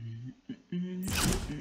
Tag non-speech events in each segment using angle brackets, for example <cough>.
ஐயோ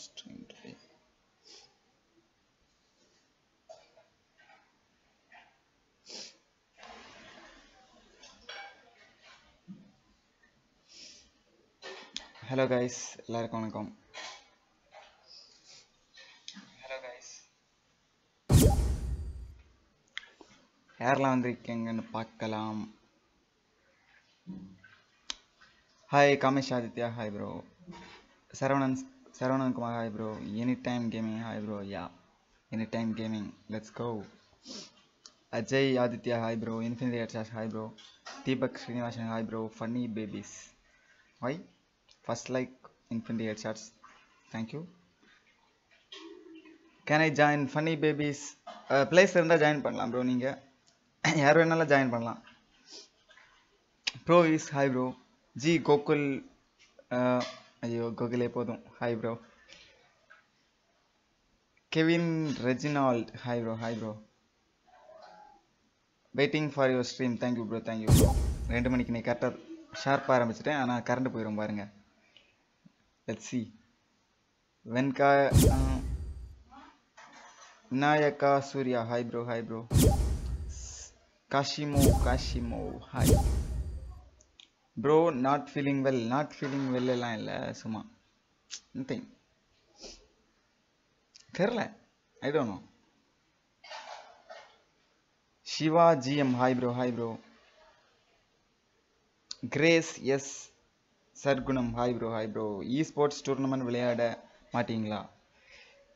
no string hello guys எல்லாருக்கும் வணக்கம் ஹலோ கைஸ் யாரெல்லாம் வந்திருக்கீங்கன்னு பார்க்கலாம் hi Kamesh Aditya hi bro Saravanan Saravanan Kumar hi bro any time gaming hi bro yeah any time gaming let's go Ajay Aditya hi bro infinity அட்சாஸ் hi bro Deepak Srinivasan hi bro funny babies why first like infinity headshots thank you can I join funny babies plays இருந்தால் join பண்ணலாம் bro நீங்கள் <coughs> யார் வேணாலும் join பண்ணலாம். Bro is hi bro G Gokul ah, ஐயோ கோகுலே போதும் hi bro Kevin Reginald hi bro hi bro waiting for your stream thank you bro thank you bro ரெண்டு மணிக்கு நீ கரெக்டாக ஷார்ப்பாக ஆரம்பிச்சிட்டேன். ஆனால் கரண்ட் போயிடும் பாருங்க. Let see Venka ah, Vinayaka Surya hi bro hi bro Kashimo Kashimo hi bro not feeling well not feeling well எல்லாம் இல்லை சும்மா. நத்திங் தெரில I don't know Siva GM hi bro hi bro Grace S Sargunam hi bro hi bro esports tournament விளையாட மாட்டீங்களா?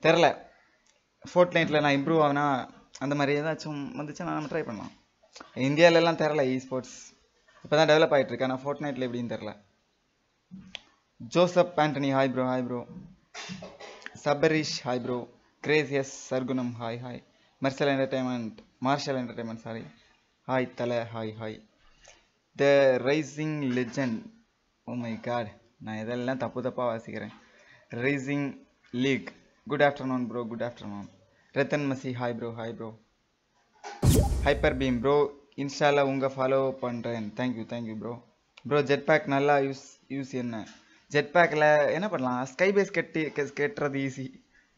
தெரில fort நைட்டில் நான் improve ஆகுனா அந்த மாதிரி ஏதாச்சும் வந்துச்சுன்னா நம்ம ட்ரை பண்ணலாம். இந்தியாவிலலாம் தெரில இ ஸ்போர்ட்ஸ் இப்போ தான் டெவலப் ஆகிட்டு இருக்கு ஆனால் ஃபோர்ட் நைட்டில் எப்படின்னு தெரில Joseph Antony hi bro hi bro Sabarish hi bro Gracious Sargunam hi hi Mersal entertainment marshal entertainment sorry hi தலை hi hi the rising legend oh my god நான் இதெல்லாம் தப்பு தப்பாக வாசிக்கிறேன். Rising league good afternoon bro good afternoon Rathan Masi hi bro hi bro hyper beam bro இன்ஸ்டாவில் உங்கள் follow பண்ணுறேன் thank you thank you bro bro jetpack நல்லா use use என்ன? ஜெட் பேக்கில் என்ன பண்ணலாம்? ஸ்கை பேஸ் கட்டி கட்டுறது ஈஸி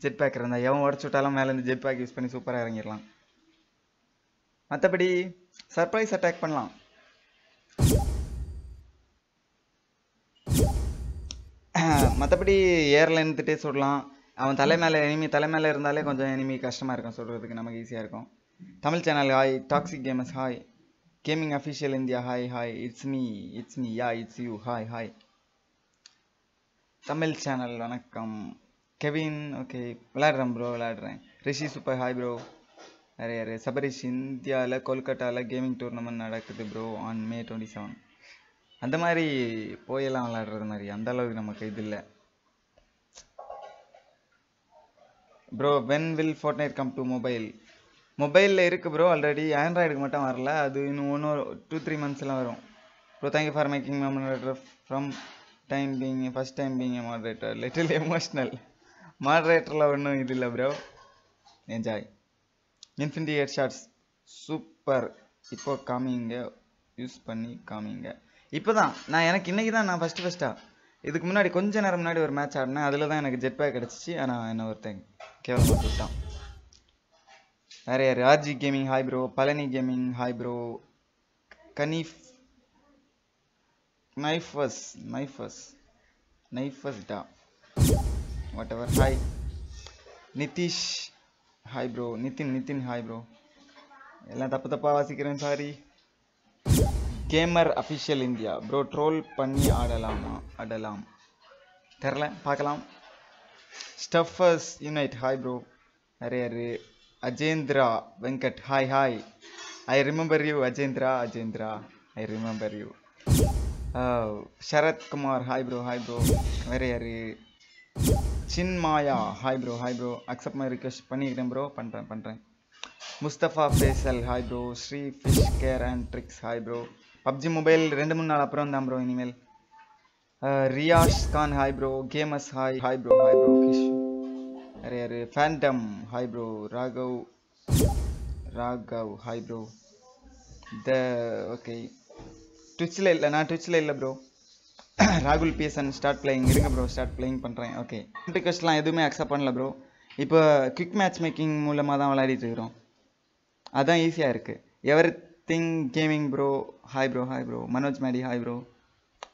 ஜெட் பேக் இருந்தால் எவன் உடச்சு விட்டாலும் மேலேருந்து ஜெட் பேக் யூஸ் பண்ணி சூப்பராக இறங்கிடலாம். மற்றபடி சர்ப்ரைஸ் அட்டாக் பண்ணலாம். <clears throat> மற்றபடி ஏரில் இருந்துகிட்டே சுடலாம். அவன் தலை மேலே எனிமி தலை மேலே இருந்தாலே கொஞ்சம் எனிமி கஷ்டமாக இருக்கும் சொல்கிறதுக்கு நமக்கு ஈஸியாக இருக்கும். Tamil channel hi toxic gamers hi gaming official India hi hi it's me it's me yeah it's you hi hi Tamil channel வணக்கம். கெவின் ஓகே விளையாடுறேன் ப்ரோ விளையாடுறேன். ரிஷி சூப்பர் ஹாய் ப்ரோ அரே அரே சபரிஷ் இந்தியாவில் கொல்கட்டாவில் கேமிங் டூர்னமெண்ட் நடக்குது bro on May twenty seven அந்த மாதிரி போயெல்லாம் விளாடுறது மாதிரி அந்த அளவுக்கு நமக்கு இது இல்லை. Bro when will Fortnite come to mobile மொபைலில் இருக்குது ப்ரோ ஆல்ரெடி ஆண்ட்ராய்டுக்கு மட்டும் வரல. அது இன்னும் ஒன்று டூ த்ரீ மந்த்ஸ்லாம் வரும். Bro thank you for making moderator from time being first time being moderator little emotional மாடரேட்டரில் ஒன்றும் இது இல்லை bro enjoy infinity headshots super இப்போ காமிங்க யூஸ் பண்ணி காமிங்க இப்போ தான் நான் எனக்கு இன்றைக்கி தான் நான் ஃபஸ்ட்டு ஃபஸ்ட்டாக இதுக்கு முன்னாடி கொஞ்ச நேரம் முன்னாடி ஒரு மேட்ச் ஆடினேன். அதில் தான் எனக்கு ஜெட் பேக் கிடச்சிச்சு. ஆனால் என்ன ஒருத்தன் கேவலமாக விட்டான் நிறைய Raji gaming hi bro Palani gaming hi bro கனீஃப் நைஃபஸ் நைஃபஸ் நைஃபஸ் டா whatever hi Nitish hi bro Nitin Nitin hi bro எல்லாம் தப்பு தப்பாக வாசிக்கிறேன் sorry gamer official India bro troll பண்ணி ஆடலாமா? ஆடலாம். தெரில பார்க்கலாம். ஸ்டஃபர்ஸ் யுனைட் ஹாய் ப்ரோ அரே Ajendra Venkat. Hi, hi. I remember you, Ajendra. Ajendra. I remember you. Uh, Sharath Kumar. Hi, bro. Hi, bro. Very, very. Chin Maya. Hi, bro. Hi, bro. Accept my request. Pani Panigram, bro. Panran, panran. Mustafa Faisal. Hi, bro. Sri Fish Care and Tricks. Hi, bro. PUBG Mobile. ரெண்டு மூணு நாள் அப்புறம் தான் Email. Uh, Riyash Khan. Hi, bro. Gamers. Hi. Hi, bro. Hi, bro. கிஷ் வேறு யாரு phantom hi bro Raghav Raghav hi bro the okay ட்விட்ச்சில் இல்லை நான் ட்விட்ச்சில் இல்லை ப்ரோ ராகுல் பிஎஸ்என் ஸ்டார்ட் பிளேயிங் இருங்க ப்ரோ ஸ்டார்ட் பிளேயிங் பண்ணுறேன் ஓகே ரிக்வெஸ்ட்லாம் எதுவுமே அக்செப்ட் பண்ணல ப்ரோ இப்போ குவிக் மேட்ச் மேக்கிங் மூலமாக தான் விளையாடிட்டு இருக்கிறோம். அதுதான் ஈஸியாக இருக்குது everything gaming bro hi bro hi bro Manoj Maddy hi bro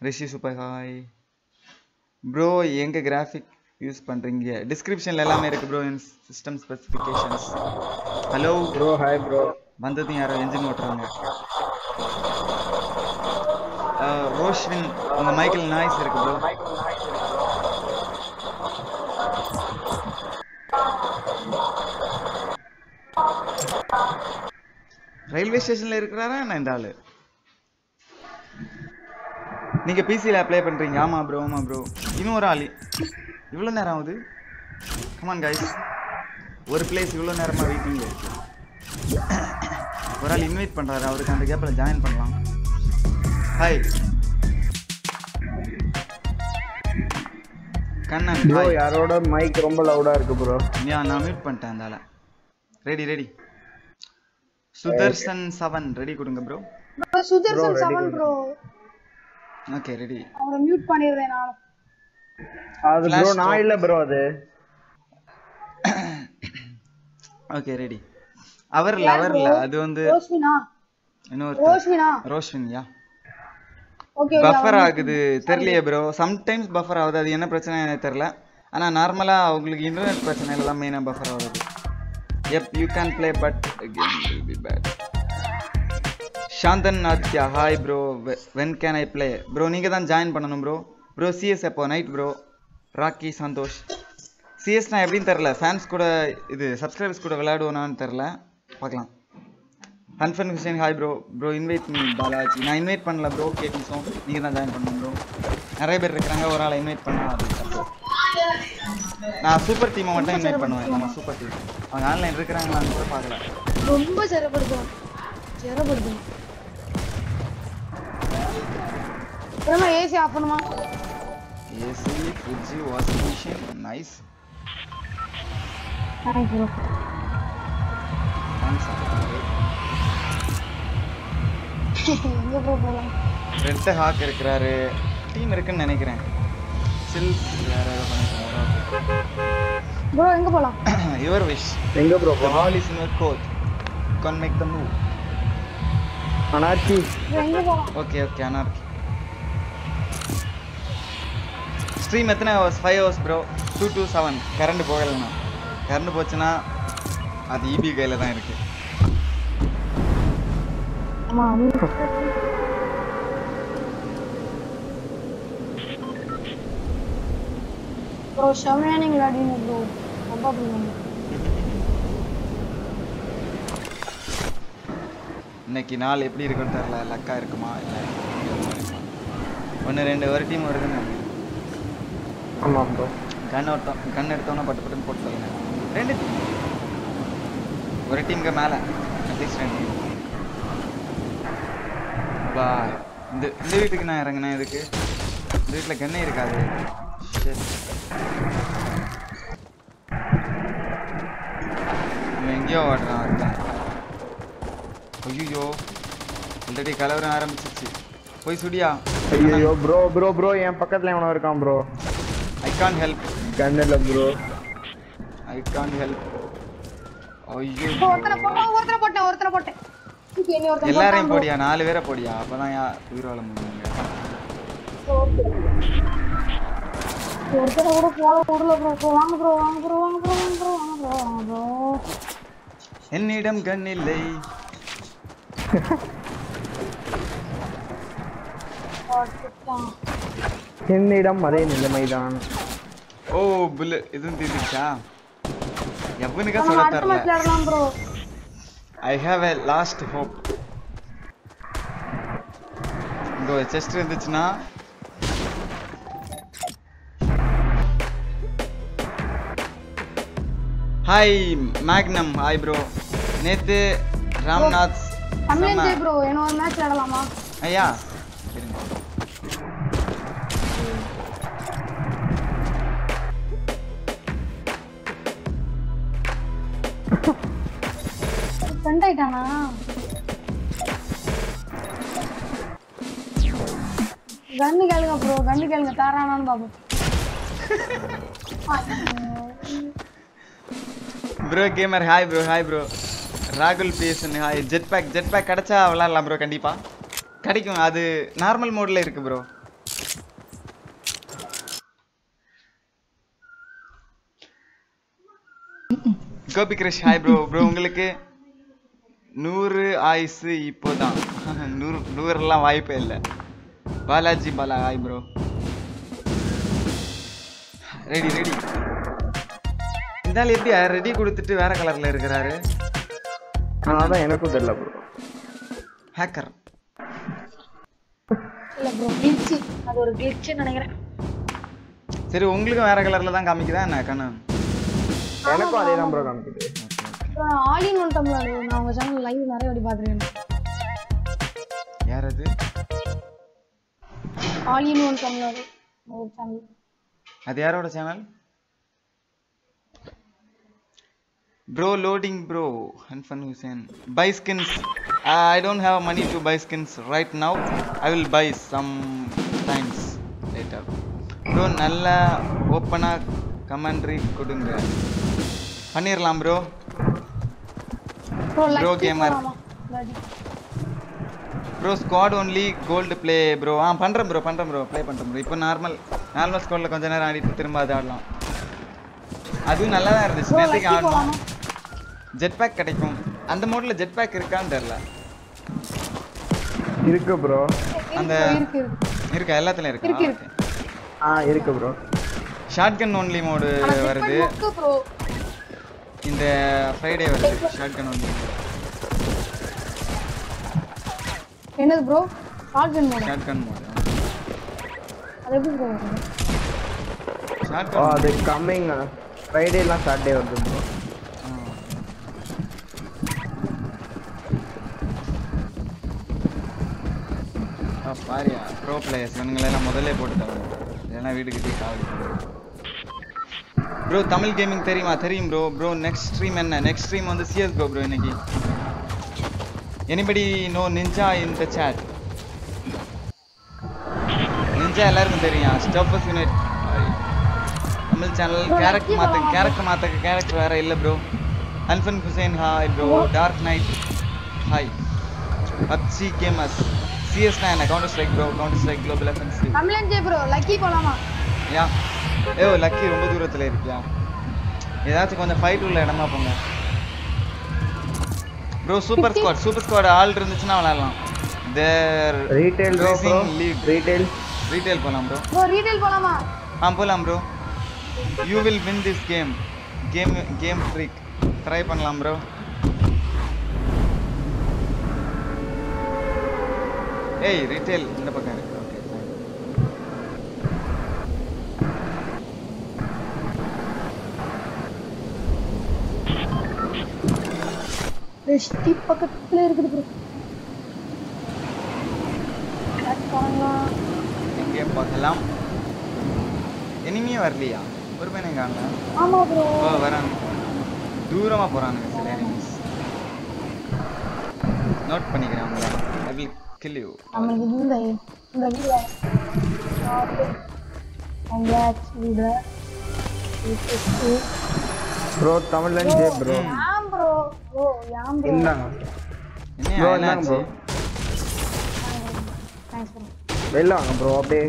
Rishi super hi bro எங்கள் கிராஃபிக் யூஸ் பண்ணுறீங்க டிஸ்கிரிப்ஷனில் எல்லாமே இருக்குது ப்ரோ என் system specifications hello bro hi bro வந்ததும் யாரோ என்ஜின் ஓட்டுறாங்க. ரோஷ்வின் உங்க மைக்கில் நாய்ஸ் இருக்கு ப்ரோ ரயில்வே ஸ்டேஷன்ல இருக்கிறாரா? என்ன இந்த ஆளு? நீங்க பிசியில் அப்ளை பண்றீங்க. ஆமா ப்ரோ ஆமா ப்ரோ இன்னும் ஒரு ஆள். இவ்வளோ நேரம் ஆகுது? கமான் கைஸ் ஒரு பிளேஸ் இவ்வளோ நேரமா வெயிட்டிங்ல இருக்கு. ஒரு ஆள் இன்வைட் பண்றாரு. அவருக்கு அந்த கேப்ல ஜாயின் பண்ணலாம். ஹாய் கண்ணன் ப்ரோ ஹாய் யாரோட மைக் ரொம்ப லவுடா இருக்கு ப்ரோ? யா நான் மியூட் பண்ணிட்டேன் அந்த ஆளை ready ready Sudarshan seven ready கொடுங்க bro bro Sudarshan ready seven bro okay ready அவரை மியூட் பண்ணிடுறேன் நானும். அது ப்ரோ நான். இல்ல ப்ரோ அது. <coughs> ஓகே ரெடி அவர் இல்ல அவர் இல்ல. அது வந்து ரோஷ்வினா இன்னொரு ரோஷ்வினா ரோஷ்வின் யா. ஓகே பஃபர் ஆகுது. தெரியலையே ப்ரோ சம்டைம்ஸ் பஃபர் ஆகுது. அது என்ன பிரச்சனை எனக்கு தெரியல. ஆனா நார்மலா உங்களுக்கு இன்டர்நெட் பிரச்சனையில தான் மெயினாக பஃபர் ஆகுது. If you can play but game will be bad Santhan Aadhya hi bro when can I play bro நீங்க தான் ஜாயின் பண்ணணும் ப்ரோ ப்ரோ சிஎஸ் எப்போ night bro Rocky Santhosh CS நான் எப்படின்னு தெரில ஃபேன்ஸ் கூட இது சப்ஸ்கிரைபர்ஸ் கூட விளையாடுவோனான்னு தெரில பார்க்கலாம். ஹன்ஃபன் Hussain hi bro bro invite me Balaji நான் இன்வைட் பண்ணல ப்ரோ கேபி சோம் நீங்கள் தான் ஜாயின் பண்ணணும் ப்ரோ நிறைய பேர் இருக்கிறாங்க ஒரு ஆளை இன்வைட் பண்ணலாம் நான் சூப்பர் டீமை மட்டும் இன்வைட் பண்ணுவேன். நம்ம சூப்பர் டீம் அவங்க ஆன்லைன் இருக்கிறாங்களான்னு கூட பார்க்கல ரொம்ப சிரப்படுத்தும் சிரப்படுத்தும் அப்புறமா ஏசி ஆஃப் பண்ணுமா? AC fridge washing machine nice thanks bro thanks எங்க ப்ரோ போகலாம் ரெட் ஹாக் இருக்கிறாரு. டீம் இருக்குன்னு நினைக்கிறேன். சில்ஸ் வேற ஏதோ பண்ணிருக்காங்க ப்ரோ எங்க போகலாம் யுவர் விஷ் எங்க bro ball is in your court. Can't make the move. Anarchy bro எங்க போகலாம் Okay, okay, anarchy. ஸ்ட்ரீம் எத்தனை hours five hours bro two two seven current போகலைண்ணா. Current போச்சுன்னா அது இபி கையில் தான் இருக்கு. ப்ரோ விளையாடுவீங்க ரொம்ப இன்னைக்கு நாள் எப்படி இருக்குன்னு தெரில லக்கா இருக்குமா இல்லை? ஒன்று ரெண்டு ஒரு டீம் வருதுன்னு நினைக்கிறேன். ஆமா ப்ரோ கன் ஒருத்தன் கன் எடுத்தோன்னா பட்டு பட்டுன்னு போட்டு சொல்லுங்க. ரெண்டு ஒரு டீமுக்கு மேலே. அட்லீஸ்ட் ரெண்டு வா இந்த இந்த வீட்டுக்கு நான் இறங்கினேன் இதுக்கு இந்த வீட்டில் கண்ணே இருக்காது. இவன் எங்கேயோ ஓடுறான் ஒருத்தன் ஐயோ ஆல்ரெடி கலவரம் ஆரம்பிச்சிச்சு போய் சுடியா. ஐயோ ப்ரோ ப்ரோ ப்ரோ என் பக்கத்துல எவனோ இருக்கான் ப்ரோ ஐ கான் ஹெல்ப் கண்ணில் ப்ரோ ஐ கான் ஹெல்ப் ஐயோ. ப்ரோ ஒருத்தனை போட்டேன் ஒருத்தனை போட்டேன். நீ எல்லாரையும் போடியா? நாலு பேரை போடியா? அப்பதான் யா உயிர் வாழ bro. கூட போட விடல ப்ரோ வாங்க ப்ரோ வாங்க ப்ரோ வாங்க ப்ரோ வாங்க ப்ரோ வாங்க ப்ரோ வாங்க ப்ரோ என்னிடம் கண் இல்லை. என்னிடம் அதே நிலைமைதான். ஓ புல்லு. இதுவும் தீர்ந்துச்சா? எவனுக்கா சொல்ல தரல? I have a lost hope bro chest இருந்துச்சுன்னா? ஹாய் மேக்னம் ஹாய் ப்ரோ நேத்து ராம்நாத் ப்ரோ என்ன ஒரு மேட்ச் ஆடலாமா ஐயா ஆயிட்டானா கண்ணு கேளுங்க ப்ரோ கண்ணு கேளுங்க தாரானான்னு பாப்போம். Bro gamer hi bro hi bro ராகுல் பேசன் hi jet back jet back கிடைச்சா விளாட்லாம் ப்ரோ கண்டிப்பா. கிடைக்கும் அது நார்மல் மோட்ல இருக்கு bro Gopi Krish hi bro bro உங்களுக்கு? நூறு ஆயுசு இப்போதான். <laughs> நூறு நூறுலாம் வாய்ப்பே இல்லை. Balaji Bala hi bro ready ready இந்த ஆள் எப்படி ரெடி கொடுத்துட்டு வேற கலர்ல இருக்கிறாரு? அதான் எனக்கும் தெரியல ப்ரோ ஹேக்கர் இல்ல ப்ரோ கிளிச்சு அது ஒரு கிளிச்சு நினைக்கிறேன். சரி உங்களுக்கும் வேற கலர்ல தான் காமிக்குதா என்ன கண்ணு? எனக்கும் அதே தான் ப்ரோ காமிக்குது. அப்புறம் ஆல் இன் ஒன் தமிழ் நான் உங்க சேனல் லைவ் நிறைய வாட்டி பார்த்துருக்கேன். யார் அது? ஆல் இன் ஒன் தமிழ் ஒரு சேனல் அது யாரோட channel bro loading bro ஹன்ஃபன் Hussain buy skins I don't have money to buy skins right now I will buy some times later bro நல்லா ஓப்பனாக கமெண்ட்ரி கொடுங்க. பண்ணிடலாம் bro bro Bro like gamer. Bro squad only gold play bro ஆ பண்ணுறேன் bro பண்ணுறேன் bro play பண்ணுறேன் bro இப்போ normal normal ஸ்குவாடில் கொஞ்ச நேரம் ஆடிட்டு திரும்ப அது ஆடலாம். அதுவும் நல்லா தான் இருந்துச்சு. நேற்றுக்கு போலாமா ஜெட் பேக் கிடைக்கும். அந்த மோடில் ஜெட் பேக் இருக்கான்னு தெரில இருக்கு ப்ரோ அந்த இருக்கு இருக்கு. இருக்கா? எல்லாத்துலயும் இருக்கா? இருக்கு, இருக்கு. ஆ இருக்கு bro shotgun only mode வருது. இந்த ஃப்ரைடே வருது. ஷார்ட் கன் ஒன்லி என்னது bro short mode shotgun mode அது எப்படி ப்ரோ ஷார்ட் கன் அது கம்மிங் ஃப்ரைடேலாம் சாட்டர்டே வருது ப்ரோ பாரியா ப்ரோ பிளேயர்ஸ் இவனுங்களெல்லாம் முதல்ல போட்டு தரணும் இல்லைன்னா வீட்டுக்கிட்டே காவடி ப்ரோ தமிழ் கேமிங் தெரியுமா? தெரியும் ப்ரோ ப்ரோ நெக்ஸ்ட் ஸ்ட்ரீம் என்ன? நெக்ஸ்ட் ஸ்ட்ரீம் வந்து சிஎஸ் கோ ப்ரோ இன்னைக்கு. Anybody know ninja in the chat? Ninja எல்லாருக்கும் தெரியும். ஸ்டோபஸ் unit Tamil channel Bro, character lucky மாத்த bro. கேரக்டர் மாத்த கேரக்டர் வேற இல்ல bro Alfan Hussain hi bro Dark Knight hi PUBG gamers சிஎஸ்னா என்ன counter strike bro counter strike global offensive தமிழன் Jai bro lucky போலாமா? யா ஏ lucky ரொம்ப தூரத்துல இருக்கியா? ஏதாச்சும் கொஞ்சம் ஃபைட் உள்ள இடமா போங்க. Bro super squad super squad ஆள் இருந்துச்சுன்னா விளையாடலாம். There retail bro lead. Retail retail போலாம் ப்ரோ ப்ரோ ரீட்டைல் போலாமா? ஆ போலாம் bro you will win this game game game freak try பண்ணலாம் ப்ரோ ஏய் ரீட்டைல் இந்த பக்கம் ரெஸ்டி பக்கத்துல இருக்குது ப்ரோ பண்ணலாம் எங்கே பார்க்கலாம்? இனிமே வரலையா? ஒரு பையனை காணல ஆமா ப்ரோ ஓ தூரமா போறானுங்க சில எனிமீஸ் நோட் பண்ணிக்கிறேன் அவங்கள ஐ வில் கில் யூ நம்மளுக்கு இந்த இந்த வீடியோ ப்ரோ தமிழ்லன்னு ஜே bro ஏன் ப்ரோ ஓ ஏன் ப்ரோ இந்தாங்க என்ன Bro, என்னாச்சு இந்தாங்க bro. தேங்க்ஸ் ப்ரோ வெளில வாங்க ப்ரோ அப்படியே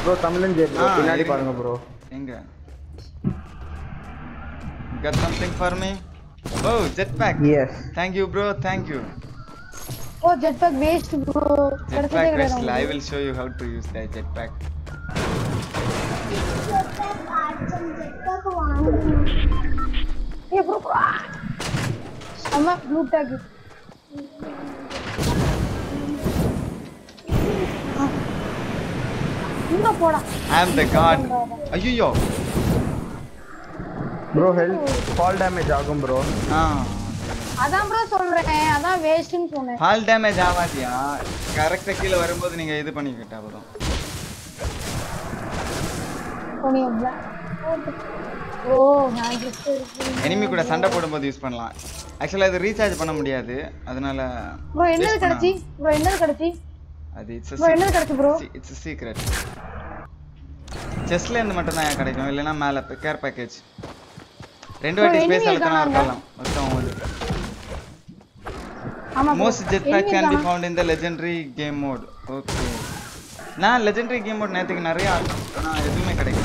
ப்ரோ தமிழன் ஜே ப்ரோ ஆ, பின்னாடி இருக்கு. பாருங்க ப்ரோ எங்க got something for me oh jetpack yes thank you bro thank you oh jetpack waste bro கிடைச்சதே jetpack vessel i கிடையாது will show you how to use that jetpack A bro அம்மா blue dog இங்க போடா I am the god ஐயோ bro health fall damage ஆகும் bro ஆ. அதான் bro சொல்றேன். அதான் வேஸ்ட்னு சொன்னேன். ஃபால் டேமேஜ் ஆகாதியா? கரெக்ட்டா கீழ வரும்போது நீங்க இது பண்ணிக்கிட்டா ப்ரோ எனிமி கூட சண்டை போடும்போது யூஸ் பண்ணலாம். ஆக்சுவலாக இது ரீசார்ஜ் பண்ண முடியாது. அதனால ப்ரோ என்னது கிடைச்சி? ப்ரோ என்னது கிடைச்சி? அது இட்ஸ் ப்ரோ என்னது கிடைச்சி ப்ரோ இட்ஸ் சீக்ரெட் செஸ்ல இருந்து மட்டும் தான் கிடைக்கும்? இல்லைன்னா மேலே கேர் பேக்கேஜ் ரெண்டு வாட்டி ஸ்பேஸ் அழுத்தினா. இருக்கலாம் மொத்தம் bro. Most jetpack can be? Found in the legendary game mode okay நான் லெஜெண்டரி கேம் மோட் நேற்றுக்கு நிறைய ஆனால் எதுவுமே கிடைக்கல.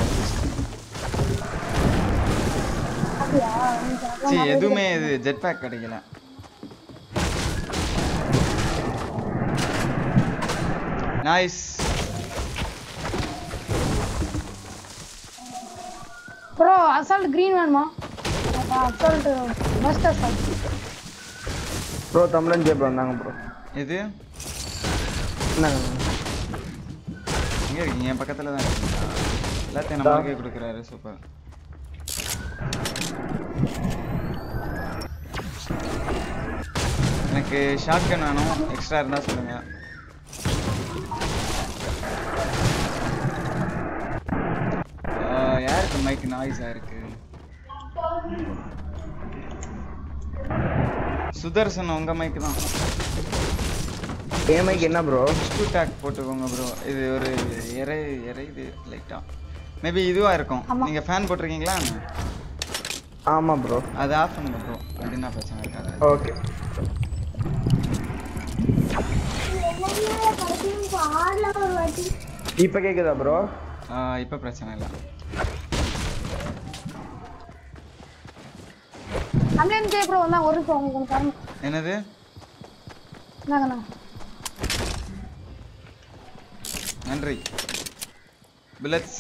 சி எதுவுமே இது ஜெட் பேக் கிடைக்கல. நைஸ் ப்ரோ அசால்ட் கிரீன் வேணுமா? Assault must assault bro Tamilan J bro இருந்தாங்க ப்ரோ இது எங்க இருக்கீங்க? என் பக்கத்துல தான் எல்லாத்தையும் நம்மளுக்கே கொடுக்குறாரு சூப்பர். எனக்கு ஷார்ட் கன் வேணும். எக்ஸ்ட்ரா இருந்தா சொல்லுங்க. ஆஹ், யாருக்கு மைக் நாய்ஸா இருக்கு? சுதர்சன் உங்க மைக் தான். ஏமைக்கு என்ன ப்ரோ டூ டேக் போட்டுக்கோங்க ப்ரோ இது ஒரு இறை இறை இது லைட்டா மேபி இதுவா இருக்கும். ஆமா. நீங்க ஃபேன் போட்டிருக்கீங்களா? ஆமாம் ப்ரோ அது ஆஃப் பண்ணுங்க ப்ரோ அது என்ன பிரச்சனை இருக்காது. ஓகே இப்போ கேட்குதா ப்ரோ இப்போ பிரச்சனை இல்லை. அங்கேயும் ஜே ப்ரோ வந்தா ஒரு நிமிஷம் ஒன்று என்னது? நன்றி. புல்லட்ஸ்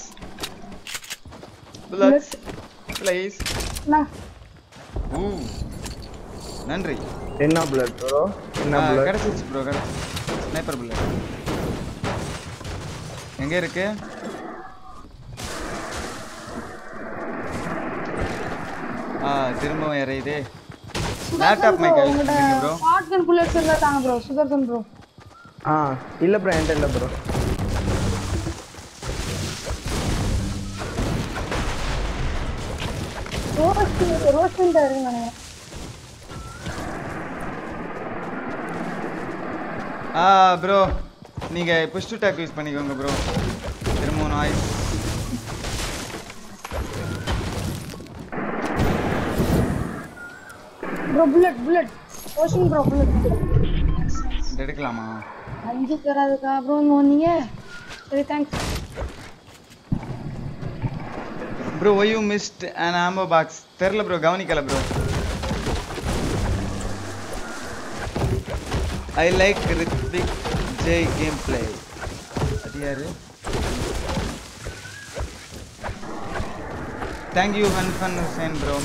புல்லட்ஸ் ப்ளீஸ் ஊ நன்றி. என்ன பிளட் ப்ரோ என்ன ஆ, பிளட் கிடைச்சிருச்சு ப்ரோ கிடைச்சி ஸ்னைப்பர் புல்லட் எங்க இருக்கு? ஆ திரும்பவும் இறையுதே. லேப்டாப் மைக் உங்கள்கிட்ட ப்ரோ ஷார்ட் கன் புல்லட்ஸ் இருந்தா தாங்க ப்ரோ சுதர்சன் ப்ரோ ஆ இல்லை ப்ரோ என்கிட்ட இல்லை ப்ரோ ரோஸ் ரோஸ் இருக்குன்னு நினைக்கிறேன் ஆ ப்ரோ நீங்க புஷ் டு டாக் யூஸ் பண்ணிக்கோங்க ப்ரோ திரும்பவும் noise bro bullet bullet Roshan bro bullet எடுக்கலாமா? அஞ்சு தராதுக்கா அப்புறம் இங்கே வந்தீங்க. சரி thanks bro why you missed and ammo box தெரில ப்ரோ கவனிக்கல bro I like Rithvik Jai gameplay அது யாரு? Thank you fun fun Hussain bro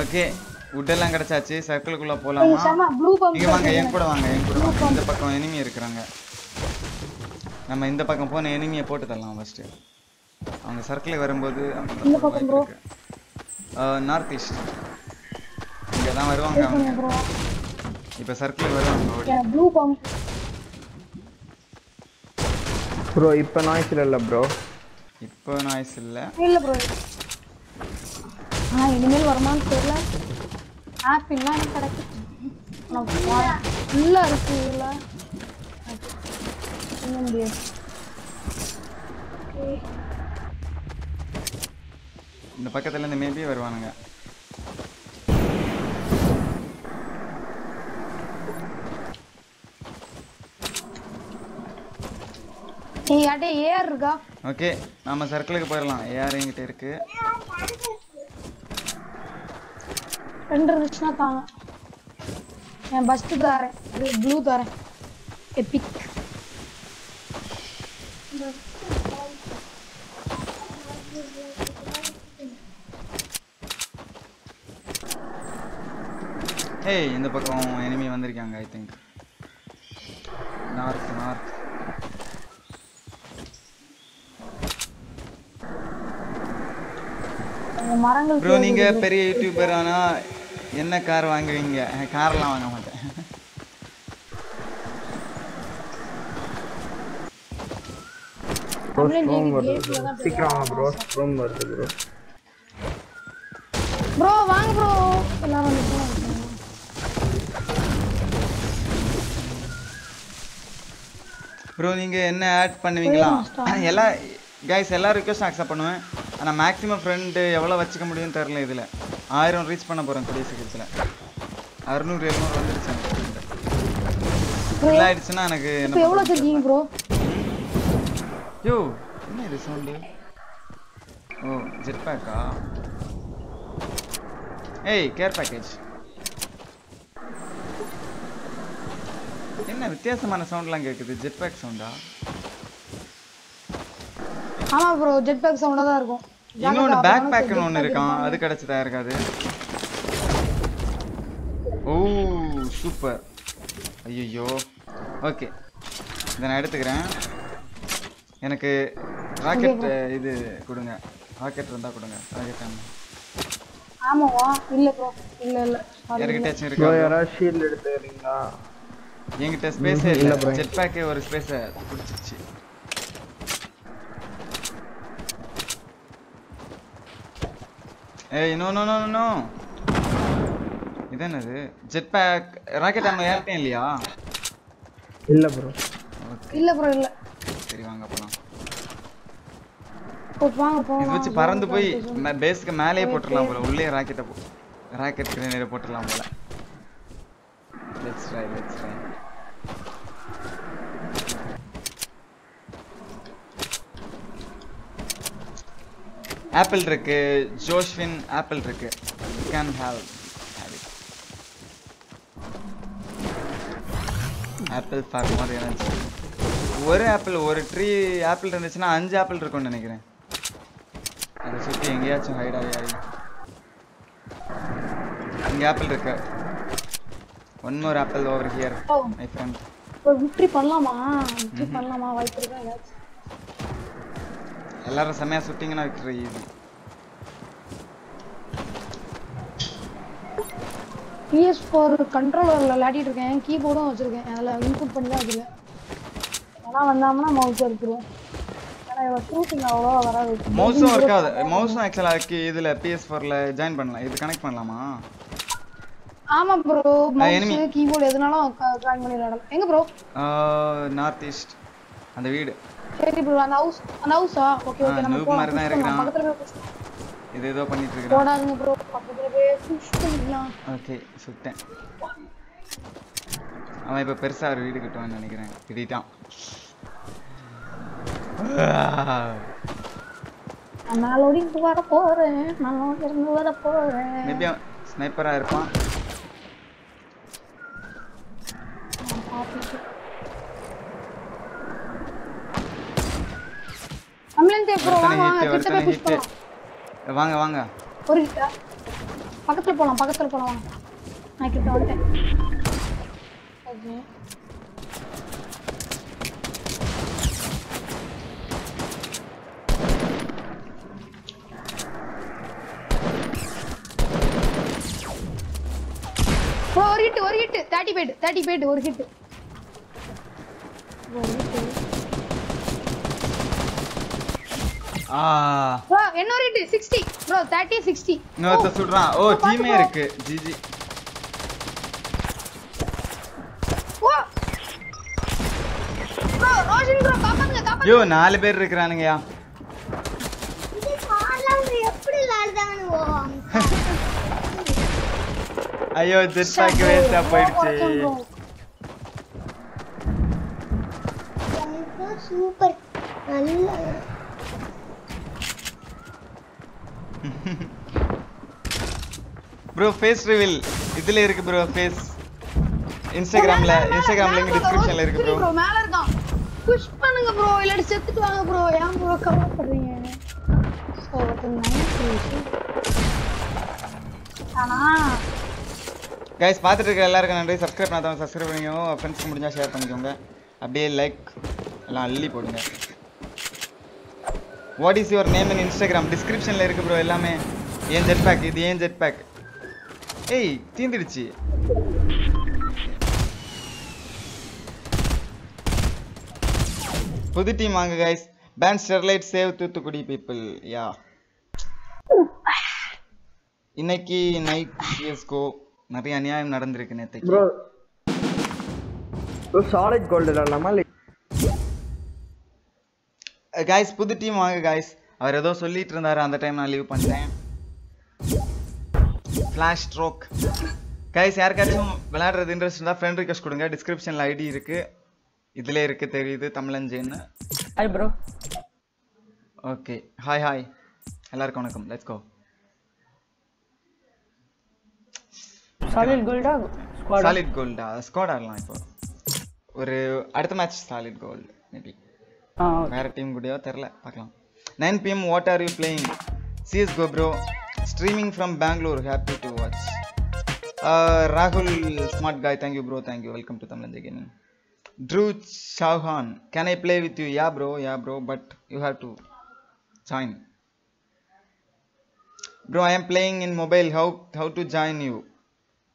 okay உட்டெல்லாம் கிடைச்சாச்சு. சர்க்கிளுக்குள்ள ப்ளூ இங்க வாங்க என் கூட வாங்க என் கூட வாங்க. இந்த பக்கம் எனிமி இருக்கிறாங்க. நம்ம இந்த பக்கம் போன எனிமியை போட்டு தரலாம் ஃபர்ஸ்ட் அவங்க சர்க்கிள் வரும்போது. நார்த் ஈஸ்ட் இங்க தான் வருவாங்க அவங்க. ப்ரோ இப்போ சர்க்கிள் வருவாங்க ஓடி. ப்ளூ பம்ப் ப்ரோ இப்போ நாய்ஸ் இல்லை ப்ரோ இப்போ நாய்ஸ் இல்லை. இல்ல ப்ரோ ஆ இனிமேல் வருமான்னு தெரியல. ஆப்பிள்லாம் எனக்கு கிடைக்கும் ஃபுல்லாக இருக்கு முடியாது இந்த பக்கத்துல இருந்து மேபி வருவானுங்க. யார்ட்டே ஏர் இருக்கா? ஓகே நம்ம சர்க்கிளுக்கு போயிடலாம். ஏஆர் என்கிட்ட இருக்கு. ரெண்டு இருந்துச்சுன்னா தாங்க. என் பஸ்ட்டு தரேன். ப்ளூ தரேன். எப்பிக் ஏய் இந்த பக்கம் எனிமி வந்திருக்காங்க ஐ திங்க் நார்த் நார்த் மரங்கள் ப்ரோ நீங்க பெரிய யூடியூபர் ஆனா என்ன கார் வாங்குவீங்க? கார்லாம் வாங்க மாட்டேன். சீக்கிரம் வாங்க ப்ரோ ஸ்ட்ரோம் வருது ப்ரோ ப்ரோ வாங்க ப்ரோ எல்லாரும் ப்ரோ நீங்க என்ன ஆட் பண்ணுவீங்களா. <clears throat> எல்லா கைஸ் எல்லா ரிக்வஸ்டும் அக்செப்ட் பண்ணுவேன். ஆனா மேக்ஸிமம் ஃப்ரெண்டு எவ்வளவு வச்சுக்க முடியும்னு தெரியல இதுல. ஆயிரம் ரீச் பண்ண போறேன் கூடிய சீக்கிரத்துல. அறுநூறு எழுநூறு வந்துருச்சு full ஆயிடுச்சுன்னா எனக்கு எவ்வளோ வச்சிருக்கீங்க ப்ரோ யோ என்ன இது சவுண்டு ஓ ஜெட் பேக்கா ஏய் கேர் பேக்கேஜ் என்ன வித்தியாசமான சவுண்ட்லாம் கேட்குது ஜெட் பேக் சவுண்டா ஆமா ப்ரோ ஜெட் பேக் சவுண்டா தான் இருக்கும். ஜாக்கிரதை, பேக் ஒன்று pack இருக்கான் இருக்கும். அது கிடைச்சதா இருக்காது ஓ சூப்பர் ஐயோ ஓகே இதை நான் எடுத்துக்கிறேன். எனக்கு ராக்கெட் இது கொடுங்க. ராக்கெட் இருந்தால் கொடுங்க. ராக்கெட் ஆமாவா இல்ல ப்ரோ இல்ல இல்ல. ப்ரோ இருக்கா? யாராவது ஷீல்ட் எடுத்துக்கிறீங்களா? என்கிட்ட ஸ்பேஸே இல்ல. ஜெட் பேக்கே ஒரு ஸ்பேஸை பிடிச்சிச்சு ஏய் நோ நோ நோ நோ இது என்னது ஜெட் பேக் ராக்கெட் நம்ம ஏர்ட்டேன் இல்லையா? இல்ல ப்ரோ இல்ல ப்ரோ இல்ல. சரி வாங்க போலாம். போ, வாங்க போ இது வச்சு பறந்து போய் பேஸ்க்கு மேலேயே போட்டுடலாம் போல. உள்ளே ராக்கெட்டை போ ராக்கெட் கிரேனேட போட்டுடலாம் போல. Let's try let's try apple இருக்கு ஜோஷ்வின் ஆப்பிள் இருக்கு. Can have apple for more energy ஒரு ஆப்பிள் ஒரு ட்ரீ ஆப்பிள் இருந்துச்சுன்னா அஞ்சு ஆப்பிள் இருக்கும்னு நினைக்கிறேன். அதை சுற்றி எங்கேயாச்சும் ஹைட் ஆகி ஆகி. இங்கே ஆப்பிள் இருக்கு. One more apple over here. My friend victory பண்ணலாமா? விக்ட்ரி பண்ணலாமா? வாய்ப்பு இருக்கா ஏதாச்சும்? எல்லாரும் செம்மையாக சுட்டிங்கன்னா விக்டரி ஈஸி பிஎஸ் ஃபோர் கண்ட்ரோலரில் விளையாடிட்டு இருக்கேன். கீபோர்டும் வச்சிருக்கேன். அதில் இன்புட் பண்ணி தான் வச்சிருக்கேன் ஏன்னா வந்தாங்கன்னா மவுஸ் எடுத்துருவேன் மவுஸும் இருக்காது. மவுஸும் ஆக்சுவலாக இதில் பிஎஸ் ஃபோரில் ஜாயின் பண்ணலாம். இது கனெக்ட் பண்ணலாமா? ஆமா ப்ரோ. மவுஸ் கீபோர்டு எதுனாலும் ஜாயின் பண்ணி விளையாடலாம் எங்க ப்ரோ நார்த் ஈஸ்ட் அந்த வீடு. சரி ப்ரோ அந்த ஹவுஸ் அந்த ஹவுஸா ஓகே ஓகே நம்ம போலாம். மாதிரி தான். இருக்கிறான். பக்கத்துல போய். இது ஏதோ பண்ணிட்டு இருக்கிறான். போடாதுங்க ப்ரோ பக்கத்துல போய் புஷ் ஓகே சுட்டேன். அவன் இப்போ பெருசாக ஒரு வீடு கட்டுவான்னு நினைக்கிறேன். திட்டான் நான் வர போறேன். நான் இருந்து வர போறேன். மேபி இருப்பான். தேவ் ப்ரோ வாங்க வாங்க கிட்ட போய் புஷ் பண்ணலாம் வாங்க வாங்க. ஒரு கிட்ட பக்கத்துல போலாம் பக்கத்துல போலாம் வாங்க. நான் கிட்ட வந்துட்டேன். ஓகே. ஒரு ஹிட் ஒரு ஹிட் தேர்ட்டி போயிட்டு தேர்ட்டி போயிட்டு ஒரு ஹிட் ஆ ப்ரோ என்ன hit sixty bro thirty sixty இன்னொருத்த சுடுறான் ஓ டீமே. இருக்கு. ஜிஜி ஓ ப்ரோ ரோஷன் ப்ரோ காப்பாத்துங்க காப்பாத்துங்க. ஐயோ நாலு பேர் இருக்கிறானுங்கயா ஐயோ ஜெட் பேக் வேஸ்டா போயிடுச்சு. சூப்பர் நல்ல ப்ரோ ஃபேஸ் ரிவீல் இதுல இருக்கு ப்ரோ ஃபேஸ் இன்ஸ்டாகிராம்ல இன்ஸ்டாகிராம் லிங்க் டிஸ்கிரிப்ஷன்ல இருக்கு ப்ரோ ப்ரோ மேல இருக்கான். புஷ் பண்ணுங்க ப்ரோ இல்லாட்டி செத்துட்டு வாங்க ப்ரோ ஏன் ப்ரோ கவலைப்படுறீங்க ஸோ நைஸ் ஆனா கைஸ் பார்த்துட்டு இருக்க எல்லாருக்கும் நன்றி. சப்ஸ்கிரைப் பண்ணாதவங்க சப்ஸ்கிரைப் பண்ணிக்கோங்க ஃப்ரெண்ட்ஸ்க்கு முடிஞ்சா ஷேர் பண்ணிக்கோங்க. அப்படியே லைக் எல்லாம் அள்ளி போடுங்க. What is your name and Instagram டிஸ்கிரிப்ஷனில் இருக்கு ப்ரோ எல்லாமே. ஏன் ஜெட் பேக் இது ஏன் ஜெட் பேக் ஏய் தீந்துடுச்சு. புது டீம் வாங்க guys ban Sterlite save Thoothukudi people yeah. இன்னைக்கு நைட் சிஎஸ்கோ நிறைய அநியாயம் நடந்திருக்கு நேற்று ப்ரோ சாலிட் கோல்டு இல்லாமல் கைஸ் புது டீம் வாங்க கைஸ் அவர் ஏதோ சொல்லிட்டு இருந்தாரு அந்த டைம் நான் லீவ் பண்ணிட்டேன். ஃப்ளாஷ் ஸ்ட்ரோக் கைஸ் யாருக்காச்சும் விளையாடுறது இன்ட்ரெஸ்ட் இருந்தால் ஃப்ரெண்ட் ரிக்வஸ்ட் கொடுங்க. டிஸ்கிரிப்ஷனில் ஐடி இருக்கு. இதுல இருக்கு தெரியுது தமிழஞ்சேன்னு hi bro okay hi hi எல்லாருக்கும் வணக்கம். லெட்ஸ் கோ சாலிட் கோல்டா சாலிட் கோல்டா ஸ்குவாட் ஆடலாம் இப்போ. ஒரு அடுத்த மேட்ச் சாலிட் கோல்டு மேபி வேற டீம் கூடயோ தெரில பார்க்கலாம். Nine PM what are you playing CS GO bro streaming from Bangalore happy to watch ராகுல் smart guy thank you bro thank you welcome to Tamil gaming true Shahan can I play with you ya bro ya bro but you have to join bro I am playing in mobile how how to join you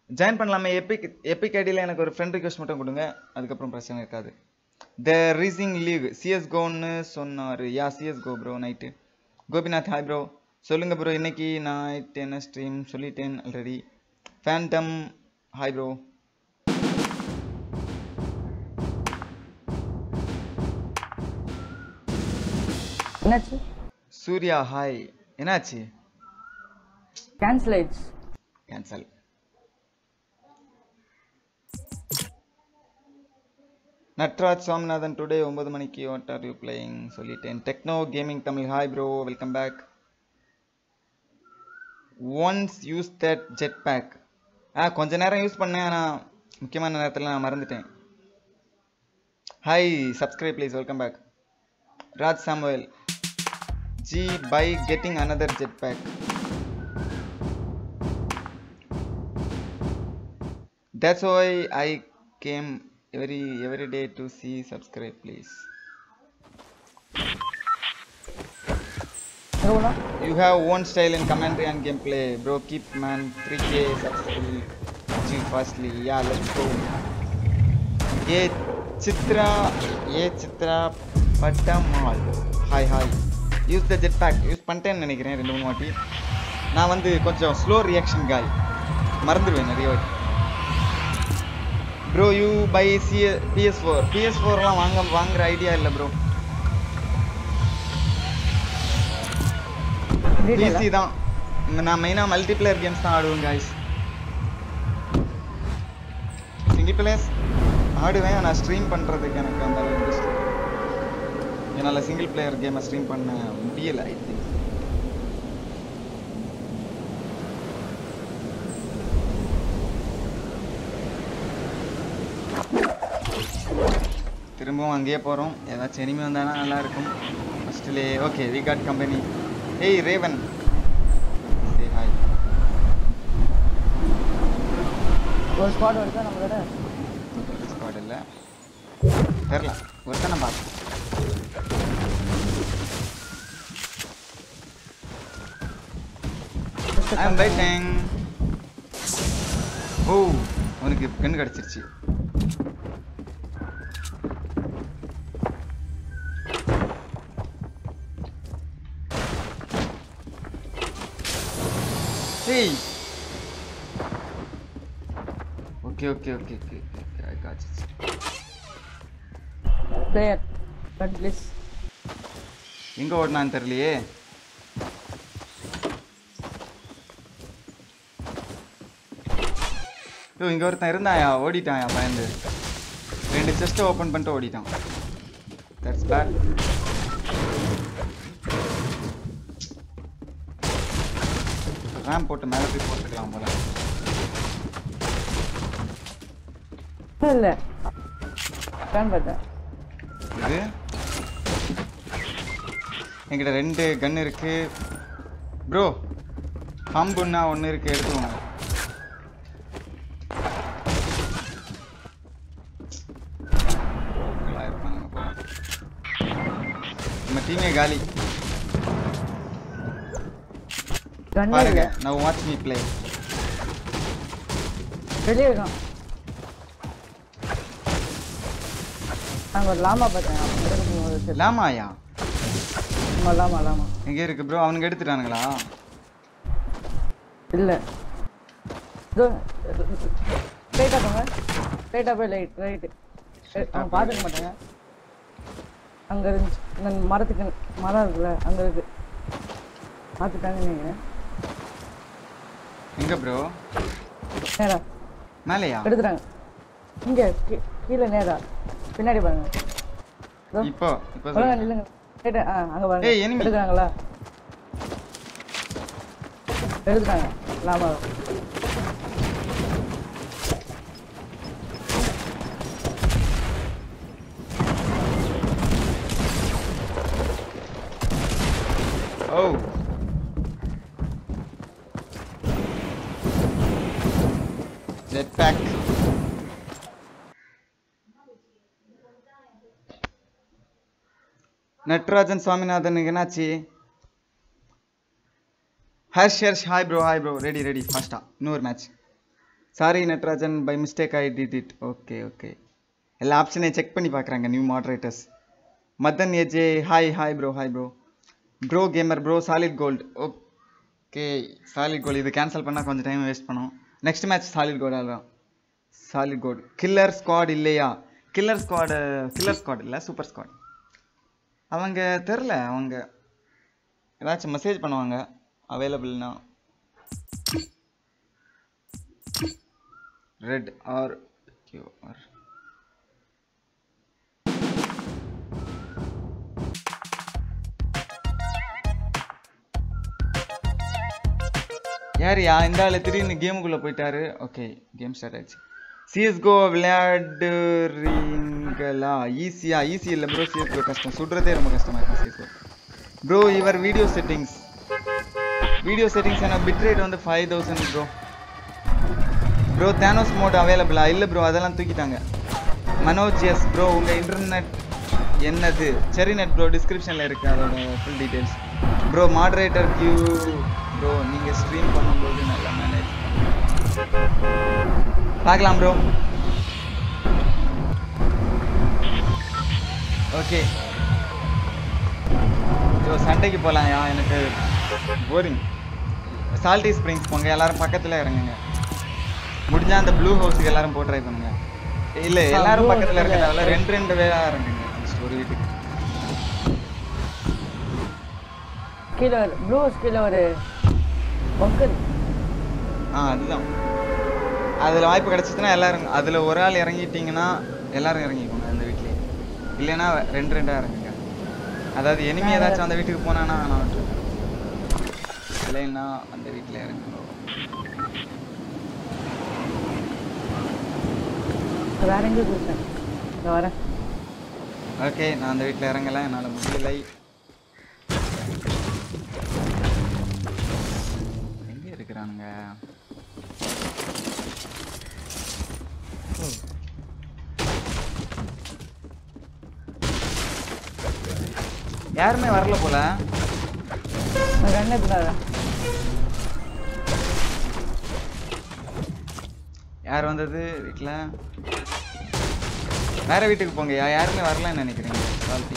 join பண்ணலாமே. Epic epic ஐடியில் எனக்கு ஒரு friend request மட்டும் கொடுங்க. அதுக்கப்புறம் பிரச்சனை இருக்காது. த ரீசிங் லீக் சிஎஸ்கோன்னு சொன்னார். Ya CSGO bro night Gopinath hi bro சொல்லுங்கள் ப்ரோ இன்னைக்கு நைட் என்ன ஸ்ட்ரீம் சொல்லிட்டேன் ஆல்ரெடி ஃபேண்டம் ஹாய் ப்ரோ என்னாச்சு? சூர்யா ஹாய் என்னாச்சு? கேன்சல் ஆயிடுச்சு கேன்சல் நட்ராஜ் சுவாமிநாதன் டுடே ஒன்பது மணிக்கு வாட் ஆர் யூ பிளேயிங் சொல்லிட்டேன். Techno gaming Tamil. Hi bro welcome back once use that jet pack ஆ கொஞ்ச நேரம் யூஸ் பண்ணேன் ஆனால் முக்கியமான நேரத்தில் நான் மறந்துட்டேன். Hi subscribe please welcome back Raj Samuel. G bye getting another jet pack That's why I came every every day to see subscribe please. எவ்வளோ You have one style in commentary and gameplay, bro. Keep man 3k successful. Achieve fastly. Yeah, let's go. ये चित्रा ये Chitra பட்டமால் hi hi use the jetpack use பண்ணிட்டேன்னு நினைக்கிறேன் ரெண்டு மூணு வாட்டி நான் வந்து கொஞ்சம் ஸ்லோ ரியாக்ஷன் காய் மறந்துடுவேன் நிறைய வாட்டி bro you buy C PS four PS ஃபோர்லாம் வாங்க வாங்குற ஐடியா இல்லை ப்ரோ பிசி தான். நான் மெயினாக மல்டிப்ளேயர் கேம்ஸ் தான் ஆடுவேன் காய்ஸ் சிங்கிள் பிளேயர்ஸ் ஆடுவேன் ஆனால் ஸ்ட்ரீம் பண்ணுறதுக்கு எனக்கு அந்த அளவு இன்ட்ரெஸ்ட் என்னால் சிங்கிள் பிளேயர் கேமை ஸ்ட்ரீம் பண்ண முடியல ஐ திங்க் திரும்பவும் அங்கேயே போகிறோம் ஏதாச்சும் எனிமே வந்தானா நல்லா இருக்கும் ஃபஸ்ட்டுலே ஓகே வி காட் கம்பெனி ஏய் ரேவன் சே ஹாய் ஒரு ஸ்குவாட் வருதா நம்மளோட? ஸ்குவாட் இல்லை. தெரில ஒருத்தனை பார்த்து ஐம் வெயிட்டிங் ஓ அவனுக்கு பெண் கிடச்சிருச்சு. Hey. Okay, okay, okay, okay, okay, okay. I got it. Player but please எங்க ஓடினான்னு தெரியலையே ஐயோ இங்க ஒருத்தன் இருந்தாயா ஓடிட்டாயா பயந்து ரெண்டு செஸ்ட்டை ஓப்பன் பண்ணிட்டு ஓடிட்டான் தட்ஸ் பேட் ரேம் போட்டு மேலே போய் போட்டுக்கலாம் போல. இல்லை ஃபேன் பார்த்தேன். இது? என்கிட்ட ரெண்டு கன் இருக்கு. ப்ரோ பாம்புன்னா ஒன்று இருக்கு எடுத்துக்கோங்க. நல்லா இருப்பாங்க போல. நம்ம டீமே காலி கண்ணே பாருங்க நான் வாட்ச் மீ ப்ளே வெளியே இருக்கான் நாங்கள் ஒரு லாமா பார்த்தேன். லாமாயா? ஆமா லாமா லாமா. எங்க இருக்கு ப்ரோ அவனுக்கு எடுத்துட்டானுங்களா? இல்லை. ஸ்ட்ரைட்டாக போங்க. ஸ்ட்ரைட்டாக போய் லைட் ரைட்டு அவன் பார்த்துக்க மாட்டாங்க. அங்கே இருந்துச்சு மரத்துக்கு மரம் இருக்குல்ல அங்கே இருக்கு. பார்த்துட்டாங்க நீங்கள் எங்க ப்ரோ நேரா. மேலையா? எடுத்துட்டாங்க இங்கே கீழே நேரா. பின்னாடி பாருங்க. இப்போ இப்போ ஸ்ட்ரைட்டா ஆ அங்கே பாருங்க. ஏய், enemy. எடுக்கிறாங்களா? எடுத்துட்டாங்க லாமா நட்ராஜன் சுவாமிநாதன் என்னாச்சு? Harsh Harsh hi bro hi bro ready ready ஃபாஸ்டா இன்னொரு match sorry Natarajan by mistake I did it okay okay எல்லா ஆப்ஷனையும் செக் பண்ணி பார்க்குறாங்க new moderators Madhan AJ hi hi bro hi bro bro gamer bro solid gold okay solid gold இது cancel பண்ணால் கொஞ்சம் time waste பண்ணும். Next match solid gold ஆடுறோம் solid gold killer squad இல்லையா? கில்லர் ஸ்குவாடு கில்லர் ஸ்குவாட் இல்லை super squad அவங்க தெரில அவங்க ஏதாச்சும் மெசேஜ் பண்ணுவாங்க அவைலபிள்னா ரெட் ஆர் ஆர் யாரியா இந்த ஆள் திடீர்னு கேமுக்குள்ளே போயிட்டாரு. ஓகே கேம் ஸ்டார்ட் ஆயிடுச்சு. சிஎஸ்கோ விளையாடுறீங்களா? ஈஸியா ஈஸி இல்லை ப்ரோ சிஎஸ்கோ கஷ்டம். சுடுறதே ரொம்ப கஷ்டமா இருக்கு CSGO bro your video settings video settings என்ன பிட் ரேட் வந்து five thousand bro bro Thanos mode அவைலபிளா இல்லை ப்ரோ அதெல்லாம் தூக்கிட்டாங்க. மனோஜ் எஸ் ப்ரோ உங்கள் இன்டர்நெட் என்னது? சரி நெட் ப்ரோ டிஸ்கிரிப்ஷனில் இருக்குது அதோட full details bro moderator Q bro நீங்கள் ஸ்ட்ரீம் பண்ணும்போது நல்லா மேனேஜ் பார்க்கலாம் ப்ரோ ஓகே ஸோ சண்டைக்கு போகலாம்யா எனக்கு போரிங் சால்ட்டி ஸ்ப்ரிங்ஸ் போங்க. எல்லாரும் பக்கத்தில் இறங்குங்க. முடிஞ்சா அந்த ப்ளூ ஹவுஸுக்கு எல்லாரும் போய் ட்ரை பண்ணுங்க. இல்லை எல்லாரும் பக்கத்தில் இருக்கிறதால ரெண்டு ரெண்டு பேரா இறங்குங்க. ஒரு வீட்டுக்கு. கீழே ப்ளூ கீழே ஒரு பங்கர் ஆ அதுதான். அதில் வாய்ப்பு கிடச்சிச்சுன்னா எல்லாரும் அதில் ஒரு ஆள் இறங்கிட்டீங்கன்னா எல்லாரும் இறங்கிக்கோங்க அந்த வீட்லேயே. இல்லைன்னா ரெண்டு ரெண்டாக இறங்குங்க. அதாவது எனிமி ஏதாச்சும் அந்த வீட்டுக்கு போனானா நான் இல்லைன்னா அந்த வீட்டில் இறங்குங்க. வேற எங்கேயும் கொடுத்தேன் வரேன் ஓகே நான் அந்த வீட்டில் இறங்கல என்னால் முடியலை. எங்கே இருக்கிறானுங்க? யாருமே வரல போல. யார் வந்தது வீட்டில் வேற வீட்டுக்கு போங்க யாருமே வரலன்னு நினைக்கிறீங்க. வாழ்த்தி.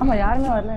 ஆமா யாருமே வரல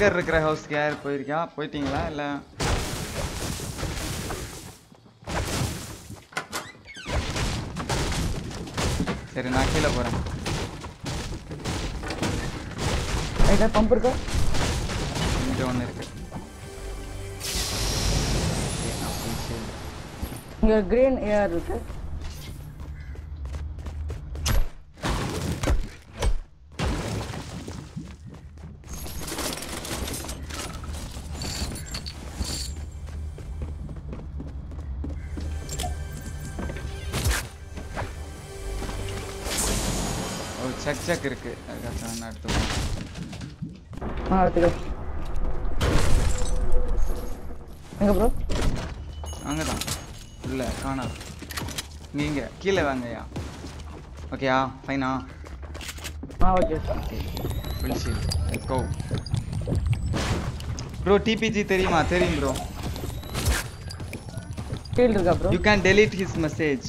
பங்கர் இருக்கிற ஹவுஸ்க்கு யார் போயிருக்கா? போயிட்டீங்களா? இல்ல? சரி நான் கீழே போறேன். ரைட்டா பம்ப் இருக்கா? இங்க ஒண்ணு இருக்கு. இங்க கிரீன் ஏஆர் இருக்கு. சக் இருக்கு. அதுக்காக நான். ஆ எடுத்துக்கோ. எங்க ப்ரோ அங்கதான். இல்ல காணா. இங்க கீழே வாங்கய்யா. ஓகேயா? ஃபைனா ஆ? Okay full shield let's go bro TPG தெரியுமா? தெரியும் ப்ரோ ஃபீல்ட் இருக்கா bro you can delete his message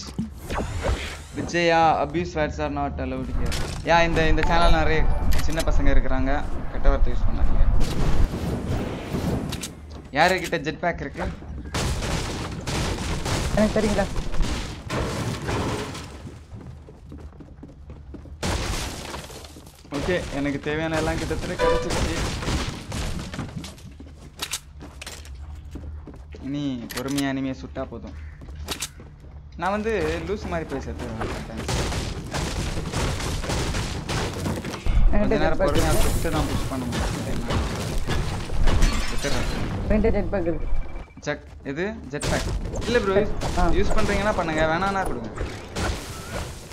Vijaya abuse words are not allowed here ya இந்த இந்த சேனல் நிறைய சின்ன பசங்க இருக்கிறாங்க. கெட்ட வார்த்தை யூஸ் பண்ணாதீங்க. யாருக்கிட்ட ஜெட் பேக் இருக்கு? எனக்கு தெரியுங்களா ஓகே எனக்கு தேவையான எல்லாம் கிட்டத்தட்ட கிடைச்சிருச்சு. இனி பொறுமையா இனிமே சுட்டா போதும். நான் வந்து லூஸ் மாதிரி போய் செத்து கொஞ்ச நேரம் பொறுமையா சுட்டு தான் புஷ் பண்ண முடியும். ஜெட் பேக் இருக்கு ஜெட் இது ஜெட் பேக் இல்ல ப்ரோ. யூஸ் பண்றீங்கன்னா பண்ணுங்க. வேணாம்னா கொடுங்க.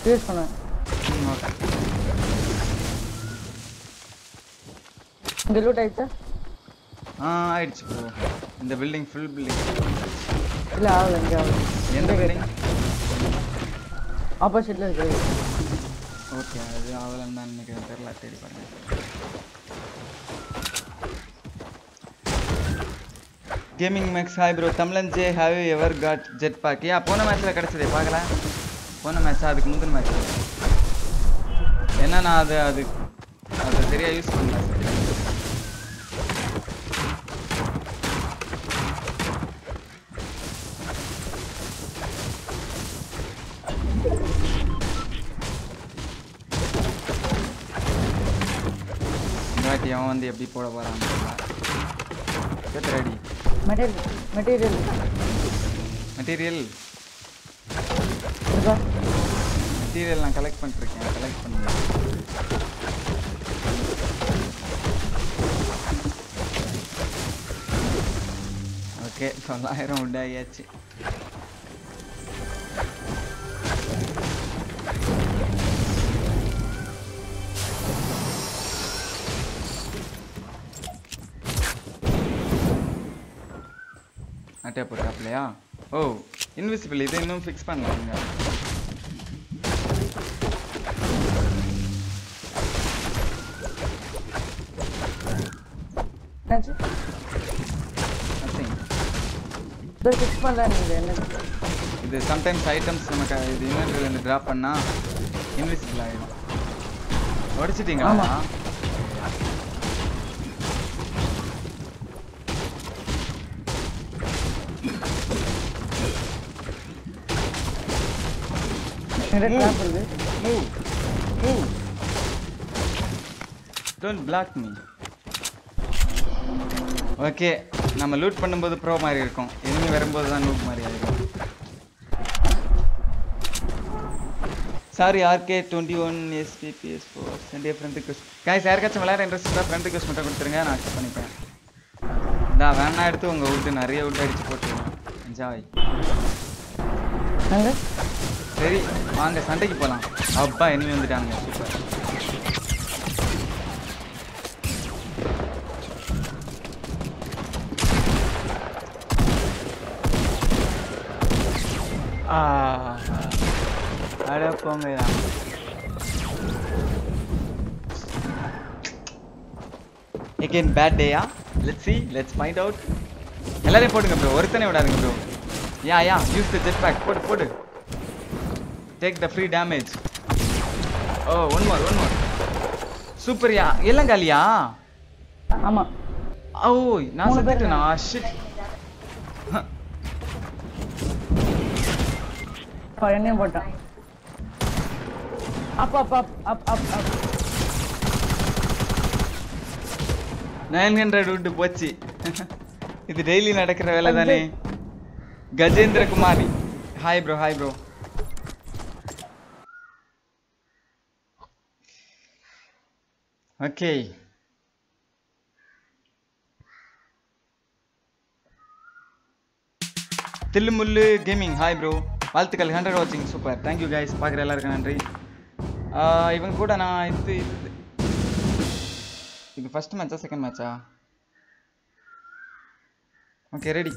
யூஸ் பண்ணேன். ம் ஓகே இங்க லூட் ஆயிடுச்சா? ஆ ஆயிடுச்சு ப்ரோ இந்த பில்டிங் ஃபுல் பில்டிங் இல்ல ஆகல இங்க ஆகல. எந்த பில்டிங் ஆப்போசிட்ல இருக்கு. ஓகே அது அவலன்னு தான் நினைக்கிறேன் தெரியல தேடி பாருங்க gaming Max hi bro Tamilan J have ever got jet pack ya போன மேட்ச்சில் கிடச்சதே பார்க்கல போன மேட்ச்சா அதுக்கு முந்தின மேட்ச் ஏன்னா நான் அது அது அதை சரியாக யூஸ் பண்ணல வாட்டி அவன் வந்து எப்படி போட போகிறான் எத்தனை மெட்டீரியல் மெட்டீரியல் மெட்டீரியல் நான் கலெக்ட் பண்ணிருக்கேன். கலெக்ட் பண்ணுங்க. ஓகே தொள்ளாயிரம் உண்டாயாச்சு. அட்டே போட்டாப்லையா? ஓ இன்விசிபிள் இது இன்னும் ஃபிக்ஸ் பண்ணலாங்க. இதோ சம்டைம்ஸ் ஐட்டம்ஸ் நமக்கு இது இன்வென்ட்ரிலேருந்து ட்ராப் பண்ணா இன்விசிபிள் ஆகிடும் உடைச்சிட்டீங்களா? இருக்கு move move don't block me okay நம்ம லூட் பண்ணும்போது ப்ரோ மாதிரி இருக்கும். இனிமே வரும்போது தான் லூட் மாதிரி ஆகிடும் sorry RK twenty one SPBS four sent friend request guys யாருக்காச்சும் விளையாட இன்ட்ரெஸ்ட் இருந்தால் ஃப்ரெண்ட் ரிக்வஸ்ட் மட்டும் கொடுத்துருங்க நான் அக்செப்ட் பண்ணிப்பேன். இந்தா வேணா எடுத்து உங்கள் விட்டு நிறைய விட்டு அடிச்சு போட்டுருங்க. என்ஜாய் சரி வாங்க சண்டைக்கு போகலாம் அப்பா இனி வந்துட்டாங்க சூப்பர் ஆ அட போங்கயா again bad டேயா let's see let's find out. எல்லாரையும் போடுங்க ப்ரோ ஒருத்தனே விடாதுங்க bro ya ya use the jet pack போடு போடு. Take the free damage oh one more one more சூப்பர்யா எல்லாம் காலியா ஆமா. ஓ நான் செத்துட்டேனா? ஷிட் என்னையும் போட்டான். அப் அப் அப் அப் அப் அப். நைன் ஹண்ட்ரட் விட்டு போச்சு. இது டெய்லி நடக்கிற வேலை தானே? Gajendra Kumari hi bro hi bro okay. Thillumullu gaming hi bro வாழ்த்துக்கள் ஹண்ட்ரட் வாட்சிங் சூப்பர் தேங்க்யூ கைஸ் பார்க்குற எல்லாருக்கும் நன்றி. இவங்க கூட நான் இது இது ஃபர்ஸ்ட் மேட்சா செகண்ட் மேட்சா ஓகே ரெடி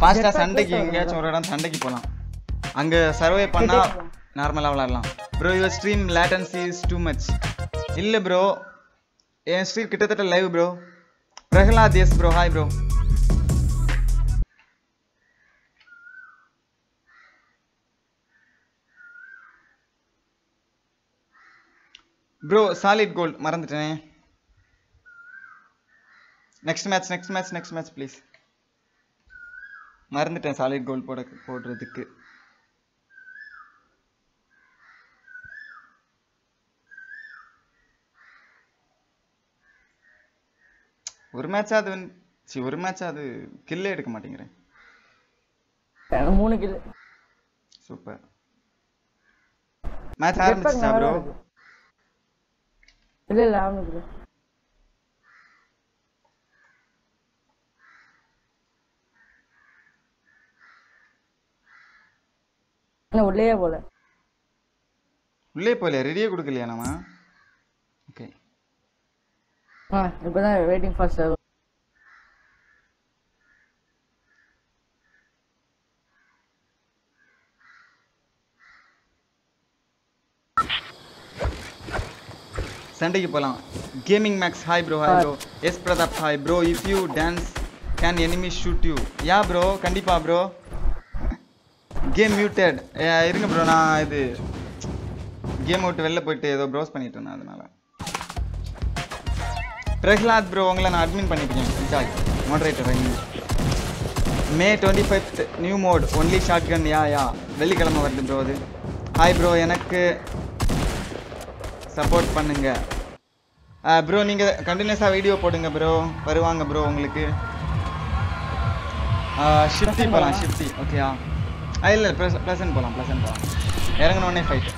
ஃபாஸ்டா சண்டைக்கு எங்கேயாச்சும் ஒரு இடம் சண்டைக்கு போகலாம் அங்க சர்வே பண்ணா நார்மலா விளாட்லாம். Bro your stream latency is too much இல்ல ப்ரோ என் ஸ்ட்ரீம் கிட்டத்தட்ட live bro Prahlad yes bro hi bro bro solid gold மறந்துட்டேனே. Next match next match next match please மறந்துட்டேன் சாலிட் கோல் போட போடுறதுக்கு. ஒரு மேட்ச் அது வந்து சி ஒரு மேட்ச் அது கில்லே எடுக்க மாட்டேங்கிறேன். மூணு கிலோ சூப்பர் மேட்ச் ஆரம்பிச்சிச்சா ப்ரோ இல்ல இல்ல. இன்னும் உள்ளேயே போல. உள்ளே போகலையா ரெடியே கொடுக்கலையா நம்ம? ஆ இப்பதான் வெயிட்டிங் ஃபார் சர்வ் சண்டைக்கு போகலாம் gaming Max hi bro hi bro yes Pratap hi bro if you dance can enemy shoot you ya bro கண்டிப்பா ப்ரோ கேம் மியூட்டட் இருங்க ப்ரோ நான் இது கேம் விட்டு வெளில போயிட்டு ஏதோ ப்ரௌஸ் பண்ணிட்டு இருந்தேன் அதனால. பிரஹ்லாத் ப்ரோ உங்களை நான் அட்மின் பண்ணிருக்கேன் enjoy moderator May twenty fifth new mode only short gun ya ya வெள்ளிக்கிழமை வருது ப்ரோ அது. ஹாய் ப்ரோ எனக்கு சப்போர்ட் பண்ணுங்க. ப்ரோ நீங்கள் கண்டினியூஸாக வீடியோ போடுங்க ப்ரோ வருவாங்க ப்ரோ உங்களுக்கு. ஷிஃப்டி போகலாம் ஷிஃப்டி ஓகேயா இல்லை ப்ளஸ் ப்ளசன்ட் போகலாம் ப்ளசன்ட் போகலாம் இறங்கினோடனே ஃபைட்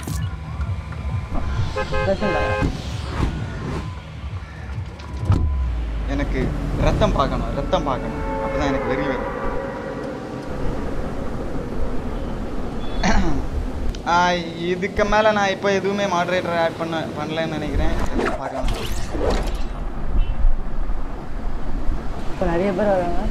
எனக்கு ரத்தம் பார்க்கணும் ரத்தம் பார்க்கணும். அப்போ தான் எனக்கு வெறி வரும். இதுக்கு மேலே நான் இப்போ எதுவுமே மாடரேட்டர் ஆட் பண்ண பண்ணலன்னு நினைக்கிறேன். பார்க்கலாம். இப்போ நிறைய பேர் வராங்க.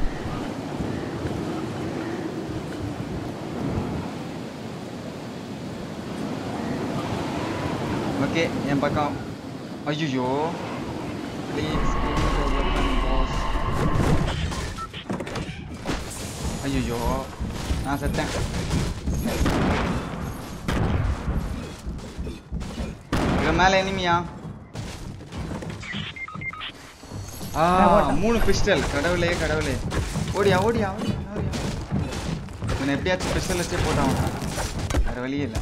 ஓகே என் பக்கம். ஐயோ ப்ளீஸ் பாஸ் ஐயோ நான் செத்தேன் இவன் மேலே எனிமியா ஆ மூணு பிஸ்டல் கடவுளே கடவுளே. ஓடியா ஓடியா ஓடியா ஓடியா. இவனை எப்படியாச்சும் பிஸ்டல் வச்சே போட்டான் வேற வழியே இல்லை.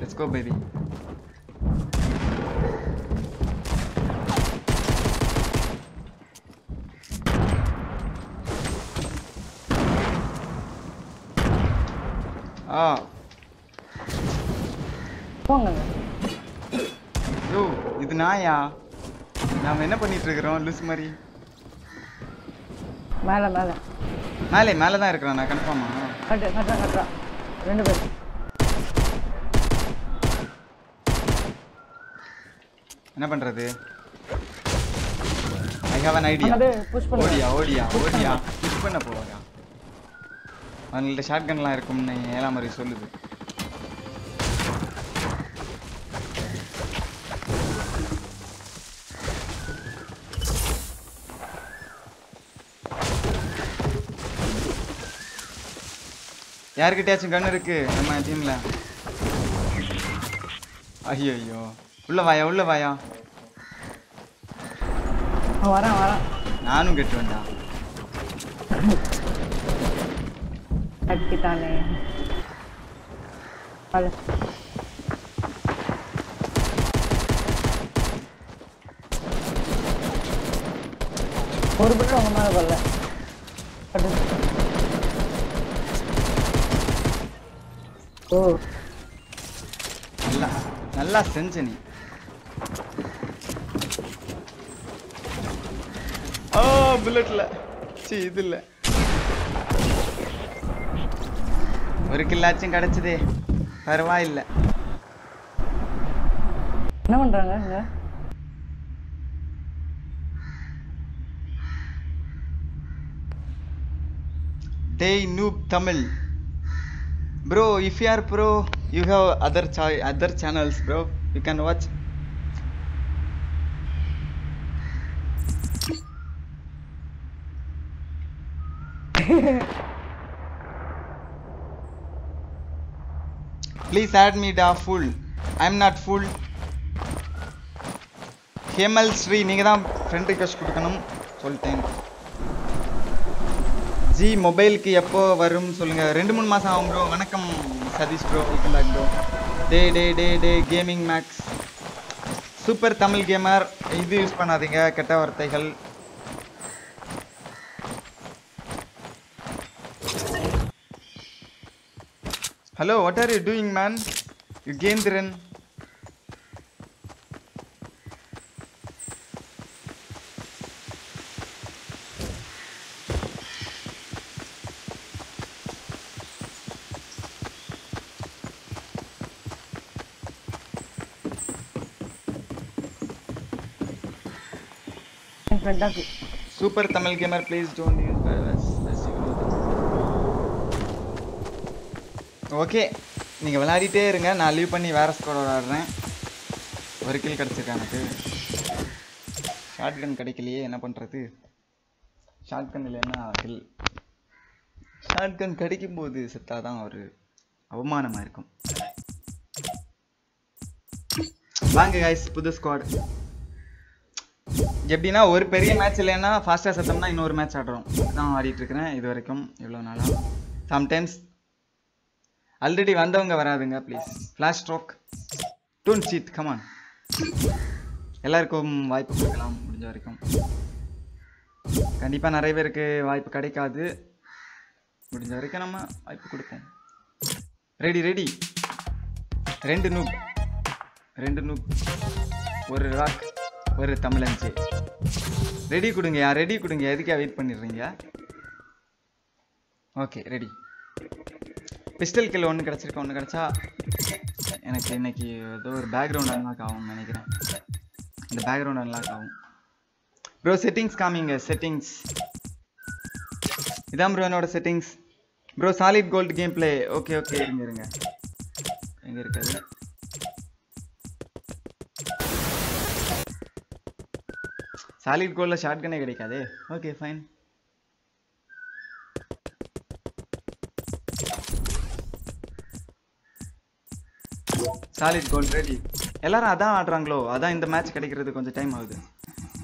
லெட்ஸ் கோ பேபி ஆ. போங்க. யோ இது நாயா? நாம என்ன பண்ணிட்டு இருக்கிறோம் லூஸ் மாதிரி? மேலே மேலே. மேலே மேலே தான் இருக்கிறான் நான் கன்ஃபார்மா கட்டு கட்டுறா கட்டுறா. ரெண்டு பேர். என்ன பண்றது? ஐ ஹாவ் an பண்ணு. ஓடியா ஓடியா ஓடியா. புஷ் பண்ண போவாரா? அவங்கள்ட்ட ஷார்ட் கன்லாம் இருக்கும்னு ஏழாம் மாதிரி சொல்லுது. யாருக்கிட்டயாச்சும் கன் இருக்கு? நம்ம டீம்ல ஐயோ ஐயோ உள்ள வாயா உள்ள வாயா. வரேன் வரேன். நானும் கட்டுவேன்டா கட்டிட்டானே அது ஒரு பிள்ளை உங்க மேல வரல ஓ நல்லா நல்லா செஞ்ச நீ. ஓ புல்லட்ல சி இது இல்லை. ஒரு கில்லாச்சும் கிடைச்சதே பரவாயில்லை என்ன பண்றாங்க இங்க They noob Tamil. Bro, if you are pro, you have other choi- other channels, bro. You can please add add full da full. I'm not Hemal Sri நீங்கள் தான் ஃப்ரெண்ட் ரிக்வஸ்ட் கொடுக்கணும். சொல்லிட்டேன். ஜி மொபைலுக்கு எப்போ வரும் சொல்லுங்கள் ரெண்டு மூணு மாதம் ஆகும் ப்ரோ வணக்கம் Satish bro welcome back bro டே டே டே டே gaming Max super Tamil gamer இது யூஸ் பண்ணாதீங்க. கெட்ட வார்த்தைகள். Hello, what are you doing, man? You gained the run. Super Tamil gamer, please don't use violence. Okay நீங்கள் விளையாடிட்டே இருங்க. நான் லீவ் பண்ணி வேறு ஸ்கோர் விளாட்றேன் ஒரு கில் கிடச்சிருக்கா எனக்கு. ஷார்ட் கன் கிடைக்கலையே என்ன பண்ணுறது ஷார்ட் கன் இல்லைன்னா கில் ஷார்ட் கன் செத்தாக தான் ஒரு அவமானமாக இருக்கும். வாங்க காய்ஸ் புது ஸ்குவாட் எப்படின்னா ஒரு பெரிய மேட்ச் இல்லைன்னா ஃபாஸ்ட்டாக செத்தோம்னா இன்னொரு மேட்ச் ஆடுறோம். தான் ஆடிட்டு இருக்கிறேன். இது வரைக்கும் இவ்வளோ நாளாக சம்டைம்ஸ் ஆல்ரெடி வந்தவங்க வராதுங்க please flash stroke don't cheat come on எல்லாருக்கும் வாய்ப்பு கொடுக்கலாம் முடிஞ்ச வரைக்கும். கண்டிப்பாக நிறைய பேருக்கு வாய்ப்பு கிடைக்காது. முடிஞ்ச வரைக்கும் நம்ம வாய்ப்பு கொடுப்போம். ரெடி ரெடி ரெண்டு நூப் ரெண்டு நூப் ஒரு ராக் ஒரு தமிழஞ்சு ரெடி கொடுங்கயா ரெடி கொடுங்க. எதுக்காக வெயிட் பண்ணிடுறீங்க? ஓகே ரெடி பிஸ்டல் கில் ஒன்று கிடச்சிருக்கு ஒன்று கிடச்சா எனக்கு இன்னைக்கு ஏதோ ஒரு பேக்ரவுண்ட் அன்லாக் ஆகும்னு நினைக்கிறேன். இந்த பேக்ரவுண்ட் அன்லாக் ஆகும். ப்ரோ செட்டிங்ஸ் காமிங்க செட்டிங்ஸ் இதான் ப்ரோ என்னோட settings bro solid gold game play okay okay இருங்க. இருங்க எங்கே இருக்காது சாலிட் கோல்டில் ஷார்ட் கனே கிடைக்காது. Okay fine solid gold ready எல்லாரும் அதான் ஆடுறாங்களோ? அதான் இந்த மேட்ச் கிடைக்கிறது கொஞ்சம் டைம் ஆகுது.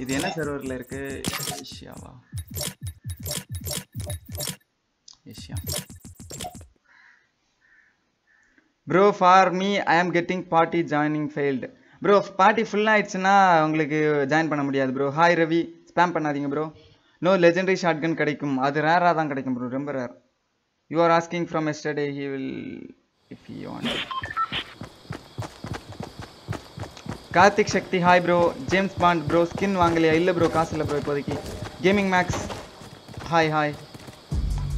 இது என்ன சர்வரில் இருக்கு? ஏஷியாவா? Asia. Bro for me I am getting party joining failed bro party full ஆயிடுச்சுன்னா உங்களுக்கு ஜாயின் பண்ண முடியாது ப்ரோ ஹாய் ரவி ஸ்பேம் பண்ணாதீங்க bro no legendary short gun கிடைக்கும். அது ரேராக தான் கிடைக்கும் ப்ரோ ரொம்ப rare you are asking from yesterday he will if you want Karthik Shakti hi bro James Bond bro skin வாங்கலையா? இல்லை ப்ரோ காசு இல்லை ப்ரோ இப்போதைக்கு. Gaming Max hi hi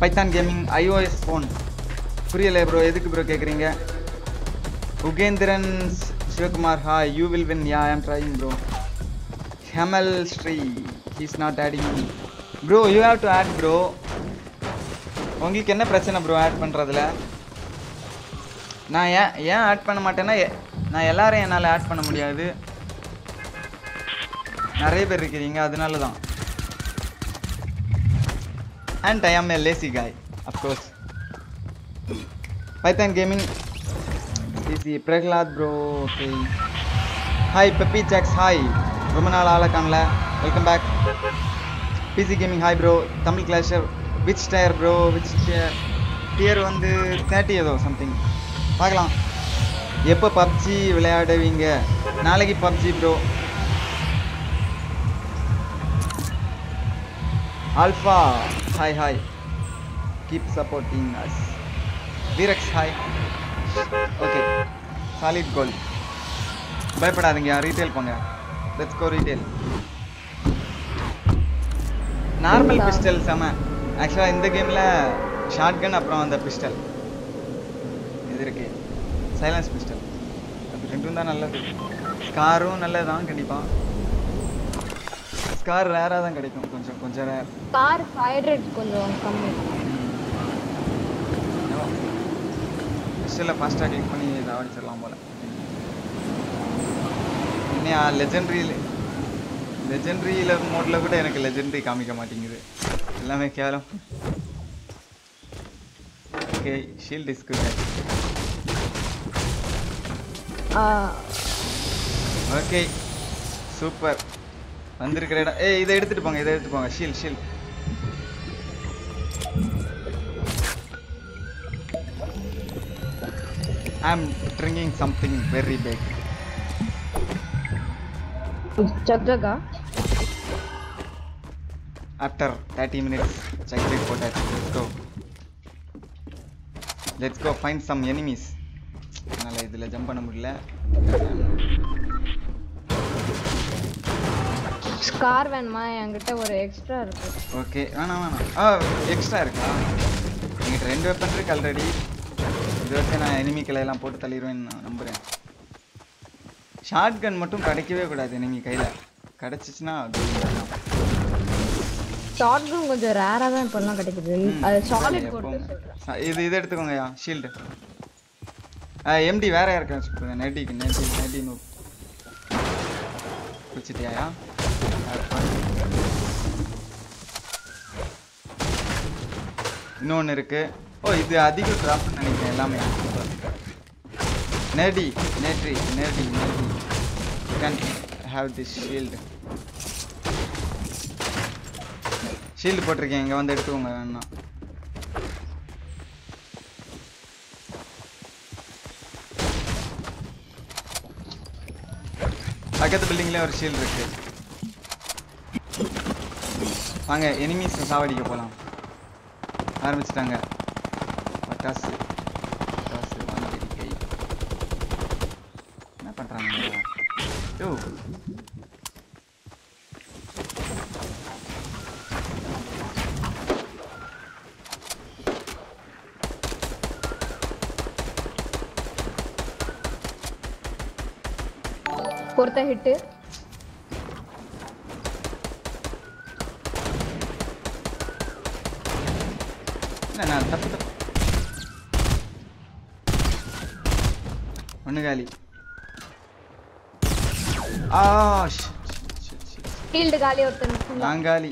Python gaming iOS phone புரியலை ப்ரோ எதுக்கு bro கேட்குறீங்க Ugendran Sivakumar hi you will win ya I'm trying bro Hemal Sri he's not adding bro you have to add bro உங்களுக்கு என்ன பிரச்சனை bro add பண்ணுறதுல நான் ஏன் ஏன் ஆட் பண்ண மாட்டேன்னா நான் எல்லாரையும் என்னால் ஆட் பண்ண முடியாது. நிறைய பேர் இருக்கிறீங்க அதனால தான் and I am a lazy guy of course Python gaming CC Prahlad bro okay hi Peppy Jacks hi ரொம்ப நாள் ஆளை காணல. Welcome back PC gaming hi bro Tamil clasher which tier bro which tier tier வந்து thirty ஏதோ something பார்க்கலாம். எப்போ PUBG விளையாடுவீங்க? நாளைக்கு PUBG bro alpha hi hi keep supporting us வீரக்ஸ் hi okay solid gold பயப்படாதீங்க ரீட்டைல் போங்க. Let's go retail normal pistol செம. ஆக்சுவலாக இந்த கேமில் ஷார்ட் கன் அப்புறம் அந்த பிஸ்டல் இது இருக்குது சைலன்ஸ் பிஸ்டல் அது ரெண்டும் தான் நல்லது. ஸ்காரும் நல்லது தான் கண்டிப்பாக ஸ்கார் ரேராக தான் கிடைக்கும். கொஞ்சம் கொஞ்சம் ரேர் கார் ஃபயர் ரேட் கொஞ்சம் கம்மி. பிஸ்டலில் ஃபாஸ்ட்டாக கிளிக் பண்ணி இதை அடிச்சிடலாம் போல். இன்னையா லெஜெண்ட்ரி லெஜெண்ட்ரியில் மோடில் கூட எனக்கு லெஜெண்ட்ரி காமிக்க மாட்டேங்குது. எல்லாமே கேவலம். ஓகே ஷீல்ட் இஸ்கு ஓகே. சூப்பர். வந்திருக்கிற இடம். ஏய் இதை எடுத்துட்டு போங்க இதை எடுத்துட்டு போங்க. Shield shield. I'm drinking something very big சக்ரகா after thirty minutes check rate போட்டாச்சு let's go let's go find some என்னால் இதில் ஜம்ப் பண்ண முடியல. ஸ்கார் வேணுமா? என்கிட்ட ஒரு எக்ஸ்ட்ரா இருக்கு. ஓகே வேணாம் வேணாம். ஆ எக்ஸ்ட்ரா இருக்கா? என்கிட்ட ரெண்டு வெப்பன் இருக்கு ஆல்ரெடி இது வச்சு நான் enemy கிளை எல்லாம் போட்டு தள்ளிடுவேன்னு நான் நம்புகிறேன் ஷார்ட் கன் மட்டும் கிடைக்கவே கூடாது enemy கையில். கிடச்சிச்சின்னா ஷார்ட் கன் கொஞ்சம் ரேரா தான் இப்பெல்லாம் கிடைக்குது. அது சாலிட் போட்டு இது இது எடுத்துக்கோங்கய்யா. ஷீல்டு எம்டி வேற யாருக்கா வச்சுக்கோங்க நெட்டிக்கு நெட்டி நெட்டி நூ குளிச்சிட்டியாயா இன்னொன்று இருக்கு. ஓ இது அதிக கிராஃப்ட் நினைக்கிறேன் எல்லாமே. நேடி நேட்ரி நேடி நேடி can have this shield shield போட்டிருக்கேன் இங்கே வந்து எடுத்துக்கோங்க வேணா. பக்கத்து பில்டிங்ல ஒரு ஷீல்டு இருக்கு. வாங்க எனிமீஸ் சாவடிக்க போகலாம் ஆரம்பிச்சிட்டாங்க. பட்டாசு. பட்டாசு வாங்க என்ன பண்ணுறாங்க யோ. ஒருத்த ஹிட்டு இல்ல நான் தப்பு தப்பு ஒண்ணு காலி ஆ shit, shit, shit, shit. Field காலி ஒருத்தன் நான் காலி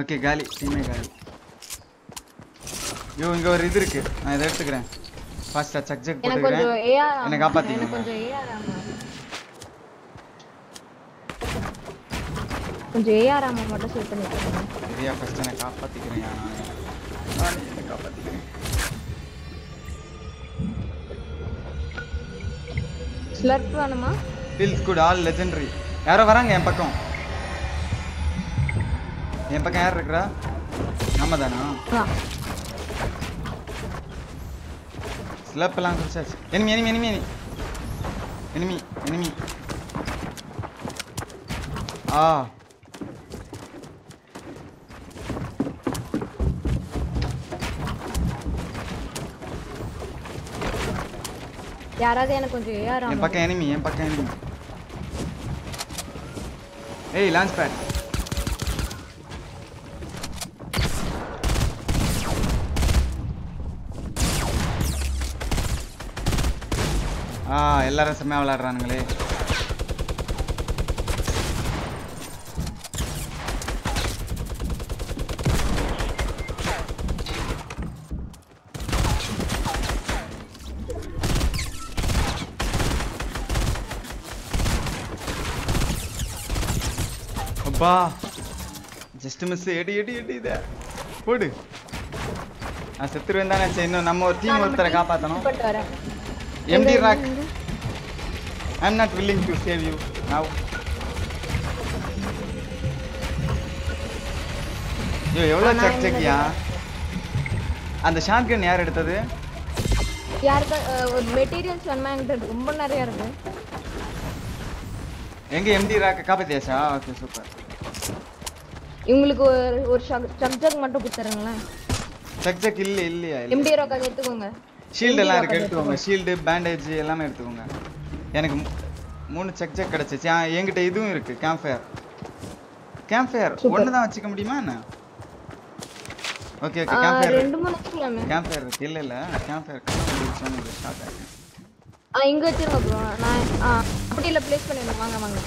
ஓகே காலி டீமே காலி ஐயோ இங்க ஒரு இது இருக்கு. நான் இதை எடுத்துக்கிறேன். ஃபாஸ்டா சக் ஜக் எனக்கு கொஞ்சம் போட்டுக்கிறேன் ஏஆர் என்னை எனக்கு காப்பாத்திக்கோங்க கொஞ்சம் ஏஆர் கொஞ்சம் ஏஆர் ஆமா மட்டும் செட் பண்ணி. சரியா ஃபர்ஸ்ட் என்னை காப்பாத்திக்கிறேன் நான்? நான் என்னை காப்பாத்திக்கிறேன். ஸ்லர்ப் வேணுமா? ஃபீல்ஸ் குட் ஆல் லெஜெண்டரி யாரோ வராங்க என் பக்கம். என் பக்கம் யார் இருக்கிறா? நம்ம தானா? ஆ. ஸ்லப் எல்லாம் குடிச்சாச்சு enemy enemy enemy enemy enemy ஆ. யாராவது எனக்கு கொஞ்சம் ஏஆர் என் பக்கம் எனிமி என் பக்கம் எனிமி ஏய் லான்ச் பேட் ஆ எல்லாரும் செம்மையாக விளாட்றானுங்களே அப்பா ஜஸ்ட் மிஸ் எடி எடி எடி இத. போடு. நான் செத்துருவேன் தான் இன்னும் நம்ம ஒரு டீம் ஒருத்தரை காப்பாற்றணும் Rock I am not willing to save you now ஐயோ எவ்வளோ செக் செக்கியா அந்த ஷார்ட் கன் யார் எடுத்தது? யாருக்கு ஒரு மெட்டீரியல்ஸ் வேணுமா? என்கிட்ட ரொம்ப நிறைய இருக்கு. எங்க எம்டி ராக்க காப்பாத்தியாச்சா ஓகே சூப்பர் இவங்களுக்கு ஒரு ஒரு சப்ஜெக்ட் மட்டும் கொடுத்துறேங்களேன் செக் செக் இல்ல இல்லையா? இல்ல. எம்டி ரோக்கா எடுத்துக்கோங்க. ஷீல்டு எல்லாம் இருக்கு எடுத்துக்கோங்க. ஷீல்டு பேண்டேஜ் எல்லாமே எடுத்துக்கோங்க. எனக்கு மூணு செக் செக் கிடைச்சிச்சு. என்கிட்ட இதுவும் இருக்கு. கேம்ப் ஃபயர் கேம்ப் ஃபயர் ஒன்று தான் வச்சுக்க முடியுமா என்ன? ஓகே ஓகே கேம்ப் ஃபயர் ரெண்டு மூணு வச்சுக்கலாமே. கேம்ப் ஃபயர் இருக்கு. இல்ல இல்ல. கேம்ப் ஃபயர் சொன்னது ஸ்டார்ட் ஆயிருக்கு ஆ இங்க வச்சிருங்க ப்ரோ நான் அப்படி இல்ல ப்ளேஸ் பண்ணிடுங்க வாங்க வாங்க.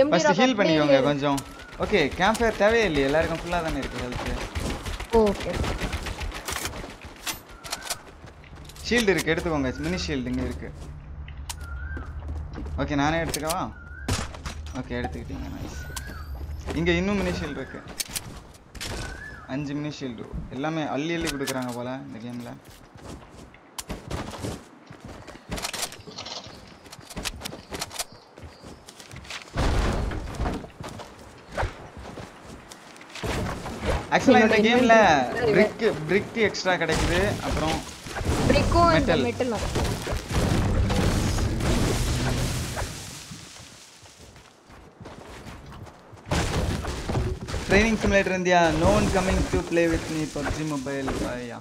எம்டி ஃபர்ஸ்ட் ஹீல் பண்ணிக்கோங்க கொஞ்சம் ஓகே கேம்ப் ஃபயர் தேவையே இல்லையே எல்லாருக்கும் ஃபுல்லாக தானே இருக்கு ஹெல்த் ஓகே ஷீல்டு இருக்கு எடுத்துக்கோங்க. மினி ஷீல்டு இங்கே இருக்கு. ஓகே நானே எடுத்துக்கவா? ஓகே எடுத்துக்கிட்டீங்க. நைஸ் இங்கே இன்னும் மினி ஷீல்டு இருக்கு. அஞ்சு மினி ஷீல்டு எல்லாமே அள்ளி அள்ளி கொடுக்குறாங்க போல இந்த கேமில் ஆக்சுவலாக இந்த கேமில் பிரிக்கு பிரிக்கு எக்ஸ்ட்ரா கிடைக்குது. அப்புறம் இந்த Metal. மெட்டலும் training simulator india no one coming to play with me pubg mobile uh,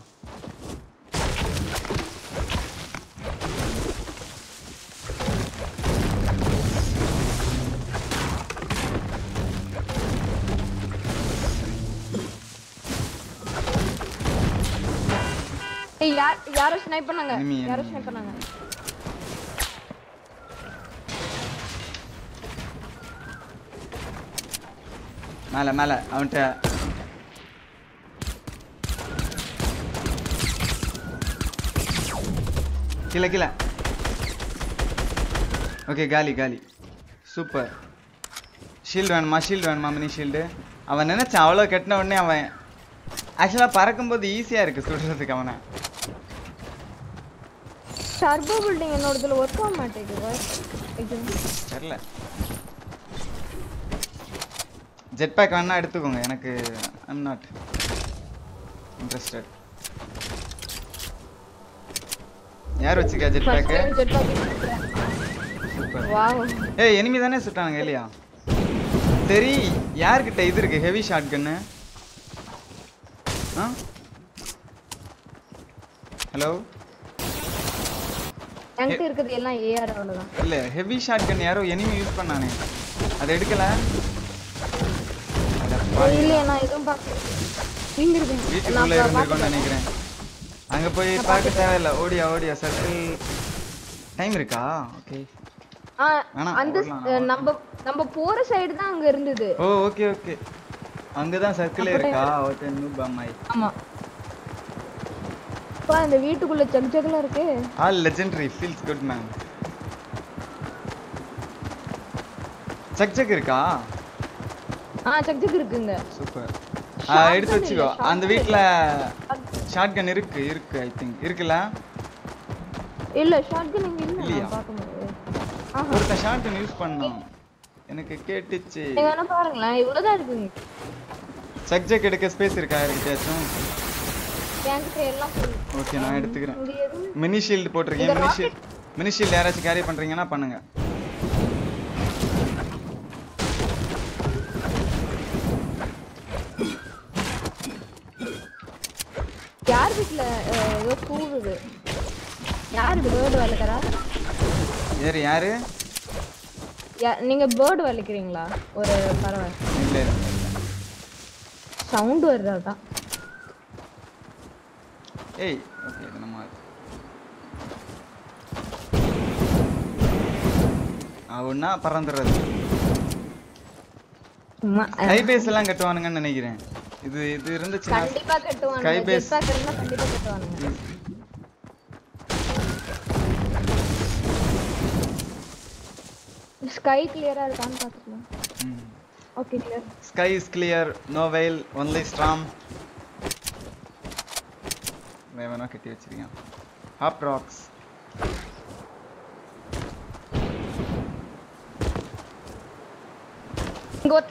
ஏய் யார் யாரோ ஸ்னைப் பண்ணாங்க. யாரோ. ஸ்னைப் பண்ணாங்க. மேல மேல அவன்கிட்ட கீழே கீழே. ஓகே காலி காலி. சூப்பர் ஷீல்டு வேணுமா? ஷீல்டு வேணுமா? மினி ஷீல்டு அவன் நினைச்சான் அவ்வளோ கெட்டின உடனே அவன் ஆக்சுவலாக பறக்கும்போது ஈஸியாக இருக்கு சுடுறதுக்கு அவனை. டர்போ பில்டிங் என்னோடதுல ஒர்க் ஆக மாட்டேங்குது தெரில ஜெட் பேக் வேணா எடுத்துக்கோங்க எனக்கு ஐம் நாட் இன்ட்ரெஸ்டட் யார் வச்சுக்கா ஜெட் பேக் சூப்பர் வாவ் ஏய் எனிமி தானே சுட்டானுங்க இல்லையா? சரி யார்கிட்ட இது இருக்கு? ஹெவி ஷாட் கன்னு ஹலோ என்கிட்ட இருக்கிறது எல்லாம் ஏஆர் அவ்வளவுதான். இல்ல ஹெவி ஷாட் கன் யாரோ எனிமி யூஸ் பண்ணானே. அதை எடுக்கல. இல்லையா நான் எதுவும் பார்க்கல. நீங்க இருக்கீங்க வீட்டுக்குள்ள பார்க்கல. நினைக்கிறேன். அங்க போய் பார்க்க தேவையில்ல. ஓடியா ஓடியா சர்க்கிள். டைம் இருக்கா? ஓகே அந்த நம்ம நம்ம போற சைடு தான் அங்க இருந்தது. ஓ ஓகே ஓகே அங்கதான் சர்க்கிளே இருக்கா? ஓகே நூப் அம்மாய் ஆமா. அப்பா இந்த வீட்டுக்குள்ள ஜக் ஜக்ல இருக்கு. All legendary feels good man chug chug இருக்கா? ஆ ஜக் ஜக் இருக்குங்க சூப்பர் எடுத்து வச்சுக்கோ. அந்த வீட்ல ஷார்ட் கன் இருக்கு இருக்கு ஐ திங்க் இருக்குல்ல? இல்ல ஷாட்கன் இங்க இல்ல? நான் பார்க்க முடியாது ஷார்ட் கன் யூஸ் பண்ணான் எனக்கு கேட்டுச்சு. நீங்க வேணா பாருங்களேன் இவ்வளவுதான் இருக்குங்க சக் ஜக் எடுக்க ஸ்பேஸ் இருக்கா சொல்லு ஓகே நான் எடுத்துக்கிறேன். மினி ஷீல்டு போட்டிருக்கேன் மினி ஷீல்ட் மினி ஷீல்டு யாராச்சும் கேரி பண்றீங்கன்னா பண்ணுங்க. யார் வீட்ல ஏதோ கூவுது? யார் பேர்டு வளர்க்குறா? யாரு யாரு? நீங்க பேர்டு வளர்க்குறீங்களா? ஒரு பறவை. இல்ல. சவுண்ட் வருது அதான் ஏய் ஓகே இது நம்ம அவனா பறந்துடுறது கைபேஸ் எல்லாம் கட்டுவானுங்கன்னு நினைக்கிறேன். இது இது இருந்துச்சுன்னா கண்டிப்பா பேக் இருந்தா கண்டிப்பா கட்டுவானுங்க. ஸ்கை கிளியரா இருக்கான்னு பாத்துக்கலாம். Okay clear sky is clear no வெயில் ஒன்லி ஸ்ட்ராம் வேவனா கட்டி வச்சிருக்கேன் ஹாப் ராக்ஸ் இங்க ஒரு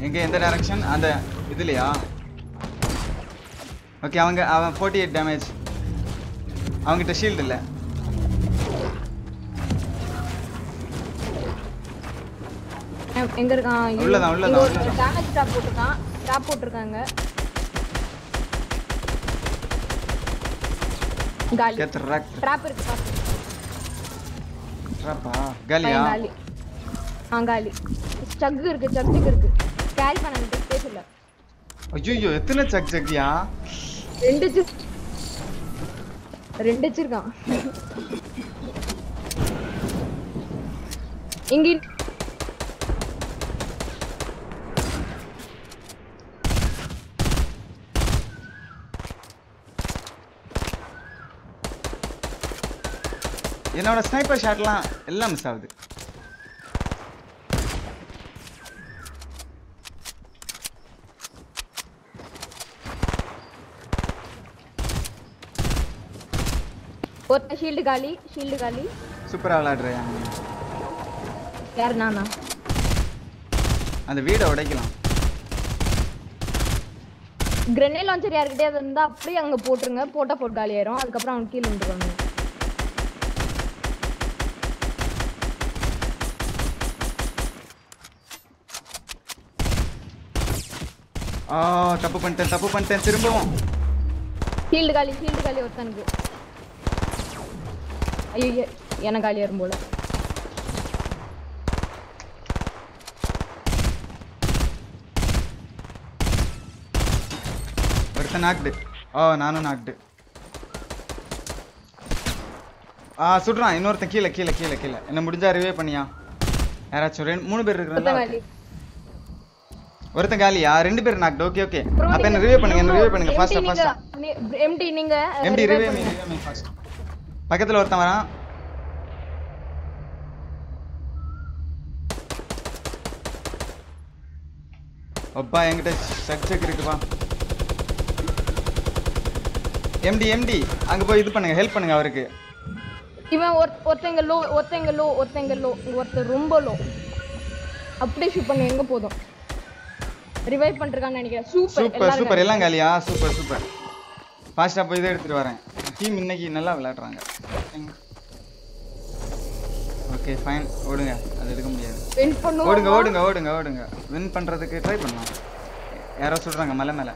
எங்க எந்த டைரக்ஷன் அந்த இதுலையா ஓகே அவங்க அவன் ஃபோர்ட்டி எயிட் டேமேஜ் அவங்ககிட்ட ஷீல்டு இல்லை எங்க இருக்கான். உள்ளதான், உள்ளதான். டேமேஜ் ட்ராப் போட்டிருக்கான். ட்ராப் போட்டிருக்காங்க. காலி. ட்ராப் இருக்கு பாத்து ட்ராப்பா காலியா? காலி. ஆ காலி. ஸ்டக் இருக்கு சக்ஜுக்கு இருக்கு. கேரி பண்ண ஸ்பேஸ் இல்ல ஐயோ எத்தனை சக் சக்கியா ரெண்டு ரெண்டு வச்சிருக்கான் இங்க என்னோட ஸ்னைப்பர் ஷாட்லாம் எல்லாம் மிஸ் ஆகுது. ஒருத்த ஷீல்டு காலி ஷீல்டு காலி. சூப்பரா விளையாடுறியா. யார் நானா? அந்த வீடை உடைக்கலாம். கிரெனேட் லான்ச்சர் யார்கிட்டயாவது இருந்தா அப்படியே அங்க போட்டுருங்க. போட்டா போட்டு காலி ஆயிரும் அதுக்கப்புறம் அவங்க கீழே வந்துருவாங்க ஆ தப்பு பண்ணிட்டேன் தப்பு பண்ணிட்டேன். திரும்பவும். ஷீல்டு காலி ஷீல்டு காலி ஒருத்தனுக்கு. ஐயோ எனக்கு காலி வரும் போல. ஒருத்தன் நாக்டு ஓ நானும் நாக்டு ஆ சுடுறான். இன்னொருத்தன் கீழே கீழே கீழே கீழே. என்ன முடிஞ்சா ரிவே பண்ணியா? யாராச்சும் ரெண்டு மூணு பேர் காலி ஒருத்தன் காலியா ரெண்டு பேர் நாக்டு ஓகே ஓகே அப்ப என்ன நீங்க- ரிவே பண்ணுங்க என்ன bro, ரிவே பண்ணுங்க. ஃபாஸ்டா ஃபாஸ்டா MD நீங்க எம்டி revive ரிவே மீ பண்ணுங்க. ரிவே மீ ஃபாஸ்ட் பக்கத்துல ஒருத்தன் வரான். அப்பா என்கிட்ட சக் சக் இருக்குப்பா எம்டி எம்டி அங்க போய் இது பண்ணுங்க ஹெல்ப் பண்ணுங்க அவருக்கு. இவன் ஒருத்த- ஒருத்தங்க லோ ஒருத்தங்க லோ ஒருத்தங்க லோ ஒருத்தர் ரொம்ப லோ அப்படியே ஷூட் பண்ணி எங்க போதும்? ரிவைவ் பண்றான்னு நினைக்கிறேன். சூப்பர் சூப்பர் சூப்பர் எல்லாம் காலியா? சூப்பர் சூப்பர் ஃபாஸ்டா போய் இதை எடுத்துட்டு வரேன். டீம் இன்னைக்கு நல்லா விளையாடுறாங்க. ஓகே ஃபைன் ஓடுங்க. அது எடுக்க முடியாது. ஓடுங்க ஓடுங்க ஓடுங்க ஓடுங்க. வின் பண்றதுக்கு ட்ரை பண்ணலாம். யாரோ சொல்றாங்க மலை மேல.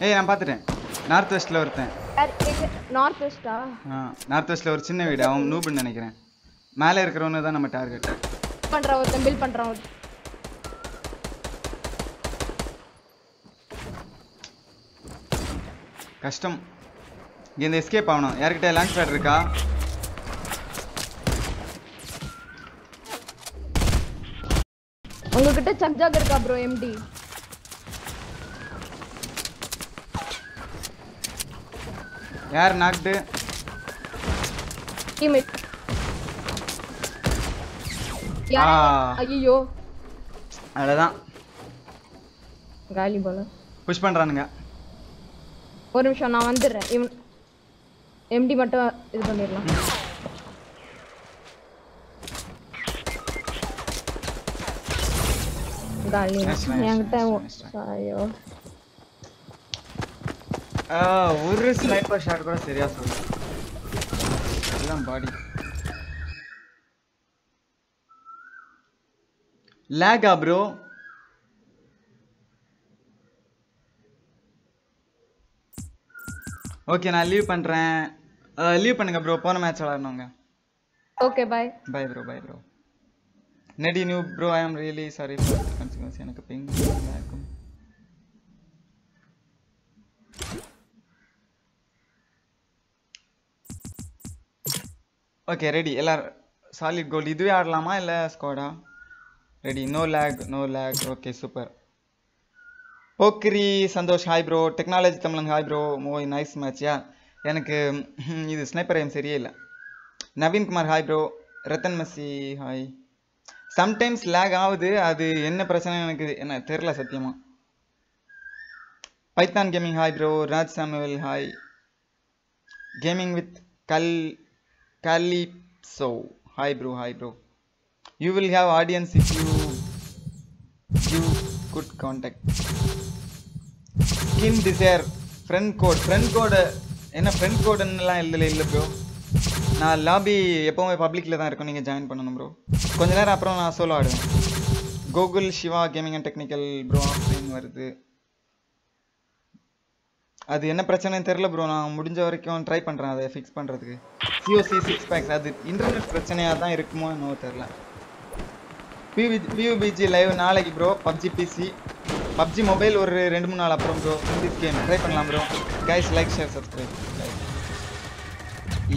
ஏய் நான் பார்த்துட்டேன் நார்த் வெஸ்ட்ல ஒருத்தன் நார்த் வெஸ்டா ஆ நார்த் வெஸ்ட்ல ஒரு சின்ன வீடு அவன் நூபுன்னு நினைக்கிறேன் மேலே இருக்கிறவனு தான் நம்ம டார்கெட் பண்றான் ஒருத்தன் பில் பண்றான் ஒருத்தன். கஷ்டம் இங்க இந்த எஸ்கேப் ஆகணும் யார்கிட்ட லான்ச் பேட் இருக்கா உங்ககிட்ட சக்ஜாக் இருக்கா ப்ரோ எம்டி யார் நாக்டு டீம்மேட். ஐயோ அவ்வளோதான் காலி போல. புஷ் பண்றானுங்க. ஒரு நிமிஷம் நான் வந்துடுறேன். இவன் எம்டி மட்டும் இது பண்ணிடலாம். காலி. என்கிட்ட. ஐயோ ஒரு ஸ்னைப்பர் ஷாட் கூட சரியா சொல்லு எல்லாம் பாடி லேகா ப்ரோ ஓகே நான் லீவ் பண்றேன். லீவ் பண்ணுங்க ப்ரோ போன match விளாடணுங்க okay bye bye bro bye bro நெடி new bro I am really sorry for எனக்கு பிங் ஓகே ரெடி எல்லாரும் சாலிட் கோல்டு இதுவே ஆடலாமா இல்லை ஸ்குவாடா ready no lag no lag okay super Pokkiri Santhosh hi bro technology தமிழன் hi bro மோய் nice மேட்ச்யா எனக்கு இது ஸ்னைப்பர் எம் சரியே இல்லை. நவீன்குமார் ஹாய் ப்ரோ ரத்தன் மசி ஹாய் சம்டைம்ஸ் லேக் ஆகுது. அது என்ன பிரச்சனை எனக்கு என்ன தெரில சத்தியமா. Python gaming hi bro Raj Samuel hi gaming with கல் Calypso. Hi bro hi bro you will have audience if you you good contact. Skin desire. Friend code friend code என்ன ஃப்ரெண்ட் கோடுன்னுலாம் இல்லை இல்லை ப்ரோ நான் lobby எப்போவுமே பப்ளிக்கில் தான் இருக்கும். நீங்கள் ஜாயின் பண்ணணும் ப்ரோ கொஞ்ச நேரம் அப்புறம் நான் சோலோ ஆடுவேன். Google Siva gaming and technical bro அப்படின்னு வருது. அது என்ன பிரச்சனைன்னு தெரில ப்ரோ நான் முடிஞ்ச வரைக்கும் ட்ரை பண்ணுறேன் அதை ஃபிக்ஸ் பண்ணுறதுக்கு சிஓசி சிக்ஸ் பேக்ஸ் அது இன்டர்நெட் பிரச்சனையாக தான் இருக்குமோ என்னவோ தெரில பிவி பியூபிஜி லைவ் நாளைக்கு bro PUBG PC PUBG mobile ஒரு ரெண்டு மூணு நாள் அப்புறம் ப்ரோ திஸ் கேம் ட்ரை பண்ணலாம் bro guys like share subscribe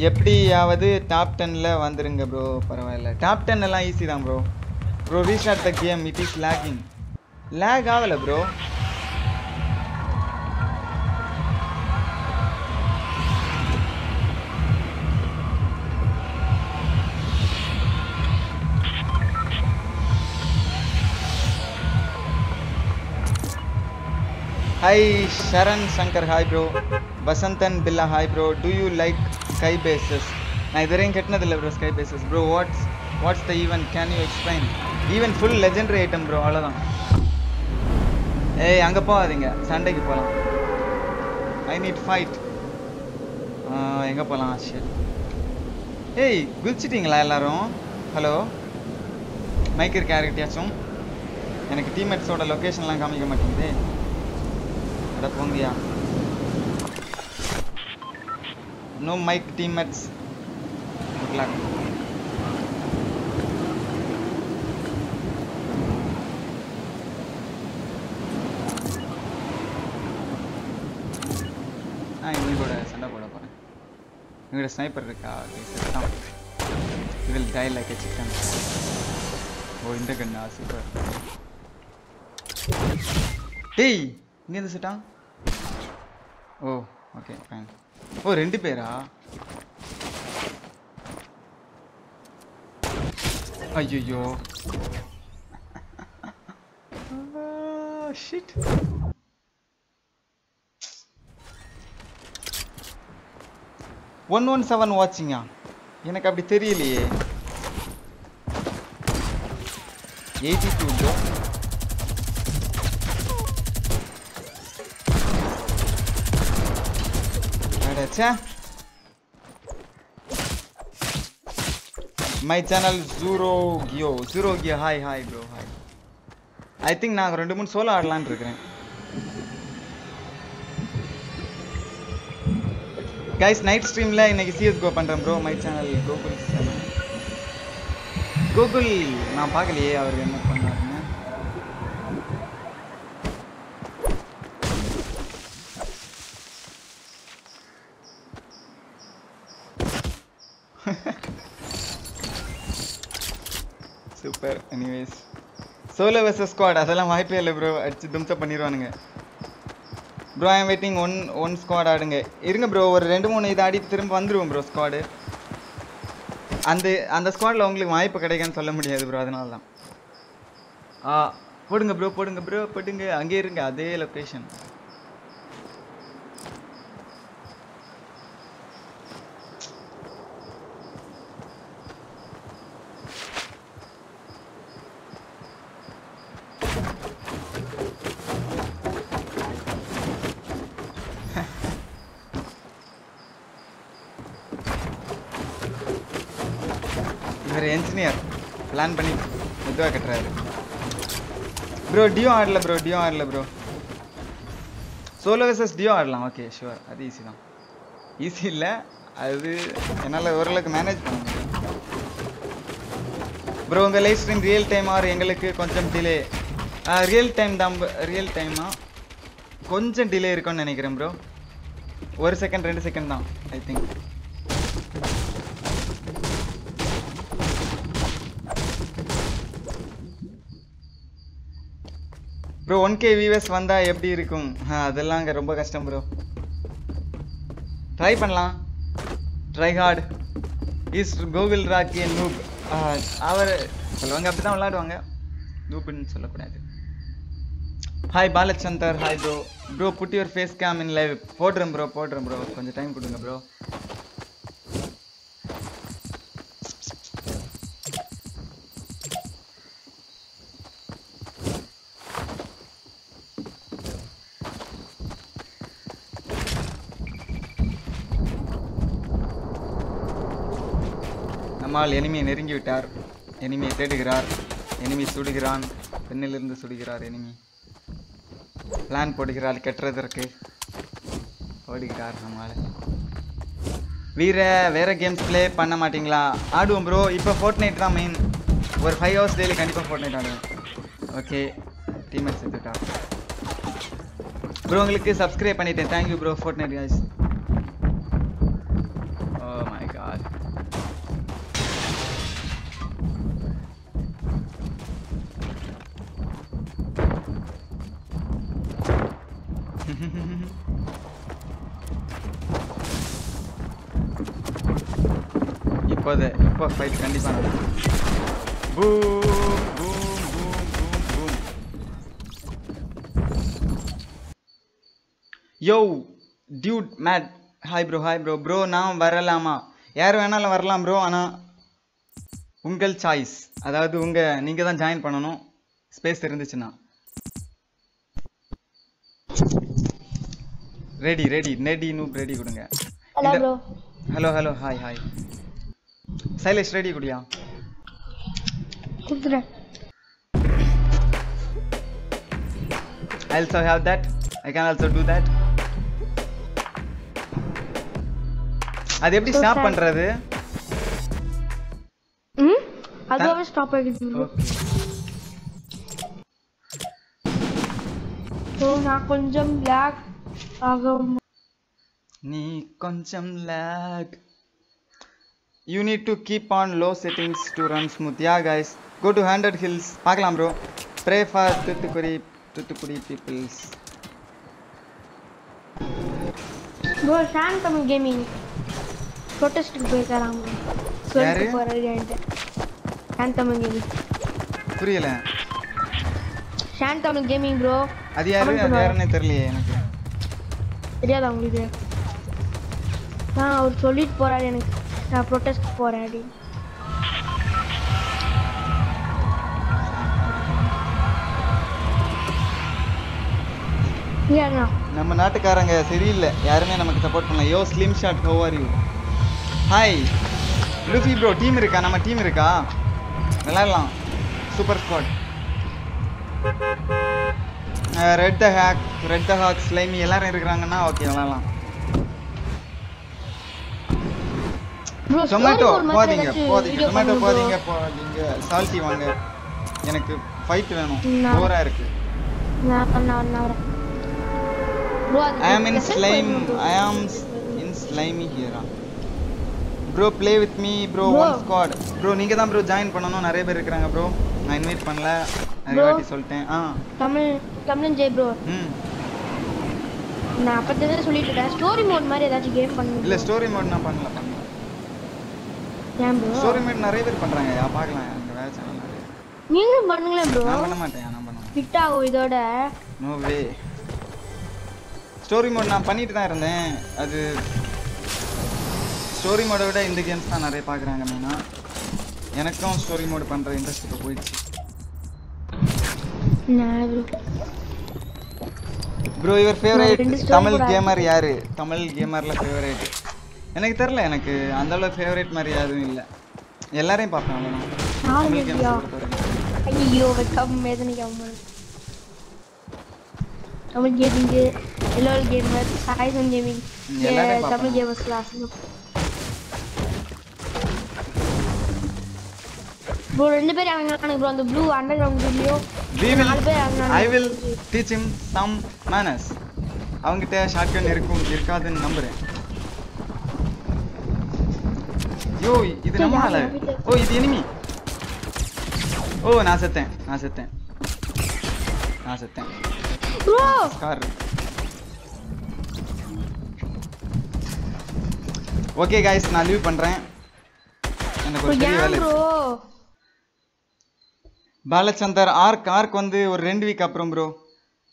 எப்படியாவது டாப் டென்னில் வந்துருங்க ப்ரோ பரவாயில்ல. டாப் டென் எல்லாம் ஈஸி தான் bro bro restart the game it is lagging lag ஆகலை bro hi Sharan Shankar hi bro Vasanthan Billa hi bro two you like sky bases நான் இது வரையும் கட்டினதில்லை bro sky bases bro what's what's the event can you explain event full legendary item bro அவ்வளோதான் ஏய் அங்கே போகாதீங்க. சண்டைக்கு போகலாம் I need fight எங்கே போகலாம் ஷிட் ஏய் குதிச்சிட்டிங்களா எல்லாரும்? ஹலோ மைக் இருக்கா யாருக்கிட்டயாச்சும்? எனக்கு டீம்மேட்ஸோட லொக்கேஷன்லாம் காமிக்க மாட்டேங்குது. அட no mic teammates good luck நான் இவங்க கூட சண்டை போட போகிறேன் இவங்க ஸ்னைப்பர் இருக்கா ஓகே செத்தான் இதில் டை லைக் சிக்கன் ஓ இந்த கண்ணா சூப்பர் டேய் இங்கே இருந்து சுட்டான் ஓ ஓகே ஃபைன் ஓ ரெண்டு பேரா? ஐயோ ஷிட் ஒன் ஒன் செவன் வாட்சிங்கா எனக்கு அப்படி தெரியலையே. எயிட்டி டூ ப்ரோ ச்சே மை சேனல் ஜூரோ கியோ ஜூரோ கியோ hi hi bro hi I think நான் ரெண்டு மூணு சோலோ ஆடலான் இருக்கிறேன். கைஸ் நைட் ஸ்ட்ரீமில் இன்னைக்கு சிஎஸ்கோ பண்ணுறேன் bro my channel Gokul channel Gokul நான் பார்க்கலையே அவர் என்ன பண்ணார் super anyways solo versus squad அதெல்லாம் வாய்ப்பே இல்லை ப்ரோ அடிச்சு தும்ச பண்ணிடுவானுங்க bro I'm waiting one one squad ஆடுங்க. இருங்க ப்ரோ ஒரு ரெண்டு மூணு இது ஆடி திரும்ப வந்துருவோம் ப்ரோ ஸ்குவாடு அந்த அந்த ஸ்குவாடில் உங்களுக்கு வாய்ப்பு கிடைக்கான்னு சொல்ல முடியாது ப்ரோ அதனால தான் ஆ போடுங்க ப்ரோ போடுங்க ப்ரோ போடுங்க. அங்கே இருங்க. அதே லொக்கேஷன் இன்ஜினியர் பிளான் பண்ணி மெதுவாக கட்டுறாரு. ப்ரோ டியோ ஆடல ப்ரோ டியோ ஆடல ப்ரோ சோலோ வெர்சஸ் டியோ ஆடலாம். ஓகே ஷுவர் அது ஈஸி தான். ஈஸி இல்லை. அது என்னால் ஓரளவுக்கு மேனேஜ் பண்ண முடியும். ப்ரோ உங்கள் life stream real time or எங்களுக்கு கொஞ்சம் டிலே ரியல் டைம் தான் ரியல் டைமா கொஞ்சம் டிலே இருக்கும்னு நினைக்கிறேன் ப்ரோ ஒரு செகண்ட் ரெண்டு செகண்ட் தான் I think bro one K viewers வந்தால் எப்படி இருக்கும்? ஆ, அதெல்லாம் அங்கே ரொம்ப கஷ்டம் ப்ரோ ட்ரை பண்ணலாம். Try hard is Gokul Rocky noob அவர் சொல்லுவாங்க அப்படி தான் விளாடுவாங்க நூப்புன்னு சொல்லக்கூடாது. Hi Balachandar hi bro bro put your face cam in live போடுறேன் ப்ரோ போடுறேன் ப்ரோ கொஞ்சம் டைம் கொடுங்க ப்ரோ நம்மால் எனிமியை நெருங்கி விட்டார் எனிமியை தேடுகிறார். எனிமி சுடுகிறான். பெண்ணிலிருந்து சுடுகிறார் எனிமி. பிளான் போடுகிறார் கெட்டுறதற்கு. ஓடுகிறார் நம்மால். வீர வேற கேம்ஸ் ப்ளே பண்ண மாட்டிங்களா? ஆடுவோம் ப்ரோ இப்போ ஃபோர்ட் நைட் தான் மெயின் ஒரு ஃபைவ் ஹவர்ஸ் டெய்லி கண்டிப்பாக ஃபோர்ட் நைட் ஆடுவேன். ஓகே டீமேட் செத்துட்டா ப்ரோ உங்களுக்கு சப்ஸ்கிரைப் பண்ணிட்டேன். Thank you bro Fortnite guys oh my god இப்போது இப்போ ஃபைட் கண்டிப்பாக நடக்கும். Boom boom boom boom boom yo dude mad hi bro hi bro bro நான் வரலாமா? யார் வேணாலும் வரலாம் ப்ரோ ஆனால் உங்கள் சாய்ஸ் அதாவது உங்கள் நீங்கள் தான் ஜாயின் பண்ணணும். ஸ்பேஸ் இருந்துச்சுன்னா. ரெடி ரெடி நெடி நூப் ரெடி கொடுங்க. Hello bro hello hello hi hi Sailesh ready குடியா? கொடுத்துறேன். I also have that. I can also do that. அது எப்படி ஸ்டாப் பண்றது? ம்? அதுவாகவே ஸ்டாப் ஆகிடுச்சு ப்ரோ ஸோ நான் கொஞ்சம் லேக் நீ கொஞ்சம் lag. You need to keep on low settings to run smooth yeah guys. Go to 100 hills. பார்க்கலாம் bro. Pray for Thoothukudi Thoothukudi peoples. Bro Tamil gaming ப்ரொட்டஸ்ட்டுக்கு போயிருக்காராம்? சொல்லிட்டு போகிறேன்ட்டு ஷான் தமிழ் கேமிங் புரியல. தமிழ் கேமிங் ப்ரோ அது யாரு? அது. யாருன்னே தெரியலையே எனக்கு. தெரியாதா உங்களுக்கு? நான் அவர் சொல்லிட்டு போறாரு எனக்கு. நான் ப்ரொட்டஸ்ட் போறேன் அப்படின்னு நம்ம நாட்டுக்காரங்க சரியில்லை. யாருமே நமக்கு சப்போர்ட் பண்ணல. Yo slim shot who are you hi Luffy bro team இருக்கா? நம்ம டீம் இருக்கா? விளையாடலாம். Super squad red the hack red the hawk Slimy எல்லாரும் இருக்கிறாங்கன்னா ஓகே விளையாடலாம். ப்ரோ டொமேட்டோ போதீங்க போதீங்க டொமேட்டோ போதீங்க போதீங்க சால்ட்டி வாங்க. எனக்கு ஃபைட் வேணும். ஓவரா இருக்கு. நான் நான் நான் வரேன் ப்ரோ அது I am in play with me, bro. Bro. One squad. Bro, நீங்க தான் ப்ரோ ஜாயின் பண்ணணும். நிறைய பேர் இருக்காங்க ப்ரோ நான் இன்வைட் பண்ணல. நிறைய. வாட்டி சொல்லிட்டேன். ஆ. தமிழ் தமிழ் ஜெய் ப்ரோ ம். நான் அப்பத்திலே சொல்லிட்டு இருக்கேன். ஸ்டோரி மோட் மாதிரி ஏதாச்சும் கேம் பண்ணுங்க இல்ல ஸ்டோரி மோட் நான் பண்ணல பண்ணல. ஏன் ப்ரோ ஸ்டோரி மோட் நிறைய பேர் பண்றாங்க. யா பார்க்கலாம். எனக்கு வேற சேனல் நிறைய நீங்களும் பண்ணுங்களேன் ப்ரோ நான் பண்ண மாட்டேன் நான் பண்ண ஃபிட் ஆகும் இதோட. நோ வே ஸ்டோரி மோட் நான் பண்ணிட்டு தான் இருந்தேன். அது ஸ்டோரி மோடை விட இந்த கேம்ஸ் தான் நிறைய பார்க்குறாங்க மெயினாக எனக்கும் ஸ்டோரி மோட் பண்ணுற இன்ட்ரெஸ்ட் இப்போ போயிடுச்சு. ப்ரோ யுவர் நான் ஃபேவரட் தமிழ் கேமர் யாரு? தமிழ் கேமர்ல ஃபேவரட் எனக்கு தெரில எனக்கு அந்த அளவு ஃபேவரட் மாதிரி யாரும் இல்லை. எல்லாரையும் பார்ப்பேன் அவ்வளோதான் தமிழ் பொறுத்தவரைக்கும் ஐயோ வெக்கம் வேதனைக்காம தமிழ் கேமிங் எல்லோல் கேமர் சாய்சன் கேமிங் தமிழ் பார்ப்போம். ப்ரோ ரெண்டு பேர் இறங்குறானுங்க ப்ரோ அந்த blue underground video We will, I will teach him some manners. அவங்கிட்ட ஷாட்கன் இருக்கும் இருக்காதுன்னு நம்புறேன். யோ இது நம்ம ஆளு. ஓ இது எனிமி ஓ நான் செத்தேன் நான் செத்தேன். நான் செத்தேன். ப்ரோ கார் ஓகே காய்ஸ் நான் லீவ் பண்றேன். எனக்கு ஒரு பெரிய வேலை. பாலச்சந்தர் ஆர்க் ஆர்க் வந்து ஒரு ரெண்டு வீக் அப்புறம் bro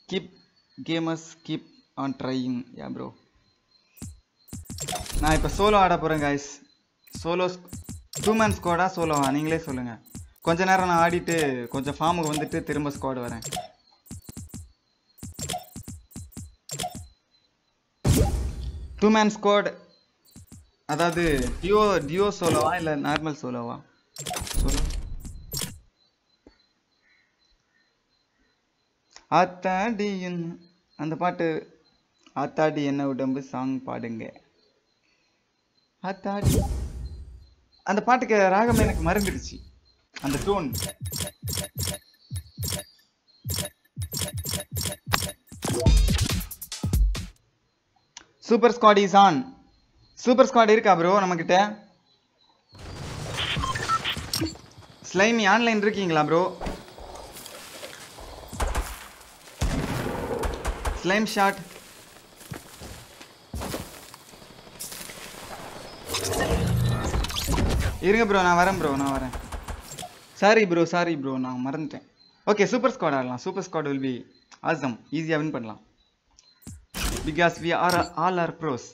keep gamers keep on trying yeah bro நான் இப்போ சோலோ ஆட போகிறேன் காய்ஸ் சோலோ டூ மேன் ஸ்குவாடா சோலோவா நீங்களே சொல்லுங்கள் கொஞ்ச நேரம் நான் ஆடிட்டு கொஞ்சம் ஃபார்முக்கு வந்துட்டு திரும்ப ஸ்குவாடு வரேன். டூ மேன் ஸ்குவாட் அதாவது டியோ டியோ சோலோவா இல்லை நார்மல் சோலோவா சோலோ ஆத்தாடியின் என்ன- அந்த பாட்டு ஆத்தாடி என்ன உடம்பு சாங் பாடுங்க. ஆத்தாடி. அந்த பாட்டுக்கு ராகம் எனக்கு மறந்துடுச்சு. அந்த tone super squad is on super squad இருக்கா ப்ரோ நம்மக்கிட்ட ஸ்லைமி ஆன்லைன் இருக்கீங்களா ப்ரோ ஸ்லைம் ஷாட் இருங்க ப்ரோ நான் வரேன் ப்ரோ நான் வரேன். சாரி ப்ரோ சாரி ப்ரோ நான் மறந்துட்டேன். ஓகே சூப்பர் ஸ்குவாட் ஆடலாம். Super squad will be awesome ஈஸியாக வின் பண்ணலாம். Because we are all are bros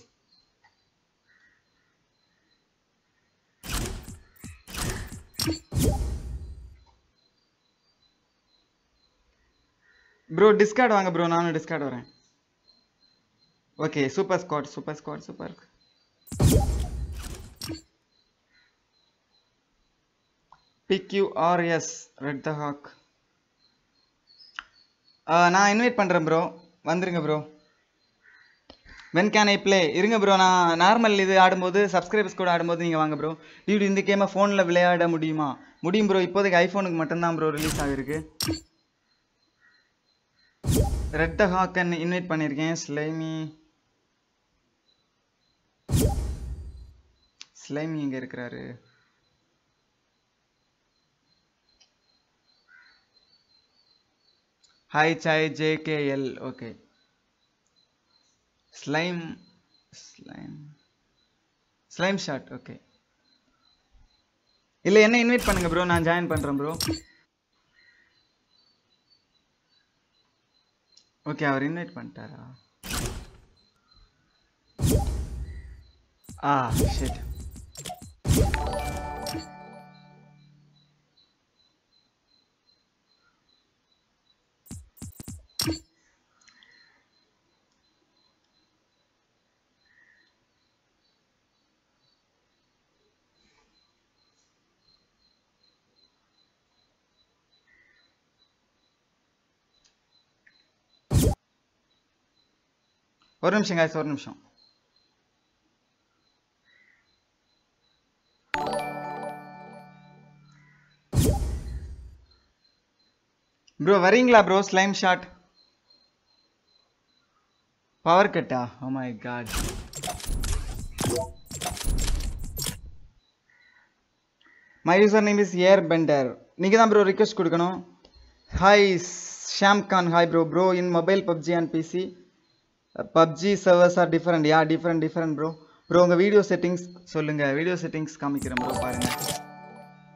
bro Discord வாங்க ப்ரோ நானும் டிஸ்கார்ட் வரேன். Okay super squad super squad super PQRS red the hack நான் invite பண்ணுறேன் ப்ரோ வந்துருங்க bro when can I play இருங்க bro நான் நார்மல் இது ஆடும்போது சப்ஸ்கிரைபர்ஸ் கூட ஆடும்போது நீங்கள் வாங்க ப்ரோ டியூடி இந்த கேமை ஃபோனில் விளையாட முடியுமா? முடியும் ப்ரோ இப்போதைக்கு ஐஃபோனுக்கு மட்டும்தான் ப்ரோ ரிலீஸ் ஆகிருக்கு. ரெட் ஹாக்கன் இன்வைட் பண்ணியிருக்கேன் ஸ்லைமி. ஸ்லைமி எங்கே இருக்கிறாரு? Hi Sai JKL okay slime slime slime shot okay இல்லை என்ன இன்வைட் பண்ணுங்க ப்ரோ நான் ஜாயின் பண்ணுறேன் ப்ரோ ஓகே அவர் இன்வைட் பண்ணிட்டாரா ஆ ஷிட் ஒரு நிமிஷம் guys ஒரு நிமிஷம். ப்ரோ வரீங்களா ப்ரோ ஸ்லைம் ஷாட் பவர் கட்டா ஓ my god my user name is air bender நீங்கள் தான் ப்ரோ ரிக்வெஸ்ட் கொடுக்கணும். Hi Sham Khan hi bro bro in mobile PUBG and PC PUBG servers are different yeah different different bro bro உங்கள் video settings சொல்லுங்கள் video settings காமிக்கிறேன் bro பாருங்கள்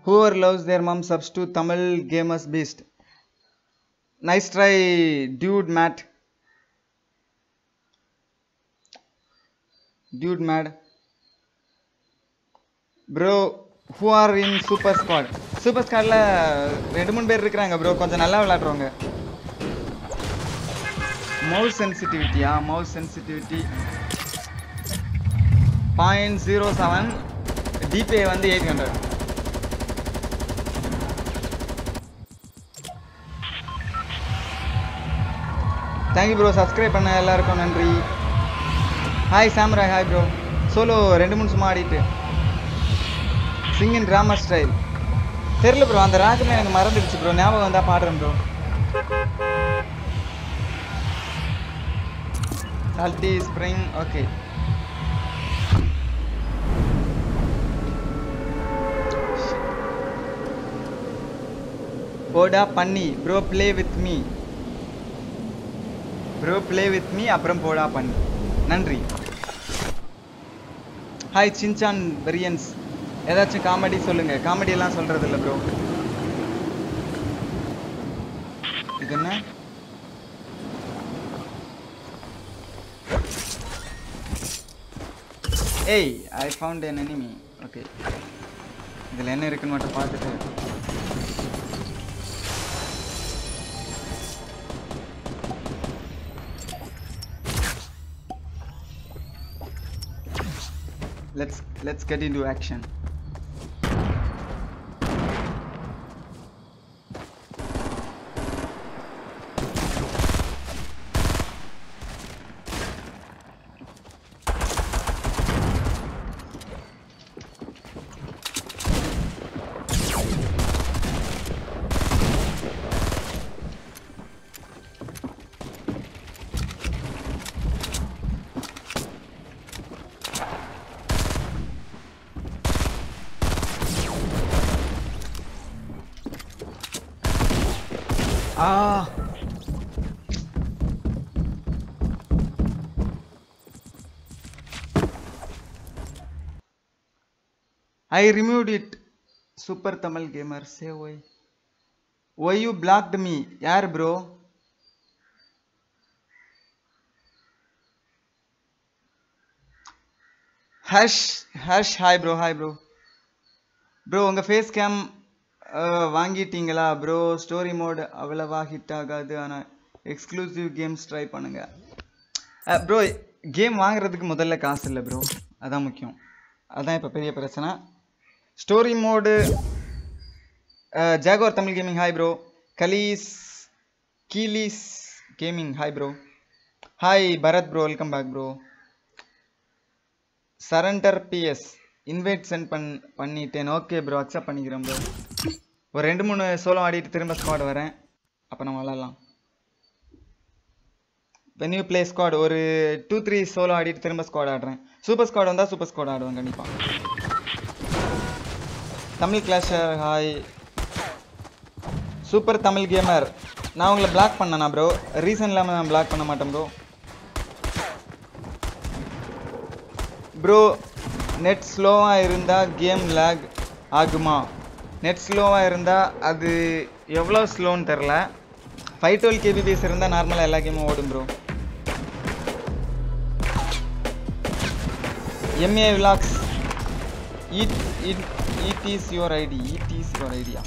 whoever loves their mum subs to Tamil gamers beast nice try dude mad dude mad bro who are in super squad super ஸ்குவாடில் ரெண்டு மூணு பேர் இருக்கிறாங்க bro கொஞ்சம் நல்லா விளாட்றவங்க mouse சென்சிட்டிவிட்டியா mouse sensitivity point zero seven DPI வந்து eight hundred thank you bro subscribe பண்ண எல்லாருக்கும் நன்றி. ஹாய் சாம்ராய் ஹாய் ப்ரோ சோலோ ரெண்டு மூணு சும்மா ஆடிட்டு. சிங் இன் ட்ராமா ஸ்டைல் தெரில ப்ரோ அந்த ராகமே எனக்கு மறந்துடுச்சு ப்ரோ ஞாபகம் வந்தால் பாடுறேன் ப்ரோ salty ஸ்ப்ரிங் ஓகே போடா பண்ணி bro play with me bro play with me அப்புறம் போடா பண்ணி நன்றி ஹாய் சின்சான் வெரியன்ஸ் ஏதாச்சும் காமெடி சொல்லுங்க. காமெடியெல்லாம் சொல்கிறது இல்லை ப்ரோ இது என்ன? ஏய் I found an enemy. Okay இதில் என்ன இருக்குன்னு மட்டும் பார்த்துட்டு. Let's let's get into action. I removed it super Tamil gamer say why why you blocked me யார் bro Harsh Harsh hi bro hi bro bro உங்கள் ஃபேஸ் கேம் வாங்கிட்டீங்களா bro story mode அவ்வளவா hit ஆகாது. ஆனால் exclusive games try பண்ணுங்க. Bro game வாங்குறதுக்கு முதல்ல காசு இல்லை ப்ரோ அதான் முக்கியம். அதான் இப்போ பெரிய பிரச்சனை. ஸ்டோரி மோடு ஜாகோர் தமிழ் கேமிங் ஹாய் ப்ரோ கலீஸ் கீலீஸ் gaming hi bro hi Bharath bro welcome back bro surrender PS invite sent பண் பண்ணிட்டேன். ஓகே ப்ரோ அக்செப்ட் பண்ணிக்கிறேன் ப்ரோ ஒரு ரெண்டு மூணு சோளம் ஆடிட்டு திரும்ப ஸ்குவாட் வரேன். அப்போ நம்ம விளாட்லாம் வென் யூ ப்ளே ஸ்குவாட் ஒரு டூ த்ரீ சோலோ ஆடிட்டு திரும்ப ஸ்குவாட் ஆடுறேன். சூப்பர் ஸ்குவாட் வந்தால் சூப்பர் ஸ்குவாட் ஆடுவேன் கண்டிப்பாக Tamil clasher hi super Tamil gamer நான் உங்களை பிளாக் பண்ணேனா ப்ரோ ரீசன் இல்லாமல் நான் பிளாக் பண்ண மாட்டேன் ப்ரோ ப்ரோ நெட் ஸ்லோவாக இருந்தால் கேம் லேக் ஆகுமா? நெட் ஸ்லோவாக இருந்தால் அது எவ்வளோ ஸ்லோன்னு தெரில. ஃபைவ் டுவெல் கேபிபிஎஸ் இருந்தால் நார்மலாக எல்லா கேமும் ஓடும் bro MA vlogs it it it is your ID it is your idea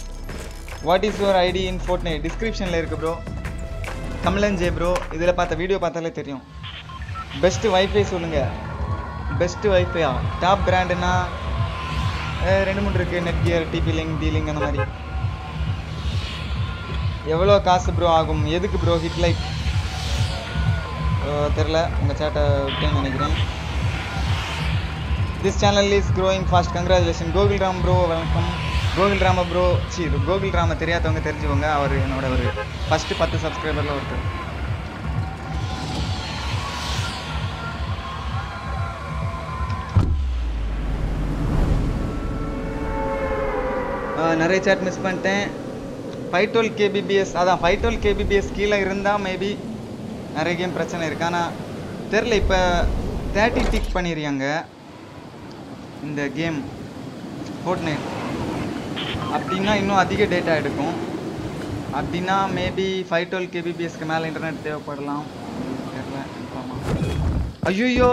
what is your ID in Fortnite டிஸ்கிரிப்ஷனில் இருக்குது ப்ரோ கமலன் ஜே ப்ரோ இதில் பார்த்த வீடியோ பார்த்தாலே தெரியும். பெஸ்ட்டு வைஃபை சொல்லுங்கள் பெஸ்ட்டு வைஃபையா டாப் பிராண்டுனா ரெண்டு மூணு இருக்குது Netgear TP link D link அந்த மாதிரி. எவ்வளோ காசு ப்ரோ ஆகும்? எதுக்கு ப்ரோ ஹிட் லைட் தெரில உங்கள் சேட்டை விட்டேன்னு நினைக்கிறேன். This channel is growing fast congratulation Gokul Ram bro வணக்கம் கோகுல் ராம ப்ரோ சி கோகுல் ராம தெரியாதவங்க தெரிஞ்சுக்கோங்க. அவர் என்னோட ஒரு ஃபஸ்ட்டு பத்து சப்ஸ்கிரைபரில் ஒருத்தர். நிறைய சேட் மிஸ் பண்ணிட்டேன். ஃபைவ் டுவெல் கேபிபிஎஸ் அதான் ஃபைவ் டுவெல் கேபிபிஎஸ் கீழே இருந்தால் மேபி நிறைய கேம் பிரச்சனை இருக்கு. ஆனால் தெரில இப்போ தேர்ட்டி டிக் பண்ணிடுறாங்க இந்த கேம் ஃபோர்ட் நைட் அப்படின்னா இன்னும் அதிக டேட்டா எடுக்கும். அப்படின்னா மேபி ஃபைவ் டுவெல் கேபிபிஎஸ்க்கு மேலே இன்டர்நெட் தேவைப்படலாம். தெரில ஐயோ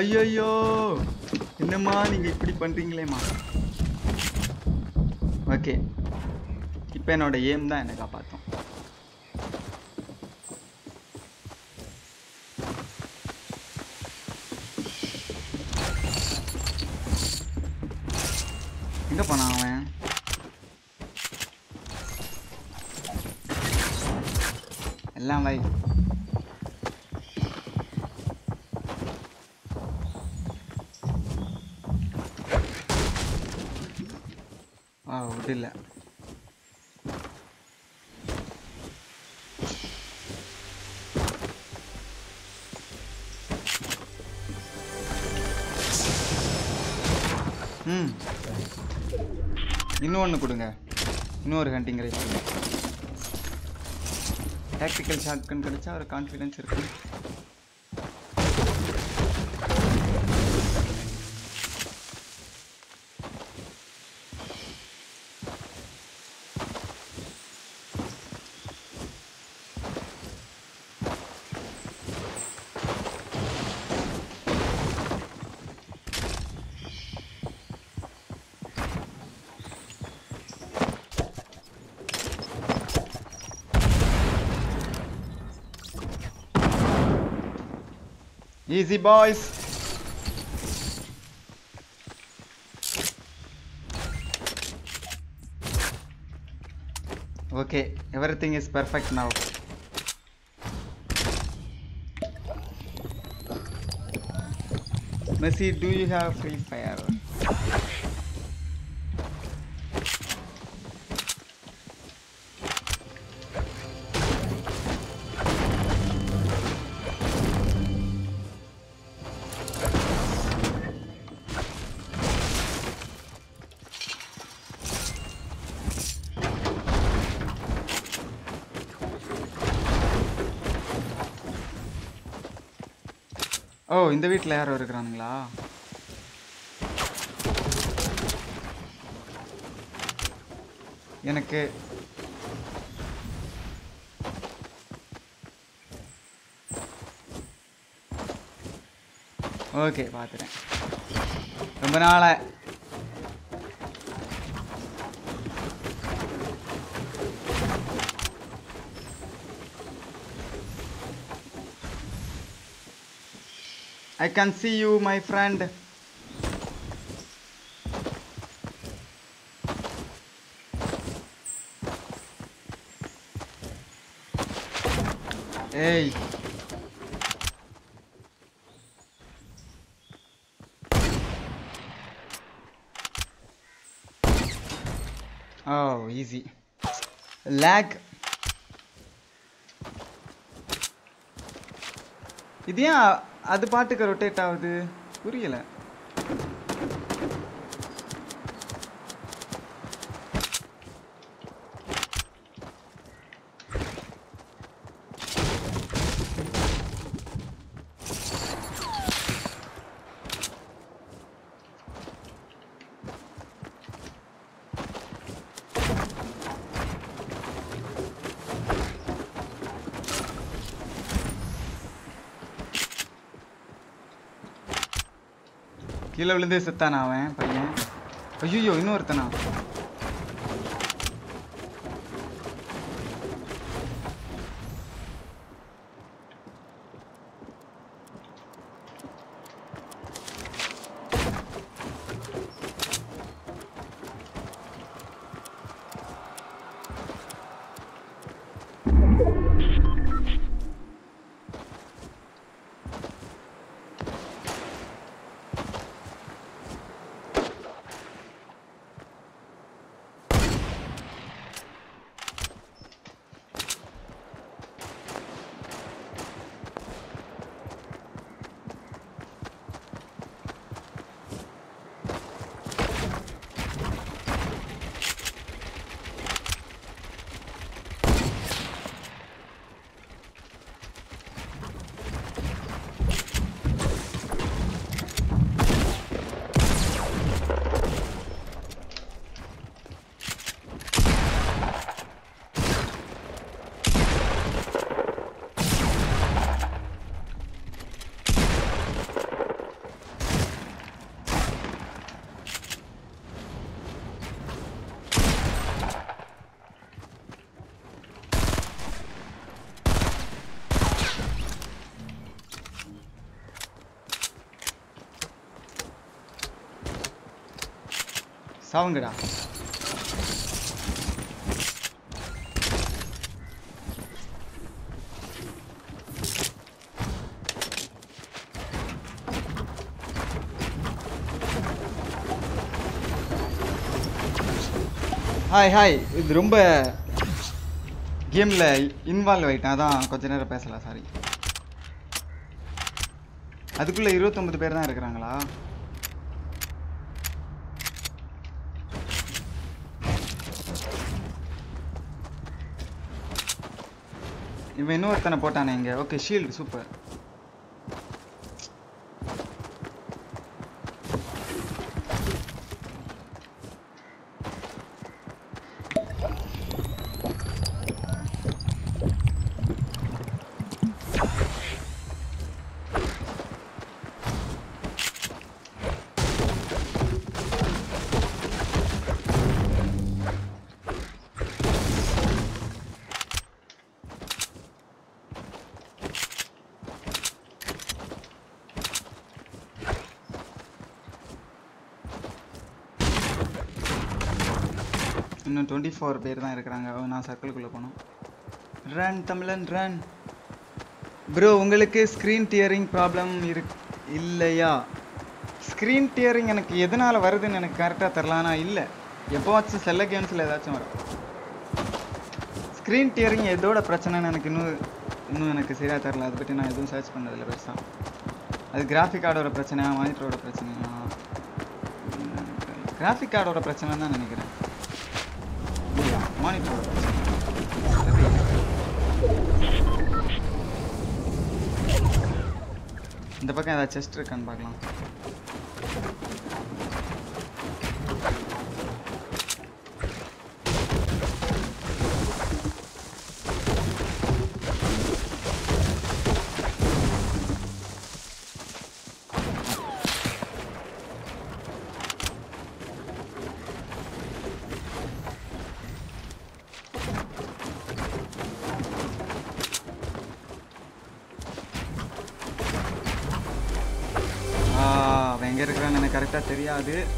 ஐயோ என்னம்மா நீங்கள் இப்படி பண்ணுறீங்களேம்மா ஓகே இப்போ என்னோட எய்ம் தான் என்னை காப்பாற்றும். எங்க போனான் அவன் எல்லாம் வை ஆ விடல ம் இன்னும் இன்னொன்று கொடுங்க. இன்னொரு ஹண்டிங் ரைஃபிள் டாக்டிக்கல் ஷாட்கன் கிடச்சா ஒரு கான்ஃபிடென்ஸ் இருக்குது Easy boys. Okay, everything is perfect now. Messi, do you have free fire? இந்த வீட்டில் யாரும் இருக்கிறானுங்களா? எனக்கு ஓகே பார்த்துட்டேன் ரொம்ப நாளாக I can see you, my friend. Hey. Oh, easy. Lag. It yeah. அது பாட்டுக்கு ரொட்டேட் ஆகுது? புரியலை. கீழே விழுந்தே செத்தானா அவன் பையன். ஐயோ இன்னொருத்தனா? சாவுங்கடா. ஹாய் ஹாய் இது ரொம்ப கேமில் இன்வால்வ் ஆகிட்டேன் அதான் கொஞ்ச நேரம் பேசலாம் சாரி அதுக்குள்ளே இருபத்தொம்பது பேர் தான் இருக்கிறாங்களா? இவன் இன்னொருத்தனை போட்டானே இங்கே. ஓகே ஷீல்டு சூப்பர் இன்னும் டுவெண்ட்டி ஃபோர் பேர் தான் இருக்கிறாங்க. அவங்க நான் சர்க்கிள்குள்ளே போனோம். ரன் தமிழன் ரன் ப்ரோ உங்களுக்கு ஸ்க்ரீன் டியரிங் ப்ராப்ளம் இரு இல்லையா? ஸ்க்ரீன் டியரிங் எனக்கு எதனால் வருதுன்னு எனக்கு கரெக்டாக தெரில ஆனால் இல்லை. எப்போவாச்சும் செல்ல கேம்ஸில் ஏதாச்சும் வரும். ஸ்க்ரீன் டியரிங் எதோட பிரச்சனைன்னு எனக்கு இன்னும் இன்னும் எனக்கு சரியாக தெரில அதை பற்றி நான் எதுவும் சர்ச் பண்ணதில்லை பெருசாக அது கிராஃபிக் கார்டோட பிரச்சனையா மானிட்டரோட பிரச்சனையா? கிராஃபிக் கார்டோட பிரச்சனை தான் நினைக்கிறேன். Monitor. இந்த பக்கம் ஏதாவது செஸ்ட் இருக்கான்னு பார்க்கலாம் கரெக்டாக தெரியாது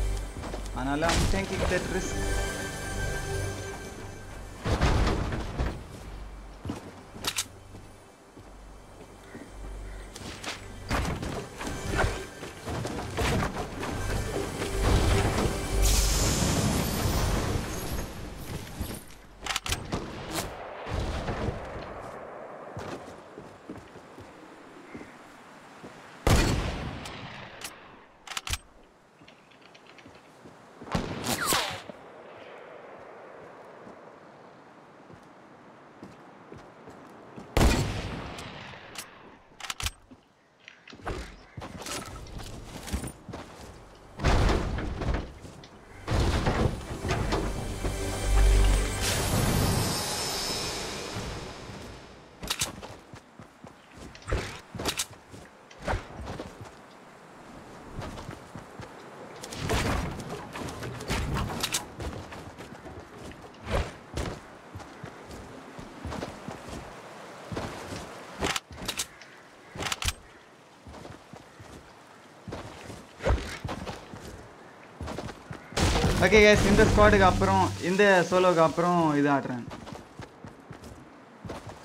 ஓகே கேஸ் இந்த ஸ்குவாடுக்கு அப்புறம் இந்த சோலோக்கு அப்புறம் இது ஆடுறேன்.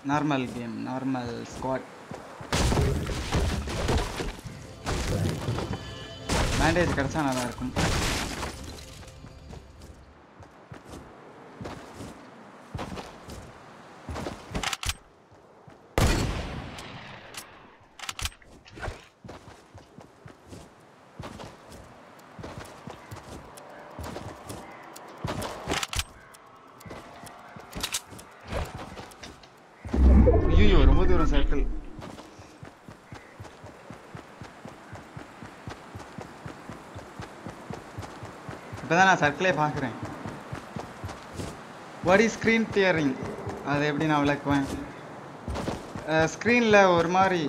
Normal game normal squad bandage கிடச்சா நல்லா இருக்கும் ஐயோ ரொம்ப தூரம் சர்க்கிள் இப்போதான் நான் சர்க்கிளே பார்க்குறேன். வாட் இஸ் ஸ்க்ரீன் டியரிங் அதை எப்படி நான் விளக்குவேன்? ஸ்க்ரீனில் ஒரு மாதிரி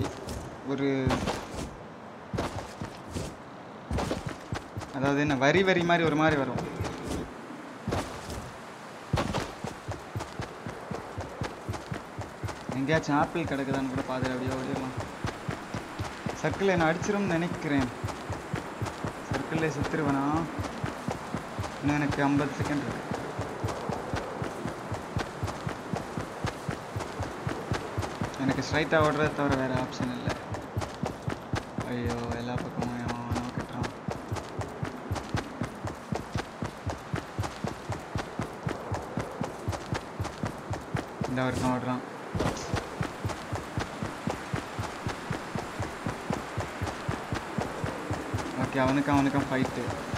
ஒரு அதாவது என்ன வரி வரி மாதிரி ஒரு மாதிரி வரும். எங்கேயாச்சும் ஆப்பிள் கிடக்குதான்னு கூட பார்த்துட்டு அப்படியே ஓடிடலாம். சர்க்கிள் என்ன அடிச்சிரும்னு நினைக்கிறேன். சர்க்கிளில் செத்துருவேனா? இன்னும் எனக்கு ஐம்பது செகண்ட் இருக்கு எனக்கு ஸ்ட்ரைட்டாக ஓடுறத தவிர வேறு ஆப்ஷன் இல்லை ஐயோ எல்லா பக்கமும் எவனோ கட்டுறான் இந்த ஒருத்தன் ஓடுறான் ஓகே அவனுக்கு அவனுக்கும் ஃபைட்டு இவன்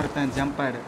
ஒருத்தன் ஜம்ப் ஆடு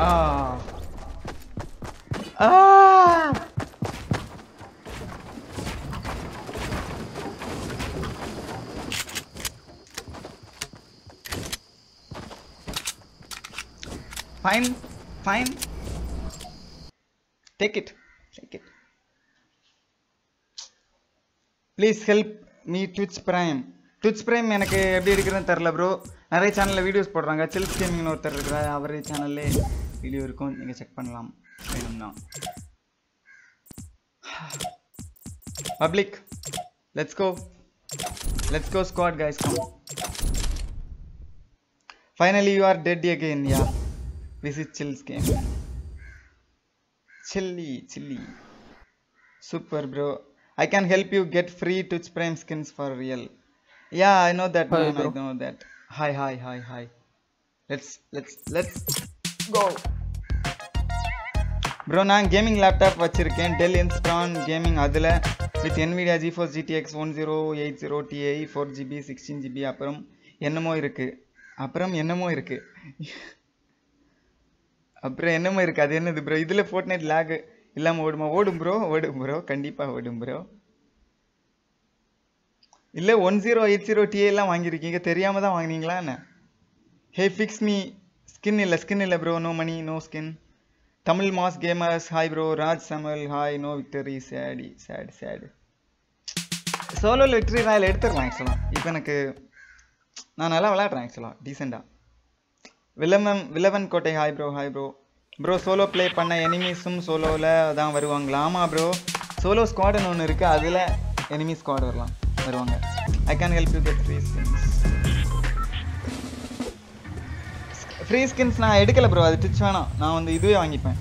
ஆ ஆ Fine, fine. Take it, take it. Please help me twitch prime twitch prime எனக்கு எப்படி எடுக்கிறதுன்னு தெரில ப்ரோ நிறைய சேனலில் வீடியோஸ் போடுறாங்க. சில்ஸ் கேமிங்னு ஒருத்தர் இருக்கிறார். அவர் சேனல்லே வீடியோ இருக்கும். நீங்கள் செக் பண்ணலாம். வேணும்னா public let's go let's go squad guys come finally you are dead again yeah this is chills game chilly chilly Super, bro. I can help you get free Twitch Prime skins for real. Yeah, I know that, Hi, man. I bro. know that. Hi, hi, hi, hi. Let's, let's, let's go. Bro நான் gaming laptop வச்சுருக்கேன் Dell இன்ஸ்டான் gaming அதில் with NVIDIA GeForce GTX one zero eight zero Ti four GB sixteen GB அப்புறம் என்னமோ இருக்குது அப்புறம் என்னமோ இருக்குது அப்புறம் என்னமோ இருக்குது அது என்னது ப்ரோ இதில் ஃபோர்ட்நைட் லேக் இல்லாமல் ஓடுமா? ஓடும் ப்ரோ ஓடும் ப்ரோ கண்டிப்பாக ஓடும் ப்ரோ இல்லை ஒன் ஜீரோ எயிட் ஜீரோ எல்லாம் வாங்கியிருக்கீங்க. தெரியாமல் தான் வாங்கினீங்களா என்ன? ஹே ஃபிக்ஸ் மீ ஸ்கின் இல்லை ஸ்கின் இல்லை bro no money no skin Tamil mass gamers hi bro Raj Chamal hi no victory சேடி சேடு சேடு சோலோவில் விக்டரி ராயல் எடுத்துடலாம் ஆக்சுவலாக இப்போ எனக்கு நான் நல்லா விளையாடுறேன் ஆக்சுவலாக டீசெண்டாக Villavan Villavan Kottai. Hi bro hi bro bro solo play பண்ண எனிமீஸும் சோலோவில் தான் வருவாங்களா? ஆமாம் ப்ரோ சோலோ ஸ்குவாடுன்னு ஒன்று இருக்குது அதில் எனிமி ஸ்குவாட் வரலாம். வருவாங்க. I can help you get free skins free skins நான் எடுக்கல ப்ரோ அது டிச் வேணாம். நான் வந்து இதுவே வாங்கிப்பேன்.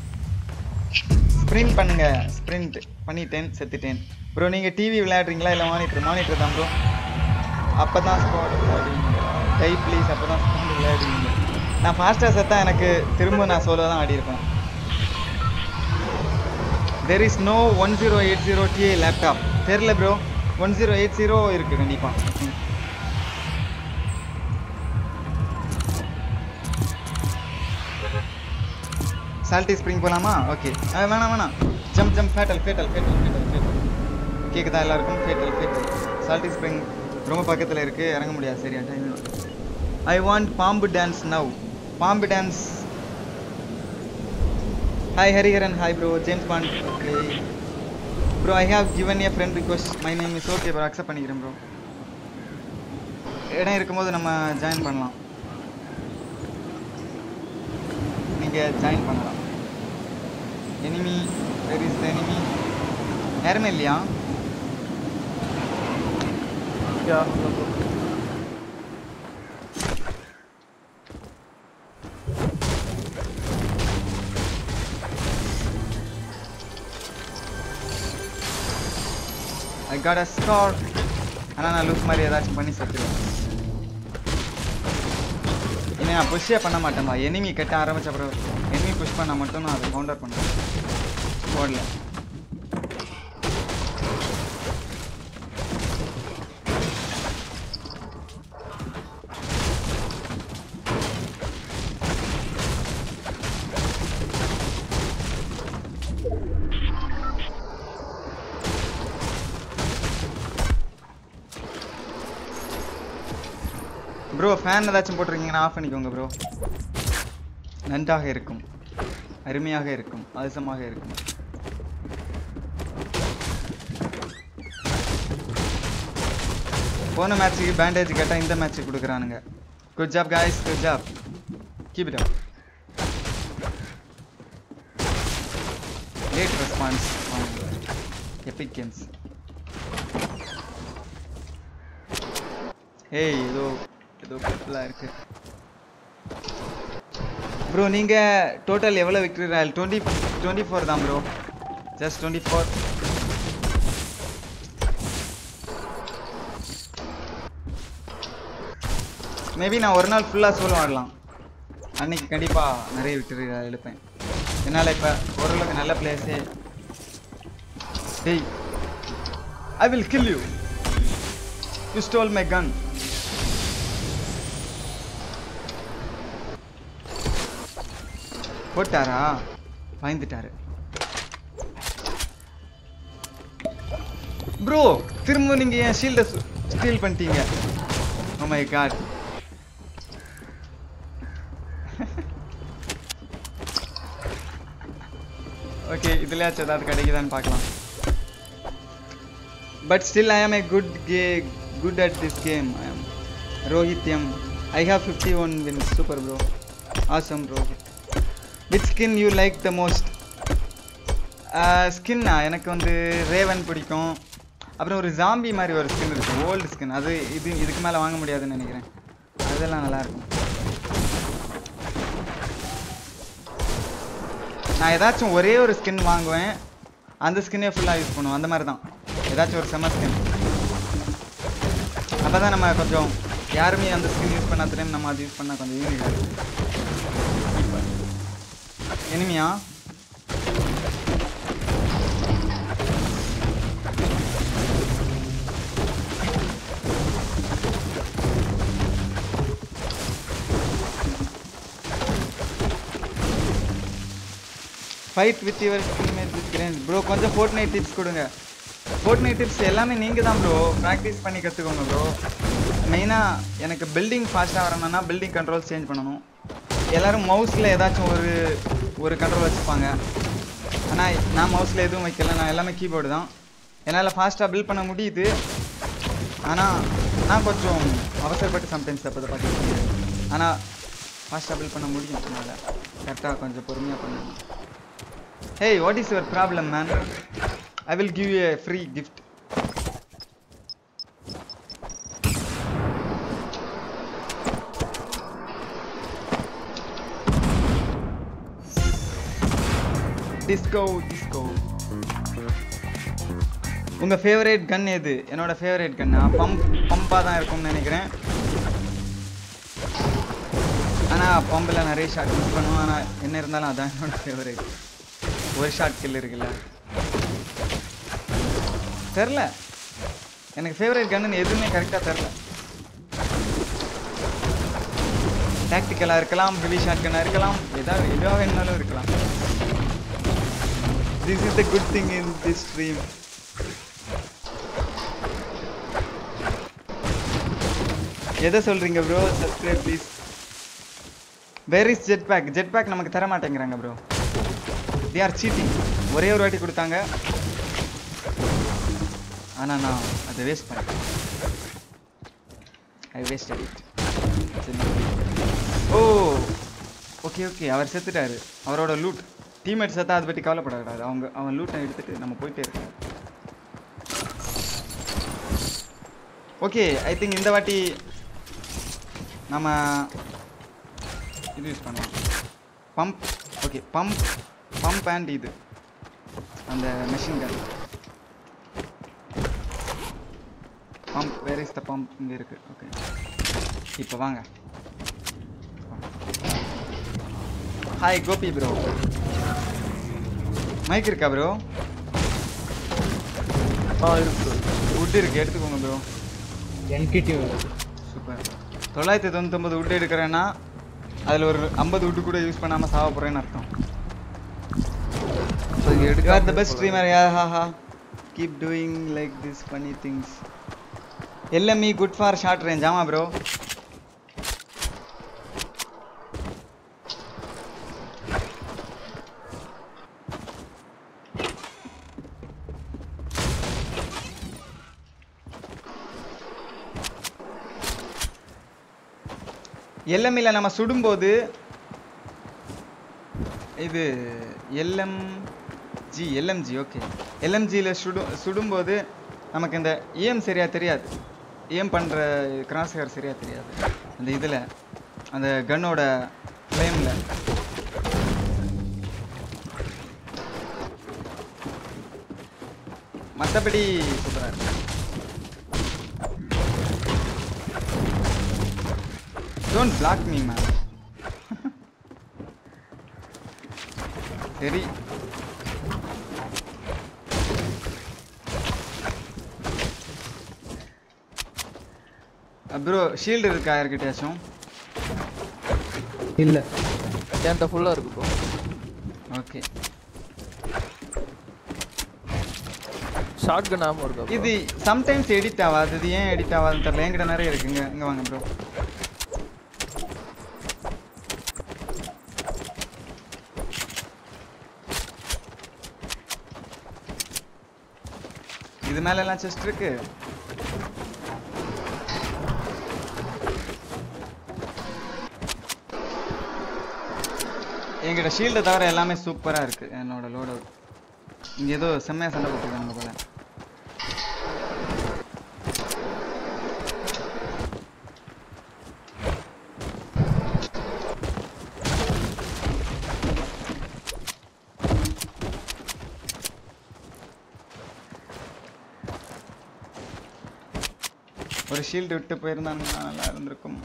ஸ்ப்ரிண்ட் பண்ணுங்க. ஸ்ப்ரிண்ட் பண்ணிட்டேன் செத்துட்டேன். ப்ரோ நீங்கள் டிவி விளையாடுறீங்களா? இல்லை மானிட்டர் மானிட்டர் தான் ப்ரோ அப்போ தான் ஸ்குவாட் விளையாடுவீங்க. டை ப்ளீஸ் அப்போ தான் ஸ்குவாட் விளையாடுவீங்க. நான் ஃபாஸ்ட்டாக செத்தா எனக்கு திரும்ப நான் சோலோ தான் ஆடியிருப்பேன் there is no one zero eight zero DA laptop தெரில bro one zero eight zero இருக்குது கண்டிப்பாக சால்ட்டி ஸ்ப்ரிங் போகலாமா ஓகே வேணாம் வேணாம். Jump jump fatal fatal fatal fatal fatal கேட்குதா எல்லாருக்கும்? ஃபேட்டல் ஃபேட்டல் சால்ட்டி ஸ்ப்ரிங் ரொம்ப பக்கத்தில் இருக்குது இறங்க முடியாது. சரியா டைம் ஐ வாண்ட் பாம்பு டான்ஸ் நவ் பாம்பு dance hi Hariharan hi bro James Bond okay bro I have given a friend request my name is okay bro accept பண்ணிக்கிறேன் ப்ரோ இடம் இருக்கும்போது நம்ம ஜாயின் பண்ணலாம். நீங்கள் ஜாயின் பண்ணலாம். Enemy where is the enemy யாருமே இல்லையா? Yeah, no, bro. ஆனால் நான் லூஸ் மாதிரி ஏதாச்சும் பண்ணி செத்துருவேன். ஏன்னா நான் புஷ்ஷே பண்ண மாட்டேன்பா எனிமி கட்ட ஆரம்பிச்ச அப்புறம் எனிமி புஷ் பண்ணால் மட்டும் நான் அதை கவுண்டர் பண்ணுவேன். போடல. ஃபேன் ஏதாச்சும் போட்டிருக்கீங்கன்னா ஆஃப் பண்ணிக்கோங்க ப்ரோ நன்றாக இருக்கும். அருமையாக இருக்கும். அதிசமாக இருக்கும். போன மேட்ச்சுக்கு பேண்டேஜ் கேட்டால் இந்த மேட்ச்சுக்கு கொடுக்குறானுங்க. Good job guys good job keep it up late response Epic Games ஏய் ஏதோ ஏதோ பர்பிளாக இருக்கு ப்ரோ நீங்கள் டோட்டல் எவ்வளோ விற்கிறீங்க டுவெண்ட்டி டுவெண்ட்டி ஃபோர் தான் bro just twenty four maybe நான் ஒரு நாள் ஃபுல்லாக சோலோ ஆடலாம் அன்னைக்கு கண்டிப்பாக நிறைய விக்டரி எடுப்பேன் என்னால் இப்போ ஓரளவுக்கு நல்ல பிளேஸே டேய் I will kill you you stole my gun போட்டாரா? பயந்துட்டாரு. ப்ரோ திரும்ப நீங்க என் ஷீல்ட ஸ்டீல் பண்ணிட்டீங்க? ஓ மை காட் ஓகே இதுலயாச்சும் ஏதாவது கிடைக்குதான்னு பார்க்கலாம். But still I am a good K good at this game I am Rohit M I have fifty one win super bro awesome Rohit which skin you like the most ஸ்கின்னா எனக்கு வந்து Raven பிடிக்கும். அப்புறம் ஒரு zombie மாதிரி ஒரு skin இருக்கு. Old skin அது இது இதுக்கு மேலே வாங்க முடியாதுன்னு நினைக்கிறேன். அதெல்லாம் நல்லா இருக்கும் நான் ஏதாச்சும் ஒரே ஒரு ஸ்கின் வாங்குவேன். அந்த ஸ்கின்னே ஃபுல்லாக யூஸ் பண்ணுவோம் அந்த மாதிரி தான். ஏதாச்சும் ஒரு செம ஸ்கின் அப்போ தான் நம்ம கொஞ்சம் யாருமே அந்த ஸ்கின் யூஸ் பண்ணாத டைம் நம்ம அது யூஸ் பண்ணால் கொஞ்சம் யூனிக் இருக்கும். எனிமியா fight with your teammate with grenades bro கொஞ்சம் ஃபோர்ட் நைட் டிப்ஸ் கொடுங்க. ஃபோர்ட் நைட் டிப்ஸ் எல்லாமே நீங்கள் தான் ப்ரோ ப்ராக்டிஸ் பண்ணி கற்றுக்கோங்க ப்ரோ மெயினாக எனக்கு பில்டிங் ஃபாஸ்ட்டாக வரணும்னா பில்டிங் கண்ட்ரோல் சேஞ்ச் பண்ணணும். எல்லாரும் மவுஸில் ஏதாச்சும் ஒரு ஒரு கண்ட்ரோல் வச்சுப்பாங்க. ஆனால் நான் மவுஸில் எதுவும் வைக்கல. நான் எல்லாமே கீபோர்டு தான். என்னால் ஃபாஸ்ட்டாக பில்ட் பண்ண முடியுது. ஆனால் நான் கொஞ்சம் அவசரப்பட்டு சம்டைம்ஸ் தப்பு தப்பாக ஆனால் ஃபாஸ்ட்டாக பில்ட் பண்ண முடியும் என்னால். கரெக்டாக கொஞ்சம் பொறுமையாக பண்ணணும். Hey, what is your problem man I will give a free gift disco disco உங்கள் ஃபேவரேட் கன் எது? என்னோட ஃபேவரேட் கன் பம்ப் பம்பாக தான் இருக்கும்னு நினைக்கிறேன். ஆனால் பம்பில் நிறைய ஷாட் மிஸ் பண்ணுவோம். ஆனால் என்ன இருந்தாலும் அதான் என்னோட ஃபேவரேட் ஒரு ஷாட் கில் இருக்குல்ல. தெரில எனக்கு ஃபேவரேட் கன்னு எதுவுமே கரெக்டாக தெரில டாக்டிக்கலாக இருக்கலாம் ஹெவி ஷாட் கன்னாக இருக்கலாம் எதாவது எதுவாக வேணுனாலும் இருக்கலாம். This is the good thing in this stream எதை சொல்றீங்க bro subscribe please where is jet pack jet pack நமக்கு தர மாட்டேங்கிறாங்க ப்ரோ தே ஆர் சீட்டிங் ஒரே ஒரு வாட்டி கொடுத்தாங்க. ஆனால் நான் அதை வேஸ்ட் பண்ணேன் I waste it oh okay okay அவர் செத்துட்டாரு. அவரோட லூட் டீம்மேட் சேர்த்தா அதை பற்றி கவலைப்படக்கூடாது. அவங்க அவன் லூட்டை எடுத்துட்டு நம்ம போயிட்டே இருக்கோம் ஓகே ஐ திங்க் இந்த வாட்டி நம்ம இது யூஸ் பண்ணலாம். Pump okay pump pump and இது. அந்த machine gun pump where is the pump இங்கே இருக்குது ஓகே இப்போ வாங்க. ஹாய் கோபி ப்ரோ மைக் இருக்கா ப்ரோ ஆ இருக்கு wood இருக்கு எடுத்துக்கோங்க ப்ரோ என்கிட்ட சூப்பர் தொள்ளாயிரத்தி தொண்ணூத்தொம்பது wood எடுக்கிறேன்னா அதில் ஒரு ஐம்பது wood கூட யூஸ் பண்ணாமல் சாவ போகிறேன்னு அர்த்தம் You are the best streamer, yeah, haha. Keep doing like this funny things. LME good for short range, ஆமா bro. LME நம்ம சுடும்போது இது எல்எம் ஜி எல்எம்ஜி ஓகே எல்எம்ஜியில் சுடும் சுடும்போது நமக்கு இந்த ஏம் சரியாக தெரியாது. ஏம் பண்ணுற கிராஸ் ஹேர் சரியாக தெரியாது. அந்த இதில் அந்த கன்னோட ஃப்ளேமில் மற்றபடி சூப்பராக டோன்ட் பிளாக் மீ மேம் சரி ப்ரோ ஷீல்டு இருக்கா யார்கிட்டயாச்சும்? இல்ல. என்கிட்ட ஃபுல்லாக இருக்கு ப்ரோ ஓகே ஷார்ட் கன் ஆமா இருக்கா? இது சம்டைம்ஸ் எடிட் ஆகாது இது ஏன் எடிட் ஆகாதுன்னு தெரியல என்கிட்ட நிறைய இருக்குங்க. இங்க வாங்க ப்ரோ மேல எல்லாம் செஸ்ட் இருக்கு. என்கிட்ட ஷீல்டை தவிர எல்லாமே சூப்பராக இருக்குது என்னோட லோட் அவுட் இங்கே ஏதோ செம்மையாக சண்டை போட்டுருக்காங்க போல. ஷீல்டு விட்டு போயிருந்தானுங்களா நல்லா இருந்திருக்கும்.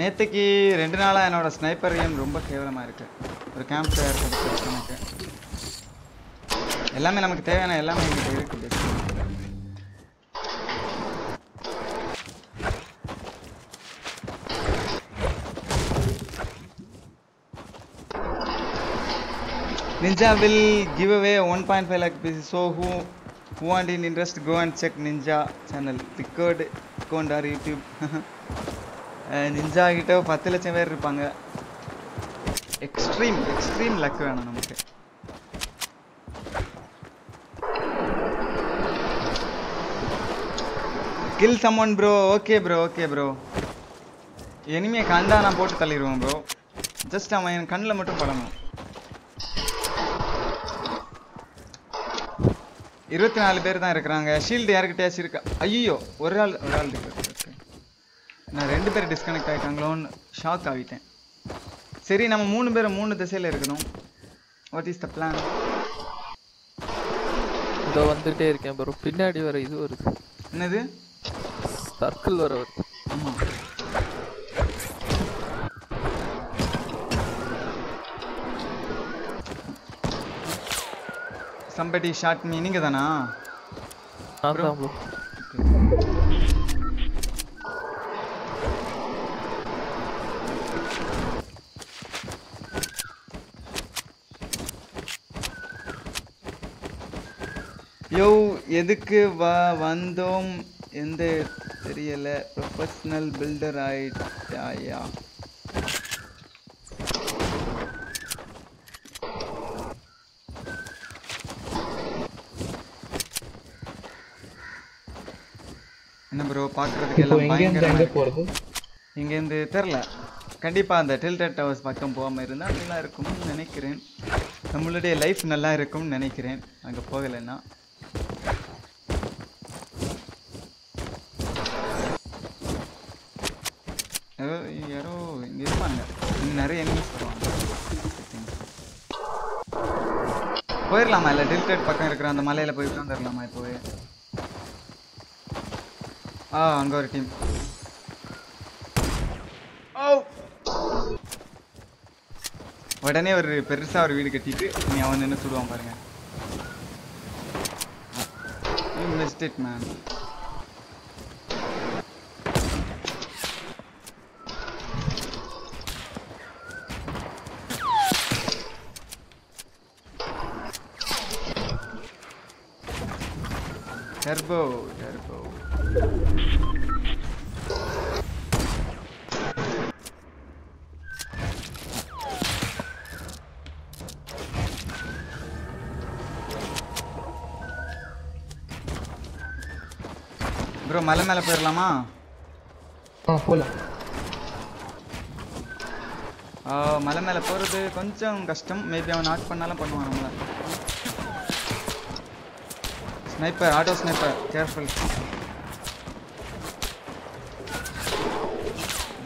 நேற்றுக்கு ரெண்டு நாளாக என்னோட ஸ்னைப்பர் கேம் ரொம்ப கேவலமாக இருக்குது ஒரு கேம்ப் ஃபயர் எனக்கு. எல்லாமே நமக்கு தேவையான எல்லாமே எங்கிட்ட இருக்குது Ninja will give away 1.5 lakh pieces. So who who want in interest go and check Ninja channel. Record Kondar YouTube. <laughs> Ninja கிட்ட பத்து லட்சம் பேர் இருப்பாங்க. எக்ஸ்ட்ரீம் எக்ஸ்ட்ரீம் லக் வேணும் நமக்கு. Kill summon bro okay bro okay bro எனிமையை கண்டா நான் போட்டு தள்ளிடுவேன் ப்ரோ ஜஸ்ட் அவன் என் கண்ணில் மட்டும் படணும். இருபத்தி நாலு பேர் தான் இருக்கிறாங்க. ஷீல்டு யாருக்கிட்டயாச்சும் இருக்கா? ஐயோ ஒரு ஆள் ஒரு ஆள் இருக்கு. நான் ரெண்டு பேர் டிஸ்கனெக்ட் ஆகிட்டாங்களோன்னு ஷாக் ஆகிட்டேன் சரி நம்ம மூணு பேரும் மூணு திசையில் இருக்கணும். வாட் இஸ் த பிளான் இதோ வந்துட்டே இருக்கேன் ப்ரோ பின்னாடி வர இது வருது. என்னது? சர்க்கிள் வர வருது. ஆமா. சம்படி ஷாட் மீ நீங்க தானா? நான் தான் ப்ரோ யோ எதுக்கு வா வந்தோம்? எந்த தெரியல. ப்ரொஃபஷனல் பில்டர் ஆயிட்டாயா? பார்க்கறதுக்கு எல்லாம் எங்கேருந்து பயங்கரமா எங்கே இருக்கு. போகிறது இங்கேருந்து தெரில கண்டிப்பாக அந்த டில்டட் டவர்ஸ் பக்கம் போகாமல் இருந்தால் நல்லா இருக்கும்னு நினைக்கிறேன். நம்மளுடைய லைஃப் நல்லா இருக்கும்னு நினைக்கிறேன். அங்கே போகலைன்னா. யாரோ யாரோ இங்கே இருப்பாங்க. நிறைய எனிமீஸ் வருவாங்க. போயிடலாமா? இல்லை டில்டட் பக்கம் இருக்கிற அந்த மலையில் போய் உட்காந்துடலாமா இப்போவே ஆ அங்கே ஒரு டீம் உடனே ஒரு பெருசா ஒரு வீடு கட்டிட்டு நீ அவன் நின்று சுடுவான் பாருங்க it, man. Turbo, turbo. Bro மலை மேலே போயிடலாமா மலை மேலே போகிறது கொஞ்சம் கஷ்டம். மேபி அவன் நாக் பண்ணாலும் பண்ணுவான் நம்மள. ஸ்னைப்பர் ஆட்டோ ஸ்னைப்பர் கேர்ஃபுல்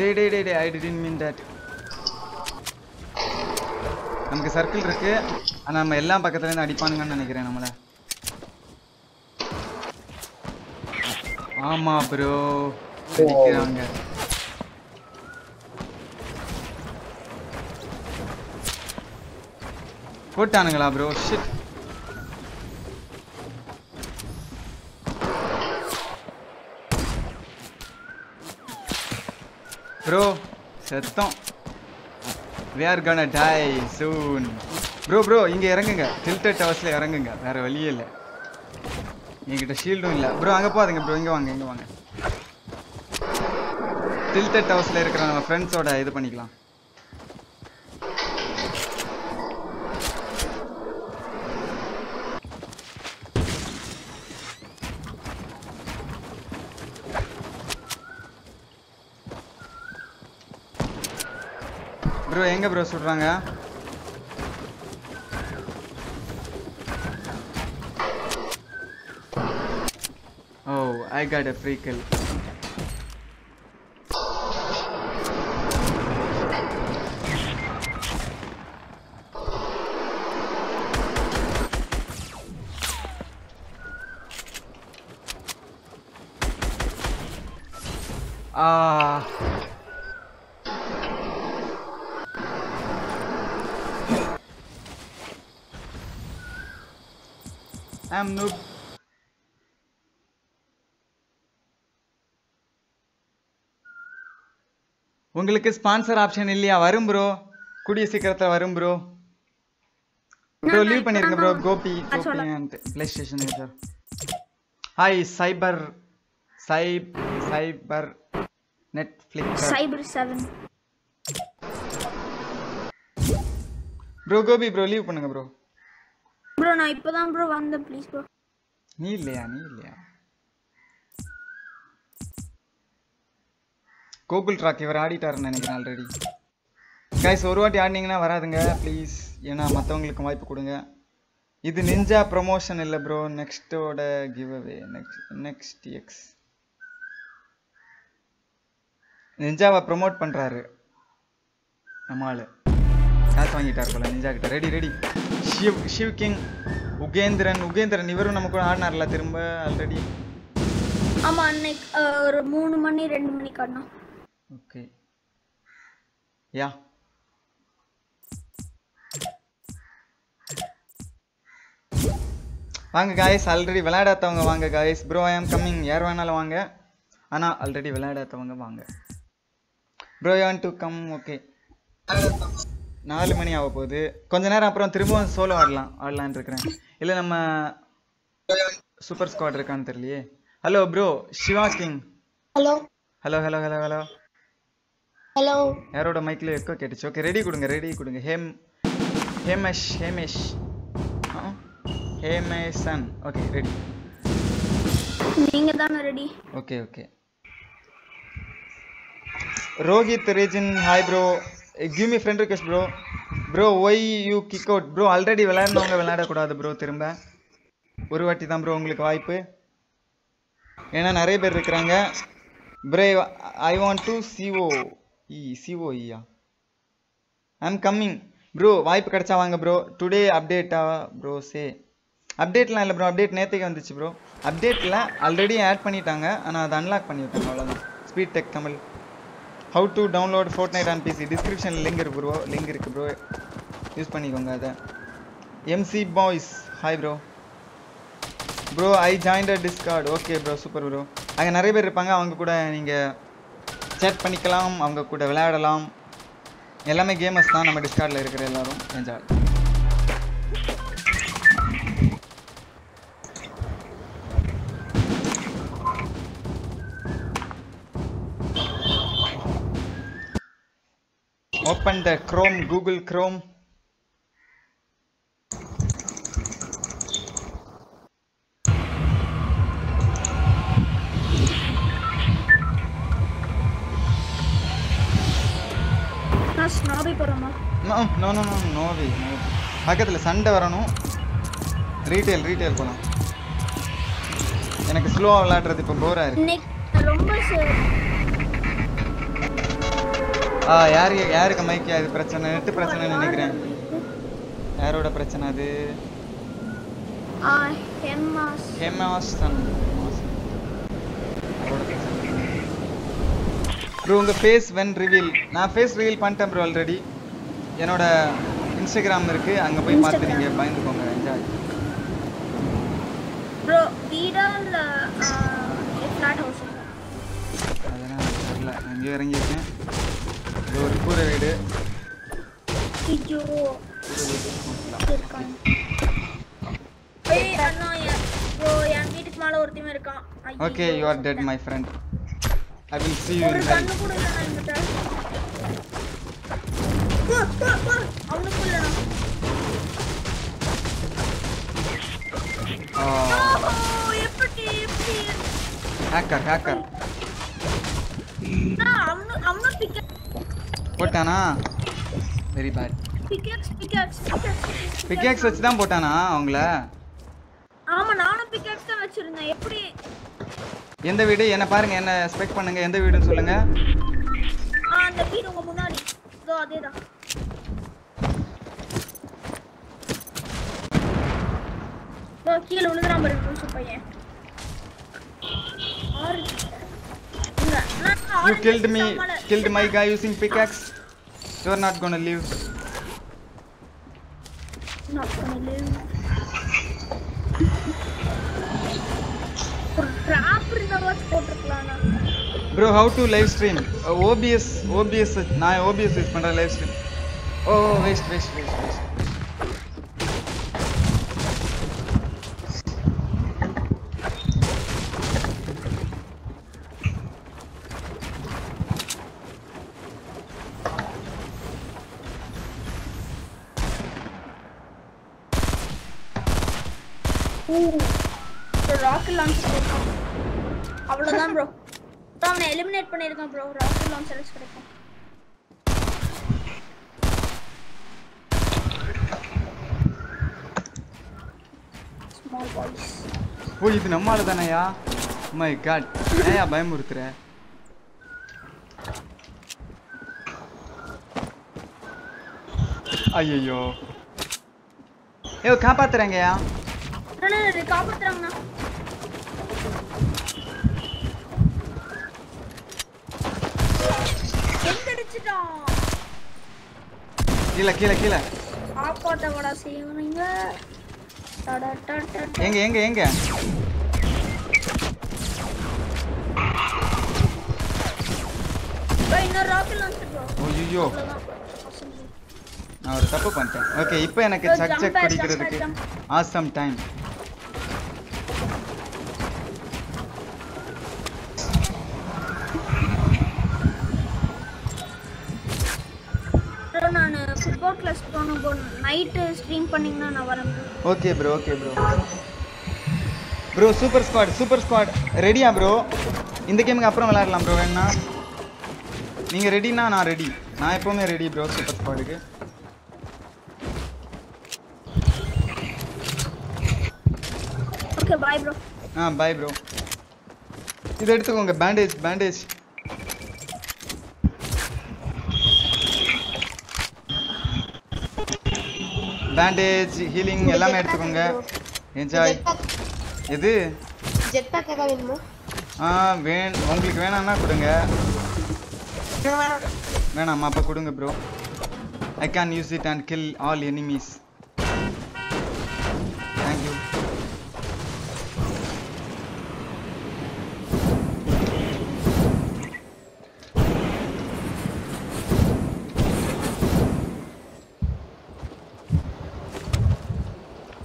டே டே டே டே ஐ டிடன்ட் மீன் தட் நமக்கு சர்க்கிள் இருக்கு. ஆனா நம்ம எல்லா பக்கத்துலேருந்து அடிப்பானுங்கன்னு நினைக்கிறேன் நம்மள. ஆமா ப்ரோ அடிக்கிறாங்க போட்டானுங்களா ப்ரோ ஷிட் ப்ரோ செத்தோம். We are gonna die soon. Bro bro இங்க இறங்குங்க. Tilted டவர்ஸ்ல இறங்குங்க. வேற வழியே இல்லை. என்கிட்ட ஷீல்டும் இல்லை. ப்ரோ அங்கே போகாதீங்க ப்ரோ இங்கே வாங்க இங்கே வாங்க. டில்டட் டவர்ஸ்ல இருக்கிற நம்ம ஃப்ரெண்ட்ஸோட இது பண்ணிக்கலாம். ப்ரோ எங்க ப்ரோ சொல்றாங்க? ஓ I got a free kill உங்களுக்கு ஸ்பான்சர் ஆப்ஷன் இல்லையா? வரும் ப்ரோ கூடிய சீக்கிரத்தில் வரும் ப்ரோ ப்ரோ லீவ் பண்ணிருங்க bro Gopi Gopi and PlayStation sir hi cyber Saif cyber Netflix cyber seven bro Gopi bro leave பண்ணுங்க ப்ரோ ப்ரோ நான் இப்போதான் ப்ரோ வந்தேன் ப்ளீஸ் ப்ரோ நீ இல்லையா? நீ இல்லையா? கோகுல் ட்ராக் இவர் ஆடிட்டாருன்னு நினைக்கிறேன் ஆல்ரெடி கைஸ் ஒரு வாட்டி ஆடினீங்கன்னா வராதுங்க ப்ளீஸ் ஏன்னா மற்றவங்களுக்கு வாய்ப்பு கொடுங்க. இது நிஞ்சா ப்ரொமோஷன் இல்லை bro நெக்ஸ்ட்டோட give away next next X நிஞ்சாவை promote பண்ணுறாரு நம்ம ஆளு. காசு வாங்கிட்டார் போல நிஞ்சா கிட்ட. Ready ready Shiv Shiv king Ugendran Ugendran இவரும் நம்ம கூட ஆடினார்ல திரும்ப ஆல்ரெடி ஆமா அன்னைக்கு ஒரு மூணு மணி ரெண்டு மணிக்கு ஆடினோம் ஓகே யா வாங்க காய்ஸ் ஆல்ரெடி விளையாடாதவங்க வாங்க guys bro I am coming யார் வேணாலும் வாங்க. ஆனால் ஆல்ரெடி விளையாடாதவங்க வாங்க. ப்ரோ யான் டு கம் ஓகே நாலு மணி ஆக போகுது. கொஞ்ச நேரம் அப்புறம் திரும்பவும் சோலோ ஆடலாம் ஆடலான்னு இருக்கிறேன். இல்லை நம்ம சூப்பர் ஸ்குவாட் இருக்கான்னு தெரியலையே. Hello bro Siva king hello hello hello hello hello hello யாரோட மைக்கில் எக்கோ கேட்டுச்சு? ஓகே ரெடி கொடுங்க ரெடி கொடுங்க. ஹேம் ஹேமேஷ் ஹேமேஷ். ஆ? ஹேமேசன். ஓகே ரெடி நீங்க தானே ready okay okay Rohit raging hi bro give me friend request bro bro why you kick out bro already விளையாடுனவங்க விளையாடக்கூடாது bro திரும்ப. ஒரு வாட்டி தான் ப்ரோ உங்களுக்கு வாய்ப்பு. ஏன்னா நிறைய பேர் இருக்கிறாங்க. ப்ரே ஐ வாண்ட் டு சிஓ இ சிஓ ஐம் கம்மிங் ப்ரோ வாய்ப்பு கிடைச்சா வாங்க ப்ரோ டுடே அப்டேட்டா ப்ரோ சே அப்டேட்லாம் இல்லை ப்ரோ அப்டேட் நேற்றுக்கு வந்துச்சு ப்ரோ அப்டேட்டில் ஆல்ரெடி ஆட் பண்ணிட்டாங்க. ஆனால் அதை அன்லாக் பண்ணிவிட்டாங்க அவ்வளோதான் speed tech Tamil. How to download Fortnite on PC டிஸ்கிரிப்ஷனில் லிங்க் இருக்கு ப்ரோ லிங்க் இருக்குது ப்ரோ யூஸ் பண்ணிக்கோங்க அதை. MC boys hi bro bro I joined Discord okay bro super bro அங்கே நிறைய பேர் இருப்பாங்க. அவங்க கூட நீங்கள் சேட் பண்ணிக்கலாம் அவங்க கூட விளையாடலாம். எல்லாமே கேமர்ஸ் தான் நம்ம டிஸ்கார்டில் இருக்கிற எல்லாரும். Enjoy open the chrome google chrome. நான் Snobby போறேமா? No no no no no way no பக்கத்தில் சண்டை வரணும். ரீட்டைல் ரீட்டைல் போகலாம் எனக்கு ஸ்லோவாக விளையாடுறது இப்போ போராக இருக்கு. ரொம்ப ஆ யாரு யாருக்கு மைக்கு அது பிரச்சனை நெட்டு பிரச்சனைன்னு நினைக்கிறேன். யாரோட பிரச்சனை அது? ஆ ஹெம்மாஸ் ஹேமாசன் ப்ரோ உங்கள் ஃபேஸ் வென் ரிவீல் நான் ஃபேஸ் ரிவீல் பண்ணிட்டேன் ப்ரோ ஆல்ரெடி என்னோட இன்ஸ்டாகிராம் இருக்கு அங்க போய் பார்த்து நீங்க பயந்துக்கோங்க என்ஜாய் ப்ரோ வீடா இல்ல ஃபிளாட் ஹவுஸ் அதெல்லாம் தெரியல. எங்கேயோ இறங்கியிருக்கேன் இது ஒரு கூரை வீடு. ஐயோ, okay you are dead my friend I will see you in hell hacker hacker போட்டானா? வெரி பேட் பிக்கெக்ஸ் வச்சு தான் போட்டானா அவங்கள? ஆமா நானும் பிக்கெக்ஸ் தான் வச்சிருந்தேன். எப்படி? எந்த வீடு? என்ன பாருங்க என்ன எக்ஸ்பெக்ட் பண்ணுங்க எந்த வீடுன்னு சொல்லுங்க. அந்த வீடு உங்க முன்னாடி. இதோ அதேதான். இதோ கீழே விழுந்துறாம இருக்கு பையன். ஆறு. orange killed me killed my guy using pickaxe. You are not gonna live Not gonna live. ஒரு trap இருந்தா வாச்சு போட்டிருக்கலாம்ண்ணா. bro how to live stream uh, obs obs நான் obs யூஸ் பண்றேன் live stream oh waste waste waste waste Bro, அவ்வளவுதான் bro அவனை eliminate பண்ணிருக்கான் bro rocket launcher கிடைக்கும் ஸ்மால் பாய்ஸ் ஓ இது நம்ம ஆளு தானயா? மை காட் ஏயா பயமுறுத்துற? ஐயோ ஏ காப்பாத்துறாங்கயா காப்பாத்துறாங்கண்ணா. எந்தடிச்சிட்டான் கீழே கீழே கீழே. காப்பாத்த வடா செய்வீங்க எங்க எங்க எங்க? ஐயோ நான் ஒரு தப்பு பண்ணிட்டேன். ஓகே இப்போ எனக்கு சக் செக் பிடிக்கிறதுக்கு ஆசம் டைம் ப்ரோ நான் ஃபுட்பால் கிளாஸ் போகணும் ப்ரோ நைட்டு ஸ்ட்ரீம் பண்ணீங்கன்னா நான் வரேன். Okay bro okay bro bro super squad super squad ரெடியா ப்ரோ இந்த கேமுக்கு அப்புறம் விளையாடலாம் ப்ரோ வேணா நீங்கள் ரெடினா நான் ரெடி நான் எப்போவுமே ரெடி ப்ரோ சூப்பர் ஸ்குவாடுக்கு ஓகே பாய் ப்ரோ ஆ பாய் ப்ரோ இதை எடுத்துக்கோங்க. பேண்டேஜ் பேண்டேஜ் பேண்டேஜ் ஹீலிங் எல்லாமே எடுத்துக்கோங்க. என்ஜாய் எது? ஜெட் பேக் ஏதாவது வேணுமா? ஆ வேண் உங்களுக்கு வேணாம்னா கொடுங்க. வேணாமா. அப்போ கொடுங்க bro I can use it and kill all enemies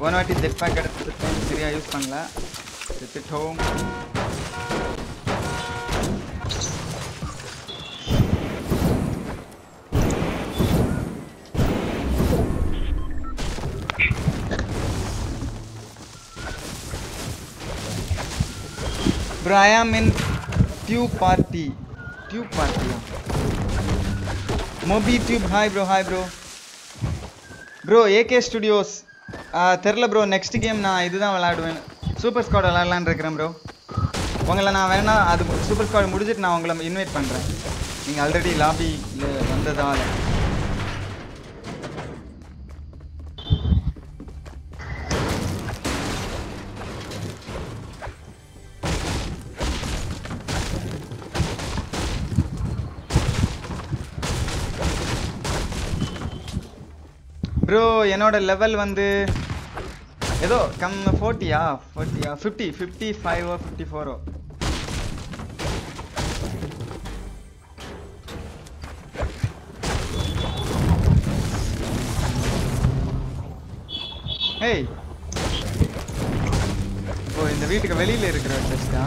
one வாட்டி ஜெட் பேக் எடுத்துட்டேன் சரியா யூஸ் பண்ணல எடுத்துட்டோம் Bro, I am in Tube Party. Tube Party. Mobi Tube, hi bro, hi bro. Bro AK studios தெரில ப்ரோ நெக்ஸ்ட் கேம் நான் இதுதான் விளாடுவேன் super squad விளாட்லான்னு இருக்கிறேன் ப்ரோ உங்களை நான் வேணா அது சூப்பர் ஸ்குவாட் முடிஞ்சிட்டு நான் உங்களை இன்வைட் பண்ணுறேன் நீங்கள் ஆல்ரெடி லாபியில் வந்ததால். ப்ரோ என்னோட லெவல் வந்து ஏதோ கம் ஃபோர்ட்டியா ஃபோர்ட்டியா ஃபிஃப்டி ஃபிஃப்டி ஃபைவோ ஃபிஃப்டி ஃபோரோ ஏய் ஓ? இந்த வீட்டுக்கு வெளியில் இருக்கிற டெஸ்டா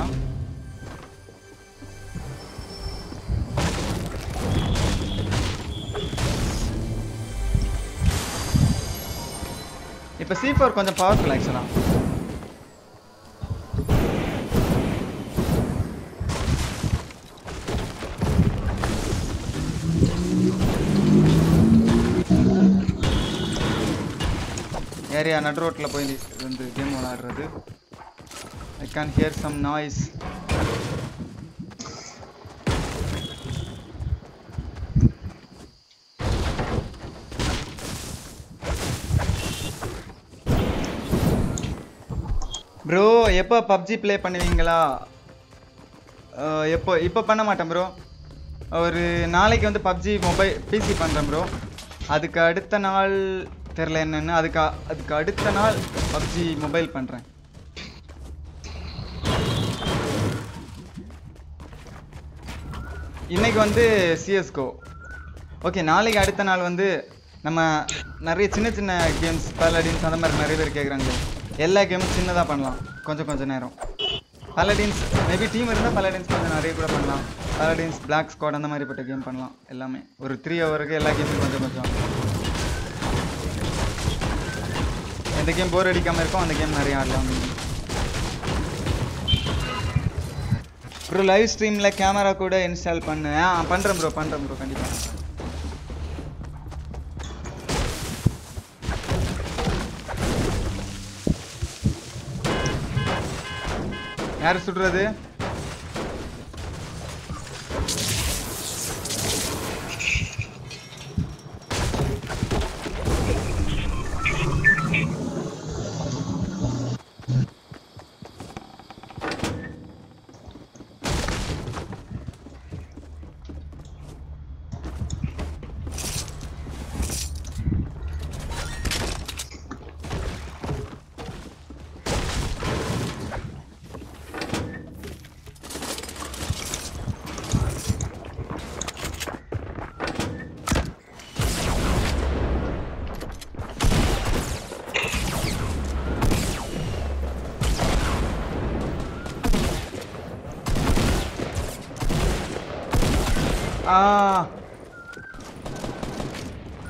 இப்போ சி ஃபோர் கொஞ்சம் பவர்ஃபுல் ஆக்சுவலா ஏரியா நட் ரோட்டில் போய் வந்து கேம் விளாடுறது. I can hear some noise bro எப்போ பப்ஜி ப்ளே பண்ணுவீங்களா? எப்போ இப்போ பண்ண மாட்டேன் ப்ரோ ஒரு நாளைக்கு வந்து பப்ஜி மொபைல் பிசி பண்ணுறேன் ப்ரோ அதுக்கு அடுத்த நாள் தெரில என்னென்னு அதுக்கு அதுக்கு அடுத்த நாள் பப்ஜி மொபைல் பண்ணுறேன் இன்னைக்கு வந்து சிஎஸ்கோ ஓகே நாளைக்கு அடுத்த நாள் வந்து நம்ம நிறைய சின்ன சின்ன கேம்ஸ் பேலடின்ஸ் அந்த மாதிரி நிறைய பேர் கேட்குறாங்க எல்லா கேமும் சின்னதாக பண்ணலாம். கொஞ்சம் கொஞ்சம் நேரம். பலடின்ஸ் மேபி டீம் இருந்தால் பலடின்ஸ் கொஞ்சம் நிறைய கூட பண்ணலாம். பலடின்ஸ் பிளாக் ஸ்குவாட் அந்த மாதிரிப்பட்ட கேம் பண்ணலாம். எல்லாமே. ஒரு த்ரீ ஹவருக்கு எல்லா கேமும் கொஞ்சம் கொஞ்சம். எந்த கேம் போர் அடிக்காமல் இருக்கோ அந்த கேம் நிறைய ஆடலாம். ப்ரோ லைவ் ஸ்ட்ரீமில் கேமரா கூட இன்ஸ்டால் பண்ணு. ஆ பண்ணுறேன் ப்ரோ பண்ணுறேன் ப்ரோ கண்டிப்பாக யார் சுடுறது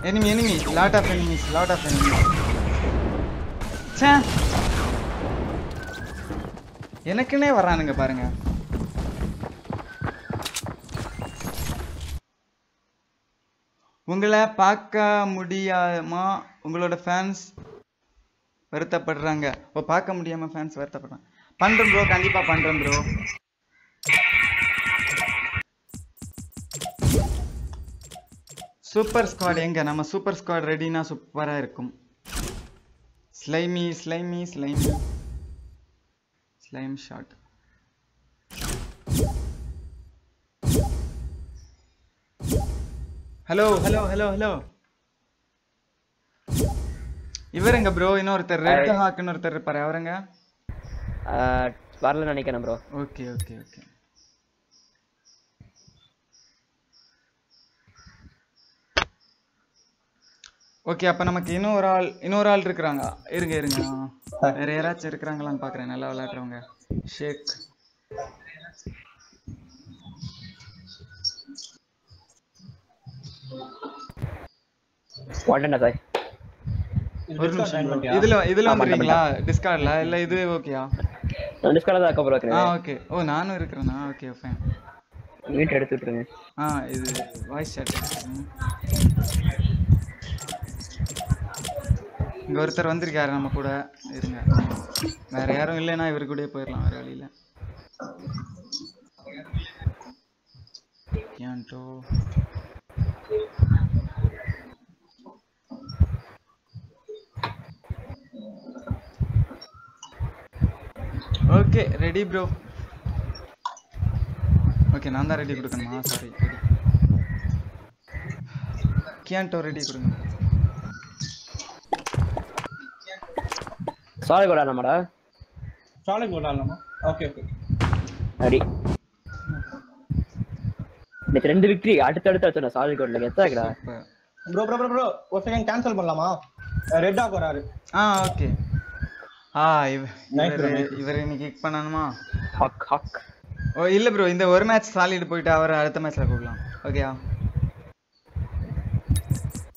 Enemy, enemy. Lot of enemies, lot of enemies. ச்சே. எனக்குன்னே வர்றானுங்க பாருங்க. உங்களை பார்க்க முடியாமா உங்களோட ஃபேன்ஸ் வருத்தப்படுறாங்க. ஓ பார்க்க முடியாமல் ஃபேன்ஸ் வருத்தப்படுறாங்க. பண்ணுறேன் ப்ரோ கண்டிப்பாக பண்ணுறேன் ப்ரோ சூப்பர் ஸ்குவாட் எங்க? நம்ம சூப்பர் ஸ்குவாட் ரெடினா சூப்பரா இருக்கும். Slimy slimy slimy slime shot hello hello hello hello இவருங்க ப்ரோ இன்னொருத்தர் ரெட் ஹாக்னு ஒருத்தர் இருப்பாரு. அவருங்க வரல நினைக்கிறேன் bro okay okay okay okay அப்ப நமக்கு இன்னொரு ஆள் இன்னொரு ஆள் இருக்கிறாங்க. இருங்க இருங்க. வேற யாராச்சும் இருக்கிறாங்களான்னு பாக்குறேன். நல்லா விளையாடுறவங்க. ஷேக் வந்துட்டேன் சார் ஒரு நிமிஷம் bro. இதுல இதுல வந்துடுறீங்களா? டிஸ்கார்ட்ல இல்ல இது ஓகேயா டிஸ்கார்டில் தான் ஆ ஓகே ஓ நானும் இருக்கிறேனா? ஓகே ஃபைன் வீட்டை எடுத்து விட்டுருங்க. ஆ இது வாய்ஸ் chat இங்கே ஒருத்தர் வந்திருக்காரு நம்ம கூட. இருங்க. வேற யாரும் இல்லைன்னா இவரு கூடயே போயிடலாம் வேற வழியில ஏன்டோ ஓகே ரெடி ப்ரோ ஓகே நான் தான் ரெடி கொடுக்கணுமா? சாரி கியான்டோ ரெடி கொடுங்க. சாரி கூட நம்மடா சாலை போடலாமா ஓகே ஓகே அடி. இன்னைக்கு ரெண்டு விக்டரி அடுத்தடுத்து அடுத்து சாரி கோட்ல எத்தனை இருக்குடா. ப்ரோ ப்ரோ ப்ரோ ப்ரோ ஒரு செகண்ட் கேன்சல் பண்ணலாமா? ரெட் ஆக் வராரு. ஆ ஓகே ஆ இவர். இவர் இன்னைக்கு கிக் பண்ணணுமா? ஹக் ஹக் ஓ இல்ல ப்ரோ இந்த ஒரு மேட்ச் சாலிட் போயிட்டு அவர் அடுத்த மேட்ச்ல கூடலாம் ஓகேயா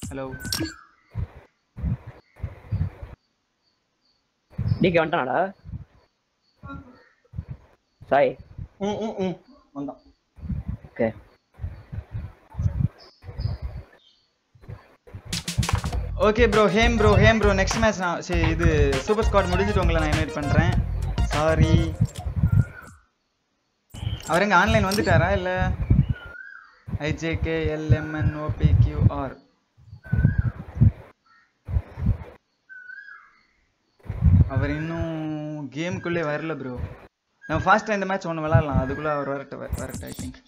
ஹலோ நீங்க வந்துட்டானடா. சாய் ம் ம் ம். வந்தான். Okay okay bro Hem bro Hem bro next match நான் சரி இது சூப்பர் ஸ்குவாட் முடிஞ்சிட்டு உங்களை நான் இன்வைட் பண்றேன். சாரி அவர் எங்க ஆன்லைன் வந்துட்டாரா இல்ல? ஐஜேகே எல்எம்என் ஓபி கியூஆர் அவர் இன்னும் கேமுக்குள்ளே வரல ப்ரோ நம்ம ஃபாஸ்ட்டாக இந்த மேட்ச் ஒன்று விளாட்லாம். அதுக்குள்ளே அவர் வரட்ட வரட்ட ஐ திங்க்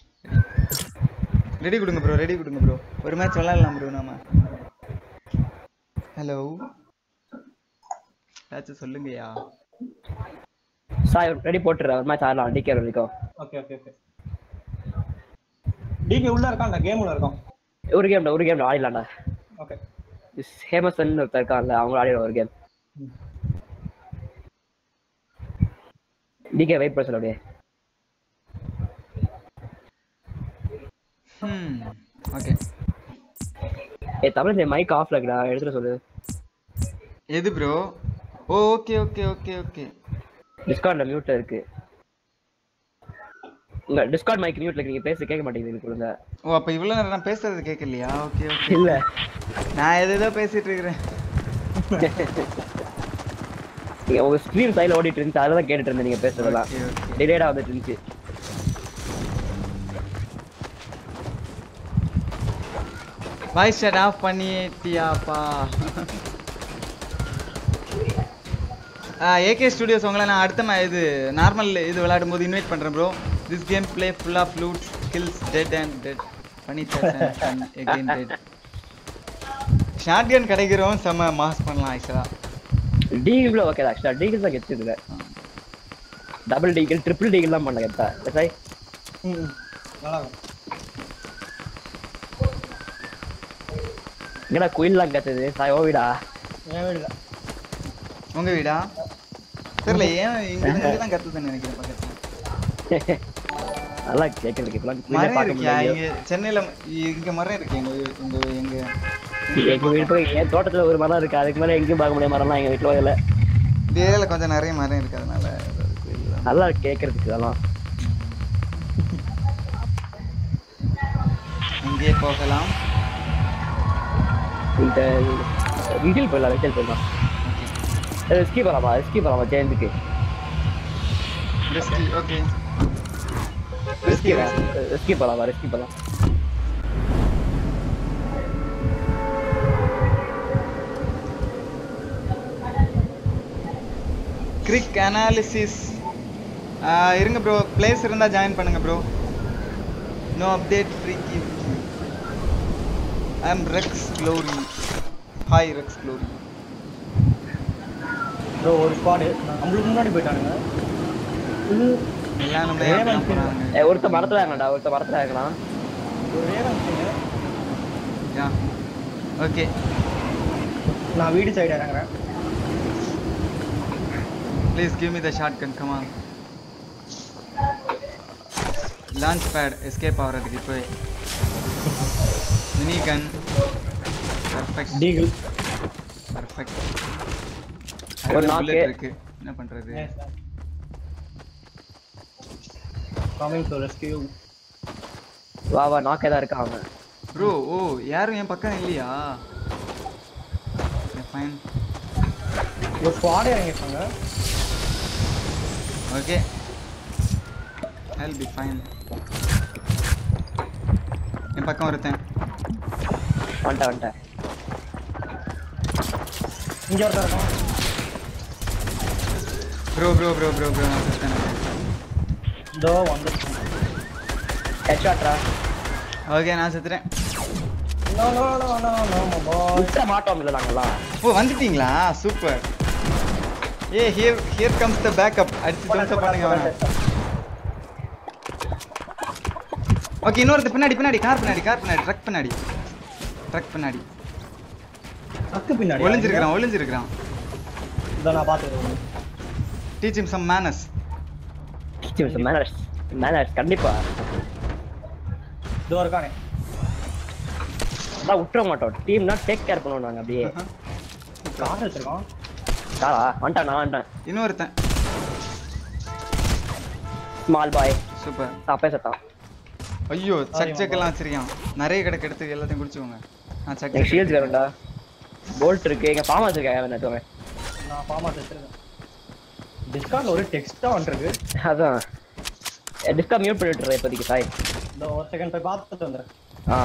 ரெடி கொடுங்க ப்ரோ ரெடி கொடுங்க ப்ரோ ஒரு மேட்ச் விளாட்லாம் ப்ரோ நாம. ஹலோ ஏதாச்சும் சொல்லுங்கய்யா. சாய் ரெடி போட்டுற ஒரு மேட்ச் ஆடலாம். டிகே வரைக்கும் ஓகே ஓகே ஓகே டிகே உள்ள இருக்கான்டா கேம் உள்ள இருக்கான். ஒரு கேம் ஒரு கேம் ஆடிடலாம்டா. ஓகே ஹேமசன் ஒருத்தர் இருக்கான்ல அவங்க ஆடிடுவோம் ஒரு கேம் டிகே வெயிட் பண்ண சொல்ல அப்படியே ம் ஓகே ஏ தமிழ் மைக் ஆஃப்ல இருக்குடா எடுத்துட்டு சொல்லு. எது bro oh okay okay okay okay டிஸ்கார்ட்ல மியூட்ல இருக்கு. உங்க டிஸ்கார்ட் மைக் மியூட்ல நீங்க பேச கேட்க மாட்டேங்குது கொடுங்க ஓ அப்போ இவ்வளோ நேரம் நான் பேசுறது கேட்கலையா? ஓகே ஓகே இல்ல. நான் எதேதோ பேசிட்டு இருக்கிறேன். <laughs> உங்க ஸ்க்ரீன் சைடுல ஓடிட்டு இருந்துச்சு அதெல்லாம் கேட்டுட்டு இருந்தேன் நீங்க பேசுறதெல்லாம். டிலேடா வந்துட்டு இருந்துச்சு. வாய்ஸ் ஷட் ஆஃப் பண்ணிட்டியாப்பா? ஏகே ஸ்டுடியோஸ் உங்களை நான் அடுத்த இது நார்மல் இது விளையாடும் போது இன்வைட் பண்ணுறேன் bro this game play full of loot skills dead and dead பண்ணி எகெயின் டெட் ஷார்ட் கன் கிடைக்கிறோம் செம்ம மாஸ் பண்ணலாம் ஆக்சுவலாக டீகிள் ஓகே ஆக்சுவலா டீகிள் தான் கெத்து இதுல. டபுள் டீகிள் ட்ரிபிள் டீகிள் தான் பண்ண கெத்தா. சாய் என்னடா குயில்லாம் கத்துது? சாய் ஓவிடா ஏன் வீடுல உங்கள் வீடா? தெரியல ஏன் இங்கே தான் கற்றுதுன்னு நினைக்கிறேன் பக்கத்தில். <laughs> நல்லா கேட்கறதுக்கு மரம் பார்க்க இங்கே சென்னையில் இங்கே மரம் இருக்கு? எங்கள் எங்கள் எங்கள் எங்க வீட்டு என் தோட்டத்துல ஒரு மரம் இருக்கு. அதுக்கு மேல எங்கேயும் பார்க்க முடியாது மரம்லாம் எங்க வீட்டுல இந்த ஏரியாவில் கொஞ்சம் நிறைய மரம் இருக்கு. அதனால. நல்லா கேட்கறதுக்கு இதெல்லாம். இங்கே போகலாம். இந்த ரீட்டெயில் போயிடலாம் ரீட்டெயில் போயிடலாம். ரிஸ்கி போலாமா? ரிஸ்கி போலாமா ஜெயந்துக்கு? ரிஸ்கி ஓகே ரிஸ்கி ரிஸ்கி போலாமா ரிஸ்கி போலாம் கிரிக் அனாலிசிஸ் இருங்க ப்ரோ பிளேஸ் இருந்தால் ஜாயின் பண்ணுங்க bro no update free I'm Rex Glory hi Rex Glory bro ஒரு ஸ்குவாடு நம்மளுக்கு முன்னாடி போயிட்டானுங்க. ஒருத்த மரத்துல இறங்கடா ஒருத்த மரத்துல யா. ஓகே. நான் வீடு side இறங்குறேன். Please give me the shotgun come on launch pad escape ஆகிறதுக்கு இப்போ mini gun perfect deagle perfect ஒரு. புல்லட் இருக்கு. என்ன பண்றது? கமிங் டு ரெஸ்கியூ வா வா நாக்கே தான் இருக்கான் அவன்? ப்ரோ ஓ யாரும் என் பக்கம் இல்லையா? ஃபைன் ஒரு squad இறங்கிருக்காங்க. Okay I'll be fine. என் பக்கம் ஒருத்தன். வந்துட்டேன் வந்துட்டேன் இங்க ஒருத்தர் இருக்கான். Bro bro bro bro bro நான் செத்தேன் இதோ வந்து ஹெட்ஷாட்ரா ஓகே நான் செத்துறேன் no no no no no bye விட்ட மாட்டோம் இல்ல ஓ வந்துட்டீங்களா? Super A here here comes the backup அடிச்சு தம்ஸ் பண்ணுங்க அவனை ஓகே இன்னொருத்த பின்னாடி பின்னாடி கார் பின்னாடி கார் பின்னாடி ட்ரக் பின்னாடி. ட்ரக் பின்னாடி. ட்ரக்கு பின்னாடி ஒளிஞ்சிருக்கிறான் ஒளிஞ்சிருக்கிறான். இதை நான் பார்த்துக்கிறேன். Teach him some manners manners manners கண்டிப்பா. இதோ இருக்கானே. அதான் விட்டுற மாட்டோம். டீம்னா டேக் கேர் பண்ணுவோம் நாங்க அப்படியே. கார் வச்சிருக்கோம் காரா? வந்துட்டான் நான் வந்துட்டேன். இன்னொருத்தன். Small boy super. அப்பே சத்தான் ஐயோ சக் ஜக் எல்லாம் வச்சிருக்கான். நிறைய கிடக்கு எடுத்து எல்லாத்தையும் குடிச்சுக்கோங்க. நான் சக் ஷீல்ஸ் வேணும்டா. போல்ட் இருக்கு. எங்க ஃபார்ம் நட்டுவாங்க நான் ஃபார்மா வச்சிருக்கேன். டிஸ்கார்ட்ல ஒரு டெக்ஸ்டா வந்துருக்கு. அதான். டிஸ்கா மியூட் பண்ணிட்டு இப்போதைக்கு சாய் இந்த ஒரு செகண்ட் போய் பார்த்துட்டு வந்துடுறேன் ஆ.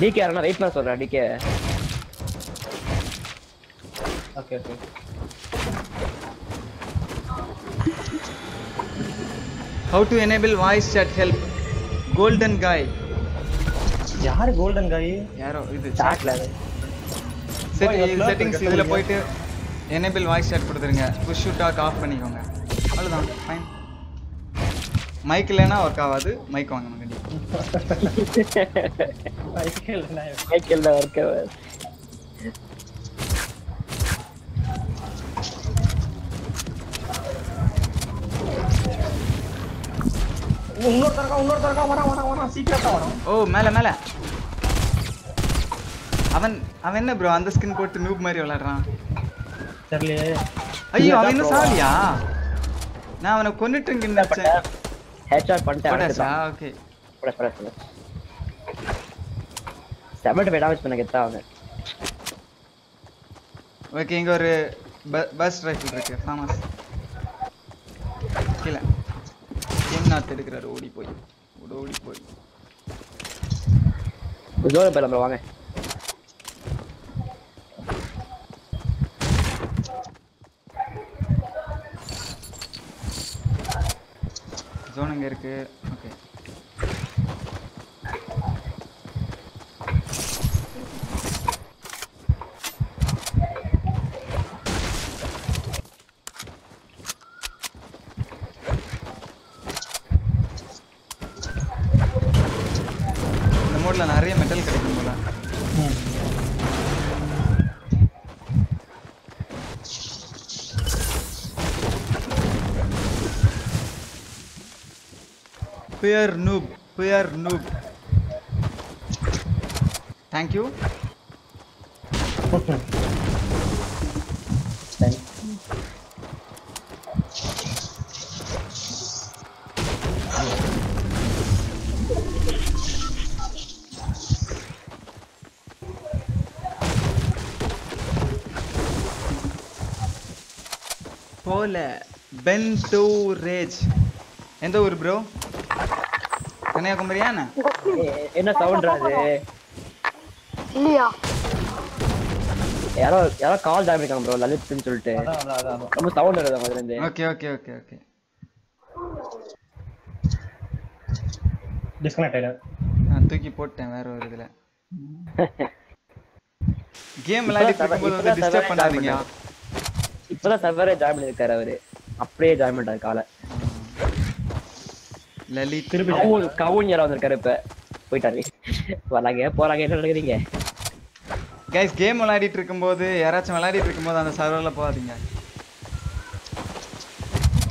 டிகே யாரா வெயிட் பண்ண சொல்றேன் decay okay okay how to enable voice chat help? Golden guy. யாரு கோல்டன் காய் யாரோ இது சாட்ல செட் ஓ, இதுல செட்டிங்ஸ் இருக்கு, இதுல சொல்லுங்க. போயிட்டு எனேபிள் வாய்ஸ் chat கொடுத்துருங்க. புஷ் டாக் ஆஃப் பண்ணிக்கோங்க. அவ்வளவுதான். ஃபைன் மைக் இல்லைன்னா ஒர்க் ஆகாது. மைக் வாங்க மைக்கேல் தான் ஒர்க் வரும் ஓ மேல மேல. அவன் அவன் என்ன ப்ரோ அந்த ஸ்கின் போட்டு நூப் மாதிரி விளையாடுறான். தெரியலையே. ஐயோ அவன் இன்னும் சாவலியா நான் அவனை கொன்னுட்டு நினைச்சேன் ஹெட்ஷாட் பண்ணிட்டேன். ஓகே. போட போட போட. செவன்ட் ஃபைவ் டேமேஜ் பண்ண கெத்தா அவன். ஓகே இங்க ஒரு பஸ் ரைஃபிள் இருக்கு ஃபேமஸ் கீழே. என்ன எடுக்கிறாரு? ஓடி போய். ஓடி போய். ஜோர போயிடலாம் வாங்க. ஜோன் இருக்குது இருக்கு ஓகே இந்த மோட்ல நிறைய மெட்டல் கிடைக்கும் போல பியர் நூப் பியர் நூப் தேங்க் யூ போல பென் டூ ரேஜ் எந்த ஊர் ப்ரோ கன்னியாகுமரியாண்ணா ஏ- என்ன சவுண்ட் அது இல்லையா யாரோ யாரோ கால் ஜாயின் பண்ணிருக்காங்க ப்ரோ லலித்னு சொல்லிட்டு. ரொம்ப சவுண்ட் வருது அவங்க இருந்து okay okay okay okay disconnect ஆயிடு நான் தூக்கி போட்டேன் வேற ஒரு இதுல கேம் விளையாடிட்டு இருக்கும்போது வந்து டிஸ்டர்ப் பண்ணாதீங்க இப்பதான் சர்வரே ஜாயின் பண்ணிருக்காரு அவரு அப்படியே ஜாயின் பண்ணிட்டாரு காலை லலித். கவுன் கவுன் யாரோ வந்திருக்காரு இப்ப. போயிட்டாரு. வராங்க போறாங்க என்ன நடக்குறீங்க கைஸ் கேம் விளையாடிட்டு இருக்கும்போது யாராச்சும் விளையாடிட்டு இருக்கும்போது அந்த சர்வர்ல போகாதீங்க.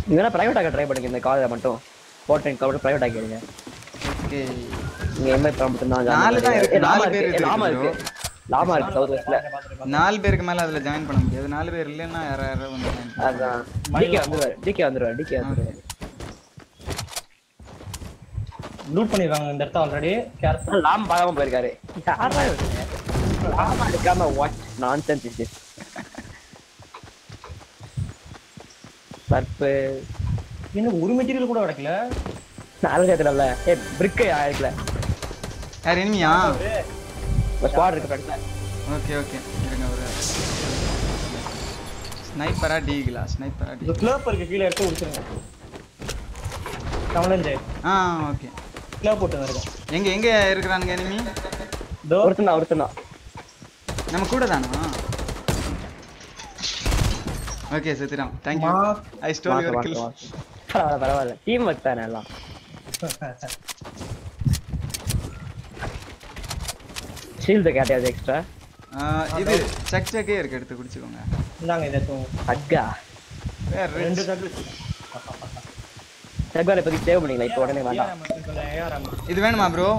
நீங்க வேணா பிரைவேட் ஆக்க ட்ரை பண்ணுங்க இந்த காலேஜ் மட்டும். போர்டைன் கவுண்ட் பிரைவேட் ஆக்கிடுங்க ஓகே நீங்க எம்ஐ தான் நாலு தான் இருக்கு, நாலு பேர் இருக்கு லாமா இருக்கு லாமா இருக்கு சவுத் வெஸ்ட்ல நாலு பேருக்கு மேல அதுல ஜாயின் பண்ண முடியாது. நாலு பேர் இல்லைன்னா யாரோ யாரோ வந்து. அதான். டிகே வந்துருவாரு டிகே வந்துருவாரு டிகே வந்துருவாரு. லூட் பண்ணிருக்காங்க இந்த இடத்த ஆல்ரெடி கேர்ஃபுல் லாம் பார்க்காம போயிருக்காரு. யாரா இவரு? லாமா எடுக்காம வாட் நான்சென்ஸ் இஸ் திஸ் பர்ப்பு. இன்னும் ஒரு மெட்டீரியல் கூட கிடைக்கல நாலு சேர்த்துடல ஏ பிரிக்கு ஆயிருக்கல. யார் இனிமையா ஒரு ஸ்குவாட் இருக்கு ஃப்ரெண்ட்ல ஓகே ஓகே இருங்க ஒரு ஸ்னைப்பரா டீகளா ஸ்னைப்பரா டி கிளப் இருக்கு கீழே எடுத்து முடிச்சிருங்க கமலஞ்சே ஆ ஓகே கிளப் போட்டு இருக்கேன் எங்க எங்க இருக்கிறானுங்க எனிமி ஒருத்தனா ஒருத்தனா நம்ம கூட தானா? ஓகே சத்யராம் தேங்க் யூ மா- ஐ ஸ்டோல் யுவர் கில் பரவாயில்ல பரவாயில்ல. டீம் ஒர்க் தானே எல்லாம். ஷீல்டு கேட்டியாது எக்ஸ்ட்ரா இது சக் சக்கே இருக்கு எடுத்து குடிச்சுக்கோங்க. இந்தாங்க இதை எடுத்துக்கோங்க. அக்கா. வேற ரெண்டு. சக்கு செக்வால் இப்போதைக்கு சேவ் பண்ணிக்கலாம் இப்போ உடனே வேண்டாம். இது வேணுமா ப்ரோ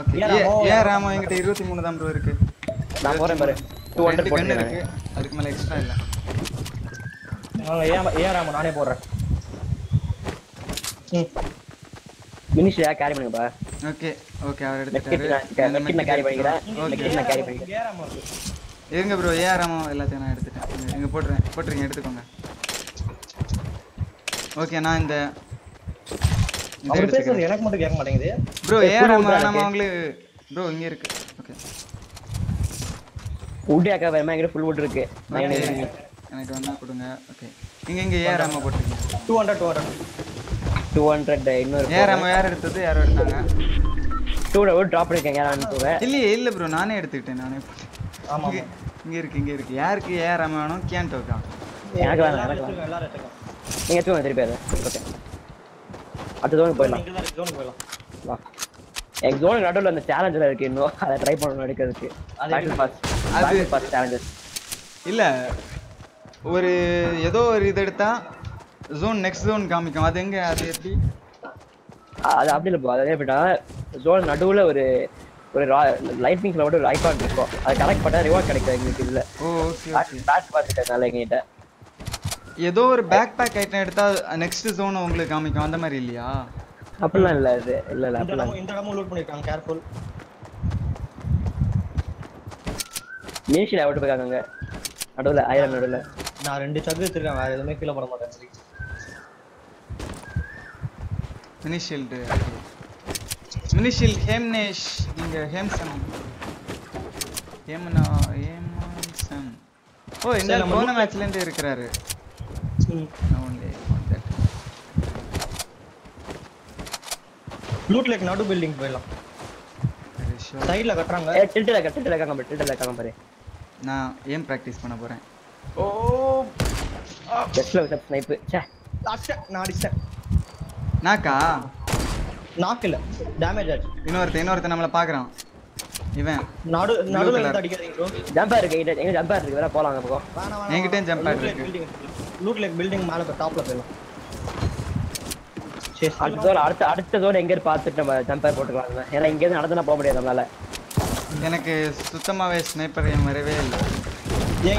ஓகே ஏன் ராமோ? ராமோ என்கிட்ட இருபத்தி மூணு தான் ப்ரோ இருக்கு. நான் போறேன் பாரு. டூ ஹண்ட்ரட் போட்டு இருக்கு. அதுக்கு மேல எக்ஸ்ட்ரா இல்ல. ஏஆர்எம் நானே போடுறேன். மினிஷியா கேரி பண்ணுங்கப்பா ஓகே ஓகே அவர் எடுத்துட்டாரு. கேரி பண்ணிக்கிறேன். நான் கேரி இருங்க ப்ரோ ஏன் ராமோ எல்லாத்தையும் நான் எடுத்துட்டேன். இங்க- இங்க போட்டுறேன். போட்டுருங்க எடுத்துக்கோங்க. ஓகே நான் இந்த எனக்கு மட்டும் கேட்க மாட்டேங்குது. ப்ரோ ஏன் நம்ம இருக்கு. உங்களுக்கு ப்ரோ இங்க இருக்கு. ஓகே உட் அக்கா வேணுமா எங்கிட்ட ஃபுல் வுட் இருக்கு. எனக்கு வேணா கொடுங்க. ஓகே இங்க இங்க ஏன் ராமோ போட்டுருங்க two hundred two hundred two hundred இன்னொரு ஏன் ராமோ யார் எடுத்தது? யாரோ எடுத்தாங்க. டூ ஹண்ட்ரட் ட்ராப் பண்ணிருக்கேன் யாரும் அனுப்புவேன் இல்லையே இல்ல ப்ரோ நானே எடுத்துக்கிட்டேன் நானே. ஆமா இங்க இருக்கு இங்க இருக்கு. யாருக்கு ஏன் ராமோ வேணும்? கேன் டோக்கா எனக்கு வேணாம் எல்லாரும் எனக்கு வேணாம். எடுத்துக்கோங்க, எல்லாரும் எடுத்துக்கோங்க. நீங்க எடுத்துக்கோங்க திருப்பி அதை. ஓகே. அடுத்த ஜோனுக்கு போயிடலாம். zone போயிடலாம். வா. எங்க ஜோனுக்கு நடுவில் அந்த சேலஞ்சில் இருக்கு இன்னும். அதை ட்ரை பண்ணணும் எடுக்கிறதுக்கு. Battle pass battle pass challenges இல்ல ஒரு ஏதோ ஒரு இது எடுத்தா ஜோன் நெக்ஸ்ட் ஜோன் காமிக்கும். அது எங்க? அது எப்படி? அது அப்படி இல்லை. அது எப்படின்னா ஜோன் நடுவுல ஒரு ஒரு லைட்னிங்ஸ்ல மட்டும் ஒரு ஐகான் இருக்கும். அதை கனெக்ட் பண்ணா ரிவார்ட் கிடைக்கும் எங்களுக்கு இதுல. ஓ ஓகே ஓகே பேட் பார்த்துட்டதுனால எங்ககிட்ட. ஏதோ ஒரு பேக் பேக் ஐட்டம் எடுத்தா நெக்ஸ்ட் ஜோன் உங்களுக்கு காமிக்கும். அந்த மாதிரி இல்லையா? அப்படிலாம் இல்ல இது இல்ல இல்ல இந்த அப்படிலாம் இடமும் இந்த இடமும் லூட் பண்ணிருக்காங்க கேர்ஃபுல் மினிஷில் விட்டு போயிருக்காங்க நடுவுல ஆயிரம் நடுவுல. நான் ரெண்டு சக்கு வச்சிருக்கேன் வேற எதுவுமே கீழே போட மாட்டேன் சரி. மினிஷில்டு மினிஷில் ஹேம்னேஷ் இங்க ஹேம்சன் ஹேமனா ஹேமன்சன் ஓ இந்த போன மேட்ச்ல இருந்து இருக்கிறாரு. Only want that. Loot Lake நடு பில்டிங் போயிடலாம். சைடுல கட்டுறாங்க. ஏ டில்ட்டில் இருக்க டில்ட்டில் இருக்காங்க பாரு டில்ட்டில் இருக்காங்க பாரு. நான் ஏம் பிராக்டிஸ் பண்ண போறேன். ஓ பெஸ்ட்ல வச்ச ஸ்னைப்பு ச்சே. அடிச்சேன் நான் அடிச்சேன் நாக்கா? நாக்கு இல்ல. டேமேஜ் ஆச்சு. இன்னொருத்தன் இன்னொருத்தன் நம்மள பாக்குறான் இவன் நடு நடுவுல colour. இருந்து அடிக்காதீங்க ப்ரோ ஜம்பர் இருக்கு எங்க எங்க ஜம்பர் இருக்கு. வேற போலாம் அந்த பக்கம் இருக்கு. பில்டிங் லூட் லேக் பில்டிங் மேல டாப்ல சரி அடுத்த ஜோன் அடுத்த அடுத்த ஜோன் எங்க பார்த்துட்டு நம்ம ஜம்பர் போட்டுக்கலாம் ஏன்னா இங்க இருந்து நடந்துனா போக முடியாது நம்மளால. எனக்கு சுத்தமாவே ஸ்னைப்பர் என் வரவே இல்லை.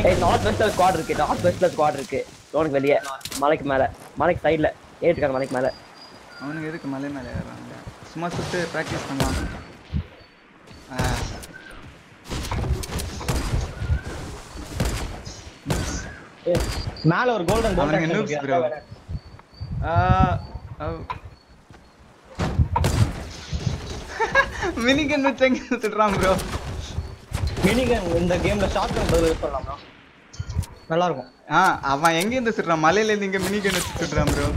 ஏய் நார்த் வெஸ்ட்ல ஸ்குவாட் இருக்கு. நார்த் வெஸ்ட்ல ஸ்குவாட் இருக்கு. ஜோனுக்கு வெளியே. மலைக்கு மேல. மலைக்கு சைடுல ஏறிருக்காங்க மலைக்கு மேல. அவனுக்கு எதுக்கு மலை மேலே சும்மா சுட்டு ப்ராக்டிஸ் பண்ணலாம் ஆ. மேல ஒரு கோல்டன் noobs bro. ஆ, அவ். மினிகன் <laughs> வச்சு எங்க சுடுறான் ப்ரோ மினிகன் இந்த கேம்ல ஷார்ட் கன் பதில் யூஸ் பண்ணலாம் bro. நல்லா இருக்கும் ஆ அவன் எங்க இருந்து சுடுறான்? மலையில இருந்து இங்க மினிகன் வச்சு சுடுறான் ப்ரோ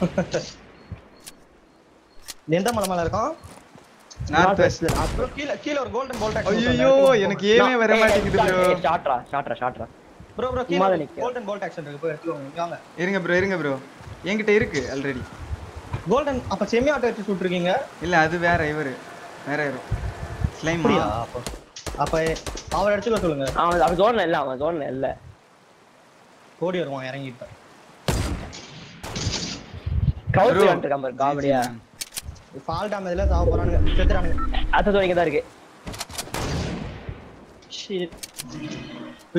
<laughs> எந்த மலை மேல இருக்கும் நார்த் வெஸ்ட் கீழ கீழ ஒரு கோல்டன் போல்ட் ஐயோ எனக்கு ஏமே வர மாட்டேங்குது ப்ரோ ஷாட்ரா ஷாட்ரா ஷாட்ரா ப்ரோ ப்ரோ சும்மா கீழ தான் நிக்கிறேன். கோல்டன் போல்ட் ஆக்ஷன் இருக்கு போய் எடுத்துக்கோங்க இங்க வாங்க. இருங்க ப்ரோ இருங்க ப்ரோ என்கிட்ட இருக்கு ஆல்ரெடி கோல்டன் அப்ப செமி ஆட்டோ வச்சு இல்ல அது வேற இவரு. வேற இவரு. ஸ்லைம் அப்ப அப்ப அவர் அடிச்சுக்க சொல்லுங்க. அவன் அவன் ஜோன்ல இல்ல அவன் ஜோன்ல இல்ல. ஓடி வருவான் இறங்கி இப்ப கவுசி வந்துருக்கான் பாரு காமெடியா. ஃபால் டேமேஜ்ல சாவ போறானுங்க செத்துறானுங்க அடுத்த ஜோன் இங்க தான் இருக்கு.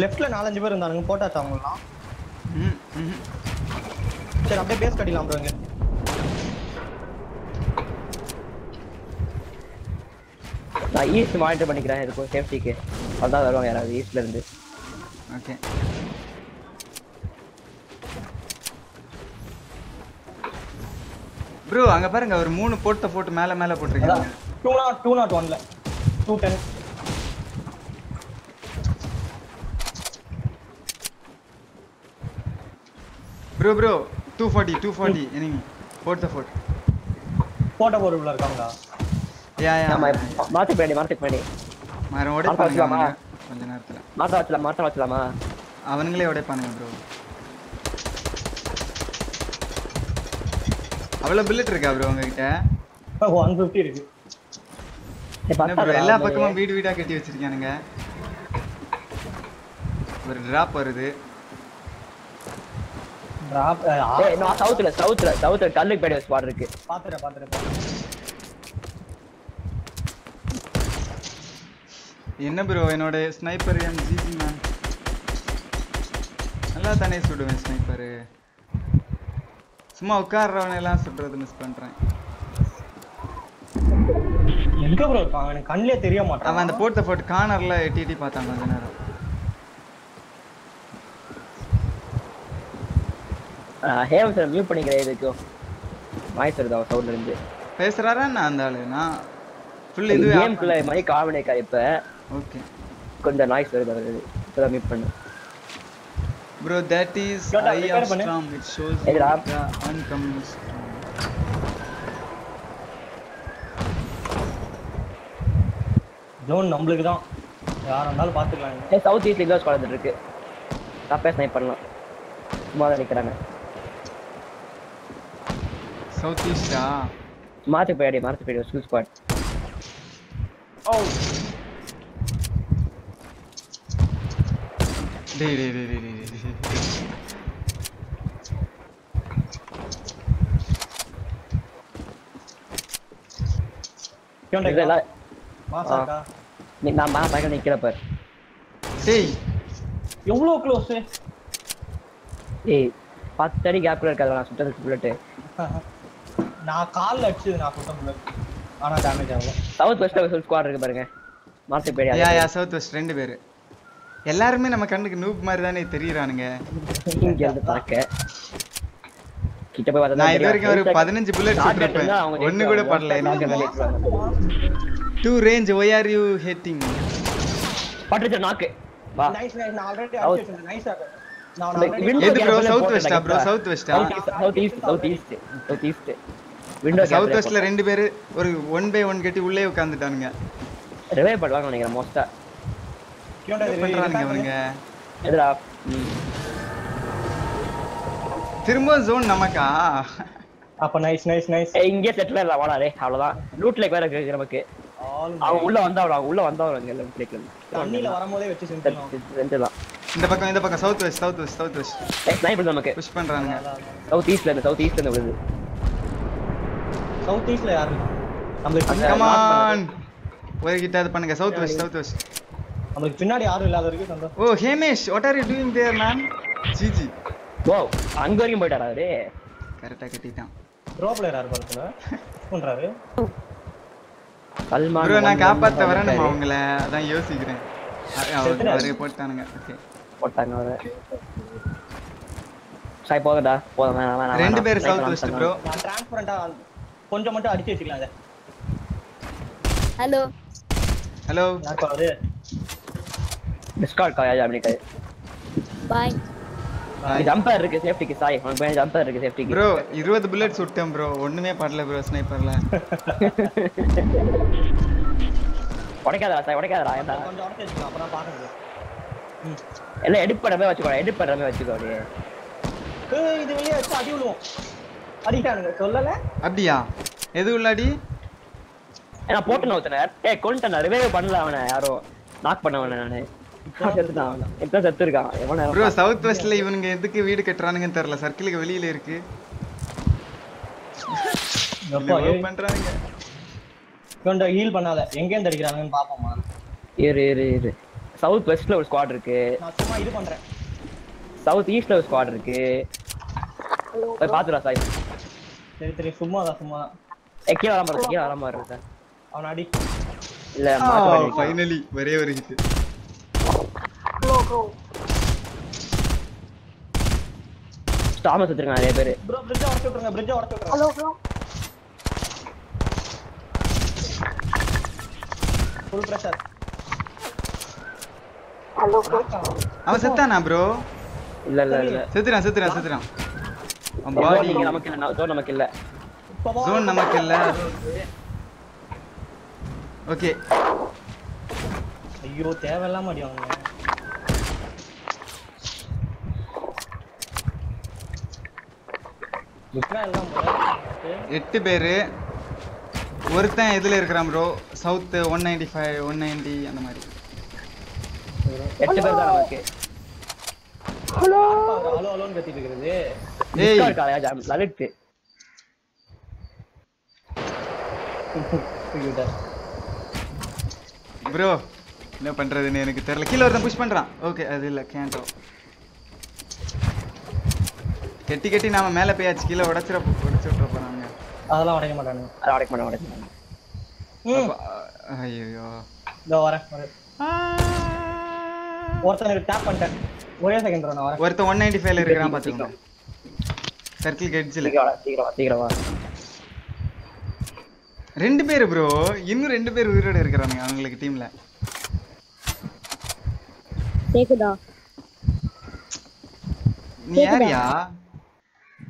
லெஃப்ட்ல நாலஞ்சு பேர் இருந்தானுங்க போட்டாச்சு அவங்கலாம் ம், ம். சரி அப்படியே பேஸ் கட்டிடலாம் ப்ரோ இங்க. நான் ஈஸ்ட் மானிட்டர் பண்ணிக்கிறேன் இருக்கும் சேஃப்டிக்கு அதான் வருவாங்க யாராவது ஈஸ்ட்ல இருந்து. ஓகே ப்ரோ அங்க பாருங்க ஒரு மூணு போட்ட போட்டு மேல மேல போட்டிருக்காங்க. டூ நாட் டூ நாட் ஒன்ல two ten bro bro two forty two forty enemy boat the fort போட்ட போர் உள்ள இருக்காங்க யா யா ஆமா மாத்தி பண்ணி மாத்தி பண்ணி. மரம்? அவனுங்க. கொஞ்ச நேரத்துல. மாத்த வச்சலாம் மாத்த வச்சலாமா அவனுங்களே உடைப்பானுங்க ப்ரோ அவ்வளவு புல்லட் இருக்கா ப்ரோ உங்ககிட்ட? ஒன் ஃபிஃப்டி இருக்கு. என்ன ப்ரோ எல்லா பக்கமும் வீடு வீடா கட்டி வச்சிருக்கானுங்க. ஒரு டிராப் வருது. டிராப் ஏய் நான் சவுத்துல சவுத்துல சவுத்துல கல்லுக்கு பேடி ஸ்பாட் இருக்கு. பாத்துறேன் பாத்துறேன் என்ன ப்ரோ என்னோட ஸ்னைப்பர் எம் ஜிஜி மேன் நல்லா தானே சுடுவேன் ஸ்னைப்பரு சும்மா உட்கார்றவனை எல்லாம் சுடுறது மிஸ் பண்றேன். எங்க ப்ரோ இருக்கான் எனக்கு கண்ணிலே தெரிய மாட்டான் அவன் அந்த போட்ட போட்டு கார்னர்ல எட்டி எட்டி பார்த்தான் கொஞ்ச நேரம். ஹேவன் சார் மியூட் பண்ணிக்கிறேன் இதுக்கும் வாய்ஸ் வருது அவன் சவுண்ட்ல இருந்து. பேசுறாரா என்ன அந்த ஆளு நான் ஃபுல் இது கேம்குள்ள மாதிரி காமெடிக்கா இப்ப. ஓகே கொஞ்சம் நாய்ஸ் வருது வருது இப்பதான் மியூட் பண்ணு. Bro that is Don't I record off பண்ணு. ஸ்ட்ராங் இட் ஷோஸ் எதுடா? அன்கம்யூனிஸ்ட் ஜோன் நம்மளுக்கு தான். யாரா இருந்தாலும் பாத்துக்கலாம் ஏ சவுத் ஈஸ்ட்ல இன்னொரு ஸ்குவாட் இருக்கு தப்பே ஸ்னைப் பண்ணலாம். சும்மா தான் நிக்கிறாங்க சவுத் ஈஸ்டா மாத்தி போயிடி மாத்தி போயிடி ஸ்கூல் ஸ்குவாட் டேய் டேய் டேய் டேய் டேய் டேய், டேய் இதெல்லாம் மாசா இருக்கா நீ நான் மா பக்கம் நிக்கிற பாரு டேய் எவ்வளவு க்ளோஸ் ஏய் பத்து அடி கேப்ல இருக்காது நான் சுட்டது புல்லட்டு நான் கால்ல அடிச்சது நான் சுத்த முடியல ஆனா டேமேஜ் ஆகல சவுத் வெஸ்ட்ல ஒரு ஸ்குவாட் இருக்கு பாருங்க மாத்தி போயிடி யா யா சவுத் வெஸ்ட் ரெண்டு பேரு. எல்லாருமே நம்ம கண்ணுக்கு நூப் மாதிரி தானே தெரியறானுங்க. இங்க இருந்து பார்க்க கிட்ட போய் பார்த்தா நான் இது வரைக்கும் ஒரு பதினஞ்சு புல்லட் சுட்டிருப்பேன். ஒண்ணு கூட படல. Two range why are you hating பட்டுச்சு நாக்கு வா. நைஸ் நைஸ் நான் ஆல்ரெடி. அடிச்சு நைஸ் window எது. South west ஆ? South east, South east, South east, South east. Window gap south வெஸ்ட்ல ரெண்டு பேரு ஒரு ஒன் பை ஒன் கட்டி உள்ளே போட்டேன். revive பண்ணுவாங்க நினைக்கிறேன் மோஸ்டா கியோண்டா இது? பண்றானுங்க அவனுங்க எதுடா. திரும்ப ஜோன் நமக்கா? அப்ப நைஸ் நைஸ் நைஸ் இங்கே செட்டில் இல்ல வாடா டேய் அவ்வளவுதான். லூட் லேக் வேற இருக்கு நமக்கு. அவன் உள்ள வந்தா அவன் உள்ள வந்தா அவன் லூட் லேக்ல தண்ணில வரும்போதே வச்சு செஞ்சிடலாம் இந்த பக்கம் இந்த பக்கம் south west south west south west ஏய் ஸ்னைப்பர் நமக்கு. புஷ் பண்றானுங்க. சவுத் ஈஸ்ட்ல இருந்து சவுத் ஈஸ்ட்ல இருந்து விழுது சவுத் ஈஸ்ட்ல யாரு? நம்மளுக்கு பின்னாடி- கமான் ஒரு கிட்ட அது பண்ணுங்க சவுத் வெஸ்ட் சவுத் வெஸ்ட் நம்மளுக்கு பின்னாடி யாரும் இல்லாத வரைக்கும் சந்தோஷம். ஓ Hemesh what are you doing there man GG. ஓ அங்க வரைக்கும் போயிட்டாரா அவரு. கரெக்டா கட்டிட்டான். ப்ரோ பிளேயர் யார் பாருங்க? பண்றாரு சல்மான் ப்ரோ நான் காப்பாத்த இருக்காரு. அவங்கள அதான் யோசிக்கிறேன். அவரு- போட்டானுங்க. ஓகே. போட்டாங்க அவரை. சாய் போகடா போதும் வேணாம் வேணாம் ரெண்டு. பேர் சவுத் வெஸ்ட். ப்ரோ நான் டிரான்ஸ்பரண்டா கொஞ்சம் மட்டும் அடிச்சு வச்சுக்கலாம் ஹலோ ஹலோ அவரு? டிஸ்கார்ட் காயா அப்படிக்காது பாய் ஜம்பர் இருக்கு சேஃப்டிக்கு சாய் உனக்கு பையன் ஜம்பர் இருக்கு சேஃப்டிக்கு ப்ரோ இருபது புல்லட் சுட்டேன் ப்ரோ ஒண்ணுமே படல ப்ரோ ஸ்னைப்பர்ல உடைக்காதடா சாய் உடைக்காதடா ஏன்டா? கொஞ்சம் உடச்சு அப்புறம் பார்க்க முடியும் எல்லாம் எடிட் பண்ணவே வச்சுக்கோ எடிட் பண்ணவே வச்சுக்கோ அப்படியே. இது வெளியே வச்சு அடி விழுவோம். அடிட்டானுங்க சொல்லல? அப்படியா? எது உள்ளாடி? ஏன்னா போட்டு ஒருத்தனை ஏய் கொண்டுட்டேன் ரிவைவ் பண்ணல அவனை யாரோ. நாக் பண்ணவன நானு. ப்ரோ சவுத் வெஸ்ட்ல இவனுங்க எதுக்கு வீடு கட்டுறானுங்கன்னு தெரியல. சர்க்கிளுக்கு வெளியில இருக்கு. பண்றானுங்க. கொஞ்சம் ஹீல் பண்ணாத. எங்க இருந்து அடிக்கிறாங்கன்னு பாப்போமா இரு இரு. இரு சவுத் வெஸ்ட்ல ஒரு ஸ்குவாட் இருக்கு. நான் சும்மா இது பண்றேன். சவுத் ஈஸ்ட்ல ஒரு ஸ்குவாட் இருக்கு. போய் பாத்துடா சாய். சரி சரி. சும்மா தான் சும்மா. தான் கீழே வராம இருக்கு கீழே வராம இருக்கு அவன் அடி. இல்ல. ஃபைனலி ஒரே ஒரு ஹிட் ஸ்டாம சுத்திருக்கான் நிறைய பேரு ப்ரோ பிரிட்ஜை உடச்சு விட்டுருங்க பிரிட்ஜை உடச்சு விட்டுருங்க. Hello bro full pressure hello bro அவன் செத்தானா ப்ரோ இல்ல இல்ல இல்ல. செத்துறான் செத்துறான் செத்துறான் அவன் பாடி இங்க நமக்கு இல்ல ஜோன் நமக்கு இல்ல. ஜோன் நமக்கு இல்ல. ஓகே ஐயோ தேவையில்லாம அடி வாங்க விக்ரா எல்லாம் போல எட்டு பேர். ஒருத்தன் எதில் இருக்கிறான் bro south one ninety five one ninety அந்த மாதிரி. எட்டு பேர் தான் நமக்கு. ஹலோ. ஹலோ ஹலோன்னு கத்திட்டு இருக்கிறது. ஏய். காலையா ஜாம் ப்ரோ என்ன பண்ணுறதுன்னு எனக்கு தெரியல. கீழே ஒருத்தன் புஷ் பண்ணுறான் ஓகே அது இல்லை கேண்டோ கெட்டி கெட்டி நாம மேலே போயாச்சு கீழே உடச்சிட உடச்சி விட்ற போகிறாங்க அதெல்லாம் உடைக்க மாட்டானுங்க. அதை உடைக்க மாட்டேன் உடைக்க ஐயோ இதோ வரேன் ஒருத்தனுக்கு டேப் பண்ணிட்டேன். ஒரே செகண்ட் நான் வரேன். ஒருத்தன் ஒன் நைன்டி ஃபைவ்ல இருக்கிறான் பார்த்துக்கோங்க சர்க்கிள் கெட்ஜில் சீக்கிரம் சீக்கிரம் ரெண்டு பேர் ப்ரோ இன்னும் ரெண்டு பேர் உயிரோட இருக்கிறானுங்க அவங்களுக்கு டீம்ல கேக்குதா? நீ யாரியா?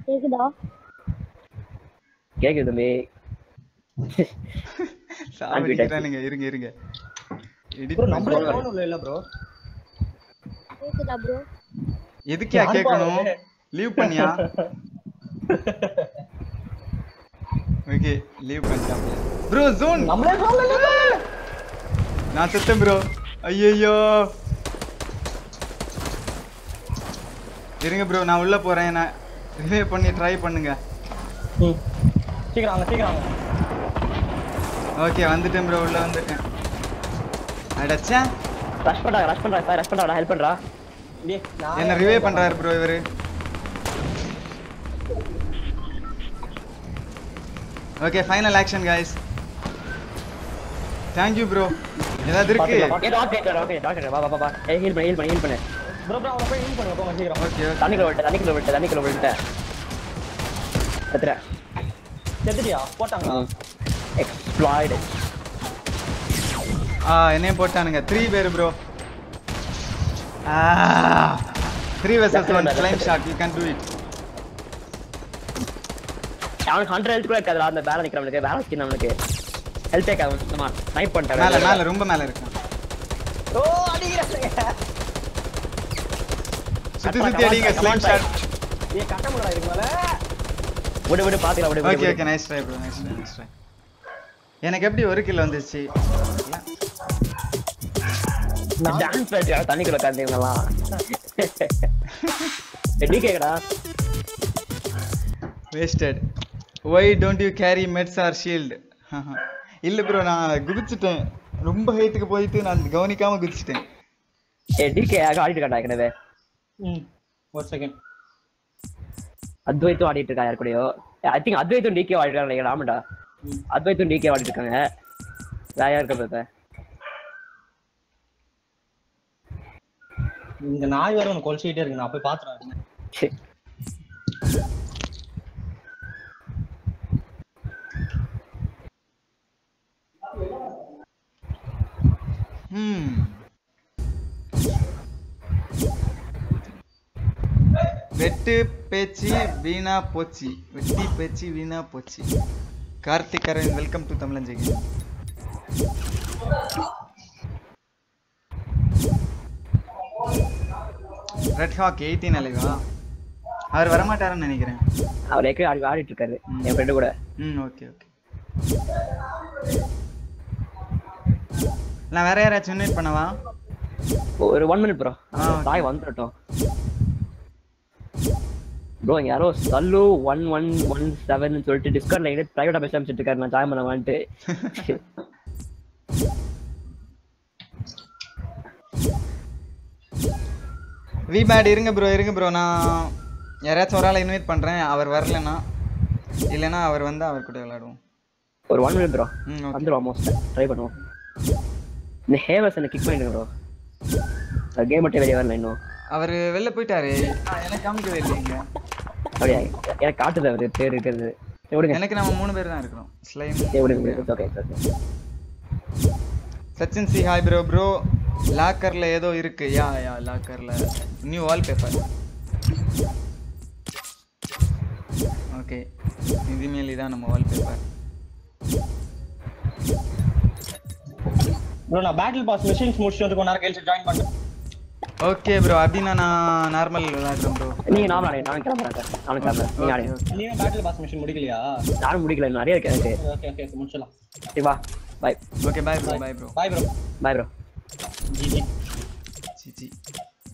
கேக்குதா? கேக்குது தம்பி சாவடிக்கிறானுங்க இருங்க இருங்க. எதுக்கியா கேட்கணும் லீவ் பண்ணியா? ஓகே லீவ் பண்ணிட்டாப்ல ப்ரோ ஜோன் நான் செத்தேன் ப்ரோ ஐயோ இருங்க ப்ரோ நான் உள்ள போறேன். நான் ரிவே பண்ணி ட்ரை பண்ணுங்க ம் சீக்கிரம் வாங்க சீக்கிரம் வாங்க ஓகே வந்துட்டேன் ப்ரோ உள்ள வந்துட்டேன் அடச்சா ரஷ் பண்றா ரஷ் பண்றா சார் ரஷ் பண்றா ஹெல்ப் பண்றா டேய் நான் என்ன ரிவே பண்றாரு ப்ரோ இவரு okay final action guys thank you bro ஏதாவது இருக்கு ஏ டாக்டர் ஓகே டாக்டர் வா வா வா, வா ஏ ஹீல் பண்ணு ஹீல் பண்ணு ஹீல் பண்ணு ப்ரோ ப்ரோ அவன போய் இன் பண்ணுங்க போங்க சீக்கிரம் ஓகே ஓகே தண்ணிக்குள்ள விட்டு தண்ணிக்குள்ள விட்டு தண்ணிக்குள்ள விட்டு செத்துட்டியா போட்டாங்களா எக்ஸ்ப்ளாய்டு ஆ என்னையும் போட்டானுங்க த்ரீ பேர் bro three versus one ஃப்ளைம் shot you can do it அவனுக்கு ஹண்ட்ரட் ஹெல்த் கூட இருக்காதுடா அந்த பேல நிக்கிறவனுக்கு பேல ஸ்கின் அவனுக்கு ஹெல்த் டேக் அவன் சுத்தமா மேல பண்ணிட்டான் மேல ரொம்ப மேல இருக்கான் ஓ அடிக்கிறாங்க சுத்தி சுத்தி அடிங்க ஃப்ளைம் ஷாட் ஏய் கட்ட முடியல இதுக்கு மேல. விடு விடு பாத்துக்கலாம் விடு ஓகே விடு. Okay nice try bro nice try nice try எனக்கு எப்படி ஒரு கில் வந்துச்சு? டான்ஸ் பேசி தண்ணிக்குள்ள உட்காந்து இவங்கெல்லாம் எப்படி கேக்குடா. Wasted don't you carry meds or shield இல்ல ப்ரோ நான் குதிச்சிட்டேன். ரொம்ப ஹைட்டுக்கு போயிட்டு நான் கவனிக்காம குதிச்சிட்டேன். ஏ டிகே ஆடிட்டு ம் ஒரு செகண்ட் அத்வைத்தும் ஆடிட்டு இருக்கா யார் கூடயோ? ஐ திங்க் அத்வைத்தும் டிகே ஆடிட்டு இருக்காங்க ஆமாடா அத்வைத்தும் டிகே ஆடிட்டு இருக்காங்க வேற யார் இருக்கா இப்ப? இந்த நாய் வேற ஒன்று கொலைச்சிக்கிட்டே இருக்கு. நான் போய் பாத்துறேன். சே. வெட்டு பேச்சு வீணா போச்சு. வெட்டி பேச்சு வீணா போச்சு. கார்த்திக் அரவிந்த் வெல்கம் டு தமிழஞ்சை ரெட் ஹாக் எயிட்டீன் அலைவா? அவர் வரமாட்டாருன்னு நினைக்கிறேன். அவர் ஏற்கனவே ஆடி ஆடிட்டு இருக்காரு என் ஃப்ரெண்டு கூட. ம் ஓகே ஓகே. நான் வேற யாராச்சும் இன்வைட் பண்ணவா? ஒரு ஒன் மினிட் ப்ரோ. தாய் வந்துட்டோம் ப்ரோ யாரோ சல்லு ஒன் ஒன் ஒன் செவன் சொல்லிட்டு டிஸ்கவுண்ட்ல எங்க பிரைவேட்டா பேச அமைச்சிட்டு இருக்காரு. நான் ஜாயின் பண்ண வந்துட்டு வி பேட் இருங்க ப்ரோ இருங்க ப்ரோ நான் யாராச்சும் ஒரு ஆளை இன்வைட் பண்ணுறேன் அவர் வரலன்னா இல்லைன்னா அவர் வந்து அவர் கூட விளையாடுவோம். ஒரு ஒன் மினிட் ப்ரோ ம் ஓகே வந்துடும் மோஸ்ட் ட்ரை பண்ணுவோம். இந்த ஹேவர்ஸ் என்ன கிக் பண்ணிடுங்க ப்ரோ கேம் மட்டும் வெளியே வரல இன்னும். அவர் வெளில போயிட்டாரு. எனக்கு காமிக்கவே இல்லைங்க. அப்படியா? எனக்கு காட்டுது அவரு பேர் இருக்கிறது எனக்கு நம்ம மூணு பேர் தான் இருக்கிறோம். Slime okay Sachin C hi bro bro லாக்கர்ல ஏதோ இருக்கு. யா யா லாக்கர்ல நியூ வால்பேப்பர் ஓகே இனிமேல் இதான் நம்ம வால்பேப்பர் ப்ரோ நான் பேட்டில் பாஸ் மிஷின்ஸ் முடிச்சுட்டு வந்து கொஞ்ச நேரம் கழிச்சு ஜாயின் பண்ணேன் ஓகே ப்ரோ அப்படின்னா நான் நார்மல் விளையாடுறேன் ப்ரோ நீங்க நானும் ஆடுங்க நானும் கிளம்புறேன் நானும் கிளம்புறேன். நீங்க ஆடுங்க நீங்க பேட்டில் பாஸ் மிஷன் முடிக்கலையா? நானும் முடிக்கல. நிறைய இருக்கு எனக்கு. ஓகே ஓகே ஓகே முடிச்சிடலாம். சரி வா. Bye okay bye bro bye bro bye bro bye bro GG GG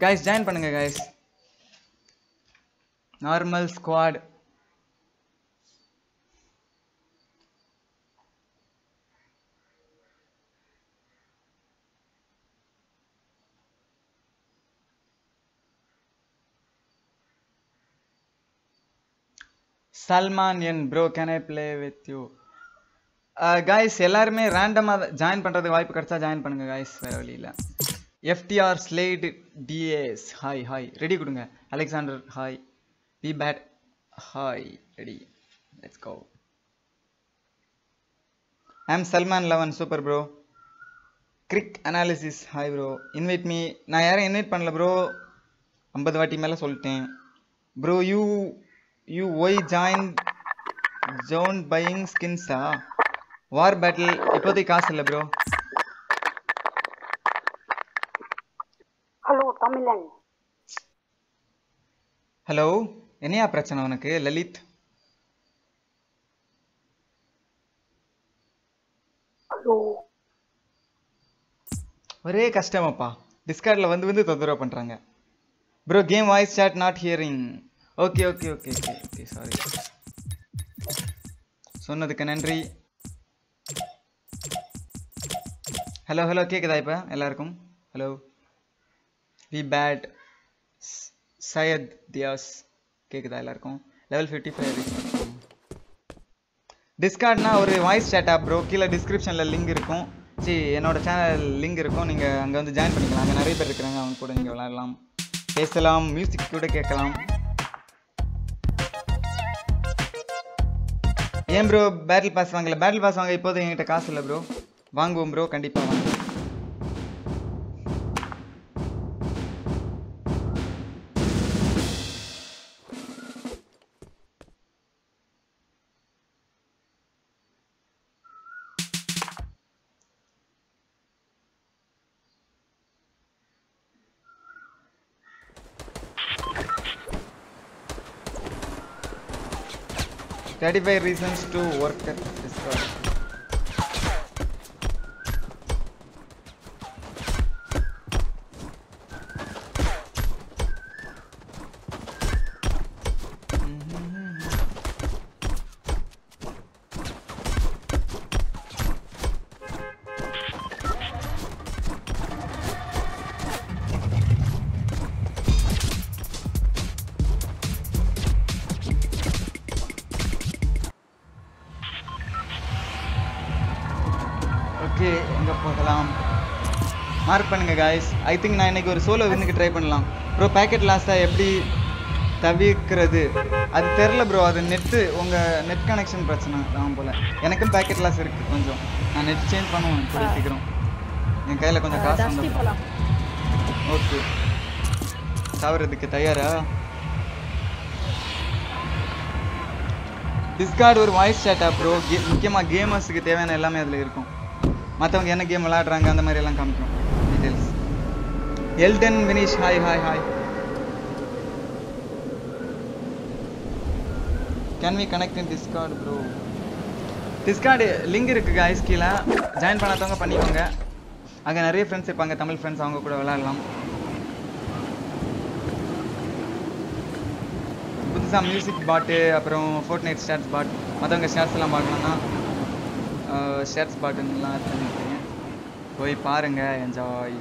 guys join பண்ணுங்க guys normal squad Salman N bro can I play with you guys எல்லாருமே ரேண்டமாக ஜாயின் பண்ணுறதுக்கு வாய்ப்பு கிடைச்சா ஜாயின் பண்ணுங்கள் கைஸ் வேறு வழியில் FTR slate DS hi hi ready கொடுங்க. Alexander hi B bad hi ready let's go I'm Salman eleven super bro crick analysis hi bro invite me நான் யாரும் இன்வைட் பண்ணல ப்ரோ ஐம்பது வாட்டி மேலே சொல்லிட்டேன். Bro you you why join zone buying ஸ்கின்ஸா war battle இப்போதைக்கு காசு இல்லை ப்ரோ ஹலோ தமிழன். ஹலோ என்னையா பிரச்சனை உனக்கு லலித்? ஒரே கஷ்டமாப்பா. டிஸ்கார்டில் வந்து வந்து தொந்தரவு பண்ணுறாங்க bro game voice chat not hearing okay okay okay okay okay sorry சொன்னதுக்கு நன்றி. ஹலோ ஹலோ கேட்குதா இப்போ எல்லாருக்கும்? ஹலோ வி பேட் சையத் தியாஸ் கேட்குதா எல்லாருக்கும்? லெவல் ஃபிஃப்டி ஃபைவ் டிஸ்கார்ட்னா ஒரு வாய்ஸ் chat ஆப் ப்ரோ கீழே டிஸ்கிரிப்ஷனில் லிங்க் இருக்கும். சி என்னோட சேனல் லிங்க் இருக்கும். நீங்கள் அங்கே வந்து ஜாயின் பண்ணிக்கலாம். அங்கே நிறைய பேர் இருக்கிறாங்க. அவங்க கூட நீங்கள் விளாடலாம் பேசலாம். மியூசிக் கூட கேட்கலாம். ஏன் ப்ரோ பேட்டில் பாஸ் வாங்கல. பேட்டில் பாஸ் வாங்க இப்போது என்கிட்ட காசு இல்லை ப்ரோ வாங்குவோம் ப்ரோ கண்டிப்பாக வாங்க thirty five reasons to work discord guys I think நான் இன்னைக்கு ஒரு சோலோ வின்னுக்கு ட்ரை பண்ணலாம். ப்ரோ பேக்கெட் லாஸ்ட்டாக எப்படி தவிர்க்கிறது? அது தெரில ப்ரோ அது நெட்டு உங்கள் நெட் கனெக்ஷன் பிரச்சனை தான் போல். எனக்கும் பேக்கெட் லாஸ் இருக்குது கொஞ்சம். நான் நெட் சேஞ்ச் பண்ணுவேன் கூடிய சீக்கிரம். என் கையில் கொஞ்சம் காசு வந்து ஓகே தவறதுக்கு தயாரா? டிஸ்கார்டு ஒரு வாய்ஸ் ஆப் ப்ரோ கே முக்கியமாக கேமர்ஸுக்கு தேவையான எல்லாமே அதில் இருக்கும். மற்றவங்க என்ன கேம் விளையாடுறாங்க அந்த மாதிரி எல்லாம் காமிக்கும் Elton Vinish hi hi hi can we connect in discord bro discord link இருக்குது ஐஸ் கீழே. ஜாயின் பண்ணாதவங்க பண்ணிக்கோங்க. அங்கே நிறைய ஃப்ரெண்ட்ஸ் இருப்பாங்க தமிழ் ஃப்ரெண்ட்ஸ் அவங்க கூட விளையாடலாம். புதுசாக மியூசிக் பாட்டு அப்புறம் ஃபோர்ட் நைட் ஸ்டாட்ஸ் பாட் மற்றவங்க ஷேர்ஸ் எல்லாம் பார்க்கணும்னா ஷேர்ஸ் பாட்டுலாம் பண்ணியிருக்கேன் போய் பாருங்கள் என்ஜாய்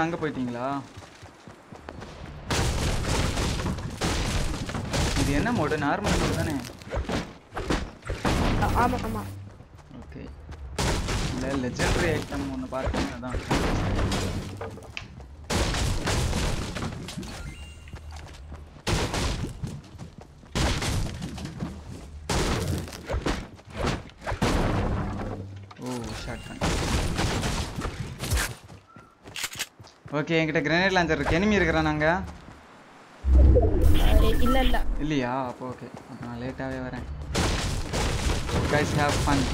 நீங்களாம் அங்கே போயிட்டீங்களா? இது என்ன மோடு நார்மல் மோடு தானே? ஆமா ஆமா. ஓகே இல்லை லெஜெண்டரி ஐட்டம் ஒன்று பார்த்தேன் அதான் ஓ ஷார்ட் ஓகே என்கிட்ட கிரனேட் லான்ச்சர் இருக்கு. எனிமி இருக்கிறானாங்க இல்ல இல்ல. இல்லையா? அப்போ ஓகே நான் லேட்டாகவே வரேன். கைஸ் ஹேவ் ஃபன்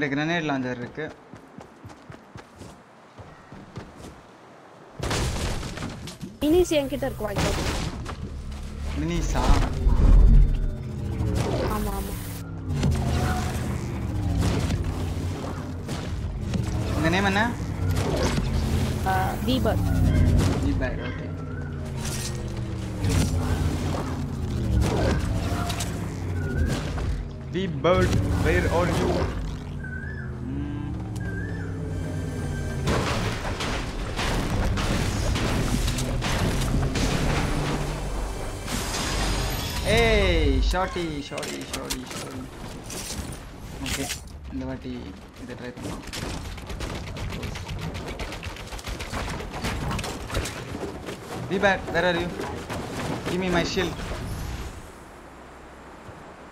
என்கிட்ட கிரனேட் லாஞ்சர் இருக்கு. மினிஸ் என்கிட்ட இருக்கு வாங்கிக்கோ மினிஸா? ஆமா ஆமா. உங்க நேம் என்ன? Deepak. Deepak okay The bird, where are you? Shorty shorty shorty shorty okay இந்த வாட்டி இதை ட்ரை பண்ணலாம் Be bad where are you? Give me my shield.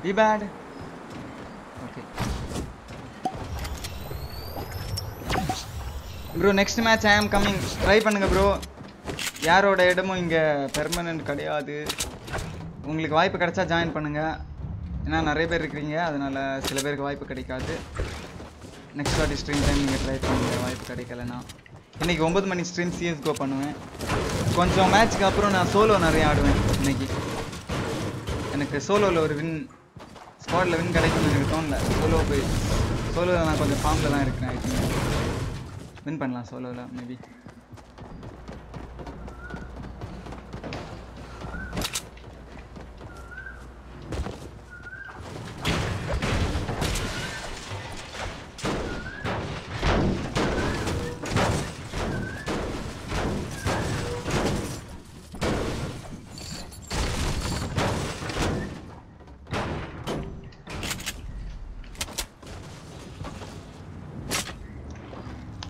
Be bad. Okay. Bro next match I am coming try பண்ணுங்கள் bro யாரோட இடமும் இங்கே permanent கிடையாது உங்களுக்கு வாய்ப்பு கிடைச்சா ஜாயின் பண்ணுங்க. ஏன்னா நிறைய பேர் இருக்கிறீங்க. அதனால சில பேருக்கு வாய்ப்பு கிடைக்காது. நெக்ஸ்ட் வாட்டி ஸ்ட்ரீம் டைம் நீங்கள் ட்ரை பண்ணுங்க. வாய்ப்பு கிடைக்கலனா இன்றைக்கி ஒம்பது மணி ஸ்ட்ரீம் சிஎஸ்கோ பண்ணுவேன். கொஞ்சம் மேட்ச்க்கு அப்புறம் நான் சோலோ நிறைய ஆடுவேன் இன்னைக்கு. எனக்கு சோலோவில் ஒரு வின் ஸ்குவாடில் வின் கிடைக்கும்னு எனக்கு தோணல. சோலோ போய் சோலோவில் நான் கொஞ்சம் ஃபார்மில் தான் இருக்கிறேன் வின் பண்ணலாம் சோலோவில் மேபி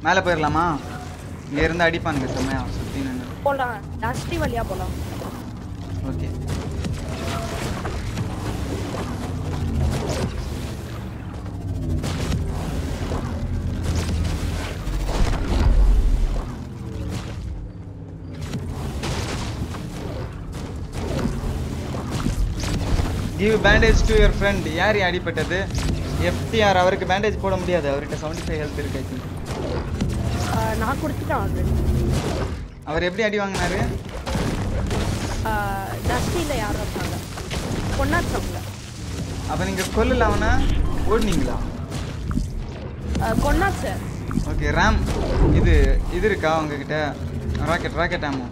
மேலே போயிடலாமா இங்கே இருந்து அடிப்பானுங்க செம்மையா சுற்றி நின்று போலாம். டஸ்டி வழியா போலாம். Okay. Give bandage to your friend யார் அடிப்பட்டது எஃப்டிஆர் அவருக்கு பேண்டேஜ் போட முடியாது. அவர்கிட்ட செவன்டி ஃபைவ் ஹெல்த் இருக்கு நான் கொடுத்துட்டேன் ஆல்ரெடி அவர் எப்படி அடி வாங்கினாரு? டஸ்டியில் யாரும் இருக்காங்க கொண்டாடுறவங்க அப்போ நீங்கள் கொல்லல அவனை ஓடுனீங்களா? கொண்டாட் சார். ஓகே ரேம் இது இது இருக்கா உங்ககிட்ட? Rocket rocket ammo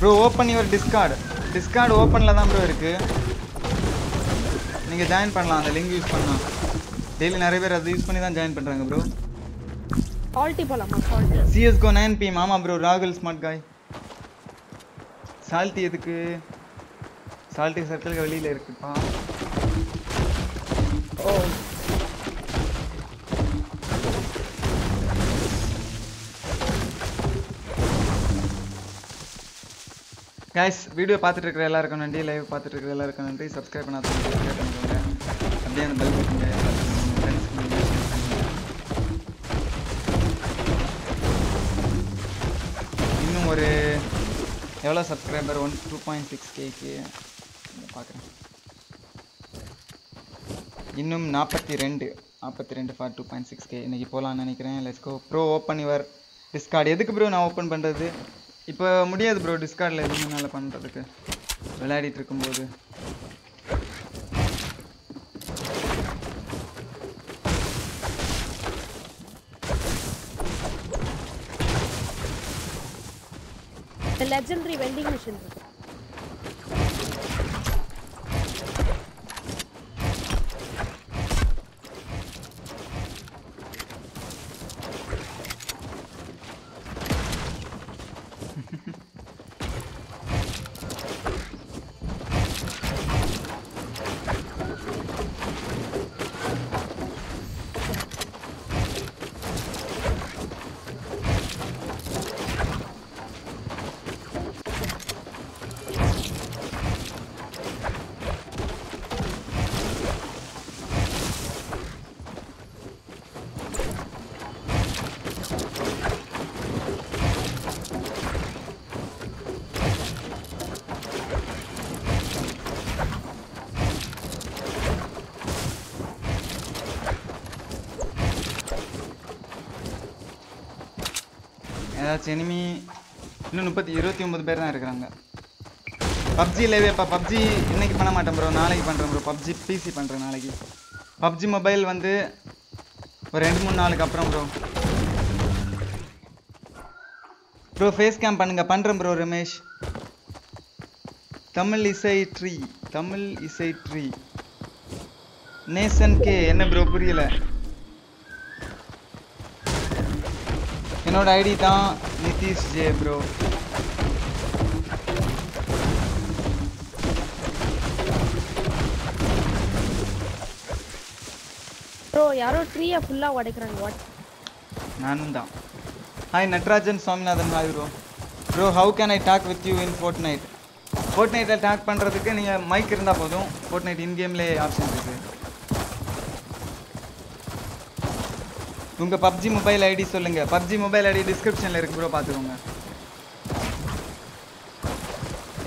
bro open your discord discord ஓப்பனில் தான் ப்ரோ இருக்கு. நீங்கள் ஜாயின் பண்ணலாம் அந்த லிங்க் யூஸ் பண்ணலாம். டெய்லி நிறைய பேர் அதை யூஸ் பண்ணி தான் ஜாயின் பண்ணுறாங்க ப்ரோ போலாமா? சிஎஸ்கோ நைன் பிஎம் ஆமாம் ப்ரோ ராகுல் ஸ்மார்ட் காய் சால்ட்டி எதுக்கு? சால்ட்டி சர்க்கிளுக்கு வெளியில் இருக்குப்பா. கேஸ் வீடியோ பார்த்துட்டு இருக்கிற எல்லாருக்கும் நன்றி. லைவ் பார்த்துட்டு இருக்கிற எல்லாருக்கும் நன்றி. சப்ஸ்கிரைப் பண்ணாத சப்ஸ்கிரைப் பண்ணிக்கோங்க. அப்படியே அந்த பெல் பட்டங்க இன்னும் ஒரு எவ்வளோ subscriber one two point six கேக்கு பார்க்குறேன். இன்னும் நாற்பத்தி ரெண்டு நாற்பத்தி ரெண்டு for two point six K இன்றைக்கி போகலான்னு நினைக்கிறேன். Let's go bro open your Discord எதுக்கு ப்ரோ நான் ஓப்பன் பண்ணுறது இப்போ முடியாது ப்ரோ டிஸ்கார்டில் எதுவும் என்னால் பண்ணுறதுக்கு விளையாடிட்டு இருக்கும்போது. இந்த லெஜெண்டரி வெண்டிங் மிஷின் ஏதாச்சும் எனிமி இன்னும் முப்பத்தி இருபத்தி ஒன்பது பேர் தான் இருக்கிறாங்க. பப்ஜி லைவ் இப்போ பப்ஜி இன்னைக்கு பண்ண மாட்டேன் ப்ரோ நாளைக்கு பண்ணுறேன் ப்ரோ பப்ஜி பிசி பண்ணுறேன் நாளைக்கு. பப்ஜி மொபைல் வந்து ஒரு ரெண்டு மூணு நாளுக்கு அப்புறம் ப்ரோ ப்ரோ ஃபேஸ் கேம் பண்ணுங்க. பண்ணுறேன் ப்ரோ ரமேஷ். தமிழ் இசை ட்ரீ தமிழ் இசை ட்ரீ நேசன் கே என்ன ப்ரோ புரியல. என்னோட ஐடி தான் நிதிஷ் ஜே ப்ரோ ப்ரோ யாரோ ட்ரீயை ஃபுல்லா உடைக்கிறாங்க வாட் நானும் தான். Hi Natarajan Swaminathan hi bro bro how can I talk with you in Fortnite fort நைட்டில் டாக் பண்ணுறதுக்கு நீங்கள் மைக் இருந்தால் போதும். ஃபோர்ட் நைட் இன் கேம்லேயே ஆப்ஷன் இருக்குது உங்கள் பப்ஜி மொபைல் ஐடி சொல்லுங்கள் பப்ஜி மொபைல் ஐடி டிஸ்கிரிப்ஷனில் இருக்கு ப்ரோ பார்த்துக்கோங்க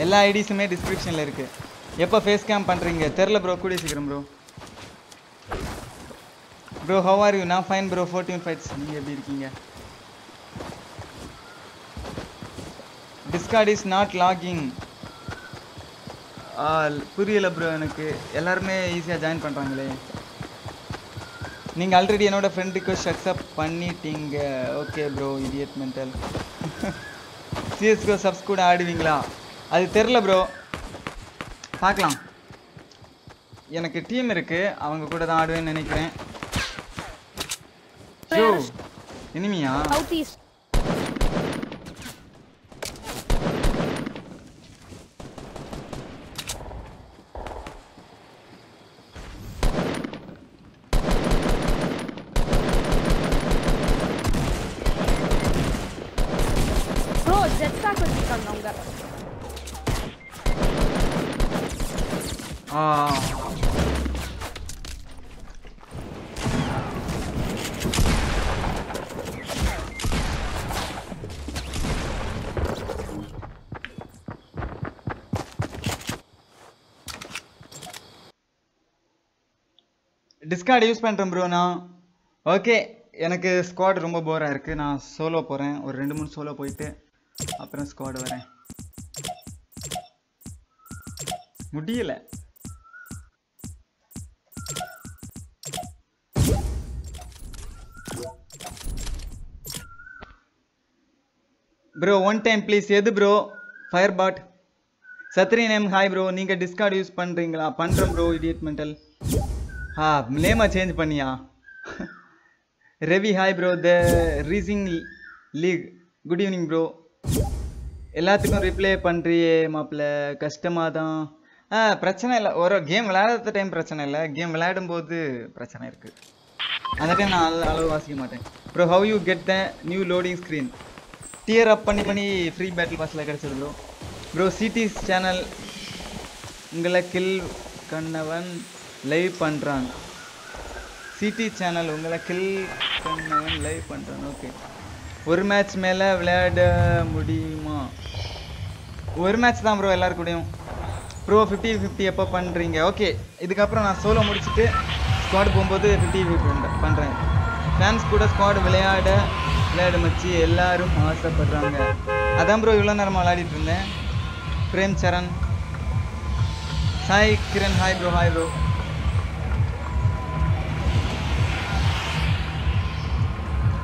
எல்லா ஐடிஸுமே டிஸ்கிரிப்ஷனில் இருக்குது எப்போ ஃபேஸ் கேம் பண்ணுறீங்க தெரில ப்ரோ கூடிய சீக்கிரம் bro bro how are you நான் ஃபைன் ப்ரோ ஃபோர்டீன் ஃபைட்ஸ் நீங்கள் எப்படி இருக்கீங்க? டிஸ்கார்ட் இஸ் நாட் லாகிங் புரியலை ப்ரோ எனக்கு. எல்லாருமே ஈஸியாக ஜாயின் பண்ணுறாங்களே நீங்கள் ஆல்ரெடி என்னோட ஃப்ரெண்ட் ரிக்வஸ்ட் அக்செப்ட் பண்ணிட்டீங்க. Okay bro idiot mental சிஎஸ்கோ subs கூட ஆடுவீங்களா? அது தெரில ப்ரோ பார்க்கலாம். எனக்கு டீம் இருக்குது அவங்க கூட தான் ஆடுவேன்னு நினைக்கிறேன். ஷோ இனிமையா? South east bro jet back வச்சிருக்காங்க அவங்க ஆ டிஸ்கார்ட் யூஸ் பண்ணுறேன் ப்ரோ நான். ஓகே எனக்கு ஸ்குவாட் ரொம்ப போராக இருக்குது நான் சோலோ போகிறேன் ஒரு ரெண்டு மூணு சோலோ போயிட்டு அப்புறம் ஸ்குவாட் வரேன். முடியல. ப்ரோ ஒன் டைம் ப்ளீஸ் எது ப்ரோ ஃபயர் பாட் சத்ரி நேம் ஹாய் ப்ரோ நீங்கள் டிஸ்கார்ட் யூஸ் பண்ணுறீங்களா பண்ணுறேன் ப்ரோ இடியட் மென்டல் ஆ நேமா சேஞ்ச் பண்ணியா? ரவி ஹாய் ப்ரோ த ரீசிங் லீக் குட் ஈவினிங் ப்ரோ எல்லாத்துக்கும் ரிப்ளை பண்ணுறியே மாப்பிள்ள. கஷ்டமாக தான். ஆ பிரச்சனை இல்லை. ஒரு கேம் விளையாடுற டைம் பிரச்சனை இல்லை. கேம் விளையாடும்போது பிரச்சனை இருக்குது அந்த டைம் நான் அளவு வாசிக்க மாட்டேன். Bro how you get the new loading screen tier up பண்ணி பண்ணி ஃப்ரீ பேட்டில் பாஸில் கிடச்சிது ப்ரோ ப்ரோ சிடிஸ் சேனல் உங்களை கில் கண்ணவன் லைவ் பண்ணுறாங்க சிடி சேனல் உங்களை கில் கண்ணவன் லைவ் பண்ணுறாங்க ஓகே ஒரு மேட்ச் மேலே விளையாட முடியுமா? ஒரு மேட்ச் தான் ப்ரோ எல்லாரு கூடயும். ப்ரோ ஃபிஃப்டி ஃபிஃப்டி எப்போ பண்ணுறீங்க ஓகே இதுக்கப்புறம் நான் சோலோ முடிச்சுட்டு ஸ்குவாட் போகும்போது ஃபிஃப்டி ஃபிஃப்டி பண்ணுறேன் ஃபேன்ஸ் கூட ஸ்குவாட் விளையாட விளையாட மச்சி எல்லாரும் ஆசைப்படுறாங்க. அதான் ப்ரோ இவ்வளோ நேரமாக விளையாடிட்டு இருந்தேன். Prem Charan. Sai Kiran hi bro hi bro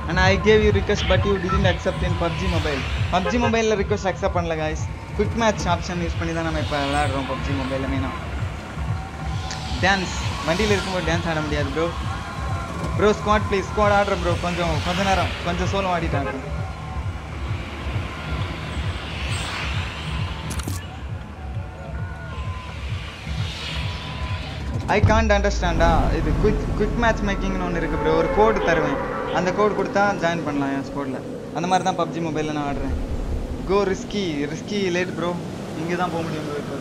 and I gave you request but you didn't accept in PUBG mobile PUBG மொபைலில் ரிக்வஸ்ட் அக்செப்ட் பண்ணல guys quick match option use பண்ணி தான் நம்ம இப்போ விளாடுறோம் பப்ஜி மொபைலில் மெயினாக டான்ஸ் வண்டியில் இருக்கும்போது டான்ஸ் ஆட முடியாது bro bro squad please squad ஆடுற ப்ரோ கொஞ்சம் கொஞ்ச நேரம். கொஞ்சம் சோலம் ஆடிட்டாங்க ஐ காண்ட் அண்டர்ஸ்டாண்டா இது குயிக் குயிக் மேட்ச் மேக்கிங்னு ஒன்று இருக்குது ப்ரோ ஒரு கோடு தருவேன். அந்த கோட் கொடுத்தா ஜாயின் பண்ணலாம் என் ஸ்போர்ட்டில் அந்த மாதிரி தான் பப்ஜி மொபைலில் நான் ஆடுறேன். Go risky risky late bro இங்கே தான் போக முடியும் ப்ரோ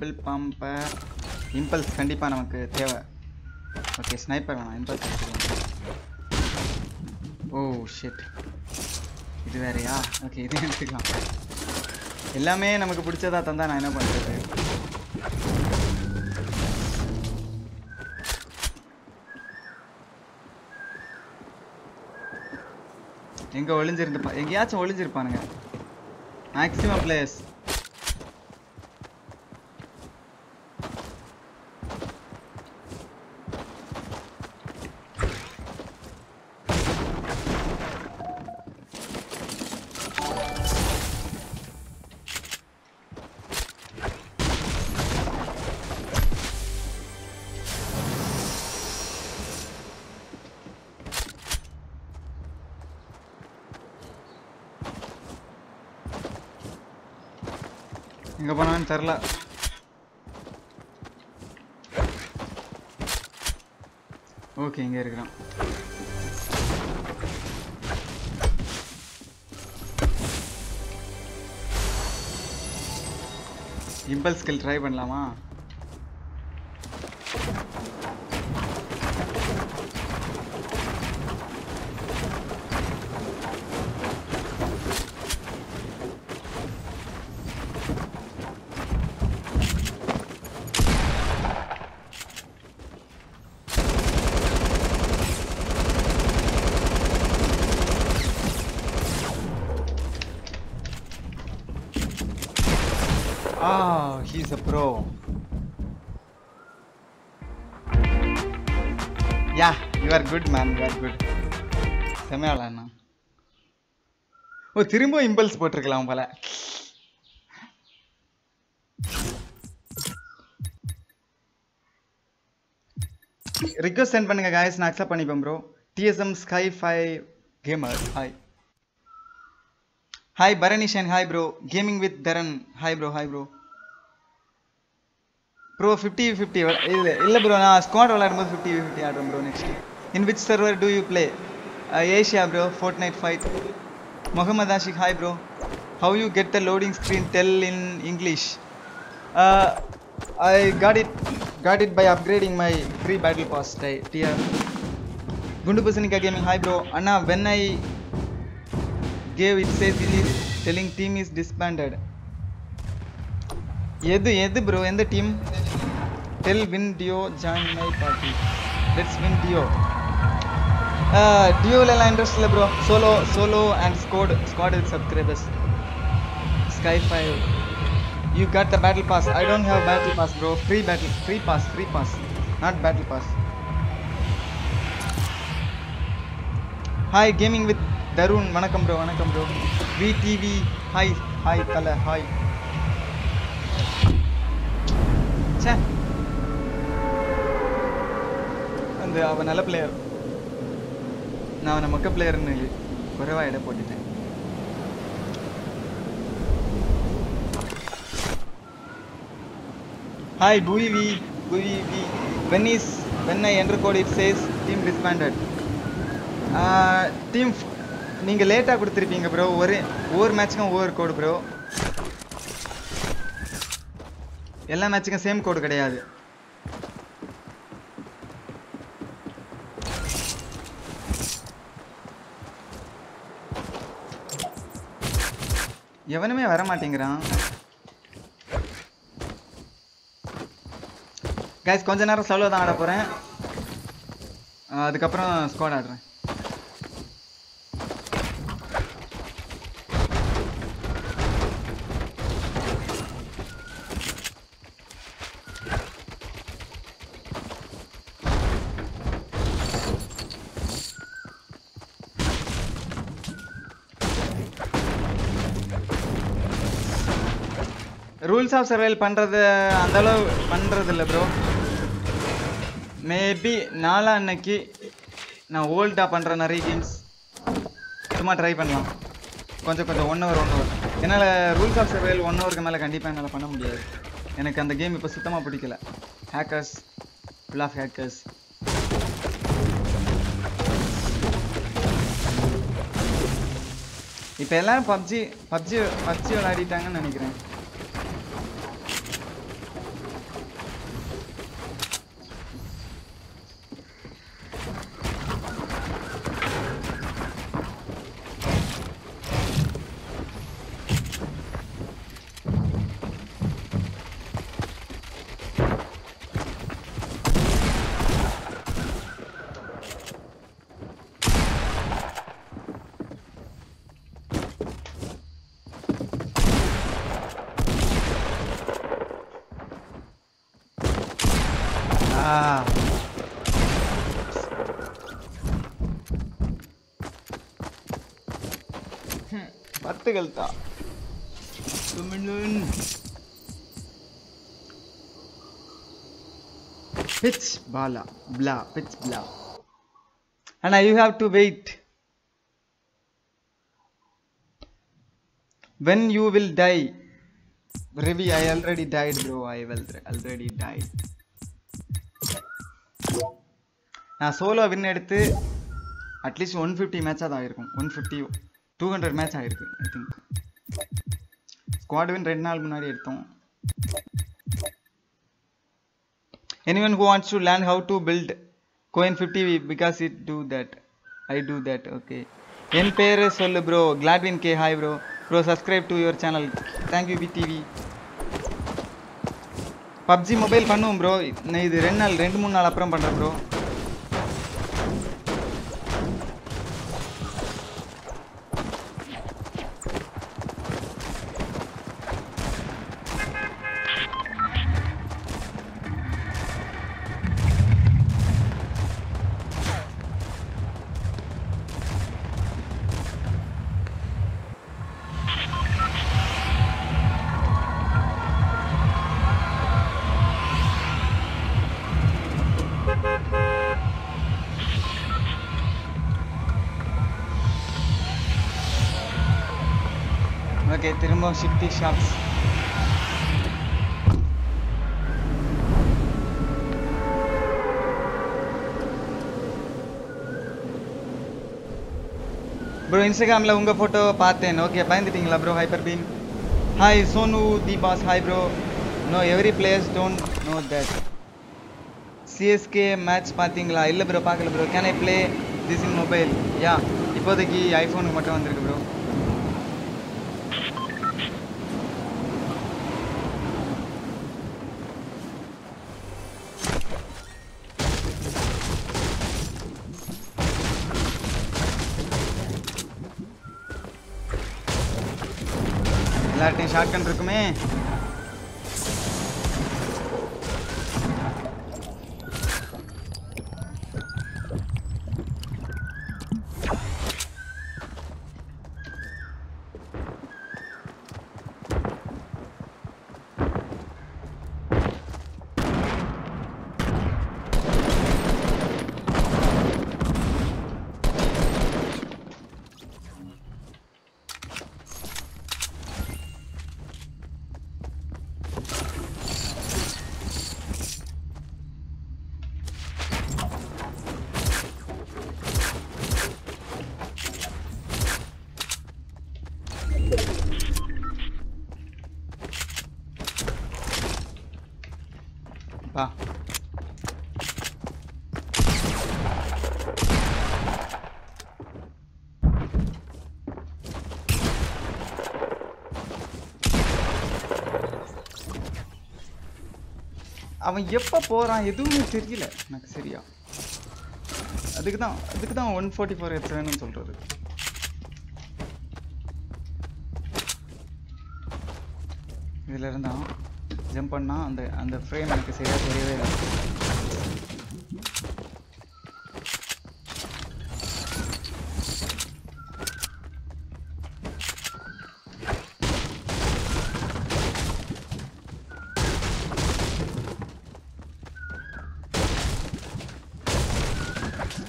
டபுள் பம்ப் இம்பல்ஸ் கண்டிப்பாக நமக்கு தேவை. ஓகே ஸ்னைப்பர் வேணாம் இம்பல்ஸ் எடுத்துக்கலாம் ஓ ஷிட் இது வேறயா? ஓகே இது எடுத்துக்கலாம். எல்லாமே நமக்கு பிடிச்சதா தந்தா நான் என்ன பண்ணுறது எங்கே ஒளிஞ்சிருந்துப்பா எங்கேயாச்சும் ஒளிஞ்சிருப்பானுங்க. மேக்ஸிமம் பிளேயர்ஸ் தெரில ஓகே இங்கே இருக்கிறான். இம்பல் ஸ்கில் ட்ரை பண்ணலாமா? குட் மேன் வெரி குட் செமையாளா அண்ணா ஓ திரும்ப இம்பல்ஸ் போட்டிருக்கலாம் போல. ரிக்வஸ்ட் சென்ட் பண்ணுங்க காய்ஸ் நான் அக்செப்ட் பண்ணிப்பேன் bro DSM sky five gamer hi hi பரணிஷன் hi bro gaming with Dharan hi bro hi bro bro fifty fifty இல்லை இல்லை ப்ரோ நான் ஸ்குவாட் விளையாடும்போது fifty fifty ஆடுறேன் bro next in which server do you play Asia bro Fortnite fight Mohammed Ashiq hi bro how you get the loading screen tell in English I got it got it by upgrading my free battle pass tie TR குண்டு பசனிக்கா gaming hi bro Anna when I gave it says it is telling team is disbanded எது எது bro எந்த team tell win duo join my party let's win duo டியூவில் எல்லாம் interest இல்லை bro solo solo and squad squad with subscribers sky five you got the battle pass I don't have battle pass bro free battle free pass free pass not battle pass hi gaming with Tarun வணக்கம் bro வணக்கம் bro V TV hi hi தலை hi சே அந்த அவன் நல்ல player நான் அவனை மொக்க பிளேயர்னு குறைவா இட போட்டுட்டேன். ஹாய் புவிவி புவிவி when is when வென்னை enter code it says team disbanded team நீங்கள் லேட்டாக கொடுத்துருப்பீங்க ப்ரோ ஒரு ஒவ்வொரு மேட்ச்சுக்கும் ஒவ்வொரு கோடு ப்ரோ எல்லா மேட்ச்சுக்கும் சேம் கோடு கிடையாது. எவனுமே வர மாட்டேங்கிறான் கைஸ் கொஞ்ச நேரம் சோலோ தான் ஆட போகிறேன் அதுக்கப்புறம் ஸ்குவாட் ஆடுறேன். ரூல்ஸ் ஆஃப் சர்வைல் பண்ணுறது அந்த அளவு பண்ணுறது இல்லை ப்ரோ மேபி நாளா அன்னைக்கு நான் ஓல்டாக பண்ணுற நிறைய கேம்ஸ் சும்மா ட்ரை பண்ணலாம். கொஞ்சம் கொஞ்சம் ஒன் ஹவர் ஒன் ஹவர் என்னால் ரூல்ஸ் ஆஃப் சர்வைல் ஒன் ஹவருக்கு மேலே கண்டிப்பாக என்னால் பண்ண முடியாது. எனக்கு அந்த கேம் இப்போ சுத்தமாக பிடிக்கல. ஹேக்கர்ஸ் ஃபுல் ஆஃப் ஹேக்கர்ஸ் இப்போ எல்லாரும் பப்ஜி பப்ஜி பப்ஜி விளையாடிட்டாங்கன்னு நினைக்கிறேன் Ah. பத்துகள் தான் pitch bala blah pitch blah and you have to wait when you will die Ravi I already died bro I will already died நான் solo win எடுத்து at least one fifty மேட்சாக தான் ஆகிருக்கும் one fifty two hundred match ஆயிருக்கு I think squad win ரெண்டு நாள் முன்னாடி எடுத்தோம் anyone who wants to learn how to build coin 50 because it do that. I do that okay. என் பேர் சொல்லு bro Gladwin K hi bro bro subscribe to your channel thank you V TV PUBG mobile பண்ணுவோம் bro இது ரெண்டு நாள் ரெண்டு மூணு நாள் அப்புறம் பண்ணுறேன் ப்ரோ ஓகே திரும்ப ஷிஃப்டி ஷாப்ஸ் ப்ரோ இன்ஸ்டாகிராமில் உங்கள் ஃபோட்டோ பார்த்தேன் okay பயந்துட்டீங்களா bro hyper bean hi Sonu the boss hi bro no every players don't know that CSK match பார்த்தீங்களா இல்லை ப்ரோ பார்க்கல bro can I play this in mobile yeah இப்போதைக்கு ஐஃபோனுக்கு மட்டும் வந்திருக்கு ப்ரோ ஷார்ட் அவன் எப்போ போகிறான் எதுவுமே தெரியல. எனக்கு சரியா. அதுக்கு தான் அதுக்கு தான் ஒன் ஃபோர்ட்டி ஃபோர் எட்ஸ் வேணும்னு சொல்கிறது இதில் இருந்தான் ஜம்ப் பண்ணால் அந்த அந்த ஃப்ரேம் எனக்கு சரியாக தெரியவே இல்லை.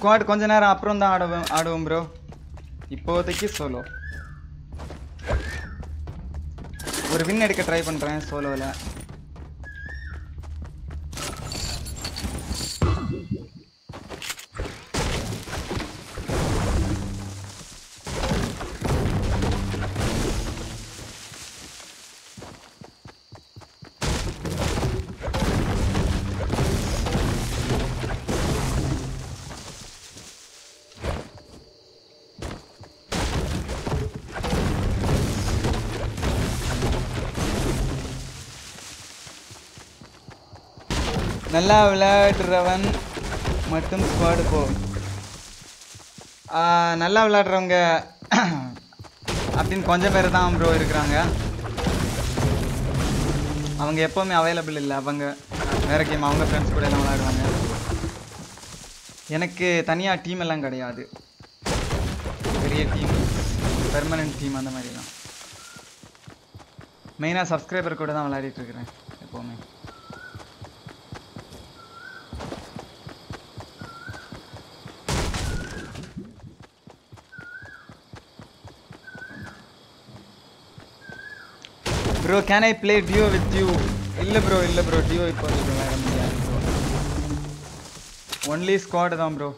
ஸ்குவாட் கொஞ்ச நேரம் அப்புறம் தான் ஆடுவோம் ஆடுவோம் ப்ரோ இப்போதைக்கு சோலோ ஒரு வின் எடுக்க ட்ரை பண்ணுறேன் சோலோவில் நல்லா விளையாடுறவன் மட்டும் ஸ்குவாடு போ. நல்லா விளையாடுறவங்க <clears throat> அப்படின்னு கொஞ்சம் பேர் தான் ப்ரோ இருக்கிறாங்க. அவங்க எப்போவுமே அவைலபிள் இல்லை. அவங்க வேறு கேம் அவங்க ஃப்ரெண்ட்ஸ் கூட எல்லாம் விளையாடுவாங்க. எனக்கு தனியாக டீம் எல்லாம் கிடையாது. பெரிய டீம் பெர்மனன்ட் டீம் அந்த மாதிரிலாம் மெயினாக சப்ஸ்கிரைபர் கூட தான் விளையாடிட்டு இருக்கிறேன் எப்போவுமே bro can I play duo with duo இல்லை ப்ரோ இல்லை ப்ரோ டியோ இப்போ விளையாட முடியாது ப்ரோ ஒன்லி ஸ்குவாடு தான் bro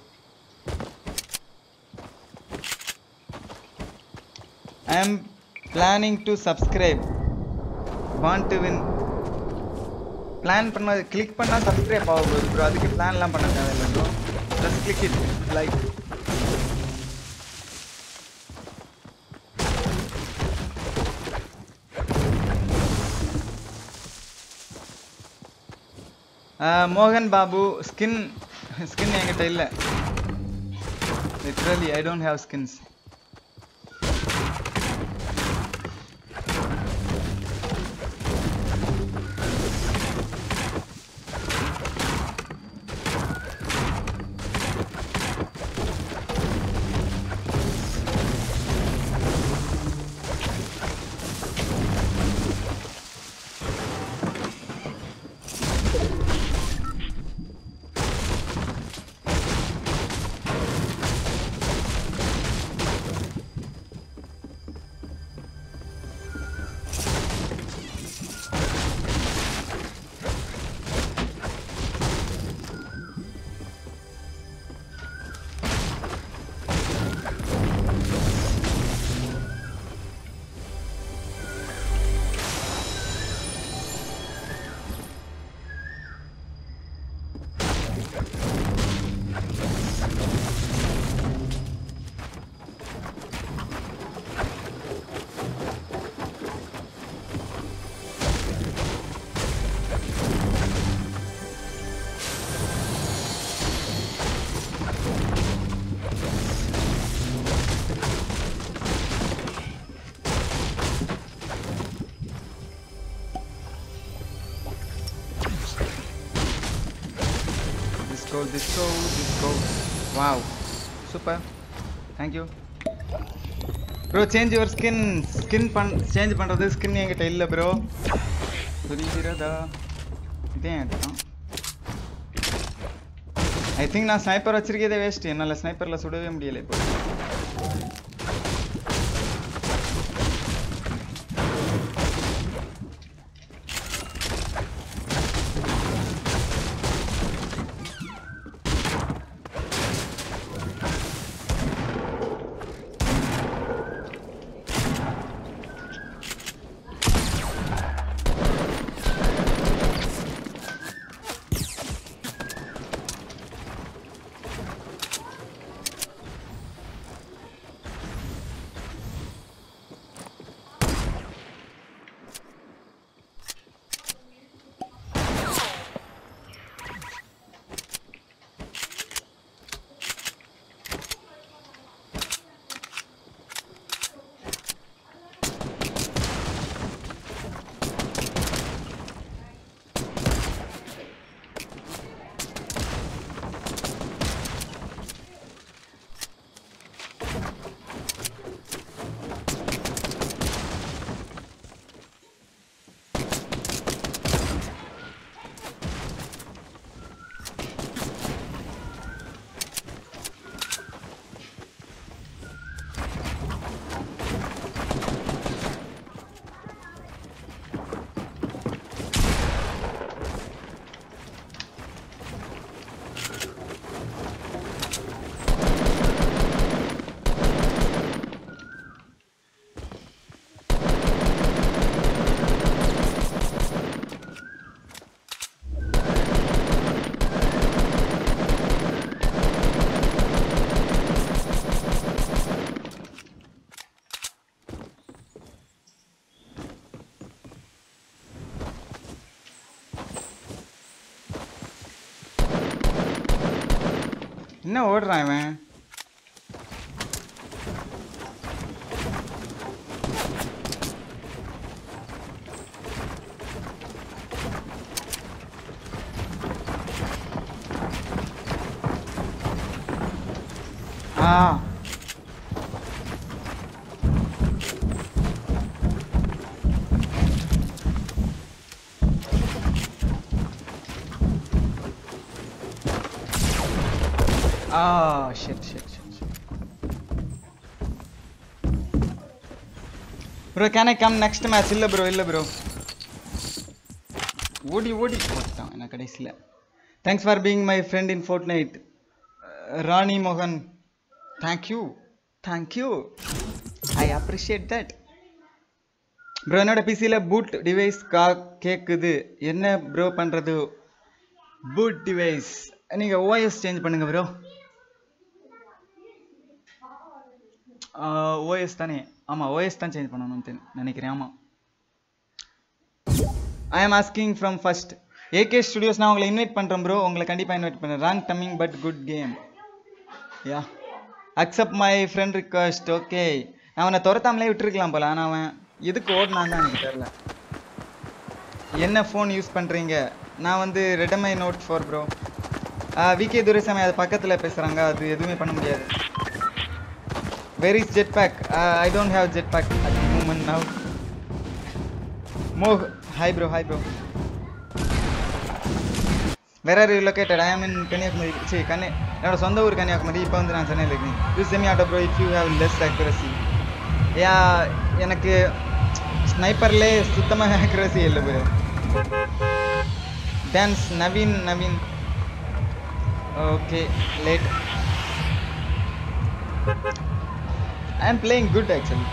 I am planning to subscribe want to win plan பண்ண கிளிக் பண்ணால் சப்ஸ்கிரைப் ஆக போகுது ப்ரோ அதுக்கு பிளான்லாம் பண்ண தேவையில்லை bro just click it like மோகன் பாபு ஸ்கின் ஸ்கின் என்கிட்ட இல்லை literally I don't have skins disco disco disco wow. Super. Thank you. Bro change your skin skin பண் சேஞ்ச் பண்ணுறது ஸ்கின் என்கிட்ட இல்லை ப்ரோ புரிகிறதா இதே எடுத்தான் ஐ திங்க் நான் ஸ்னைப்பர் வச்சிருக்கதே வேஸ்ட் என்னால் ஸ்னைப்பரில் சுடவே முடியலை இப்போ என்ன ஓடுறான் இவன். ஆ Bro, can I come next match? இல்ல bro, இல்லை bro. ஓடி ஓடி. போட்டான் என்ன கடைசியில். Thanks for being my friend in fortnite Rani மோகன் thank you thank you I appreciate that bro என்னோட பிசியில் பூட் டிவைஸ் கா கேட்குது என்ன ப்ரோ பண்ணுறது பூட் டிவைஸ் நீங்கள் ஓஎஸ் சேஞ்ச் பண்ணுங்கள் ப்ரோ ஓஎஸ் தானே. ஆமாம் ஓஎஸ் தான் சேஞ்ச் பண்ணணும்னு நினைக்கிறேன் ஆமாம் I am asking from first AK studios நான் உங்களை இன்வைட் பண்ணுறேன் ப்ரோ உங்களை கண்டிப்பாக இன்வைட் பண்ணுறேன் wrong டம்மிங் but good game yeah accept my friend request okay அவனை துரத்தாமலே விட்டுருக்கலாம் போல ஆனால் அவன் எதுக்கு ஓடினான்னு எனக்கு தெரில என்ன ஃபோன் யூஸ் பண்ணுறீங்க நான் வந்து Redmi note four bro VK Duraisamy அது பக்கத்தில் பேசுகிறாங்க அது எதுவுமே பண்ண முடியாது. Where is jet pack I don't have jet pack at moment now mock hi bro hi bro where are you located I am in Kanyakumari சரி கன்னியா என்னோட சொந்த ஊர் கன்னியாகுமரி இப்போ வந்து நான் சென்னையில் இருக்கேன். You semi auto bro if you have less accuracy yeah எனக்கு ஸ்னைப்பர்லே சுத்தமாக அக்யூரசி இல்லை bro dance Naveen Naveen okay late I am playing good actually.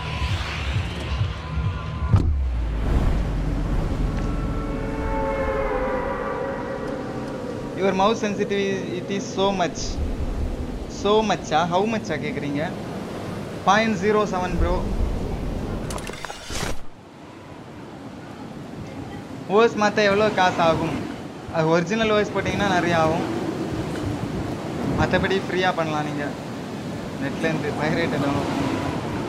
Your mouse sensitivity it is so much so much ah how much point zero seven bro OS மாற்ற எவ்வளோ காசு ஆகும் அது original OS போட்டிங்கன்னா நிறைய ஆகும். மற்றபடி ஃப்ரீயாக பண்ணலாம் நீங்கள் நெட்லேருந்து பைரேட் டவுன்லோட் பண்ணி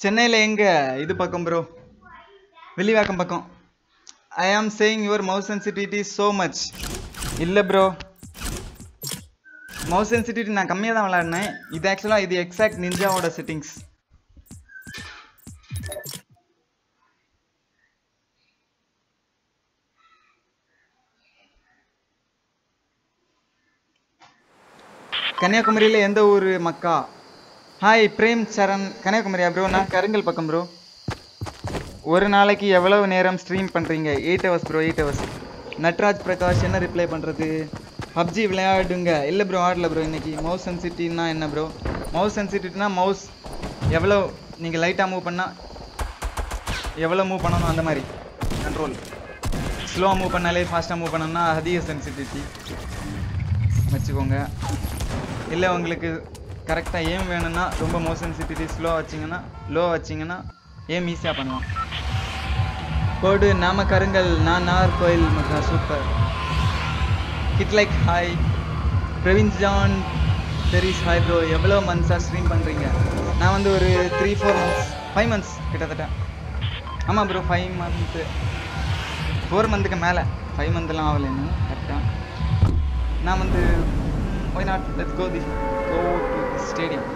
சென்னையில் எங்கே? இது பக்கம் ப்ரோ வெளிவாக்கம் பக்கம். I am saying your mouse sensitivity so much இல்லை ப்ரோ மவுஸ் சென்சிட்டிவிட்டி நான் கம்மியாக தான் விளாடினேன் இது ஆக்சுவலாக இது எக்ஸாக்ட் நிஞ்சாவோட செட்டிங்ஸ் கன்னியாகுமரியில் எந்த ஊர் மக்கா? ஹாய் பிரேம் சரண் கன்னியாகுமரியா ப்ரோ நான் கருங்கல் பக்கம் ப்ரோ ஒரு நாளைக்கு எவ்வளவு நேரம் ஸ்ட்ரீம் பண்ணுறீங்க eight hours bro eight hours Natraj Prakash என்ன ரிப்ளை பண்ணுறது பப்ஜி விளையாடுங்க. இல்லை ப்ரோ ஆடல ப்ரோ இன்னைக்கு. மவுஸ் சென்சிட்டிவ்னா என்ன ப்ரோ மவுஸ் சென்சிட்டிவ்னா மவுஸ் எவ்வளோ நீங்கள் லைட்டாக மூவ் பண்ணால் எவ்வளோ மூவ் பண்ணணும் அந்த மாதிரி? கண்ட்ரோல் ஸ்லோவாக மூவ் பண்ணாலே ஃபாஸ்ட்டாக மூவ் பண்ணணும்னா அதிக சென்சிட்டிவிட்டி வச்சுக்கோங்க. இல்லை உங்களுக்கு கரெக்டாக ஏம் வேணும்னா ரொம்ப மோஷன் சிட்டி ஸ்லோ வச்சிங்கன்னா லோ வச்சிங்கன்னா ஏம் ஈஸியாக பண்ணுவோம் கோடு நாம கருங்கல் நான் நார் கோயில் மற்றும் super kid like hi Praveen John தெரிஸ் hi bro எவ்வளோ மந்த்ஸாக ஸ்ட்ரீம் பண்ணுறீங்க நான் வந்து ஒரு three four months five months கிட்டத்தட்ட. ஆமாம் ப்ரோ ஃபைவ் மந்த்து ஃபோர் மந்த்துக்கு மேலே. ஃபைவ் மந்த்லாம் ஆகலை இன்னும். கரெக்டாக நான் வந்து why not let's go the go stadium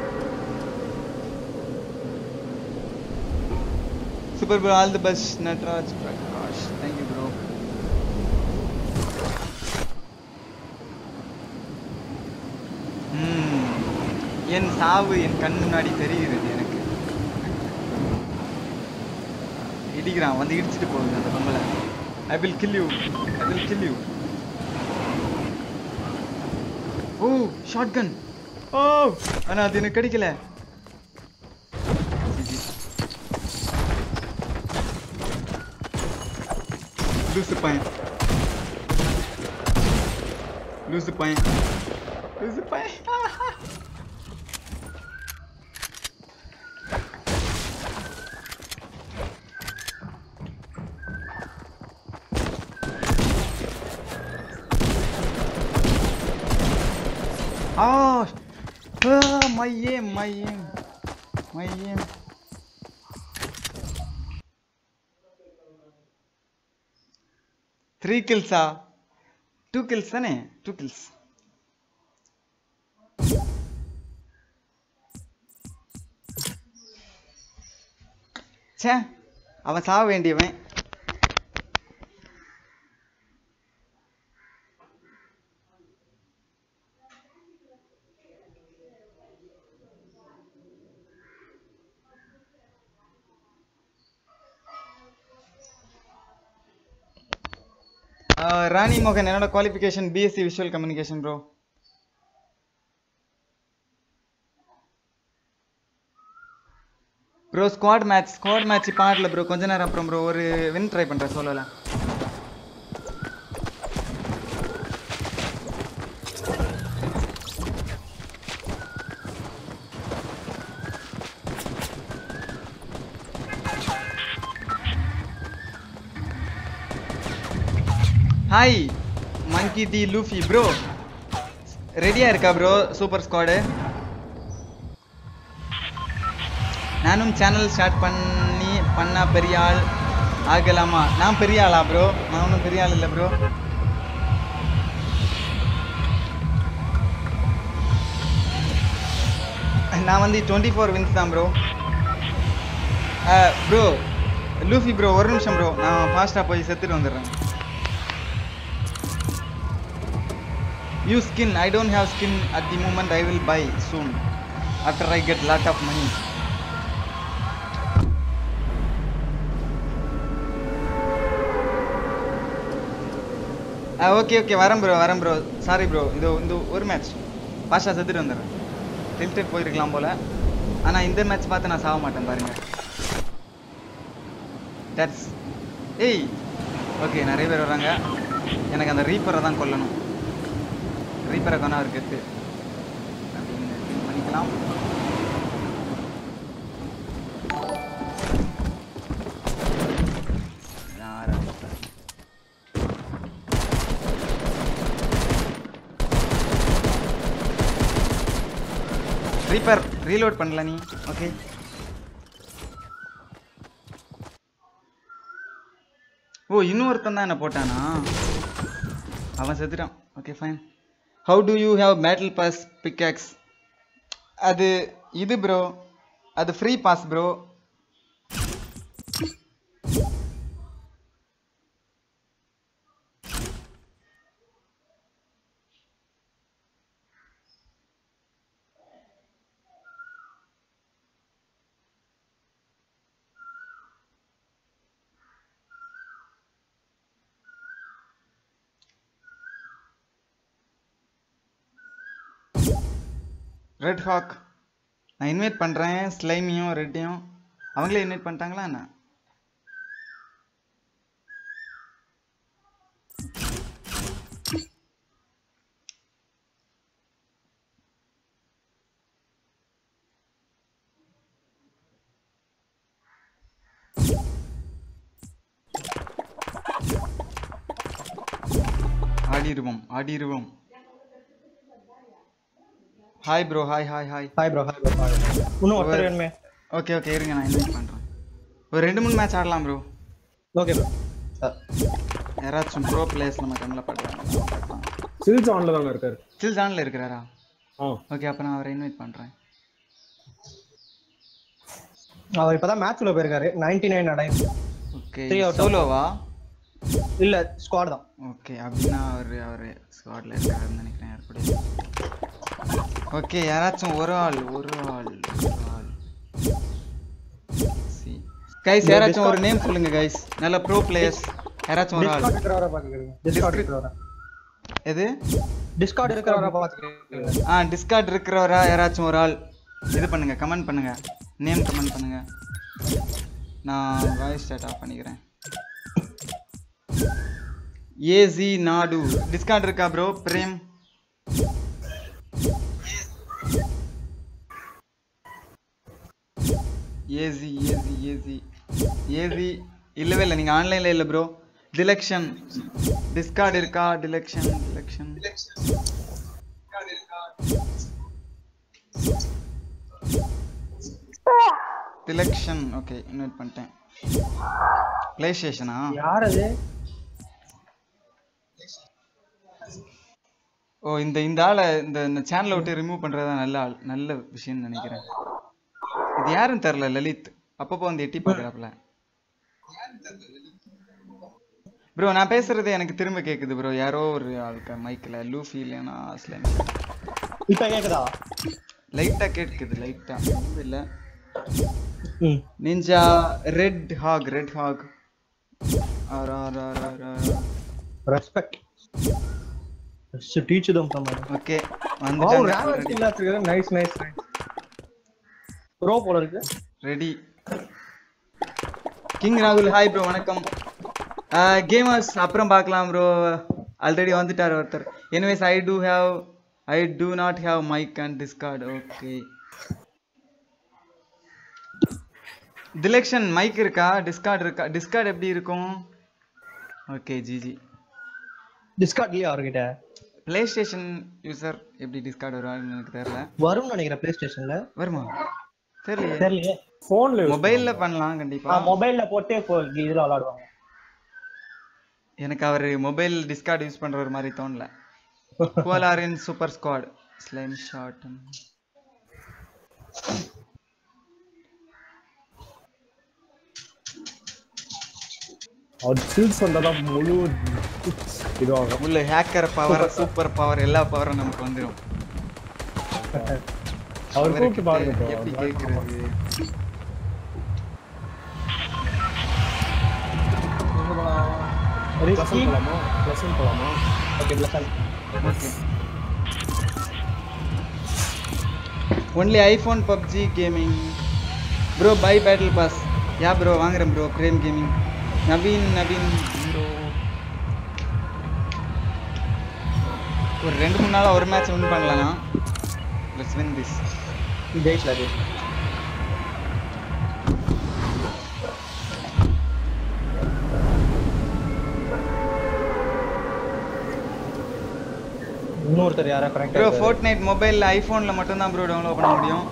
super bro all the best Natraj Prakash thank you bro என் சாவு என் கண் முன்னாடி தெரிகிறது எனக்கு. இடிக்கிறான் வந்து இடிச்சிட்டு போகுது அந்த பொம்பளை. I will kill you I will kill you oh shotgun oh ஆனா அது எனக்கு கிடைக்கல. லூசு பையன். லூசு பையன். லூசு பையன். Ah! Ah, my aim, my aim, my aim. Three கில்ஸா two kills தானே டூ கில்ஸ் ச்சே அவன் சாக ராணி மோகன் என்னோட qualification BSc visual communication bro bro squad match squad match இப்போ ஆடல ப்ரோ கொஞ்ச நேரம் அப்புறம் ப்ரோ ஒரு வின் ட்ரை பண்ணுறேன் சொல்லலாம் hi monkey the Luffy bro ரெடியாக இருக்கா ப்ரோ சூப்பர் ஸ்குவாடு நானும் சேனல் ஸ்டார்ட் பண்ணி பண்ணால் பெரிய ஆள் ஆகலாமா? நான் பெரிய ஆளா ப்ரோ நான் ஒன்றும் பெரிய ஆள் இல்லை ப்ரோ நான் வந்து டுவெண்ட்டி ஃபோர் வின்ஸ் தான் ப்ரோ ப்ரோ லூஃபி ப்ரோ ஒரு நிமிஷம் ப்ரோ நான் ஃபாஸ்ட்டாக போய் செத்துட்டு வந்துடுறேன். You skin I don't have skin at the moment I will buy soon after I get lot of money okay okay வரேன் ப்ரோ வரேன் ப்ரோ சாரி ப்ரோ இது இந்த ஒரு மேட்ச் பாஷா செத்துட்டு வந்துடுறேன். டில்டட் போயிருக்கலாம் போல. ஆனால் இந்த மேட்ச் பார்த்து நான் சாக மாட்டேன் பாருங்க. தட்ஸ் ஏய்! ஓகே நிறைய பேர் வராங்க. எனக்கு அந்த ரீப்பரை தான் கொல்லணும். ரீப்பரை கனா இருக்குது அப்படின்னு பண்ணிக்கலாம் ரீப்பர் ரீலோட் பண்ணல நீ. ஓகே ஓ இன்னொருத்தன் தான் என்ன போட்டானா? அவன் செத்துட்டான். Okay fine how do you have battle pass pickaxe அது இது ப்ரோ அது free pass bro Red hawk நான் இன்வைட் பண்ணுறேன் ஸ்லைமியும் ரெட்டையும் அவங்களே இன்வைட் பண்ணிட்டாங்களா என்ன? ஆடிருவோம் ஆடிருவோம். Hi bro hi hi hi hi bro hi bro hi இன்னும் ஒருத்தர் வேணுமே? ஓகே ஓகே இருங்க. நான் இன்வைட் பண்ணுறேன் ஒரு ரெண்டு மூணு மேட்ச் ஆடலாம் ப்ரோ ஓகே ப்ரோ யாராச்சும் ப்ரோ பிளேயர்ஸ் நம்ம கண்ணில் படுறாங்க சில்ஸ் ஆன்ல தாங்க இருக்காரு? ஸ்டில் ஜானில் இருக்கிறாரா? ஓகே அப்போ நான் அவரை இன்வைட் பண்ணுறேன் அவர் இப்பதான் மேட்ச்ல போயிருக்காரு. 99 நைன் அடையும் ஓகே சோலோவா இல்ல ஸ்குவாட் தான். ஓகே அப்படின்னா அவர் அவர் ஸ்குவாடில் இருக்காருன்னு நினைக்கிறேன். யார் கூட? ஓகே யாராச்சும் ஒரு ஆள் ஒரு ஆள் கைஸ் யாராச்சும் ஒரு நேம் சொல்லுங்க கைஸ் நல்ல ப்ரோ பிளேயர்ஸ் யாராச்சும் ஒரு ஆள். எது? டிஸ்கார்ட் இருக்கிறவரை பாத்துக்கிறீங்க. ஆ டிஸ்கார்ட் இருக்கிறவரா? யாராச்சும் ஒரு ஆள். இது பண்ணுங்க கமெண்ட் பண்ணுங்க. நேம் கமெண்ட் பண்ணுங்க. நான் வாய்ஸ் ஸ்டார்ட் ஆஃப் பண்ணிக்கிறேன். ஏசி நாடு டிஸ்கார்ட் இருக்கா bro Prem. AC AC AC AC இல்லவே இல்லை நீங்கள் ஆன்லைனில் இல்லை ப்ரோ டிலெக்ஷன் டிஸ்கார்ட் இருக்கா? டிலெக்ஷன் டிலெக்ஷன் டிலெக்ஷன் ஓகே இன்வைட் பண்ணிட்டேன். ப்ளே ஸ்டேஷனா யார் அது? ஓ இந்த இந்த ஆளை இந்த இந்த சேனலை விட்டு ரிமூவ் பண்ணுறது தான் நல்ல ஆள் நல்ல விஷயம்னு நினைக்கிறேன். இது யாருன்னு தெரில லலித். அப்பப்போ வந்து எட்டி பார்க்குறாப்புல. ப்ரோ நான் பேசுறது எனக்கு திரும்ப கேட்குது ப்ரோ யாரோ ஒரு ஆளுக்கு மைக்கில் லூஃபி இல்லைன்னா ஸ்லைம் இப்ப கேக்குதா? லைட்டாக கேட்குது லைட்டாக ரொம்ப இல்லை. Ninja red hawk red hawk R R R R R respect teach them okay வந்துட்டாங்க. Skill nice nice nice bro போல இருக்கு. ரெடி கிங் ராகுல் ஹாய் ப்ரோ வணக்கம். கேமர்ஸ் அப்புறம் பார்க்கலாம் ப்ரோ ஆல்ரெடி வந்துட்டார் ஒருத்தர். Anyways I do have I do not have mic and Discord okay Dilakshan mic இருக்கா? டிஸ்கார்ட் இருக்கா? டிஸ்கார்ட் எப்படி இருக்கும்? ஓகே ஜிஜி டிஸ்கார்ட்லயே அவர்கிட்ட? ப்ளே ஸ்டேஷன் யூசர் எப்படி டிஸ்கார்ட் வருவான்னு எனக்கு தெரியல. வரும்னு நினைக்கிறேன் பிளே ஸ்டேஷன்ல வருமா? தெரியலையே. தெரியலையே. போன்ல மொபைல்ல பண்ணலாம் கண்டிப்பா. மொபைல்ல போட்டு இதுல விளையாடுவாங்க எனக்கு அவர் மொபைல் டிஸ்கார்ட் யூஸ் பண்ற ஒரு மாதிரி தோணல. கோலாரின் சூப்பர் ஸ்குவாட் ஸ்லைம் ஷாட் அவர் சில்ஸ் வந்தாதான் முழு இதுவாகும் உள்ள ஹேக்கர் பவர் சூப்பர் பவர் எல்லா பவரும் நமக்கு வந்துடும் அவர் கூப்பிட்டு பாருங்க bro. எப்படி கேக்குறது Plus one போலாமா Plus one போலாமா okay plus okay only iPhone PUBG gaming bro buy battle pass yeah bro வாங்குறேன் ப்ரோ பிரேம் கேமிங் நவீன் நவீன் ஒரு ரெண்டு மூணு நாளாக ஒரு மேட்ச் வின் பண்ணலாம் லெட்ஸ் வின் திஸ் ஜெயிச்சல அது இன்னொருத்தர் யாரா கனெக்ட் ப்ரோ ஃபோர்ட் நைட் மொபைலில் ஐஃபோனில் மட்டும்தான் ப்ரோ டவுன்லோட் பண்ண முடியும்.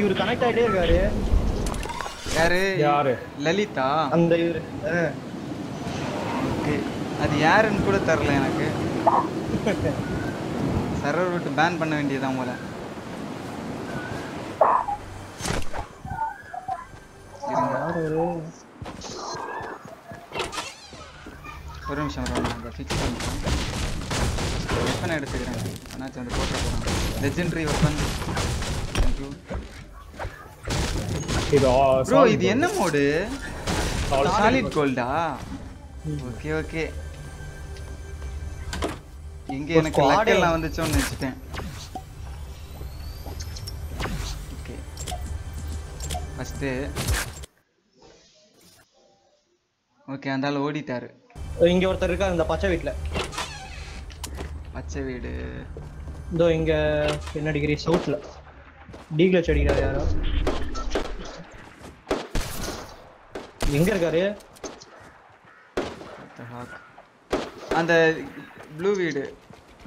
இவர் கனெக்ட் ஆயிட்டே இருக்காரு. யாரு? யாரு? லலிதா? அந்த இவரு. ஆ. அது யாருன்னு கூட தெரில எனக்கு. சர்வர் விட்டு பேன் பண்ண வேண்டியதான் போல. இருங்க. ஒரு நிமிஷம் நான் ஃபிக்ஸ் பண்ணிக்கிறேன் வெப்பன் எடுத்துக்கிறேன். என்னாச்சும் வந்து போட்டு போகிறேன் லெஜெண்டரி வெப்பன் தேங்க்யூ இது ப்ரோ இது. என்ன மோடு? சாலிட் கோல்டா ஓகே ஓகே எங்க ஒரு எனக்கு லக் எல்லாம் வந்துச்சோன்னு நினைச்சிட்டேன். ஓகே ஃபர்ஸ்ட் ஓகே அந்த ஆள் ஓடிட்டாரு. இங்க ஒருத்தர் இருக்காரு இந்த பச்சை வீட்ல. பச்சை வீடு. இதோ இங்க என்ன டிகிரி சவுத்ல டீக்லச் அடிக்கிறாரு யாரோ. எங்க இருக்காரு? அந்த ப்ளூ வீடு.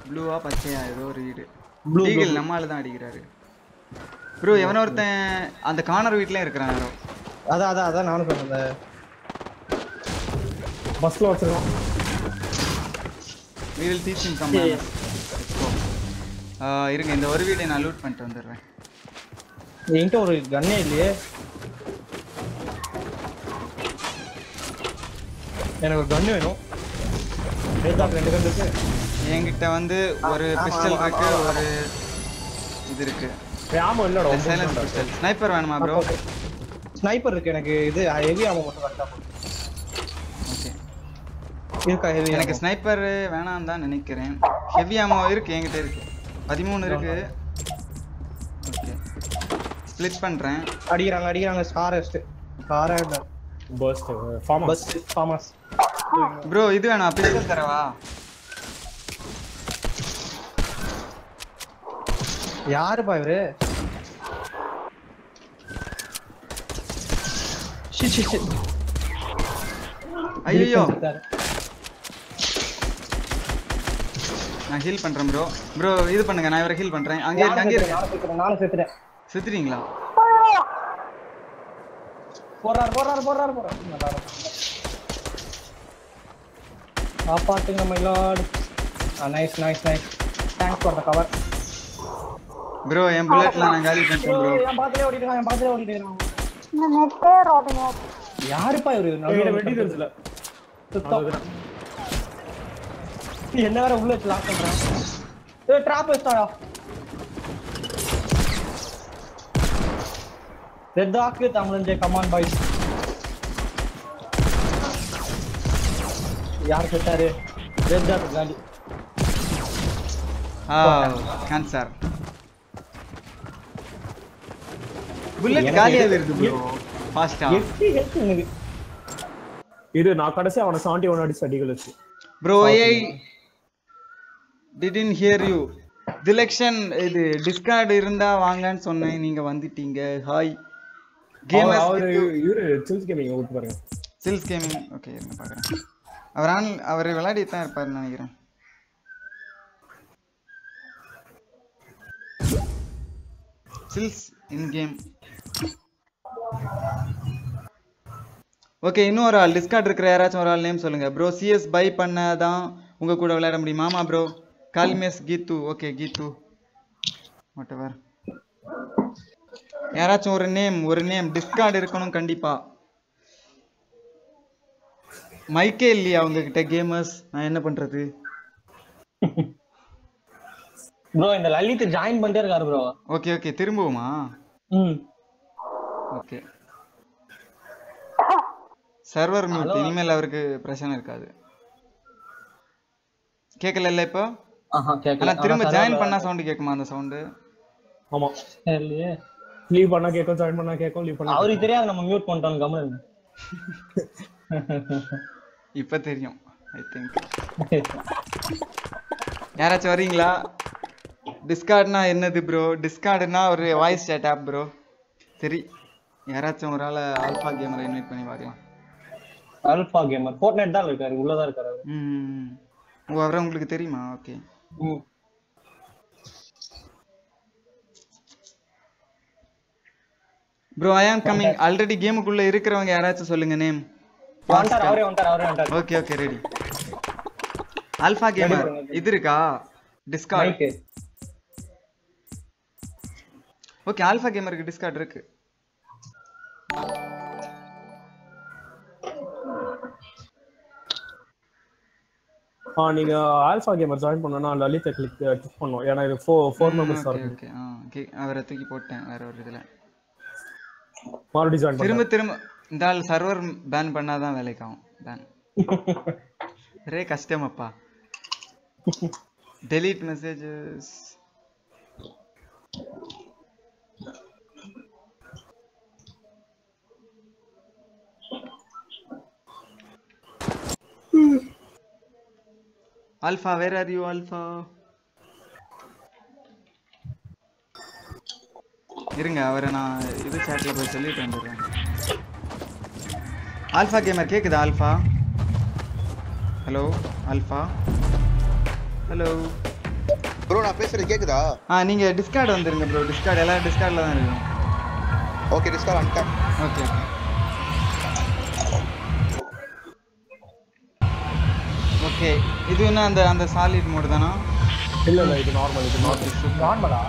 ப்ளூவா பச்சையா ஏதோ ஒரு வீடு. Blue, டீகிள் blue. நம்ம ஆளு தான் அடிக்கிறாரு. ப்ரோ எவனோ ஒருத்தன் அந்த கார்னர் வீட்லயும் இருக்கிறான் யாரோ அதான் அதான் அதான் நானும் சொன்னேன் அந்த பஸ்ல வச்சிருக்கோம் we will teach him some manners. ஆ, இருங்க இந்த ஒரு வீடை நான் லூட் பண்ணிட்டு வந்துடுறேன். என்கிட்ட ஒரு கன்னே இல்லையே. எனக்கு ஒரு கன்னு வேணும். ரெண்டு கன் இருக்கு. என்கிட்ட வந்து ஒரு பிஸ்டல் இருக்கு. ஒரு இது இருக்கு. ஆமா இல்லடா சைலன்ஸ் பிஸ்டல் ஸ்னைப்பர் வேணுமா ப்ரோ ஸ்னைப்பர் இருக்கு எனக்கு. இது ஹெவி ஆமா மட்டும் கரெக்டா ஓகே இருக்கா ஹெவி எனக்கு ஸ்னைப்பர் வேணாம் தான் நினைக்கிறேன். ஹெவி ஆமோ இருக்கு என்கிட்ட இருக்கு. பதிமூணு இருக்கு. ஓகே ஸ்ப்ளிட் பண்றேன். அடிக்கிறாங்க அடிக்கிறாங்க. ஸ்காரஸ்ட் ஸ்காரா பஸ்ட் ஃபார்மஸ் பஸ் ஃபார்மஸ் ப்ரோ இது வேணாம். பிஸ்டல் தரவா? யாருப்பா இவரு? ஐயோ நான் ஹீல் பண்றேன் ப்ரோ ப்ரோ இது பண்ணுங்க. நான் இவரை ஹீல் பண்றேன். அங்கே இருக்கு அங்கே இருக்கு. நானும் செத்துறேன். செத்துறீங்களா? போறாரு போறாரு போறாரு போறாரு. காப்பாத்துங்க my lord nice nice nice thanks for the cover bro என் புல்லட்லாம் நான் காலி பண்ணிட்டேன் ப்ரோ என் பாத்துல ஓடிட்டு இருக்கான் என் பாத்துல ஓடிட்டு இருக்கான் இந்த நெட்டே ரோடுங்க. யாருப்பா இவரு? நடுவுல வெட்டி தெரிஞ்சல சுத்தம். என்ன வேற உள்ள வச்சு லாக் பண்றான் ஏ ட்ராப் வச்சாயா ரெட் ஆக்கு தமிழஞ்சே கமான் பாய்ஸ் யார் செத்தாரு ரெட் காலி. ஆ கேன்சர் புல்லட் காலியா இது- வருது ப்ரோ ஃபாஸ்டா எட்டி ஹெல்த் எனக்கு? இது நான் கடைசி அவனை சாண்டி ஒன் அடிச்சு அடிகள் வச்சு. Bro I didn't hear you Dilakshan இது டிஸ்கார்ட் இருந்தா வாங்கன்னு சொன்னேன். நீங்க வந்துட்டீங்க. ஹாய் கேமர்ஸ் இவரு சில்ஸ் கேமிங் விட்டு பாருங்க. சில்ஸ் கேமிங் ஓகே இருங்க பார்க்குறேன் அவர் ஆன் அவர் விளையாடிட்டு தான் இருப்பார் நினைக்கிறேன். சில்ஸ் இன் கேம். ஓகே இன்னும் ஒரு ஆள். டிஸ்கார்ட் இருக்கிற யாராச்சும் ஒரு ஆள் நேம் சொல்லுங்க. ப்ரோ சிஎஸ் பை பண்ணாதான் உங்க கூட விளையாட முடியுமா. ஆமா ப்ரோ. கால்மேஸ் கீத்து. ஓகே கீத்து. வாட் எவர் யாராச்சும் ஒரு நேம் ஒரு நேம். டிஸ்கார்ட் இருக்கணும் கண்டிப்பாக மைக்கே இல்லையா உங்ககிட்ட கேமர்ஸ் நான் என்ன பண்றது? ப்ரோ இந்த லலித் ஜாயின் பண்ணிட்டே இருக்காரு ப்ரோ ஓகே ஓகே திரும்புவோமா? ம். ஓகே சர்வர் மியூட் இனிமேல் அவருக்கு பிரச்சனை இருக்காது. கேட்கல இல்ல இப்போ? ஆனா திரும்ப ஜாயின் பண்ணா சவுண்ட் கேட்குமா அந்த சவுண்ட் ஆமா. இல்லையே லீவ் பண்ணா கேட்கும் ஜாயின் பண்ணா கேட்கும் லீவ் பண்ணா அவருக்கு தெரியாது நம்ம மியூட் பண்ணிட்டோம் கமல் <laughs> இப்ப தெரியும் ஐ திங்க் யாராச்சும் வரீங்களா டிஸ்கார்ட்னா என்னது ப்ரோ டிஸ்கார்டுனா ஒரு வாய்ஸ் chat ஆப் ப்ரோ சரி யாராச்சும் ஒரு ஆளை ஆல்ஃபா கேமரை இன்வைட் பண்ணி பார்க்கலாம். அல்பா கேமர் ஃபோர்ட்நைட் தான் இருக்காரு உள்ளதா இருக்காரு அவரு. ம் ஓ அவரை உங்களுக்கு தெரியுமா? ஓகே ப்ரோ ஐ ஆம் கமிங் ஆல்ரெடி கேமுக்குள்ள இருக்கிறவங்க யாராச்சும் சொல்லுங்க நேம் வந்துட்டாரு அவரே வந்துட்டாரு அவரே வந்துட்டாரு okay okay ready Alpha Gamer இது இருக்கா? டிஸ்கார்ட் ஓகே ஆல்ஃபா கேமருக்கு டிஸ்கார்ட் இருக்கு. ஆ நீங்க ஆல்ஃபா கேமர் ஜாயின் பண்ணனும்னா லலித்தை கிளிக் கிளிக் பண்ணும் ஏன்னா இது ஃபோர் ஃபோர் மெம்பர்ஸ் ஓகே இருக்கு ஓகே ஓகே அவரை தூக்கி போட்டேன் வேற ஒரு இதுல. மறுபடியும் ஜாயின் திரும்ப திரும்ப இந்த ஆள் சர்வர் பேன் பண்ணாதான் வேலைக்கு ஆகும். பேன் ஒரே கஷ்டம் அப்பா delete messages Alpha where are you Alpha இருங்க அவரை நான் இது சாட்டில் போய் சொல்லிட்டு வந்துடுறேன். ஆல்ஃபா கேமர் கேக்குதா Alpha hello Alpha hello bro நான் பேசுறது கேக்குதா? ஆ நீங்க டிஸ்கார்ட் வந்துருங்க ப்ரோ டிஸ்கார்ட் எல்லாரும் டிஸ்கார்ட்ல தான் இருக்கும். ஓகே டிஸ்கால் அன்டேப் ஓகே ஓகே இது என்ன அந்த அந்த சாலிட் மோட் தானா? இல்ல இல்ல இது நார்மல் இது நார்மல் நார்மலா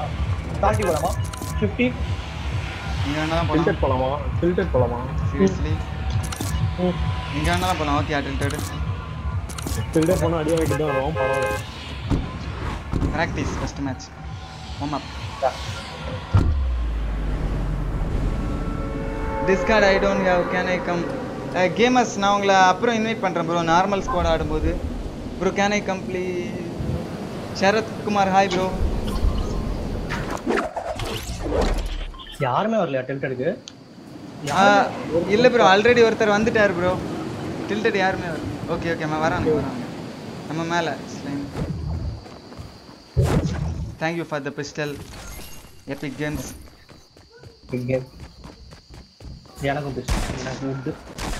தாண்டி போலாமா? ஃபிஃப்டி இங்க வேணாலும் போலாம் ஃபில்டர் போலாமா. ஃபில்டர் போலாமா? சீரியஸ்லி இங்க வேணாலும் போலாம் ஓகே அட்டென்டட் ஃபில்டர் போனா அடி வாங்கிட்டு தான் வரும் பரவாயில்ல. Practice first match warm up Discord I don't have can I come gamers நான் உங்களை அப்புறம் இன்வைட் பண்ணுறேன் ப்ரோ நார்மல் ஸ்குவாட் ஆடும்போது. Bro can I complete Sarath Kumar hi bro யாருமே வரலையா டெல்டடுக்கு இல்லை ப்ரோ ஆல்ரெடி ஒருத்தர் வந்துட்டார் ப்ரோ டில்டட் யாருமே ஓகே ஓகே வராங்க வராங்க. நம்ம மேலே slime thank you for the pistol epic games game எனக்கும் பெஸ்ட் எனக்கு உட்டு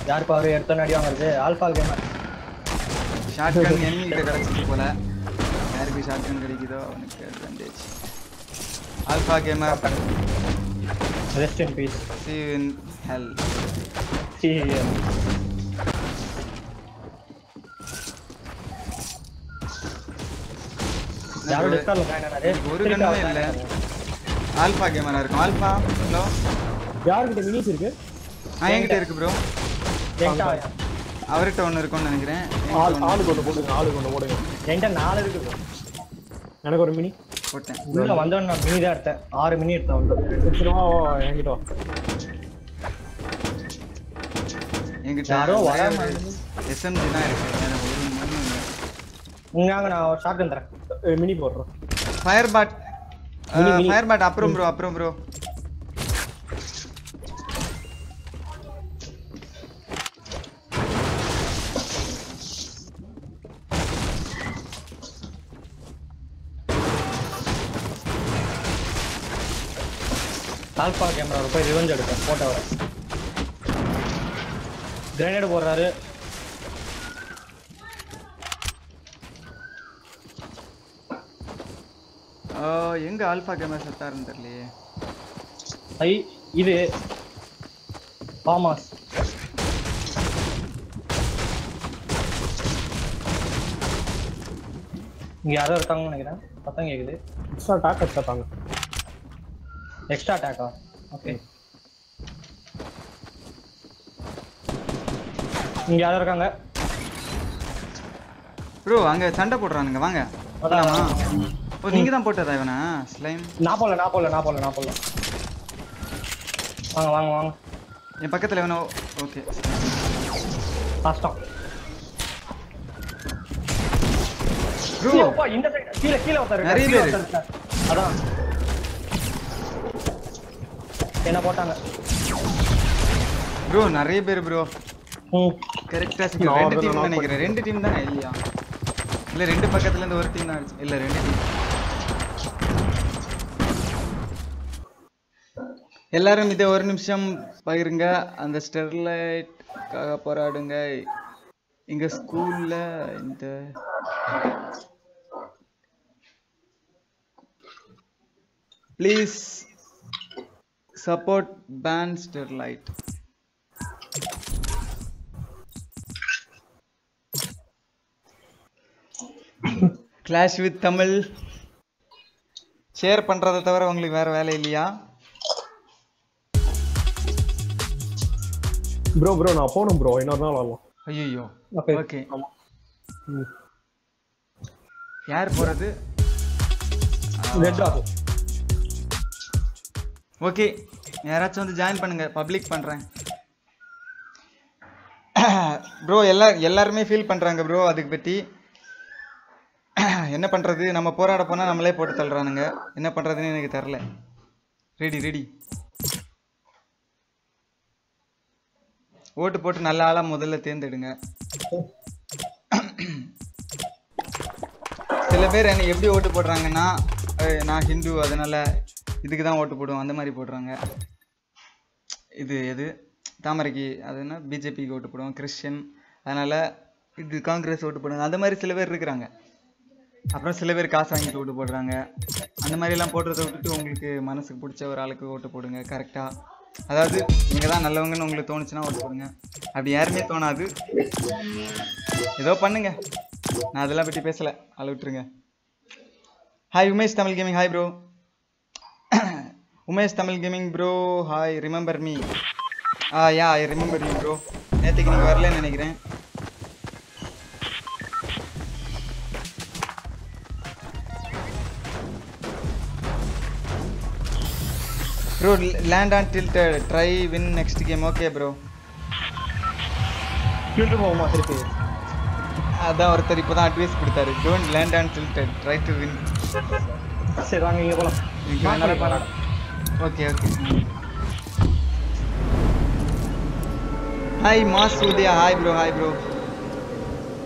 யார் பாரு எடுத்த அடி வாங்குறது? ஆல்ஃபா கேமர் ஷார்ட் கன் எனிமிகிட்ட கிடச்சிது போல. யாருக்கு ஷார்ட் கன் கிடைக்குதோ அவனுக்கு advantage alpha gamer rest in peace see you in hell. டிஸ்கார்ட்ல ஜாயின் ஆனாரு? ஒரு கண்ணுமே இல்லை. ஆல்ஃபா கேமரா இருக்கும். ஆல்ஃபா ஹலோ யார்கிட்ட மினிஸ் இருக்கு? என்கிட்ட இருக்கு ப்ரோ அவர்கிட்ட ஒன்று இருக்கும்னு நினைக்கிறேன். ஆள் ஒன்று போடுங்க ஆளுக்கு ஒன்று போடுங்க. என்கிட்ட நாலு இருக்கு bro. எனக்கு ஒரு மினி. போட்டேன். உள்ள வந்தோன்னு நான் மினி தான் எடுத்தேன். ஆறு மினி எடுத்தேன் உள்ள. சரி வா வா என்கிட்ட வா. என்கிட்ட யாரோ வராம எஸ்எம்ஜி தான் இருக்கு. வேற ஒரு மண்ணும் இல்லை. இங்க நான் ஒரு ஷார்ட் தரேன். மினி போடுறோம். ஃபயர் பாட். ஃபயர் பாட் அப்புறம் ப்ரோ அப்புறம் ப்ரோ ஆல்ஃபா கேமரா போய் ரிவெஞ்ச் எடுத்தேன் போட்டோ வர கிரேனேட் போடுறாரு. எங்க ஆல்ஃபா கேமரா செத்தாருன்னு தெரியலையே. ஐ இது தாமஸ் இங்க யாரோ இருக்காங்கன்னு நினைக்கிறேன். சத்தம் கேக்குது. எக்ஸ்ட்ரா டாக் அடிச்சாத்தாங்க எக்ஸ்ட்ரா அட்டாக்கா ஓகே இங்க யாரோ இருக்காங்க. ப்ரோ அங்க சண்டை போடுறானுங்க. வாங்க. போலாமா? ஓ நீங்க தான் போட்டதா இவனா? ஸ்லைம் நான் போடல நான் போடல நான் போடல நான் போடல. வாங்க வாங்க வாங்க. என் பக்கத்துல இவனோ ஓகே கஷ்டம் ப்ரோ இந்த side, கீழே கீழே இருக்காரு, நிறைய பேரு. அதான். என்ன போட்டாங்க? ப்ரோ நிறைய பேர் ப்ரோ கரெக்டா நான் ரெண்டு டீம் நினைக்கிறேன். ரெண்டு டீம் தானே? இல்லையா? இல்ல ரெண்டு பக்கத்துல இருந்து ஒரு டீம் தான் இல்ல ரெண்டு டீம் எல்லாரும் இதை ஒரு நிமிஷம் பகிருங்க. அந்த ஸ்டெர்லைட்காக போராடுங்க. எங்க ஸ்கூல்ல இந்த please support ban Sterlite clash with Tamil share பண்றதை தவிர உங்களுக்கு வேற வேலை இல்லையா? ப்ரோ ப்ரோ நான் போகணும் ப்ரோ இன்னொரு நாள் ஆகலாம் ஐயோ. ஓகே. யார் போறது? ஓகே யாராச்சும் வந்து ஜாயின் பண்ணுங்க பப்ளிக் பண்ணுறேன் ப்ரோ எல்லா எல்லாருமே ஃபீல் பண்ணுறாங்க ப்ரோ அதுக்கு பற்றி <coughs> என்ன பண்ணுறது நம்ம போராட போனால் நம்மளே போட்டு தள்ளுறானுங்க. என்ன பண்ணுறதுன்னு எனக்கு தெரில ரெடி ரெடி ஓட்டு போட்டு நல்ல ஆளாக முதல்ல தேர்ந்தெடுங்க. <coughs> சில பேர் என்ன எப்படி ஓட்டு போடுறாங்கன்னா நான் ஹிந்து அதனால் இதுக்கு தான் ஓட்டு போடுவோம் அந்த மாதிரி போடுறாங்க. இது எது? தாமரைக்கு அது என்ன? பிஜேபிக்கு ஓட்டு போடுவோம் கிறிஸ்டின் அதனால் இது காங்கிரஸ் ஓட்டு போடுவாங்க அந்த மாதிரி சில பேர் இருக்கிறாங்க. அப்புறம் சில பேர் காசு வாங்கிட்டு ஓட்டு போடுறாங்க. அந்த மாதிரிலாம் போடுறத விட்டுட்டு உங்களுக்கு மனசுக்கு பிடிச்ச ஒரு ஆளுக்கு ஓட்டு போடுங்க கரெக்டாக அதாவது நீங்கள் தான் நல்லவங்கன்னு உங்களுக்கு தோணுச்சுன்னா ஓட்டு போடுங்க. அப்படி யாருமே தோணாது. ஏதோ பண்ணுங்க. நான் அதெல்லாம் பற்றி பேசலை. அதை hi Umesh Tamil gaming hi bro Umesh Tamil gaming bro hi remember me ah yeah I remember you bro நேற்றுக்கு நீங்கள் வரலன்னு நினைக்கிறேன். Bro land on Tilted try win next game okay bro filter போகுமா திருப்பி அதான் ஒருத்தர் இப்போ தான் அட்வைஸ் கொடுத்தாரு. Don't land on Tilted try to win சரி வாங்க இங்க வேணாலும் okay okay. Hi mass Udaya hi bro hi bro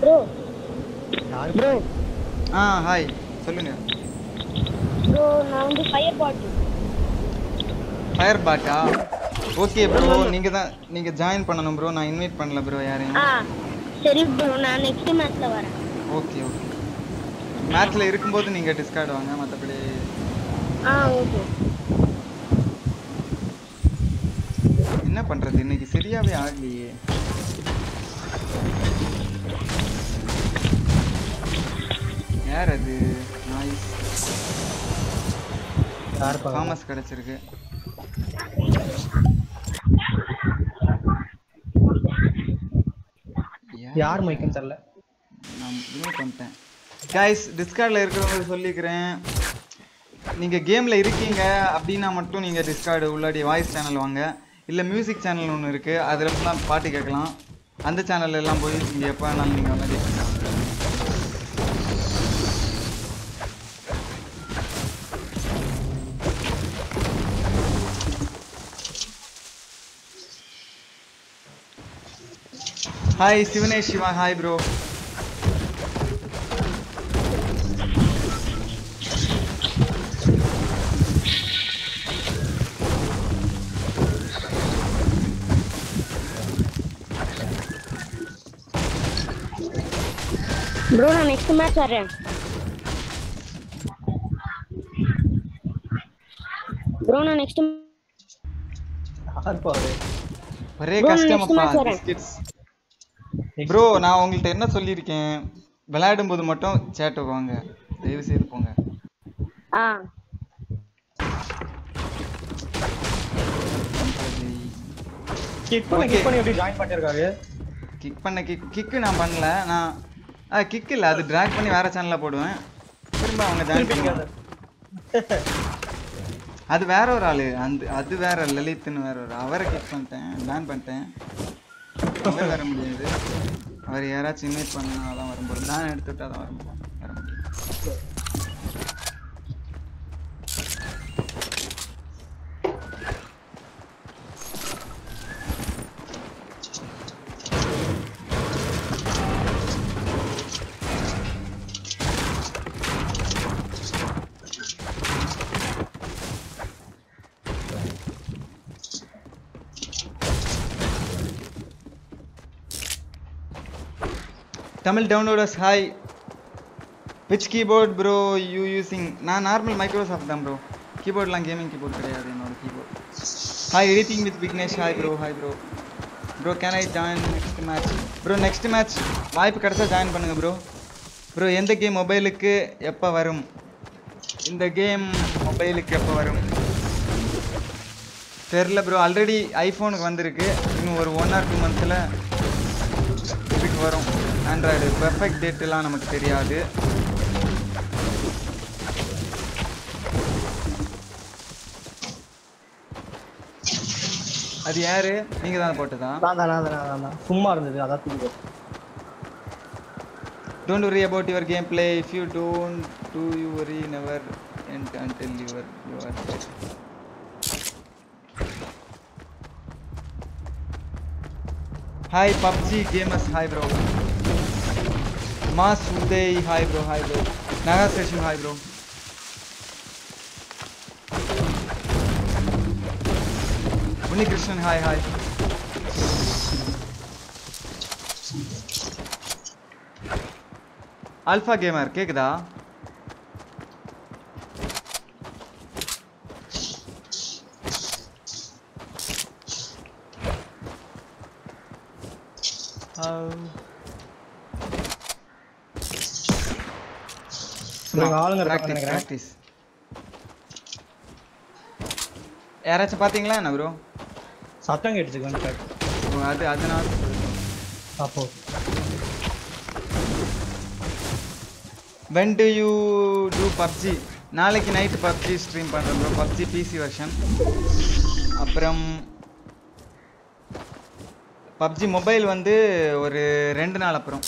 bro bro ah hi சொல்லுங்க. ப்ரோ நான் வந்து ஃபயர் பாட்டில் ஃபயர் பாட்டா ஓகே ப்ரோ நீங்கள் தான் நீங்கள் ஜாயின் பண்ணணும் ப்ரோ நான் இன்வைட் பண்ணல ப்ரோ யாரையும். ஆ சரி ப்ரோ நான் நெக்ஸ்ட் மேட்ச்ல வரேன். Okay okay. மேட்ச்சில் இருக்கும்போது நீங்கள் டிஸ்கார்ட் வாங்க மற்றபடி ஆ ஓகே என்ன பண்ணுறது இன்னைக்கு சரியாவே ஆகலையே. யார் அது? நாய்ஸ்? தாமஸ் கிடச்சிருக்கு. யார்? மைக்குன்னு தெரியல. நான் ரிமூவ் பண்ணிட்டேன். கைஸ் டிஸ்கார்டில் இருக்கிறவங்க சொல்லிக்கிறேன். நீங்கள் கேமில் இருக்கீங்க அப்படின்னா மட்டும் நீங்கள் டிஸ்கார்டு உள்ளாடி வாய்ஸ் சேனல் வாங்க. இல்லை மியூசிக் சேனல் ஒன்று இருக்குது அதில் ஃபுல்லாக பாட்டு கேட்கலாம். அந்த சேனல்ல எல்லாம் போய் நீங்கள் எப்போ வேணாலும் நீங்கள் விளையாடி hi Sivanesh Siva. Hi bro bro நான் நெக்ஸ்ட் மேட்ச் வரேன் ப்ரோ நான் நெக்ஸ்ட் ஒரே கஷ்டம். பிஸ்கெட்ஸ் ப்ரோ நான் உங்கள்ட்ட என்ன சொல்லியிருக்கேன்? விளையாடும் போது மட்டும் சேட்டு வாங்க. தயவு செய்து போங்க. ஆ. கிக் பண்ணி கிக் பண்ணி எப்படி ஜாயின் பண்ணிருக்காரு? கிக் பண்ண கிக் கிக்கு நான் பண்ணல. நான் ஆ கிக் இல்லை. அது ட்ராக் பண்ணி வேற சேனலில் போடுவேன். திரும்ப அவங்க ஜாயின் பண்ணுவாங்க அது வேற ஒரு ஆளு. அந்த அது வேற லலித்னு வேற ஒரு அவரை கிக் பண்ணிட்டேன் பேன் பண்ணிட்டேன். அவர் வர முடியாது. அவர் யாராச்சும் இன்வைட் பண்ணா தான் வர முடியும் நான் எடுத்துட்டா தான் வர முடியும் வர முடியும் Tamil downloaders hi which keyboard bro you using நான் நார்மல் மைக்ரோசாஃப்ட் தான் ப்ரோ கீபோர்ட்லாம் கேமிங் கீபோர்ட் கிடையாது என்னோட keyboard hi editing with Vignesh hi bro hi bro bro can I join next match bro next match வாய்ப்பு கிடச்சா join பண்ணுங்கள் bro bro எந்த game மொபைலுக்கு எப்போ வரும்? இந்த கேம் மொபைலுக்கு எப்போ வரும்? தெரில ப்ரோ ஆல்ரெடி ஐஃபோனுக்கு வந்திருக்கு. இன்னும் ஒரு ஒன் ஆர் டூ மந்த்தில் இதுக்கு வரும். ஆண்ட்ராய்டு பெர்ஃபெக்ட் டேட்டெல்லாம் நமக்கு தெரியாது அது யாரு நீங்க தான் போட்டதா நான் தான் நான் சும்மா இருந்தது அதான் தூக்கி போட்டேன். Don't worry about your gameplay. If you don't do you worry, never end until you are you are dead. Hi PUBG gamers, hi bro. Mas Uday, hi bro, hi bro. Naga Session, hi bro. Unni Krishnan, hi, hi. Alpha Gamer கேக்குதா இங்க ஆளுங்க இருக்காங்கன்னு நினைக்கிறேன். Practice யாராச்சும் பாத்தீங்களா என்ன bro சத்தம் கேட்டுச்சு வந்து அது அதனால அப்போ. When do you do PUBG? நாளைக்கு நைட் PUBG ஸ்ட்ரீம் பண்றேன் ப்ரோ PUBG PC வெர்ஷன் அப்புறம் PUBG மொபைல் வந்து ஒரு ரெண்டு நாள் அப்புறம்.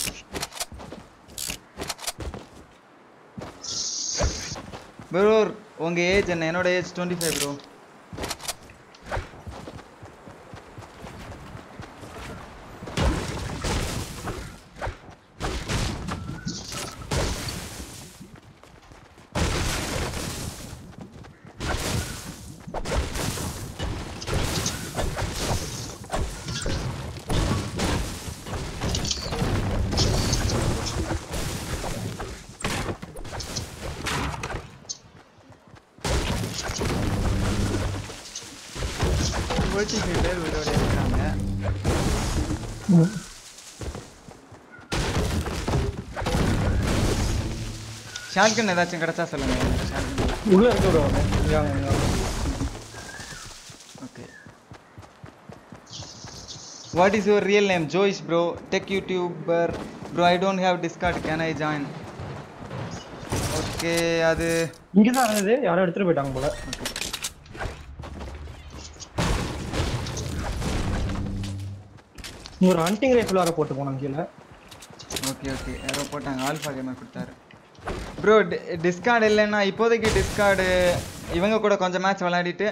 ப்ரோ உங்கள் ஏஜ் என்ன? என்னோட age twenty five bro shotgun ஏதாச்சும் கிடைச்சா சொல்லுங்க. உள்ள இருக்கு bro. Okay. What is your real name? Joyce bro. Tech YouTuber. Bro, I don't have Discord. Can I join? Okay, அது இங்க தான் இருந்தது யாரோ எடுத்துட்டு போயிட்டாங்க போல ஒரு ஹண்டிங் ரைஃபிள் வேற போட்டு போனாங்க கீழே ஓகே ஓகே யாரோ போட்டாங்க ஆல்ஃபா கேமர் கொடுத்தாரு ப்ரோ டிஸ்கார்டு இல்லைன்னா இப்போதைக்கு டிஸ்கார்டு இவங்க கூட கொஞ்சம் மேட்ச் விளையாடிட்டு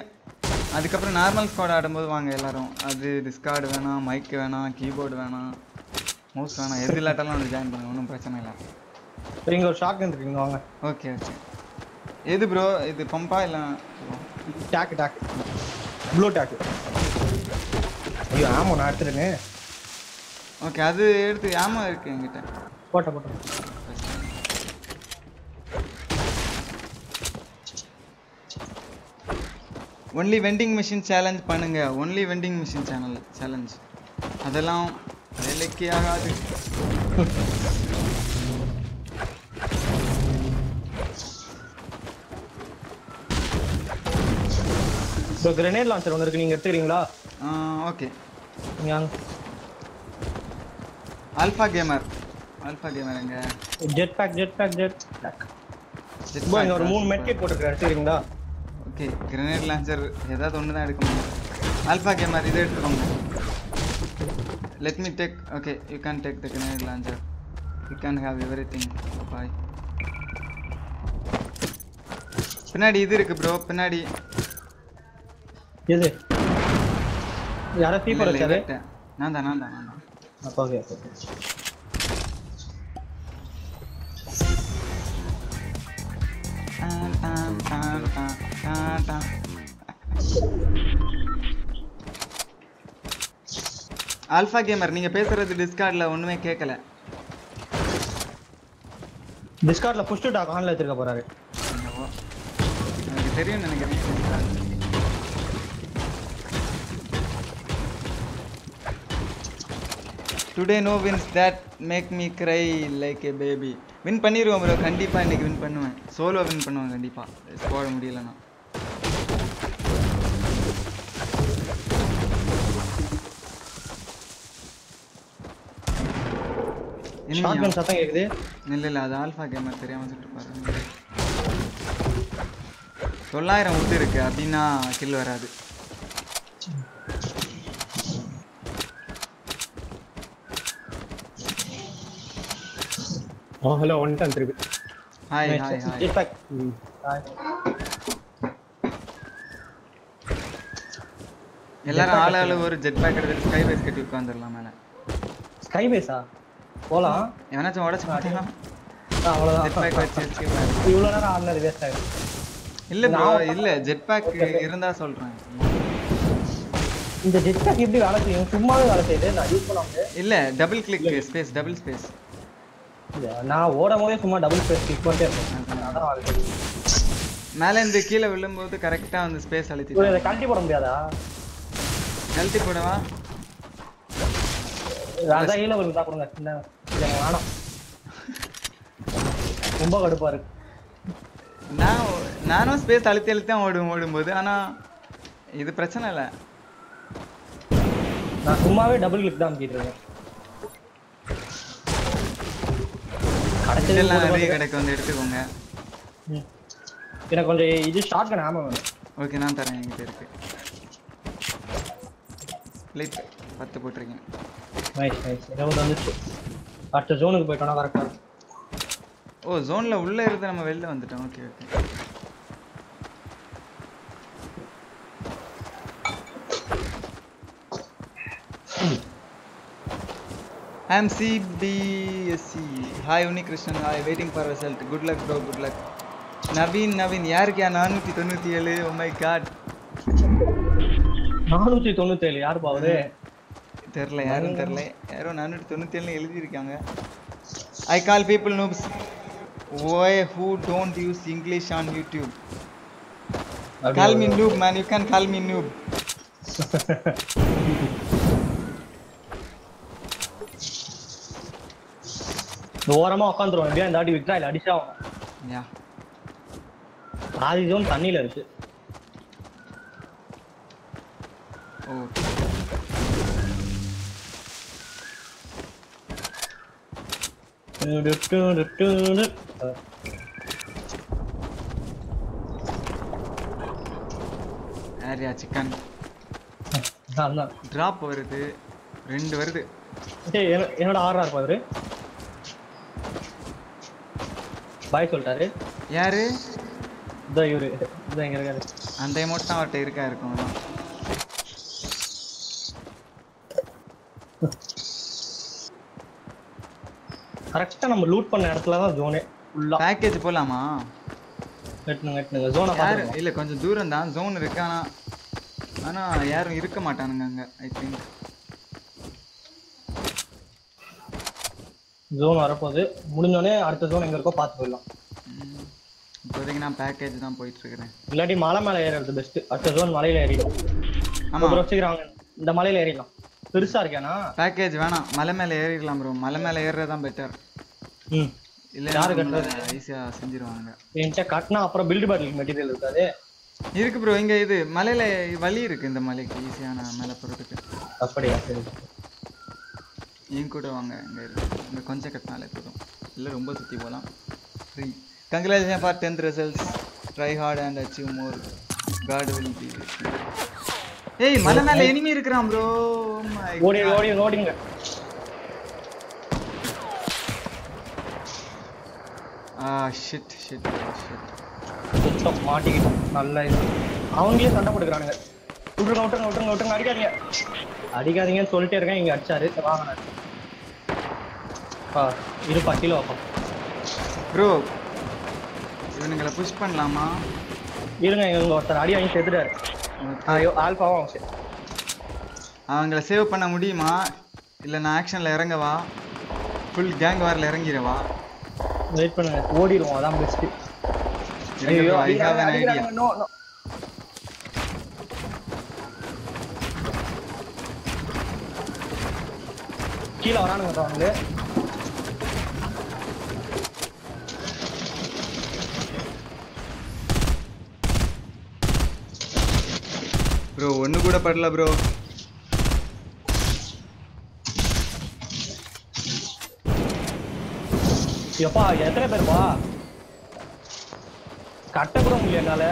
அதுக்கப்புறம் நார்மல் ஸ்குவாட் ஆடும்போது வாங்க எல்லாரும். அது டிஸ்கார்டு வேணாம் மைக் வேணாம் கீபோர்டு வேணாம் மவுஸ் வேணாம் எது இல்லாட்டாலும் வந்து ஜாயின் பண்ணுங்க ஒன்றும் பிரச்சனை இல்லை. இங்க ஒரு இருக்கு இங்க வாங்க. ஓகே ஓகே எது ப்ரோ இது பம்பா இல்லை? டேக் டேக் ப்ளூ டேக் ஐயோ ஆமா நான் எடுத்துட்டேனே. ஓகே அது எடுத்து ஆமா இருக்கு என்கிட்ட. போட்ட போட்ட ஒன்லி வெண்டிங் மிஷின் சேலஞ்ச் பண்ணுங்க only vending machine channel challenge அதெல்லாம் வேலைக்கு ஆகாது இப்போ கிரனேட் லான்ச்சர் ஒன்று இருக்கு நீங்க எடுத்துக்கிறீங்களா ஓகே இங்க வாங்க ஆல்ஃபா கேமர் ஆல்ஃபா கேமர் எங்க jet back jet back jet back Jet இப்போ இங்க ஒரு pack, மூணு super. மெட்கெட் போட்டுருக்கேன் எடுத்துக்கிறீங்களா ஓகே கிரனேட் லான்ச்சர் ஏதாவது ஒன்று தான் எடுக்க முடியும் ஆல்ஃபா கேமர் இதை எடுத்துக்கோங்க let me take okay you can take the grenade launcher you can have everything boy பின்னாடி இது இருக்கு ப்ரோ பின்னாடி எது யாரோ இல்ல, ஃபீஃபர் இல்ல, வச்சாரு இவர்ட்ட. நான் தான் நான் தான் நான் தான் அப்போ ஓகே ஓகே டான், டான், டான், டான், டான், டான். ஆல்ஃபா கேமர் நீங்க பேசுறது டிஸ்கார்ட்ல ஒண்ணுமே கேட்கல டிஸ்கார்ட்ல புஷ் டு டாக் ஆன்ல வச்சிருக்க போறாரு. எனக்கு தெரியும் நினைக்கிறேன். Today no wins that make me cry like a baby win பண்ணிடுவோம் ப்ரோ கண்டிப்பாக இன்னைக்கு வின் பண்ணுவேன் சோலோ வின் பண்ணுவேன் கண்டிப்பாக ஸ்குவாட முடியலன்னா Shotgun சத்தம் கேக்குது. இல்ல இல்ல அது ஆல்ஃபா கேமர் தெரியாம சொல்லிட்டு பாருங்க தொள்ளாயிரம் உட்டு இருக்கு அப்படின்னா கில் வராது. ஆ ஹலோ வந்துட்டேன் திருப்பி. Hi. Hi hi Jetpack. Hi. எல்லாரும் Jetpack ஆள் ஆளு ஒரு ஜெட் பேக் எடுத்துட்டு ஸ்கை பேஸ் கட்டி உட்காந்துடலாம் மேல. ஸ்கை பேஸா போலாம். எவனாச்சும் உடச்சு போட்டலாம் அவ்வளவுதான். ஜெட் பேக் வச்சு இவ்வளவு நேரம். ஆடினது வேஸ்ட் ஆயிடும் இல்ல ப்ரோ இல்ல ஜெட் பேக் இருந்தா சொல்றேன். இந்த ஜெட் பேக் எப்படி வேலை செய்யும்? சும்மாவே வேலை செய்யுது நான் யூஸ் பண்ண முடியாது இல்ல double click space double space நான் ஓடும் போதே சும்மா டபுள் ஸ்பேஸ் கிளிக் பண்ணிட்டே இருப்பேன். அதான் வேலை. மேல இருந்து கீழே விழும்போது கரெக்டா வந்து ஸ்பேஸ் அழுத்தி இதை கழட்டி போட முடியாதா? கழட்டி போடவா? அதான் விழுந்தா கொடுங்க. இந்த இது எனக்கு வேணாம் ரொம்ப கடுப்பா இருக்கு. நான் நானும் ஸ்பேஸ் அழுத்தி அழுத்தி தான் ஓடும் ஓடும்போது. ஆனா இது பிரச்சனை இல்ல. நான் சும்மாவே டபுள் கிளிக் தான் இதெல்லாம் போடும்போது- நிறைய கிடைக்கும் வந்து எடுத்துக்கோங்க. எனக்கு கொஞ்சம் இது ஷார்ட் கன் ஆமா வேணும். ஓகே நான் தரேன் என்கிட்ட இருக்கு. லைட் பத்து போட்டிருக்கேன் நைஸ் நைஸ் இருபது வந்துச்சு அடுத்த ஜோனுக்கு போயிட்டோம்னா கரெக்டா இருக்கும் ஓ ஜோன்ல உள்ள இருந்து நம்ம வெளில வந்துட்டோம் okay okay I am CBSC. Hi Unikrishnan. Hi. Waiting for result. Good luck, bro. Good luck. Naveen Naveen யாருக்கியா நானூத்தி தொண்ணூத்தி ஏழு ஓ மை காட் நானூத்தி தொண்ணூத்தி ஏழு யாரு பாவுது தெரில யாரும் தெரில யாரோ நானூற்றி தொண்ணூற்றி ஏழு எழுதியிருக்காங்க I call people noobs oi who don't use English on YouTube call me noob man you can call me noob ஓரமா உட்காந்துருவோம் எப்படியா இந்த வாட்டி விக்ரா இல்ல அடிச்சா யா. பாதி ஜோன் தண்ணியில இருக்கு. ஓ ஏரியா சிக்கன்? ட்ராப் வருது. ரெண்டு வருது. என்னோட ஆர்ஆர் இருப்பாரு பாய் சொல்லிட்டாரு. யாரு? இதோ இவரு. இதோ இங்க இருக்காரு. அந்த அமௌண்ட் தான் அவர்கிட்ட இருக்கா இருக்கும். அதான். கரெக்டா நம்ம லூட் பண்ண இடத்துல தான் ஜோனே ஃபுல்லா பேக்கேஜ் போலாமா? எட்டுனுங்க எட்டுனுங்க ஜோனை பாருங்க இல்ல கொஞ்சம் தூரம் தான். ஜோன் இருக்கு ஆனா ஆனா யாரும் இருக்க மாட்டானுங்க அங்க ஐ திங்க் ஜோன் வரப்போகுது. முடிஞ்சோடனே அடுத்த ஜோன் எங்க இருக்கோ பார்த்து போயிடலாம். இப்போதைக்கு நான் பேக்கேஜ் தான் போயிட்டு இருக்கிறேன் இல்லாட்டி மலை மேல ஏறது பெஸ்ட் அடுத்த ஜோன் மலையில ஏறிடும் ஆமா. சீக்கிரம் இந்த மலையில ஏறிடலாம். பெருசா இருக்கேனா பேக்கேஜ் வேணாம். மலை மேல ஏறிடலாம் ப்ரோ மலை மேல ஏறுறது தான் பெட்டர் ம். இல்ல யாரு கட்டுறது? ஈஸியா செஞ்சிருவாங்க. என்கிட்ட கட்டினா அப்புறம் பில்டு பேட்டில் மெட்டீரியல் இருக்காது. இருக்கு ப்ரோ இங்க இது மலையில வழி இருக்கு இந்த மலைக்கு ஈஸியான மேல போறதுக்கு. அப்படியா? சரி. என் கூட வாங்க. இங்க இருக்கு இங்க கொஞ்சம் கட்டினாலே போதும். இல்ல ரொம்ப சுத்தி போகலாம் free congratulation for tenth results try hard and achieve more God will be ஏய் மலை மேல எனிமி இருக்கிறான் ப்ரோ ஓடி ஓடி ஓடிங்க. ஆ ஷிட் ஷிட் ஷிட் சுத்தம் மாட்டிக்கிட்டோம் நல்ல இது. அவங்களே சண்டை போட்டுக்கிறானுங்க. விட்டுருங்க விட்டுருங்க விட்டுருங்க விட்டுருங்க அடிக்காதீங்க. அடிக்காதீங்கன்னு சொல்லிட்டே இருக்கேன் இங்க அடிச்சாரு. வாங்கினாரு பா இருப்பா கீழே வைப்பா. ப்ரோ இவனுங்களை புஷ் பண்ணலாமா? இருங்க இங்க ஒருத்தர் அடி வாங்கி செத்துட்டாரு. ஐயோ ஆல்பாவும் அவங்க செத்து. அவங்கள சேவ் பண்ண முடியுமா? இல்ல நான் ஆக்ஷன்ல இறங்கவா? ஃபுல் கேங் வாரில் இறங்கிடவா? வெயிட் பண்ணுங்க ஓடிடுவோம் அதான் best bro, I have an idea. No no கீழே வரானுங்க bro ப்ரோ ஒன்று கூட படல ப்ரோ எப்பா எத்தனை பேர்ப்பா கட்ட கூட முடியல என்னால.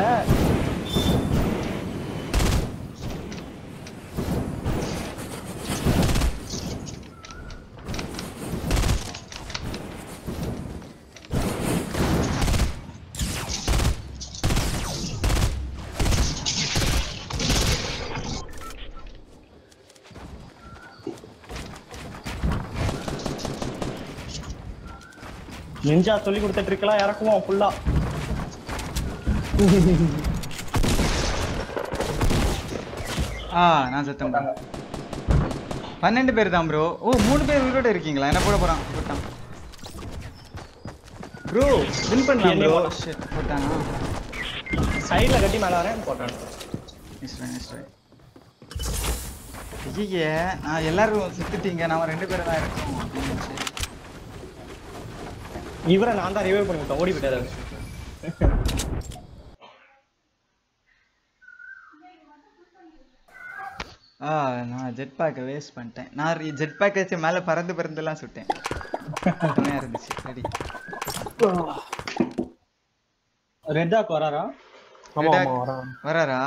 நிஞ்சா சொல்லி கொடுத்த ட்ரிக்கெல்லாம் இறக்குவோம் ஃபுல்லா ஆ. நான் bro. பன்னெண்டு பேர் தான் ப்ரோ ஓ மூணு பேர் உயிரோட இருக்கீங்களா? என்ன போட போறான்? போட்டான். ப்ரோ வின் பண்ணலாம் ப்ரோ. ஷிட் போட்டானா? சைடுல கட்டி மேல வரேன் போட்டான் நெக்ஸ்ட் நெக்ஸ்ட் ஐயே நான் எல்லாரும் செத்துட்டீங்க. நாம ரெண்டு பேரும் தான் இருக்கோம் அப்படின்னு. இவரை நான் தான் ரிவைவ் பண்ணி விட்டேன். ஓடி விட்டாரு ஆ நான் ஜெட் பேக்கை வேஸ்ட் பண்ணிட்டேன். நான் ஜெட் பேக் வச்சு மேலே பறந்து பறந்துலாம் சுட்டேன். இருந்துச்சு. சரி. ரெட்டாக் வராரா? வராரா.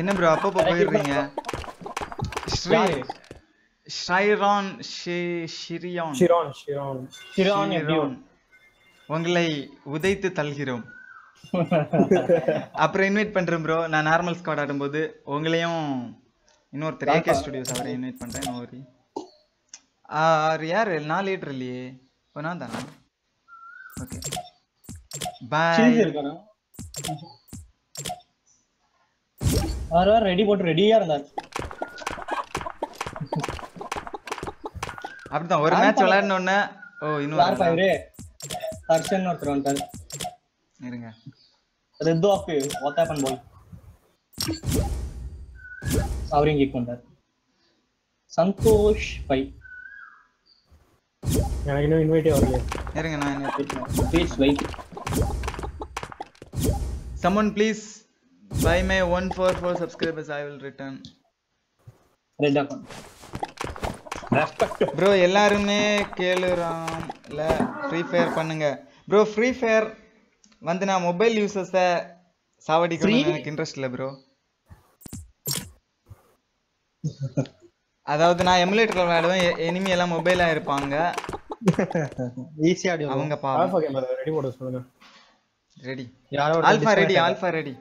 என்ன ப்ரோ அப்பப்போ போயிடுறீங்க? ஸ்ரீ? ஷைரான் ஷி- ஷிரியான். ஷிரான் ஷிரான். ஷிரான். உங்களை உதைத்து தள்கிறோம் <laughs> அப்புறம் இன்வைட் பண்றேன் ப்ரோ நான் நார்மல் ஸ்குவாட் ஆடும்போது உங்களையும் இன்னொருத்தர் ஏகே ஸ்டுடியோஸ் அவரை இன்வைட் பண்றேன். நோரி அவர் யாரு? நான் லீடர் இல்லையே. இப்போ நான் தானா? ஓகே பாய் ரெடி போட்டு ரெடியா இருந்தார். அப்படிதான் ஒரு யார் மேட்ச் பண்ணா? விளையாடின உடனே ஓ யார் இன்னொரு பாரு ஹர்ஷன் ஒருத்தர் வந்துட்டாரு. இருங்க. ரெட் ஆஃப் ஒத்தாப்பன் பால் அவரையும் கிக் பண்ணார் சந்தோஷ் பை. எனக்கு இன்னும் இன்வைட்டே வரலையே. இருங்க நான் என்ன please wait someone please buy my 144 subscribers i will return. Red account respect bro எல்லாருமே கேளுறாம் இல்ல ஃப்ரீ ஃபயர் பண்ணுங்க. ப்ரோ ஃப்ரீ ஃபயர் வந்து நான் மொபைல் யூசர்ஸை சாவடிக்கணும் எனக்கு இன்ட்ரெஸ்ட் இல்லை ப்ரோ அதாவது நான் எமுலேட்டர்ல விளையாடுவேன். எனிமி எல்லாம் மொபைலா இருப்பாங்க. ஈஸியா அவங்க ஆல்ஃபா பாவம் கேமரா ரெடி போட சொல்லுங்க. Ready Alpha ready Alpha ready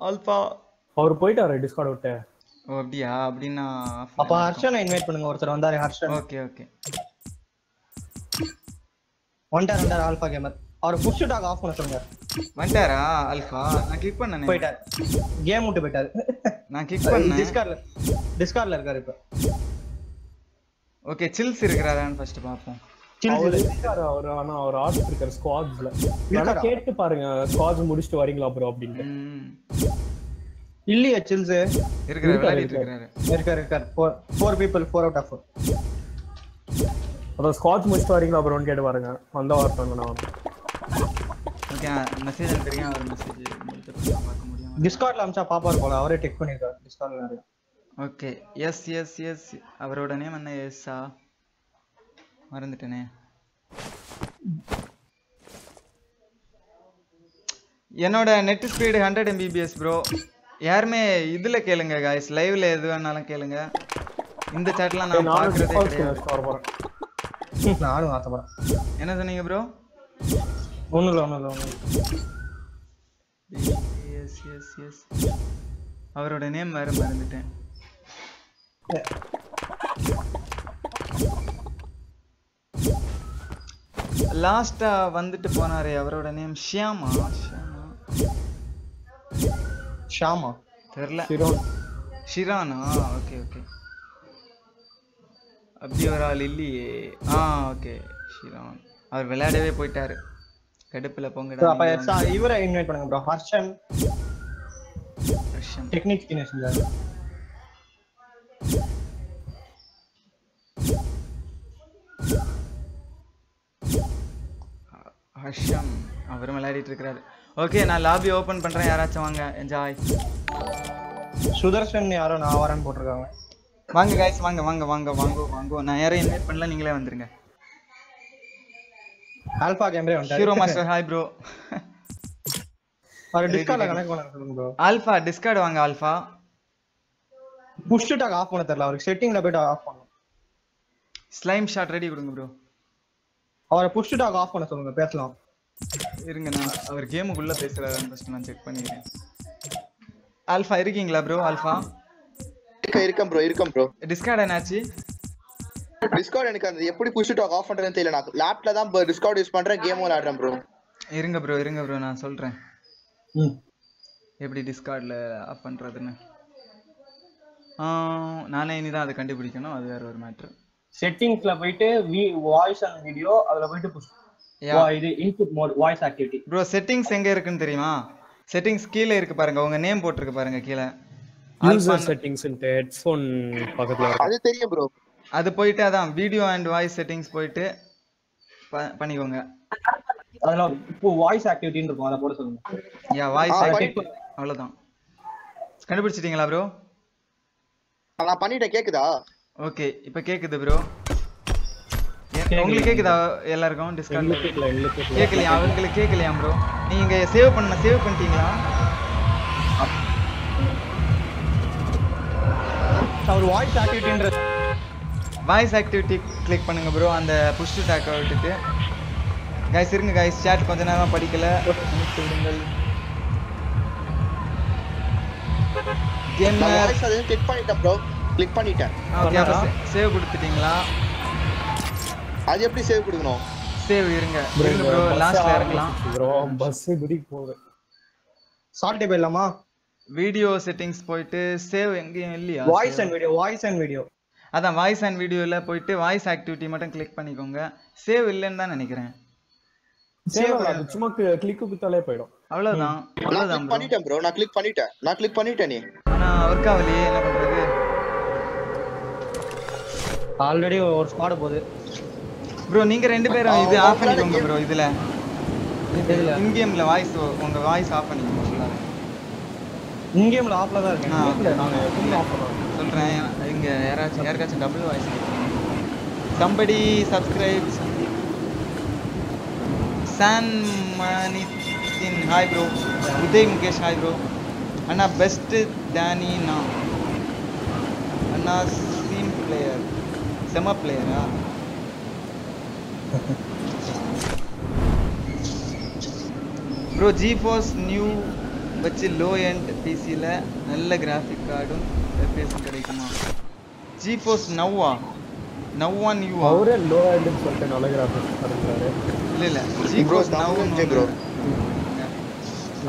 Alpha அவர் போயிட்டாரு டிஸ்கார்ட் விட்டு. ஓ அப்படியா? அப்படின்னா அப்ப ஹர்ஷனை இன்வைட் பண்ணுங்க. ஒருத்தர் வந்தாரு ஹர்ஷன். Okay okay. ஒன்டார் ஒன்டார் ஆல்பா கேமர் அவர் புஷ் டாக் ஆஃப் பண்ண சொல்லுங்க வந்துட்டாரா ஆல்ஃபா நான் கிளிக் பண்ணனே. போயிட்டாரு. கேம் விட்டு போயிட்டாரு. நான் கிளிக் பண்ணேன். டிஸ்கார்ட்ல டிஸ்கார்ட்ல இருக்காரு இப்ப. ஓகே சில்ஸ் இருக்கிறாரான்னு ஃபர்ஸ்ட் பார்ப்போம். அவர் ஆனா அவர் ஆர்டர் இருக்காரு ஸ்குவாட்ஸ்ல? கேட்டு பாருங்க ஸ்குவாட்ஸ் முடிச்சிட்டு வரீங்களா ப்ரோ அப்படின்ட்டு. ம். இல்லையா சில்ஸ்? இருக்கிறாரு விளையாடிட்டு இருக்காரு. இருக்காரு four four people four out of four அதான் ஸ்குவாட்ஸ் முடிச்சிட்டு வரீங்களா? ப்ரோன்னு கேட்டு பாருங்க. வந்தா வரட்டும் நான் ஓகே மெசேஜ் அனுப்பிருக்கேன் அவர் மெசேஜ் பார்க்க முடியும்? டிஸ்கார்ட்ல அமிச்சா பாப்பா போல அவரே டெக் பண்ணிருக்காரு டிஸ்கார்ட்ல நிறைய. ஓகே எஸ் எஸ் எஸ் அவரோட நேம் என்ன எஸ்ஸா மறந்துட்டேனே. என்னோட net speed hundred Mbps bro யாருமே இதுல கேளுங்க காய்ஸ் லைவ்ல எது வேணாலும் கேளுங்க. இந்த சாட்லாம் நான் டிஸ்கார்ட் கிடையாது. நானும் ஆத்த போறேன் என்ன சொன்னீங்க ப்ரோ ஒண்ணும் இல்ல ஒண்ணும் இல்ல இல்ல எஸ் எஸ் எஸ் அவரோட நேம் வேற மறந்துட்டேன். லாஸ்டா வந்துட்டு போனாரே அவரோட நேம் ஷியாமா? ஷியாமா? ஷாமா? தெரியல ஷிரானா. Okay okay. அப்படி ஒரு ஆள் இல்லையே ஆ ஓகே. ஷிரான். அவர் விளையாடவே போயிட்டாரு. கடுப்புல பொங்கடா அப்ப இவரை இன்வைட் பண்ணுங்க bro Harshan. Russian technique skin செஞ்சாரு? ஹர்ஷம் அவரும் விளையாடிட்டு இருக்கிறாரு. ஓகே நான் லாபி ஓபன் பண்றேன். யாராச்சும் வாங்க. என்ஜாய் சுதர்ஷன் யாரோ நான் வரேன்னு போட்டிருக்காங்க. வாங்க கைஸ் வாங்க வாங்க வாங்க வாங்க வாங்க. நான் யாரையும் இன்வைட் பண்ணல நீங்களே வந்துருங்க. ஆல்பா கேமரே ஹீரோ வந்துட்டாரு மாஸ்டர் ஹாய் ப்ரோ அவர் டிஸ்கார்ட்ல கனெக்ட் பண்ண சொல்லுங்க ப்ரோ ஆல்ஃபா டிஸ்கார்டு வாங்க ஆல்ஃபா புஷ் டாக் ஆஃப் பண்ண தெரியல அவருக்கு செட்டிங்ல போயிட்டு ஆஃப் பண்ணணும். ஸ்லைம் ஷாட் ரெடி கொடுங்க ப்ரோ அவரை புஷ் டாக் ஆஃப் பண்ண சொல்லுங்க பேசலாம். இருங்க நான் அவர் கேமுக்குள்ள பேசுறாரு ஃபர்ஸ்ட் நான் செக் பண்ணிடுறேன் ஆல்ஃபா இருக்கீங்களா ப்ரோ ஆல்ஃபா இருக்கேன் இருக்கேன் ப்ரோ இருக்கேன் ப்ரோ டிஸ்கார்ட் என்னாச்சு? டிஸ்கார்ட் எனக்கு அந்த எப்படி புஷ் டாக் ஆஃப் பண்றதுன்னு தெரியல. நான் லேப்ல தான் டிஸ்கார்ட் யூஸ் பண்றேன் கேம் விளையாடுறேன் ப்ரோ இருங்க ப்ரோ இருங்க ப்ரோ நான் சொல்றேன். எப்படி டிஸ்கார்டில் ஆஃப் பண்ணுறதுன்னு நானே இனி தான் அதை கண்டுபிடிக்கணும் அது வேற ஒரு மேட்ரு செட்டிங்ஸ்ல போயிட்டு வாய்ஸ் அண்ட் வீடியோ அதுல போயிட்டு புஷ். இது input mode voice activity bro settings எங்க இருக்குன்னு தெரியுமா? செட்டிங்ஸ் கீழே இருக்கு பாருங்க. உங்க நேம் போட்டிருக்கு பாருங்க கீழே. யூசர் செட்டிங்ஸ் ஹெட்ஃபோன் பக்கத்துல இருக்கு. அது தெரியும் ப்ரோ அது போயிட்டு அதான் வீடியோ அண்ட் வாய்ஸ் செட்டிங்ஸ் போயிட்டு பண்ணிக்கோங்க. அதுல இப்போ வாய்ஸ் ஆக்டிவிட்டின்னு இருக்கும் அதை போட சொல்லுங்க. யா வாய்ஸ் ஆ, ஆக்டிவ் அவ்வளவுதான். கண்டுபிடிச்சிட்டீங்களா ப்ரோ நான் பண்ணிட்டேன் கேக்குதா? ஓகே இப்போ கேக்குது ப்ரோ உங்களுக்கு கேக்குதா எல்லாருக்கும் கேட்கல கேட்கலையா? அவங்களுக்கு கேட்கலையா ப்ரோ நீங்க சேவ் பண்ண சேவ் பண்ணிட்டீங்களா? அவர் வாய்ஸ் ஆக்டிவிட்டின்ற வாய்ஸ் ஆக்டிவிட்டி கிளிக் பண்ணுங்க ப்ரோ அந்த புஷ் டாக் விட்டுட்டு கைஸ் இருங்க கைஸ் chat கொஞ்ச நேரம் படிக்கல. விடுங்கள் கேமர் வாய்ஸ் அதை கிளிக் பண்ணிட்டேன் ப்ரோ கிளிக் பண்ணிட்டேன். ஓகே சேவ் கொடுத்துட்டீங்களா? அது எப்படி சேவ் கொடுக்கணும்? சேவ் இருங்க. இருங்க ப்ரோ லாஸ்ட்ல இறங்கலாம். ப்ரோ பஸ் குதிக்கு போகுது ஷார்ட் போயிடலாமா? வீடியோ செட்டிங்ஸ் போயிட்டு சேவ் எங்கேயும் இல்லையா? Voice? And video voice and video அதான் வாய்ஸ் அண்ட் வீடியோல போயிட்டு வாய்ஸ் ஆக்டிவிட்டி மட்டும் கிளிக் பண்ணிக்கோங்க. சேவ் இல்லைன்னு தான் நினைக்கிறேன். சேவ் அது சும்மா கிளிக்கு குத்தாலே போயிடும். அவ்வளவுதான். நான் அவ்வளவுதான் கிளிக் பண்ணிட்டேன் ப்ரோ நான் கிளிக் பண்ணிட்டேன். நான் கிளிக் பண்ணிட்டேன் நீ. ஆனா ஒர்க் ஆகலையே. என்ன பண்றது? ஆல்ரெடி ஒரு ஸ்குவாட் போகுது. ப்ரோ நீங்க ரெண்டு பேரும் இது ஆஃப் பண்ணிக்கோங்க ப்ரோ இதுல. இன் கேம்ல வாய்ஸ் உங்க வாய்ஸ் ஆஃப் பண்ணிக்கோங்க full ஆவே. இங்கேம்ல ஆஃப்ல தான் இல்ல நான் ஆஃப் பண்ணுவேன் சொல்றேன் இங்க யாராச்சும் யாருக்காச்சும் டபுள் வாய்ஸ் சம்படி சப்ஸ்கிரைப் சான் மணித்தின் hi bro Uday Mukesh hi bro அண்ணா பெஸ்ட் தானினா அண்ணா சீம் பிளேயர் செம பிளேயரா ப்ரோ ஜிஃபோர்ஸ் நியூ வச்சு லோ எண்ட் பிசியில் நல்ல கிராஃபிக் கார்டும் எஃபிஎஸ் கிடைக்குமா? ஜிஃபோர்ஸ் நவ்வா நவ்வா நியூவா அவரே லோ ஹேண்டுன்னு சொல்லிட்டு நல்ல கிராஃபிக்ஸ் பண்ணுறாரு இல்ல இல்ல. Bro GeForce now Tamil bro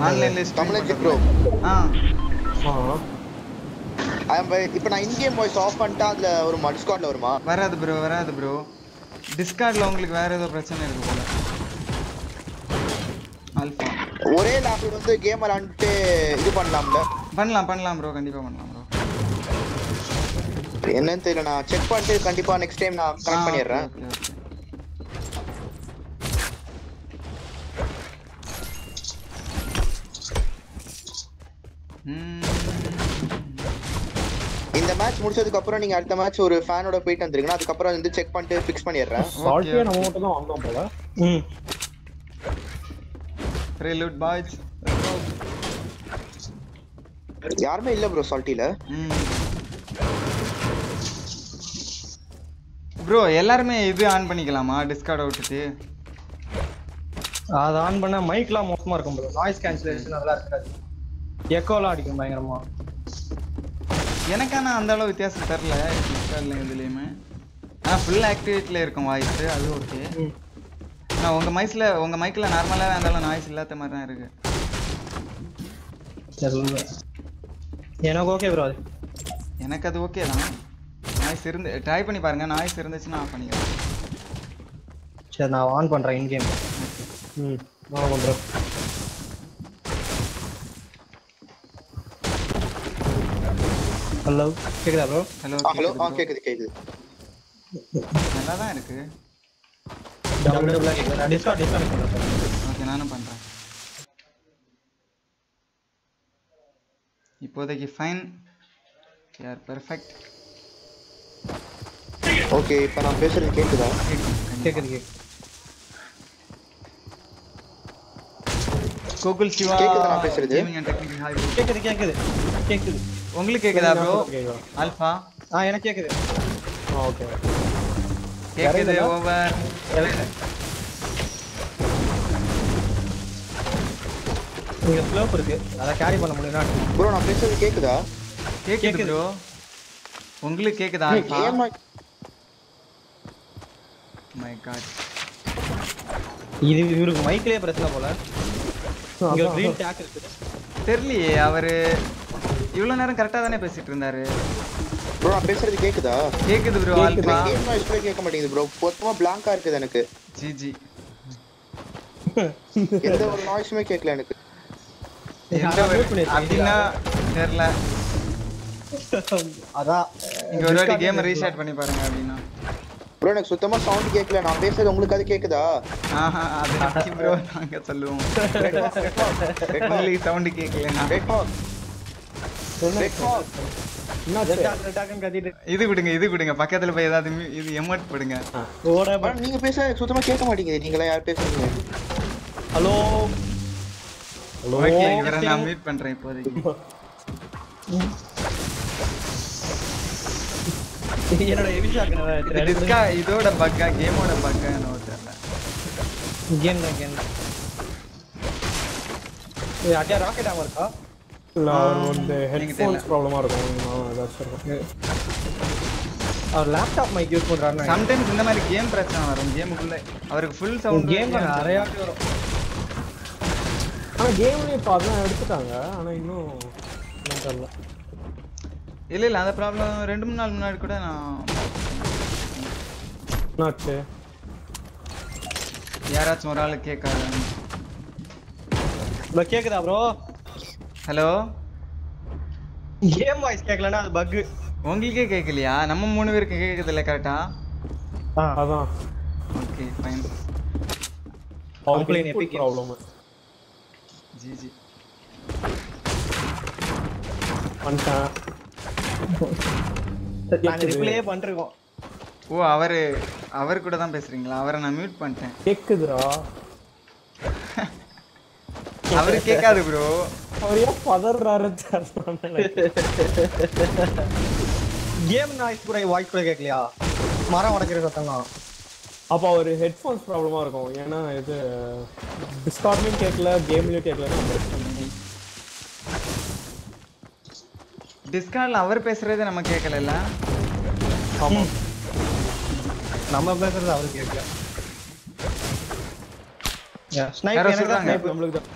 ஆன்லைன்ல தமிழ் ப்ரோ ஆ. இப்போ நான் இன் கேம் வாய்ஸ் ஆஃப் பண்ணிட்டா அதுல ஒரு டிஸ்கார்ட்ல வருமா? வராது ப்ரோ வராது ப்ரோ டிஸ்கார்ட்ல உங்களுக்கு வேற ஏதோ பிரச்சனை இருக்கு போல. ஆல்ஃபா ஒரே லேப்ல வந்து கேம் விளாண்டுட்டு இது பண்ணலாம்ல? பண்ணலாம் பண்ணலாம் ப்ரோ கண்டிப்பா பண்ணலாம் ப்ரோ என்னன்னு தெரியல நான். செக் பண்ணிட்டு கண்டிப்பா நெக்ஸ்ட் டைம் நான் கனெக்ட் பண்ணிடுறேன். இந்த மேட்ச் முடிச்சதுக்கு அப்புறம் நீங்க அடுத்த மேட்ச் ஒரு ஃபேனோட போயிட்டு வந்துருங்கன்னா அதுக்கப்புறம் வந்து செக் பண்ணிட்டு ஃபிக்ஸ் பண்ணிடுறேன். சால்ட்டியே நம்ம மட்டும் தான் வந்தோம் போல. ம். ப்ரீலூட் பாய்ஸ் யாருமே இல்ல ப்ரோ சால்ட்டில ப்ரோ எல்லாருமே இது ஆன் பண்ணிக்கலாமா? டிஸ்கார்டை விட்டுட்டு அதை ஆன் பண்ணா மைக்லாம் மோசமா இருக்கும் ப்ரோ நாய்ஸ் கேன்சலேஷன் அதெல்லாம் இருக்காது. எக்கோலாம் அடிக்கும் பயங்கரமா. எனக்கான அந்த அளவு வித்தியாசம் தெரில டிஸ்கார்ட்ல இதுலேயுமே ஆ ஃபுல் ஆக்டிவேட்டில் இருக்கும் வாய்ஸ் அது ஓகே ஆனால் உங்கள் மைஸில் உங்கள் மைக்கில் நார்மலாகவே இருந்தாலும் நாய்ஸ் இல்லாத மாதிரி தான் இருக்கு. எனக்கு ஓகே ப்ரோ எனக்கு அது ஓகே தான். நாய்ஸ் இருந்து ட்ரை பண்ணி பாருங்க. நாய்ஸ் இருந்துச்சுன்னா ஆஃப் பண்ணிக்கலாம். சரி நான் ஆன் பண்றேன் இன் கேம் ம் நான் பண்றேன் ஹலோ கேக்குதா ப்ரோ ஹலோ ஹலோ ஆ கேக்குது கேக்குது. நல்லா தான் இருக்கு டபுள் டபுளா டிஸ்கார்ட் டிஸ்கார்ட் பண்ணுறேன் ஓகே நானும் பண்றேன். இப்போதைக்கு ஃபைன் யார் பெர்ஃபெக்ட் ஓகே இப்போ நான் பேசுறது கேக்குதா? கேக்குது கேக்குது கோகுல் சிவா கேக்குதா நான் பேசுறது? கேக்குது கேக்குது. கேக்குது. உங்களுக்கு கேக்குதா ப்ரோ? ஆல்பா ஆ எனக்கு கேக்குது. ஓகே. கேக்குது ஓவர் இங்க ஸ்லோப் இருக்கு. அதை கேரி பண்ண முடியும்னா ப்ரோ நான் பேசுறது கேக்குதா? கேக்குது ப்ரோ உங்களுக்கு கேக்குதா ஆல்பா மை காட் இது இவருக்கு மைக்லயே பிரச்சனை போல. இங்க கிரீன் டேக் இருக்கு. தெரியலையே அவரு இவ்வளவு நேரம் கரெக்டா தானே பேசிட்டு இருந்தாரு? ப்ரோ நான் பேசுறது கேக்குதா? கேக்குது ப்ரோ ஆல்பா. கேம் வாய்ஸ் கூட கேட்க மாட்டேங்குது ப்ரோ மொத்தமா பிளாங்கா இருக்குது எனக்கு. ஜிஜி எந்த ஒரு நாய்ஸுமே கேட்கல எனக்கு. அப்படின்னா தெரியல. அதான் இங்க ஒரு வாட்டி கேம் ரீஸ்டார்ட் பண்ணி பாருங்க அப்படின்னா. ப்ரோ எனக்கு சுத்தமா சவுண்ட் கேட்கல நான் பேசுறது உங்களுக்கு அது கேக்குதா? ஆஹா அது எப்படி ப்ரோ நாங்க சொல்லுவோம். உங்களுக்கு சவுண்ட் ஹாக் இது விடுங்க இது விடுங்க. பக்கத்துல போய் ஏதாவது இது எமோட் போடுங்க நீங்க பேச சுத்தமா கேட்க மாட்டேங்குது. நீங்களா யார் பேசுறீங்க? ஹலோ ஓகே இவரை நான் மீட் பண்றேன் இப்போதைக்கு. <laughs> என்னோட ஹெவி டிஸ்கா இதோட பக்கா கேமோட பக்கா என்னவோ தெரியல கேம் தான் கேம் தான் இது அட்டியா ராக்கெட் ஆமா இருக்கா? இல்ல அவர். ஹெட்ஃபோன்ஸ் ப்ராப்ளமா இருக்கும். நான் ஏதாச்சும் இருக்கும் அவர் லேப்டாப் மைக் யூஸ் பண்றாருன்னு சம்டைம்ஸ் இந்த மாதிரி கேம் பிரச்சனை வரும். கேமுக்குள்ள அவருக்கு ஃபுல் சவுண்ட் கேம் நிறைய வரும். ஆனா கேம்லயே இப்போ அதெல்லாம் எடுத்துட்டாங்க. ஆனா இன்னும் தெரியல. இல்ல இல்ல அந்த ப்ராப்ளம் ரெண்டு மூணு நாள் முன்னாடி கூட நான் என்னாச்சு? யாராச்சும் ஒரு ஆளு கேட்காது? ப்ரோ கேக்குதா ப்ரோ? ஹலோ? கேம் வாய்ஸ் கேட்கலன்னா அது பக் உங்களுக்கே கேட்கலையா நம்ம மூணு பேருக்கு கேட்குது இல்லை கரெக்டா அதான். Okay fine epic games. Problem GG வந்துட்டேன் நாங்க ரிப்ளையே பண்ணிருக்கோம் ஓ அவரு அவர் கூட தான் பேசுறீங்களா? அவரை நான் மியூட் பண்ணிட்டேன். கேக்குதுடா. <laughs> அவரு கேட்காது ப்ரோ அவர் ஏன் பதறாரு கேம் நாய்ஸ் கூட வாய்ஸ் கூட கேட்கலையா? மரம் உடைக்கிற சத்தம் தான் அப்போ அவர் ஹெட்ஃபோன்ஸ் ப்ராப்ளமா இருக்கும். ஏன்னா இது டிஸ்கார்ட்லயும் கேட்கல கேம்லயும் கேட்கல டிஸ்கார்ட்ல அவர் பேசுறதே நம்ம கேட்கல ஆமா. நம்ம பேசுறது அவருக்கு கேட்கல. ஸ்னைப். எனக்கு நம்மளுக்கு தான்.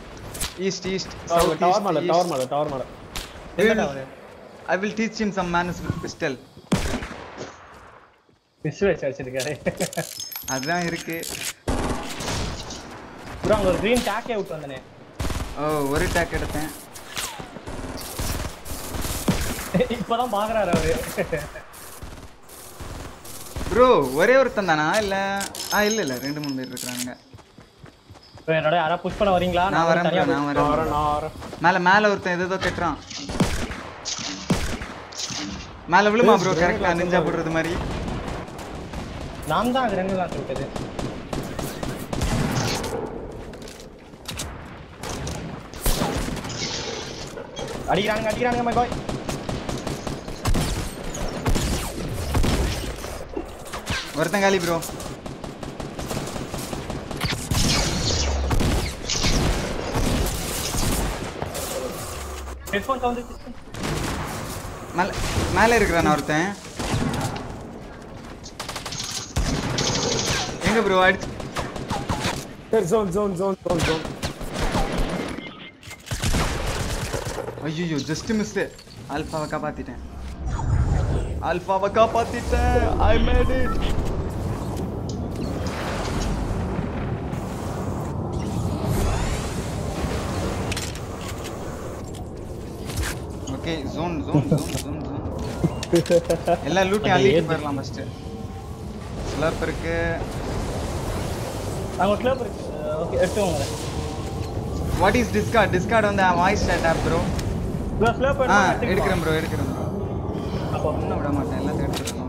ஈஸ்ட் ஈஸ்ட் டவர் மேல டவர் மேல டவர் மேல I will teach him some manners with pistol pistol வச்சு வச்சிருக்காரு அதுதான் இருக்கு. ப்ரோ அங்க ஒரு கிரீன் டேக்கே விட்டு வந்தனே. ஓ ஒரு டேக் எடுத்தேன். இப்பதான் பாக்குறாரு அவரு. ப்ரோ ஒரே ஒருத்தன் தானா இல்ல? ஆ இல்ல இல்ல ரெண்டு மூணு பேர் இருக்காங்க என்னோட யாரா புஷ் பண்ண வரீங்களா நான் வரேன் நான் வரேன். நான் வரேன். மேல மேல ஒருத்தன் ஏதோ கட்டுறான் மேல விழுமா ப்ரோ கரெக்டா நிஞ்சா போடுறது மாதிரி. நான் தான் அது ரெண்டு தான் விட்டது அடிக்கிறானுங்க அடிக்கிறானுங்க மை பாய் ஒருத்தன் காலி ப்ரோ ஹெட்ஃபோன் சவுண்ட் மேல மேல இருக்கிறான் ஒருத்தன் எங்க ப்ரோ அடிச்சு சரி zone zone zone zone zone ஐயோ ஜஸ்ட் மிஸ் ஆல்பாவை காப்பாத்திட்டேன் ஆல்பாவை காப்பாத்திட்டேன் I made it okay zone zone zone zone zone எல்லா லூட்டையும் அது அள்ளிட்டு ஏது? போயிடலாம் ஃபர்ஸ்ட் ஸ்லர்ப் இருக்கு. அங்க கிளப் இருக்கு. ஓகே எடுத்துக்கோங்க. வாட் இஸ் டிஸ்கார்ட் டிஸ்கார்ட் வந்து voice chat app bro bro slope ஆ எடுக்கிறேன் ப்ரோ எடுக்கிறேன் ப்ரோ அப்போ இன்னும் விட மாட்டேன் எல்லாத்தையும் எடுத்துக்கிறேன்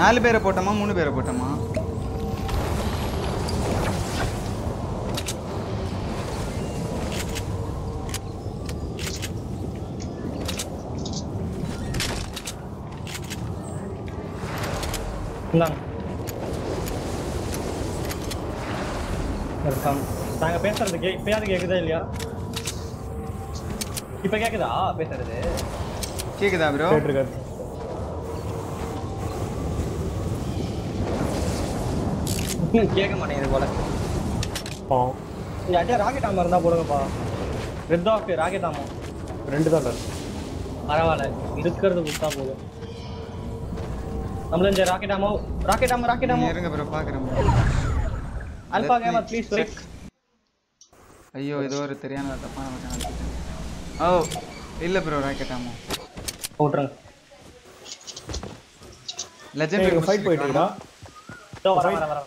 நாலு பேரை போட்டோமா மூணு பேரை போட்டோமா? இந்தாங்க வெல்கம் நாங்க பேசுறது கே இப்பயாவது கேக்குதா இல்லையா இப்ப கேக்குதா பேசுறது கேக்குதா ப்ரோ கேட்டிருக்காரு கேட்க மாட்டேங்குது போல அடியா ராக்கெட் ஆமா இருந்தா போடுங்கப்பா ரெட் ராக்கெட் ஆமா ரெண்டு தான். பரவாயில்ல இருக்கிறது கொடுத்தா போதும் நம்மள இந்த rocket ammo rocket ammo rocket ஆமோ இருங்க ப்ரோ பாக்குறேன். Alpha Gamer please check. ஐயோ ஏதோ ஒரு தெரியாத தப்பான அழுத்திட்டேன். ஓ இல்ல ப்ரோ ராக்கெட் ஆமோ போட்டுருங்க. லெஜெண்டரி ஃபைட் போயிட்டு இருக்கா இதோ வர வர வர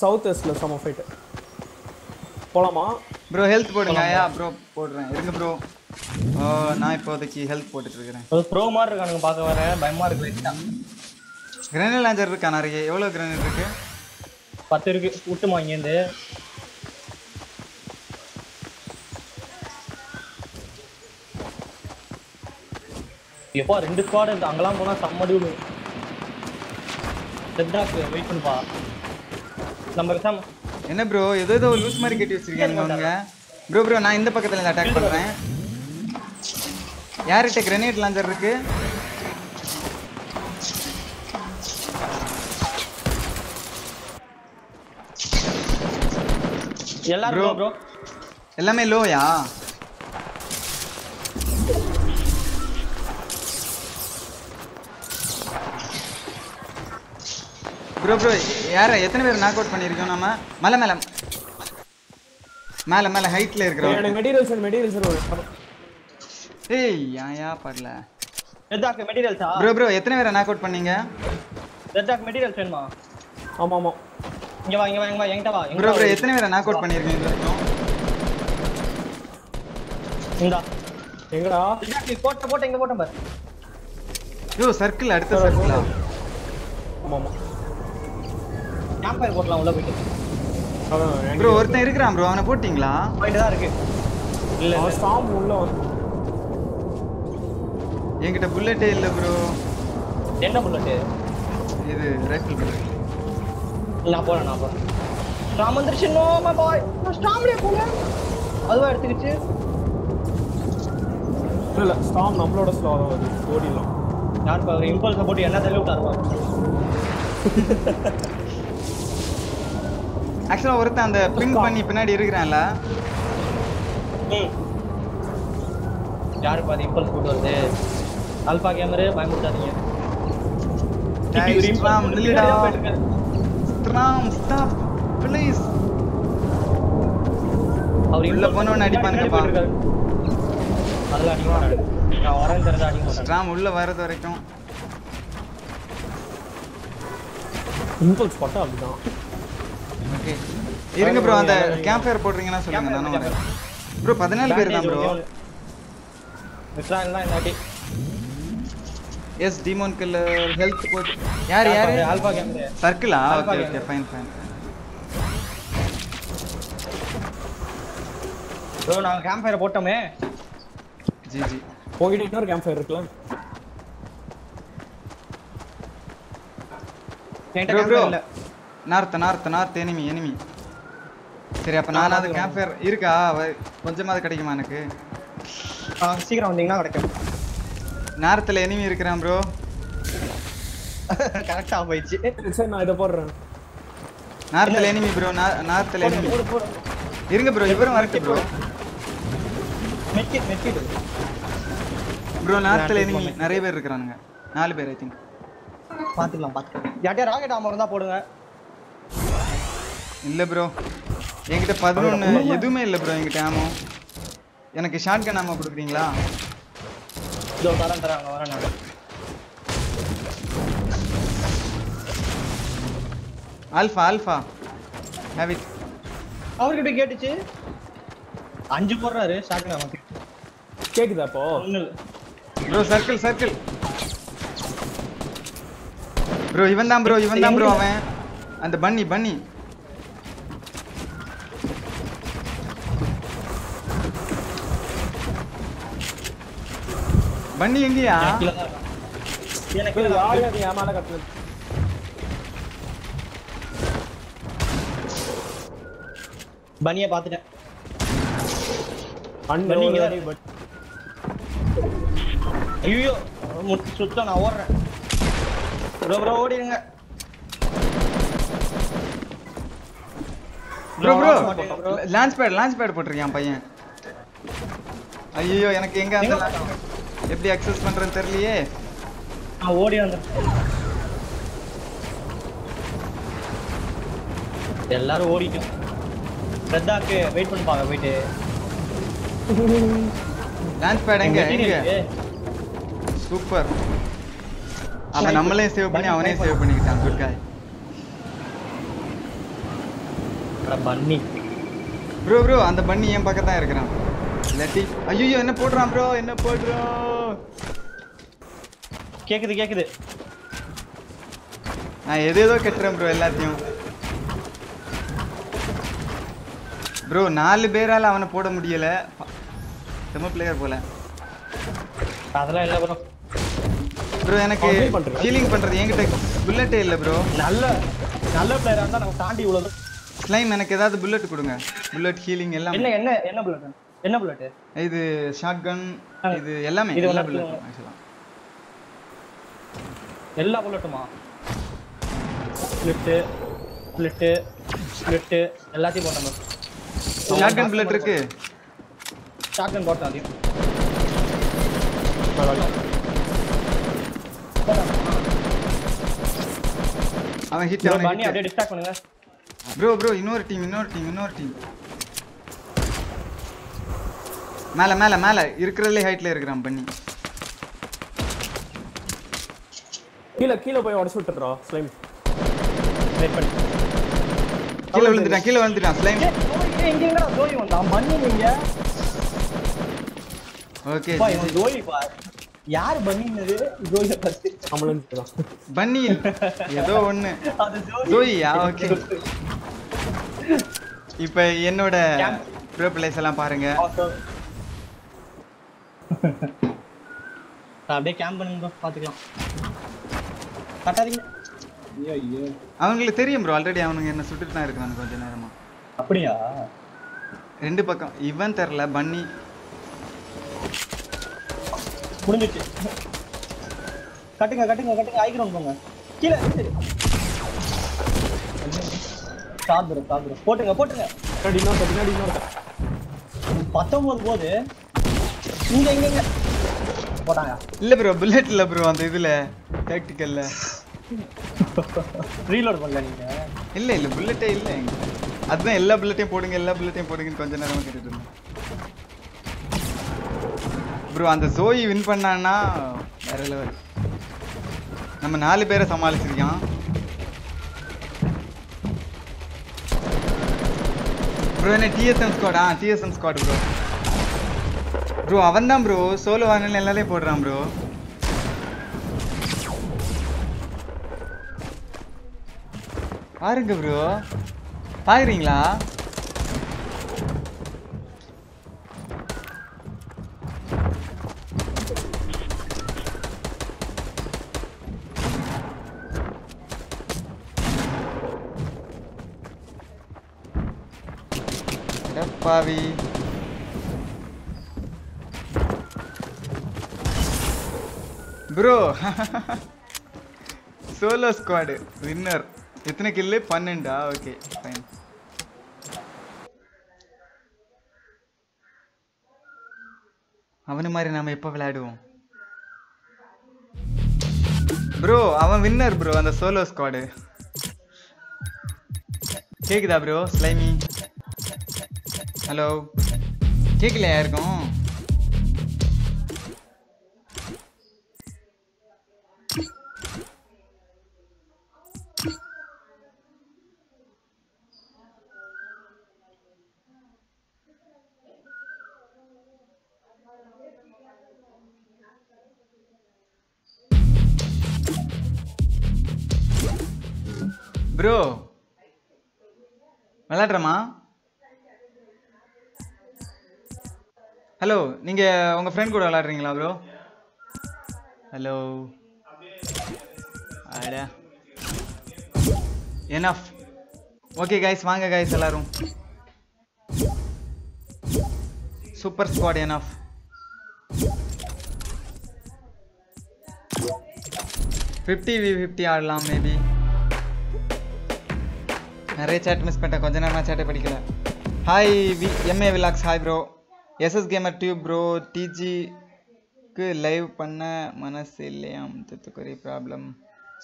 சவுத் வெஸ்ட்ல சம ஃபைட் போலாமா? ப்ரோ ஹெல்த் போடுங்க. ஐயா ப்ரோ போடுறேன். இருங்க ப்ரோ நான் இப்போதைக்கு ஹெல்த் போட்டுட்டு இருக்கிறேன் ப்ரோ மாதிரி இருக்கானுங்க பார்க்க வர பயமா இருக்கு லைட்டா கிரனேட் லாஞ்சர் இருக்கா நிறைய? எவ்வளவு கிரனேட் இருக்கு? பத்து இருக்கு. விட்டுமா இங்கேருந்து. எப்பா ரெண்டு ஸ்குவாட் இருக்கு. அங்கெல்லாம் போனா செம்மடி விடும் செட்டாக்கு வெயிட் பண்ணுப்பா. நம்ம பேசாம என்ன ப்ரோ ஏதோ ஏதோ லூஸ் மாதிரி கட்டி வச்சிருக்காங்க ப்ரோ ப்ரோ நான் இந்த பக்கத்துல இருந்து அட்டாக் பண்றேன். யார்கிட்ட கிரனேட் லாஞ்சர் இருக்கு? எல்லாரும் Bro. ப்ரோ எல்லாமே லோயா ப்ரோ ப்ரோ யார எத்தனை பேர் நாக் அவுட் பண்ணியிருக்கோம் நம்ம? மலை மேல. மேல மேல ஹைட்ல இருக்கிறோம் மெட்டீரியல்ஸ் மெட்டீரியல்ஸ் ஏய் யாயா படல செட்டாக்கு மெட்டீரியல்ஸா ப்ரோ ப்ரோ எத்தனை பேரை நாக் அவுட் பண்ணீங்க? செட்டாக்கு மெட்டீரியல்ஸ் வேணுமா? ஆமா ஆமா. இங்க வா இங்க வா இங்க வா என்கிட்ட வா ப்ரோ ப்ரோ எத்தனை பேரை நாக் அவுட் வரைக்கும் இந்தா. எங்கடா? செட்டாக்கு போட்ட போட்ட இங்க போட்ட பாரு. யோ சர்க்கிள் அடுத்த சர்க்கிளா ஆமா ஆமா. கேம்ப் ஃபயர் போடலாம் உள்ள போயிட்டு. ப்ரோ ஒருத்தன் இருக்கிறான் ப்ரோ அவனை போட்டிங்களா? போயிட்டு தான் இருக்கு. இல்ல அவன் ஸ்டாம் உள்ள வந்து என்கிட்ட புல்லட்டே இல்ல ப்ரோ என்ன புல்லட்டு? இது ரைஃபிள் புல்லட் நான் போறேன் நான் போறேன். ஸ்டாம் வந்துருச்சு நோ மை பாய் நான் ஸ்டாம்லயே போல. அதுவா எடுத்துக்கிச்சு? இல்ல இல்ல ஸ்டாம் நம்மளோட ஸ்லோ வருது. ஓடிடலாம் யார் பாரு இம்பல்ஸ் போட்டு என்ன தள்ளி விட்டாருவா ஆக்சுவலா ஒருத்தன் அந்த பின் பண்ணி பின்னாடி இருக்கிறான்ல. ம். யாரு பாரு இம்பல்ஸ் போட்டு வருது? Alpha gamer please. அவர் உள்ள போனவன அடிப்பானுங்கப்பா. அதெல்லாம் அடிக்க மாட்டாரு. நான் வரேன் தெரிஞ்சா அடிக்க மாட்டேன். ராம் உள்ள வர்றது வரைக்கும். இம்பல்ஸ் பட்டா அப்படிதான். ஓகே இருங்க ப்ரோ அந்த கேம்ப் ஃபயர் போடுறீங்கன்னா சொல்லுங்க நானும் வரேன். ப்ரோ பதினாலு பேர் தான் ப்ரோ விட்ரா எல்லாம் இந்த எஸ் டீமோன் கில்லர் ஹெல்த் போட்டு யார் யாரு? ஆல்பா கேமரு சர்க்கிளா Alpha okay game. Okay fine fine bro நாங்க கேம்ப் ஃபயர் போட்டோமே. ஜி ஜி உங்ககிட்ட இன்னொரு கேம்ப் ஃபயர் என்கிட்ட bro bro north north north enemy enemy சரி அப்ப நானாவது கேம்ப் ஃபயர் இருக்கா? கொஞ்சமாவது கிடைக்குமா எனக்கு? சீக்கிரம் வந்தீங்கன்னா கிடைக்கும். நார்த்தில் எனிமி இருக்கிறான் ப்ரோ கரெக்டா போயிடுச்சு. சரி நான் இதை போடுறேன். நார்த்தில் எனிமி ப்ரோ நார்த்தில் எனிமி இருங்க ப்ரோ இவரும் வரட்டு ப்ரோ ப்ரோ நார்த்தில் எனிமி நிறைய பேர் இருக்கிறானுங்க. நாலு பேர் ஐ திங்க் பாத்துக்கலாம் பாத்துக்கலாம் யார்ட்டியா ராக்கெட் ஆமர் இருந்தா போடுங்க. இல்ல ப்ரோ என்கிட்ட பதினொன்று எதுவுமே இல்லை ப்ரோ என்கிட்ட ஆமோ எனக்கு ஷார்ட் கன் ஆமோ கொடுக்குறீங்களா? இதோ தரேன் தரேன் அங்க வரேன் நான் ஆல்ஃபா ஆல்ஃபா ஹேவ் இட் அவர்கிட்ட கேட்டுச்சு. அஞ்சு போடுறாரு ஷாக்கு நமக்கு கேக்குதா இப்போ ஒண்ணு இல்ல ப்ரோ சர்க்கிள் சர்க்கிள் ப்ரோ இவன் தான் ப்ரோ இவன் தான் ப்ரோ அவன். அந்த பன்னி பன்னி பன்னி எங்கயா. எனக்கு யாரு. அது பனியை ஐயோ முட்டு சுத்தம் நான் ஓடுறேன். Bro bro ஓடிடுங்க bro. Launch pad launch pad போட்டிருக்கான் பையன்? ஐயோ எனக்கு எங்க அந்த எப்படி அக்சஸ் பண்றேன்னு தெரியலையே. நான் ஓடி வந்தேன். எல்லாரும் ஓடிட்டோம் ரெத்தாக்கு வெயிட் பண்ணிப்பாங்க போயிட்டு. லான்ச் பேட் எங்க? எங்க. சூப்பர் அவன் நம்மளையும் சேவ் பண்ணி அவனையும் சேவ் பண்ணிக்கிட்டான் குட் காய் பன்னி ப்ரோ ப்ரோ அந்த பண்ணி என் பக்கம் தான் இருக்கிறான். இல்லாட்டி ஐயோ என்ன போடுறான் ப்ரோ என்ன போடுறான் கேக்குது கேக்குது. நான் எது ஏதோ கட்டுறேன் ப்ரோ எல்லாத்தையும். ப்ரோ நாலு பேரால அவனை போட முடியல. செம்ம பிளேயர் போல. அதெல்லாம் இல்ல ப்ரோ ப்ரோ எனக்கு? ஹீலிங் பண்றது என்கிட்ட புல்லட்டே இல்லை ப்ரோ நல்ல நல்ல பிளேயரா இருந்தா நம்ம தாண்டி இவ்வளவு ஸ்லைம் எனக்கு ஏதாவது புல்லட் கொடுங்க. புல்லட் ஹீலிங் எல்லாம். என்ன என்ன புல்லட் என்ன புல்லட் இது ஷார்ட் கன் இது எல்லாமே இது எல்லா புல்லட் ஆக்சுவலா எல்லா புல்லட்டுமா ஸ்பிளிட்டு ஸ்பிளிட்டு ஸ்பிளிட்டு எல்லாத்தையும் போட்டோம் ஷார்ட் கன் புல்லட் இருக்கு. ஷார்ட் கன் போட்டோம் அதையும். அவன் ஹிட் அவன் பண்ணி அப்படியே டிஸ்ட்ராக்ட் பண்ணுங்க. ப்ரோ ப்ரோ இன்னொரு டீம் இன்னொரு டீம் இன்னொரு டீம் மேல மேல மேல. இருக்கிறதுலே ஹைட்ல இருக்கிறான் பண்ணி. கீழே கீழே போய் உடச்சு விட்டுறா ஸ்லைம் வெயிட் பண்ணி. கீழே விழுந்துட்டான் கீழே விழுந்துட்டான் ஸ்லைம் வந்தான் பண்ணி நீங்க. ஓகே பா இவன் பா. யார் பண்ணினது பன்னி ஏதோ ஒண்ணு. அது ஜோயியா ஓகே. இப்போ என்னோட ப்ரோ பிளேஸ் எல்லாம் பாருங்க. அப்படியே கேம்ப் பண்ணுங்க bro, பாத்துக்கலாம். கட்டாதீங்க ஐயோ ஐயோ அவங்களுக்கு தெரியும் ப்ரோ ஆல்ரெடி அவனுங்க என்ன சுட்டுட்டு தான் இருக்காங்க கொஞ்ச நேரமா. அப்படியா? ரெண்டு பக்கம். இவன் தெரில பன்னி. முடிஞ்சிச்சு. கட்டுங்க கட்டுங்க கட்டுங்க. ஐக்ரவுண்ட் போங்க. கீழே சாப்பிடுறோம் சாப்பிடுறோம் போட்டுங்க போட்டுங்க பின்னாடி இன்னொருத்த பின்னாடி இன்னொருத்த பத்தொன்பது போது இங்க இங்க இங்க போட்டாங்க இல்ல ப்ரோ புல்லட் இல்ல ப்ரோ அந்த இதுல டாக்டிக்கல்ல ரீலோட் பண்ணல நீங்க? இல்ல இல்ல புல்லட்டே இல்ல. அதுதான் எல்லா புல்லட்டையும் போடுங்க எல்லா புல்லட்டையும் போடுங்கன்னு கொஞ்ச நேரமா கேட்டுட்டு இருந்தேன். ப்ரோ அந்த ஜோயி வின் பண்ணான்னா வேற லெவல் நம்ம நாலு பேரை சமாளிச்சிருக்கான். ப்ரோ என்ன டிஎஸ்எம் ஸ்குவாட் ஆ? டிஎஸ்எம் ஸ்குவாட் ப்ரோ ப்ரோ அவன் தான் ப்ரோ சோலோ வாங்கல எல்லாரையும் போடுறான் ப்ரோ பாருங்க ப்ரோ பாக்குறீங்களா? பாவி ப்ரோ சோலோ ஸ்குவாடு வின்னர் எத்தனை கில்லு பன்னெண்டா? ஓகே ஃபைன் அவனு மாதிரி நாம எப்போ விளையாடுவோம்? ப்ரோ அவன் வின்னர் ப்ரோ அந்த சோலோ ஸ்குவாடு கேக்குதா ப்ரோ ஸ்லைமி ஹலோ கேட்கலையா இருக்கும் ப்ரோ விளாட்றமா ஹலோ நீங்க உங்க ஃப்ரெண்ட் கூட விளாட்றீங்களா ப்ரோ ஹலோ அடா. ஓகே கைஸ் வாங்க கைஸ் எல்லாரும். Super squad enough fifty v fifty ஆடலாம் மேபி நிறைய சேட் மிஸ் பண்ணிட்டேன். கொஞ்ச நேரமா சேட்டை படிக்கல. Hi V MA vlogs hi bro SS gamer tube bro டிஜிக்கு live பண்ண மனசு இல்லையாம் தூத்துக்குடி ப்ராப்ளம்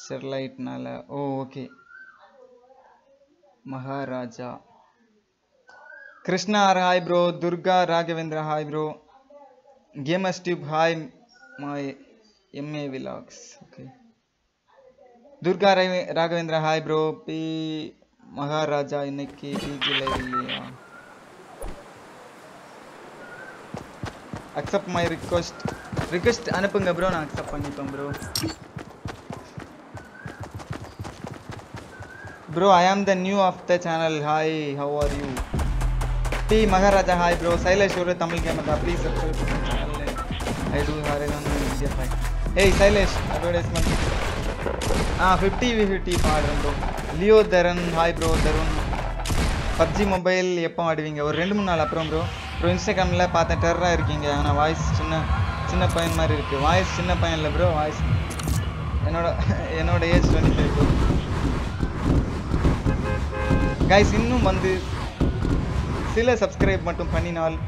ஸ்டெர்லைட்னால ஓ okay Maharaja. Krishna hi bro Durga Raghavendra hi bro gamers tube hi my MA vlogs okay Durga Ravi- Raghavendra hi bro B Maharaja இன்னைக்கு TG live இல்லையா accept my request request அனுப்புங்க bro நான் accept பண்ணிப்பேன் bro bro I am the new of the channel hi how are you T Maharaja hi bro Shailesh ஒரு Tamil camera please subscribe channel I do ஹாரேகான் India five ஏய் Shailesh advertisement ஆ fifty we fifty பாடுறேன் bro Leo Tharan hi bro Tarun. PUBG mobile எப்போ ஆடுவீங்க? ஒரு ரெண்டு மூணு நாள் அப்புறம் ப்ரோ ப்ரோ இன்ஸ்டாகிராமில் பார்த்தேன் டெரராக இருக்கீங்க. ஆனால் வாய்ஸ் சின்ன சின்ன பையன் மாதிரி இருக்குது வாய்ஸ் சின்ன பையன் இல்லை ப்ரோ வாய்ஸ் என்னோட என்னோட age twenty five bro guys இன்னும் வந்து சில சப்ஸ்கிரைப் மட்டும் பண்ணினால்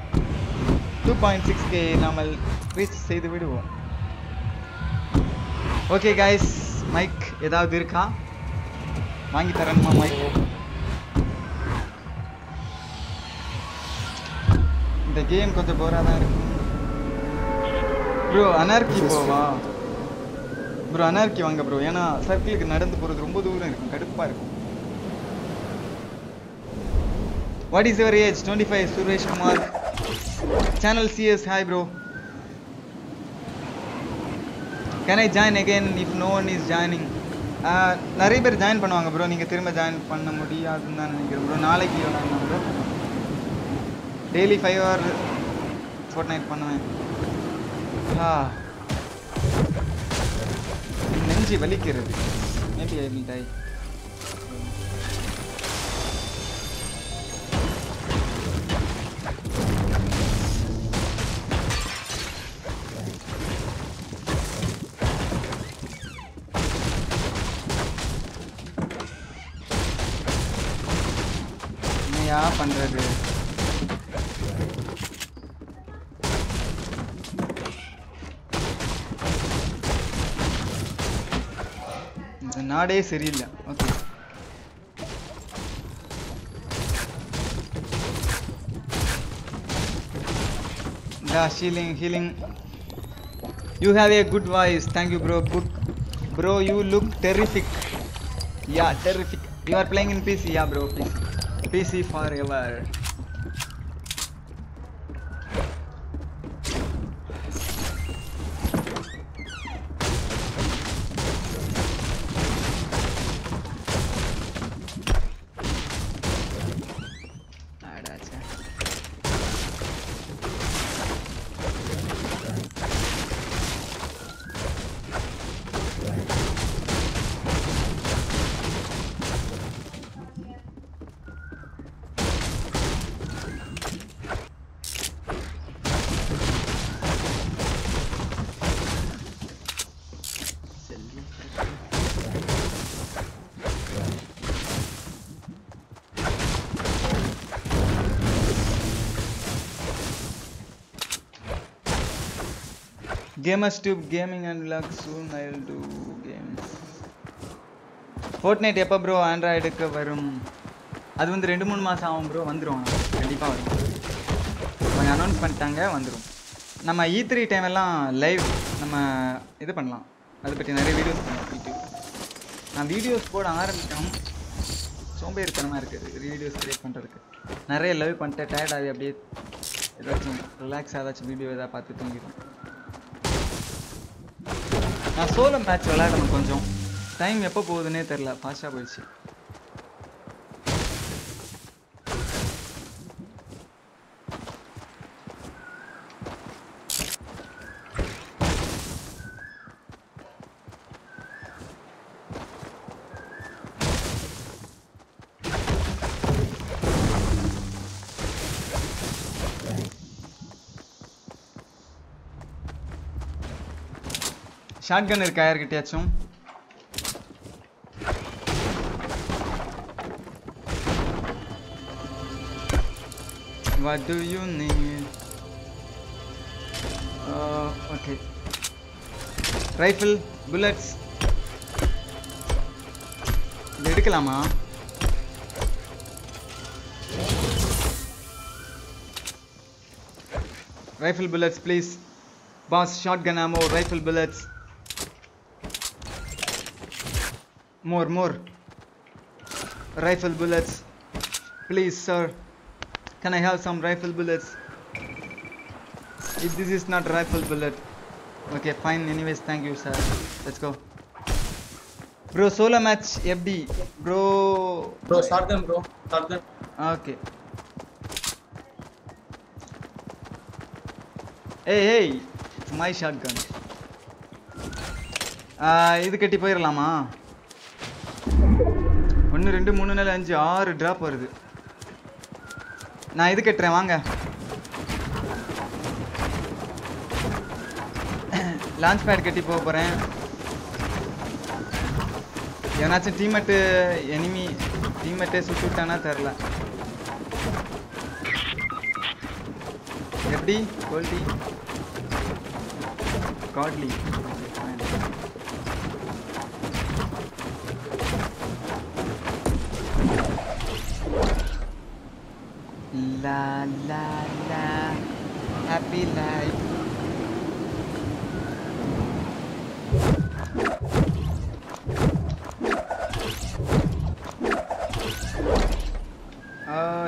டூ பாயிண்ட் சிக்ஸ் கே நாம் ரீச் செய்து விடுவோம். ஓகே கைஸ் மைக் ஏதாவது இருக்கா? வாங்கி தரணுமா மைக் இந்த கேம் கொஞ்சம் போராக தான் இருக்கு. ப்ரோ அனார்கி போவா? ப்ரோ அனார்கி வாங்க ப்ரோ ஏன்னா சர்க்கிளுக்கு நடந்து போகிறது ரொம்ப தூரம் இருக்கும். கடுப்பாக இருக்கும். What is your age twenty five Suresh Kumar channel CS hi bro can I join again if no one is joining நிறைய பேர் ஜாயின் பண்ணுவாங்க ப்ரோ நீங்கள் திரும்ப ஜாயின் பண்ண முடியாதுன்னு தான் நினைக்கிறேன் ப்ரோ நாளைக்கு விளாட்லாம் bro daily five hour Fortnite பண்ணுவேன். ஆ. நெஞ்சு வலிக்கிறது. மேபி ஐ வில் டை என்னையா பண்றது இந்த நாடே சரியில்லை okay Yeah, healing, healing. You have a good voice. Thank you, bro. Good, bro. You look terrific. Yeah, terrific. You are playing in PC, yeah, bro. PC, PC forever. அடாச்சே. Gamers Tube Gaming and Vlog soon I'll do games. Fortnite எப்போ bro ஆண்ட்ராய்டுக்கு வரும். அது வந்து ரெண்டு மூணு மாதம் ஆகும் ப்ரோ வந்துடும் கண்டிப்பாக வரும். அவங்க அனௌன்ஸ் பண்ணிட்டாங்க வந்துடும் நம்ம இ த்ரீ டைம் எல்லாம் லைவ் நம்ம இது பண்ணலாம். அதை பற்றி நிறைய வீடியோஸ் பண்ணலாம். யூடியூப் நான் வீடியோஸ் போட ஆரம்பித்தோம் சோம்பேறித்தனமாக இருக்குது. வீடியோஸ் க்ரியேட் பண்ணுறதுக்கு நிறைய லைவ் பண்ணிட்டு டயர்ட் ஆகி அப்படியே ஏதாச்சும் ரிலாக்ஸ் ஏதாச்சும் வீடியோ ஏதாவது பார்த்து தூங்கிடும் நான் சோலோ மேட்ச் விளையாடணும் கொஞ்சம். டைம் எப்போ போகுதுன்னே தெரில ஃபாஸ்ட்டாக போயிடுச்சு. ஷார்ட் கன் இருக்கா யார்கிட்டயாச்சும் What do you need? Uh, okay. Rifle, bullets. இது எடுக்கலாமா Rifle bullets, please. Boss, shotgun ammo, rifle bullets. More, more. Rifle bullets. Please, sir. Can I have some rifle bullets? If this is not rifle bullet. Okay, fine. Anyways, thank you, sir. Let's go. Bro, solo match FD. Bro. Bro, shotgun, bro. Shotgun. Okay. Hey, hey. It's my shotgun. ஆஹ், இது கட்டி போயிடலாமா ஒன்று ரெண்டு மூணு நாலு அஞ்சு ஆறு drop வருது. நான் இது கட்டுறேன் வாங்க. லான்ச் பேட் கட்டி போக போகிறேன் எவனாச்சும் டீமெட்டு எனிமி டீமெட்டே சுற்றி விட்டானா தெரில எப்படி? Goldie காட்லி La la la. Happy life.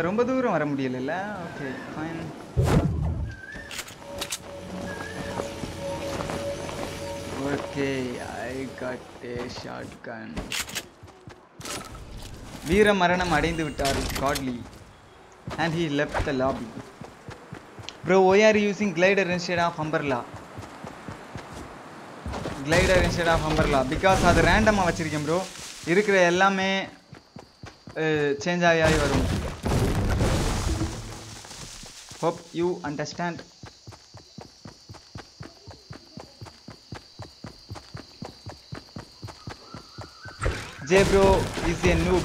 ரொம்ப தூரம் வர முடியல okay fine okay I got a shotgun வீர மரணம் அடைந்து விட்டார் காட்லி and he left the lobby. Bro, why are you using glider instead of umbrella? Glider instead of umbrella because அது ரேண்டமாக வச்சிருக்கேன் ப்ரோ இருக்கிற எல்லாமே சேஞ்ச் ஆகி ஆகி வரும் hope you understand J bro is a noob.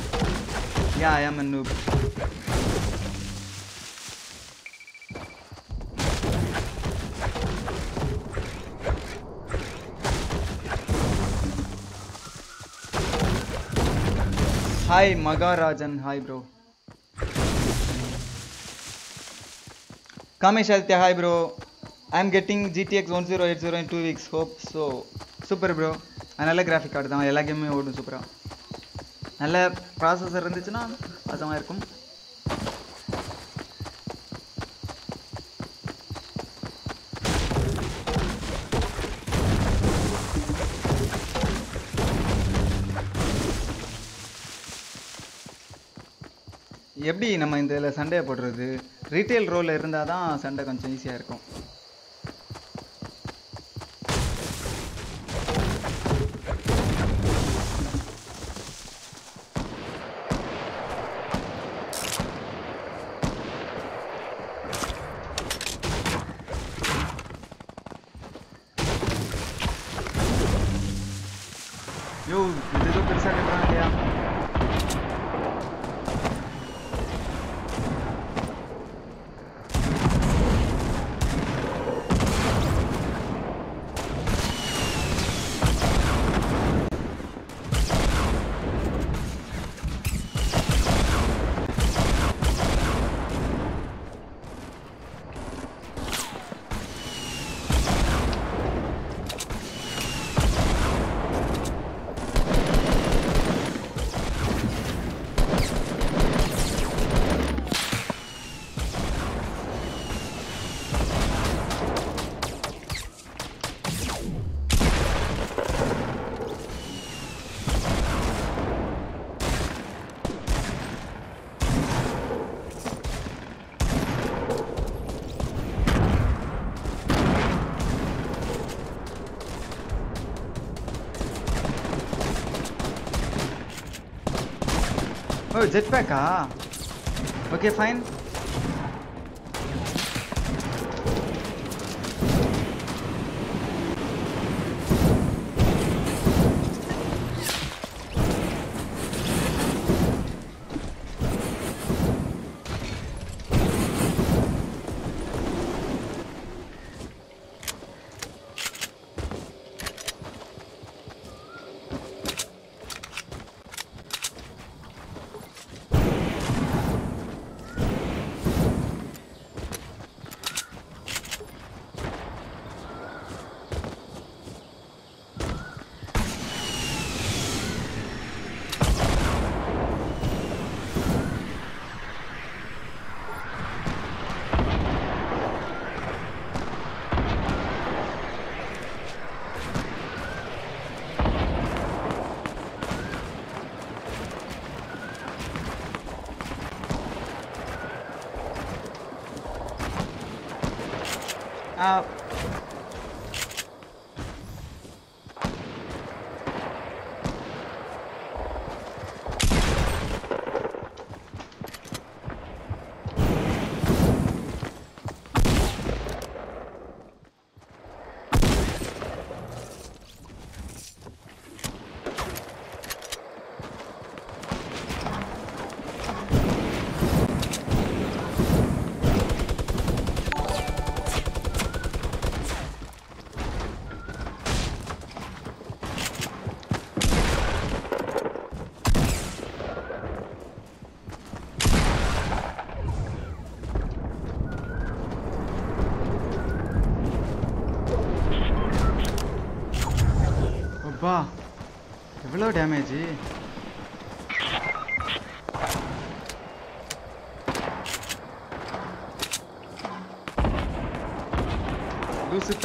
Yeah, I am a noob. Hi Maharajan hi bro Kamesh Aditya hi Kamesh Aditya, hi GTX one zero eight 1080 in two weeks hope so super bro நல்ல graphic card தான் எல்லா கேமுமே ஓடும் சூப்பராக நல்ல processor இருந்துச்சுன்னா பசமாக இருக்கும் எப்படி நம்ம இந்த இதில் சண்டையை போடுறது? ரீட்டைல் ரோலில் இருந்தால் தான் சண்டை கொஞ்சம் ஈஸியாக இருக்கும். ஓ ஜெட் பேக்கா okay fine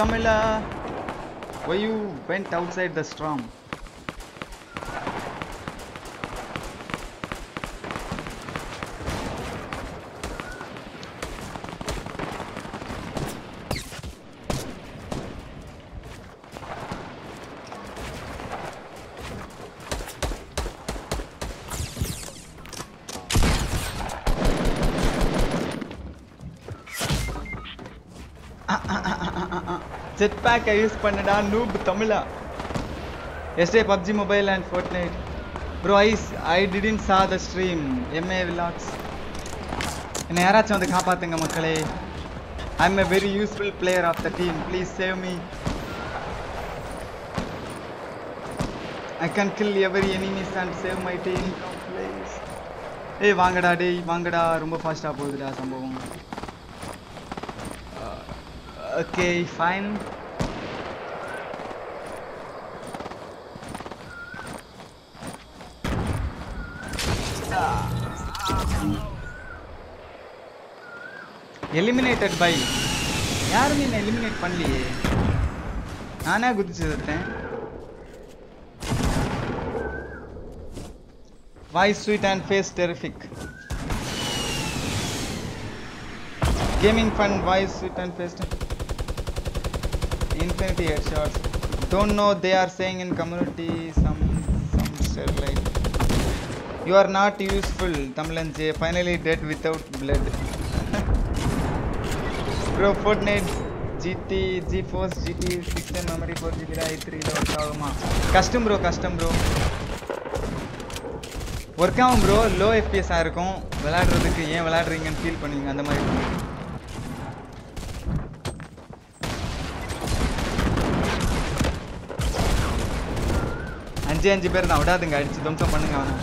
Camila, uh, Why you went outside the storm? Jet பேக்கை யூஸ் பண்ணுடா நூப் தமிழா. Yesterday PUBG mobile and Fortnite bro ice I didn't saw the stream MA vlogs என்னை யாராச்சும் வந்து காப்பாற்றுங்க மக்களே. I am a very useful player of the team please save me I can kill every enemies and save my team please ஏய் வாங்கடா டேய் வாங்கடா. ரொம்ப ஃபாஸ்ட்டாக போகுதுடா சம்பவம். ஓகே ஃபைன் எலிமினேட்டட் பை யாருமே என்ன எலிமினேட் பண்ணலையே நானே குதிச்சு தட்டேன் voice sweet and face terrific gaming fun voice sweet and face infinity headshots don't know they are saying in community some some sterlite you are not useful tamilan j bro fort without GT G fortnite gt geforce gt 16 memory 4 three i3 work ஆகுமா கஷ்டம் bro கஷ்டம் bro work ஆகும் bro low எஃபிஎஸ்ஸாக இருக்கும். விளாடுறதுக்கு ஏன் விளாடுறீங்கன்னு feel பண்ணுவீங்க? அந்த மாதிரி அஞ்சு அஞ்சு பேர் தான். விடாதுங்க அடிச்சு துவம்சம் பண்ணுங்க அவனை.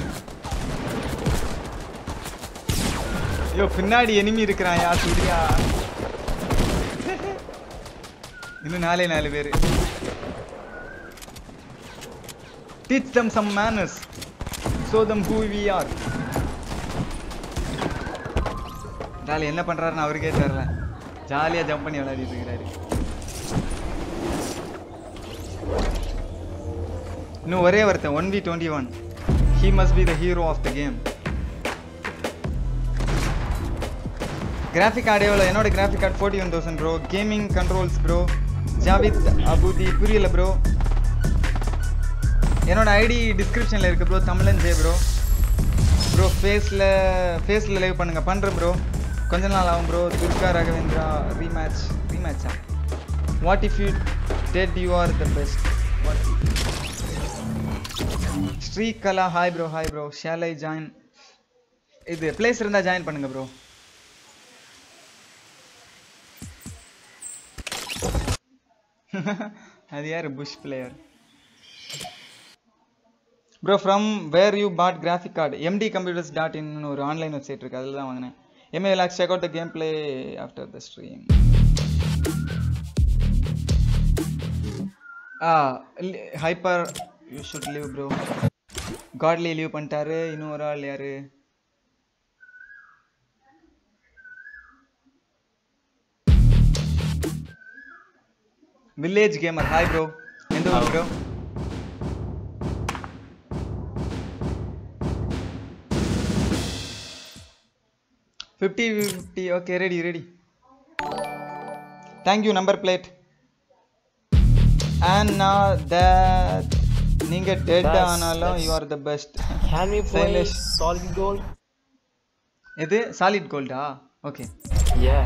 ஐயோ பின்னாடி எனிமி இருக்கிறான். யா சூர்யா இன்னும் நாலே நாலு பேர். Teach them some manners show them who we are டால் என்ன பண்றாருன்னு அவருக்கே தெரில ஜாலியா ஜம்ப் பண்ணி விளையாடிட்டு இருக்கிறாரு. இன்னும் ஒரே ஒருத்தன் one v twenty one he must be the hero of the game graphic card எவ்வளோ என்னோட graphic card forty one thousand bro gaming controls bro Javid அபுதி புரியல ப்ரோ என்னோட ஐடி டிஸ்கிரிப்ஷனில் இருக்குது bro Tamilan J bro bro ஃபேஸில் ஃபேஸில் லைவ் பண்ணுங்கள் பண்ணுறேன் ப்ரோ கொஞ்ச நாள் ஆகும் bro Durga Raghavendra rematch ரீமேட்சா what if you dead you are the best Srikala hi bro hi bro ஷேலை join இது பிளேஸ் இருந்தால் ஜாயின் பண்ணுங்கள் ப்ரோ <laughs> அது யார்? Push player bro from where you bought graphic card MD computers dot இன்னு ஒரு online website இருக்குது அதில் தான் வாங்கினேன். MA vlogs check out the game play after the stream ah hyper you should leave bro godly leave பண்ணிட்டாரு. இன்னும் ஒரு ஆள் யாரு? வில்லேஜ் கேமர் ஹாய் ப்ரோ எந்த ஊர் bro fifty fifty okay ready ready thank you number plate and நான் that நீங்க dead That's- ஆனாலும் that's- you are the best Can we play solid gold? எது? சாலிட் கோல்டா okay Yeah.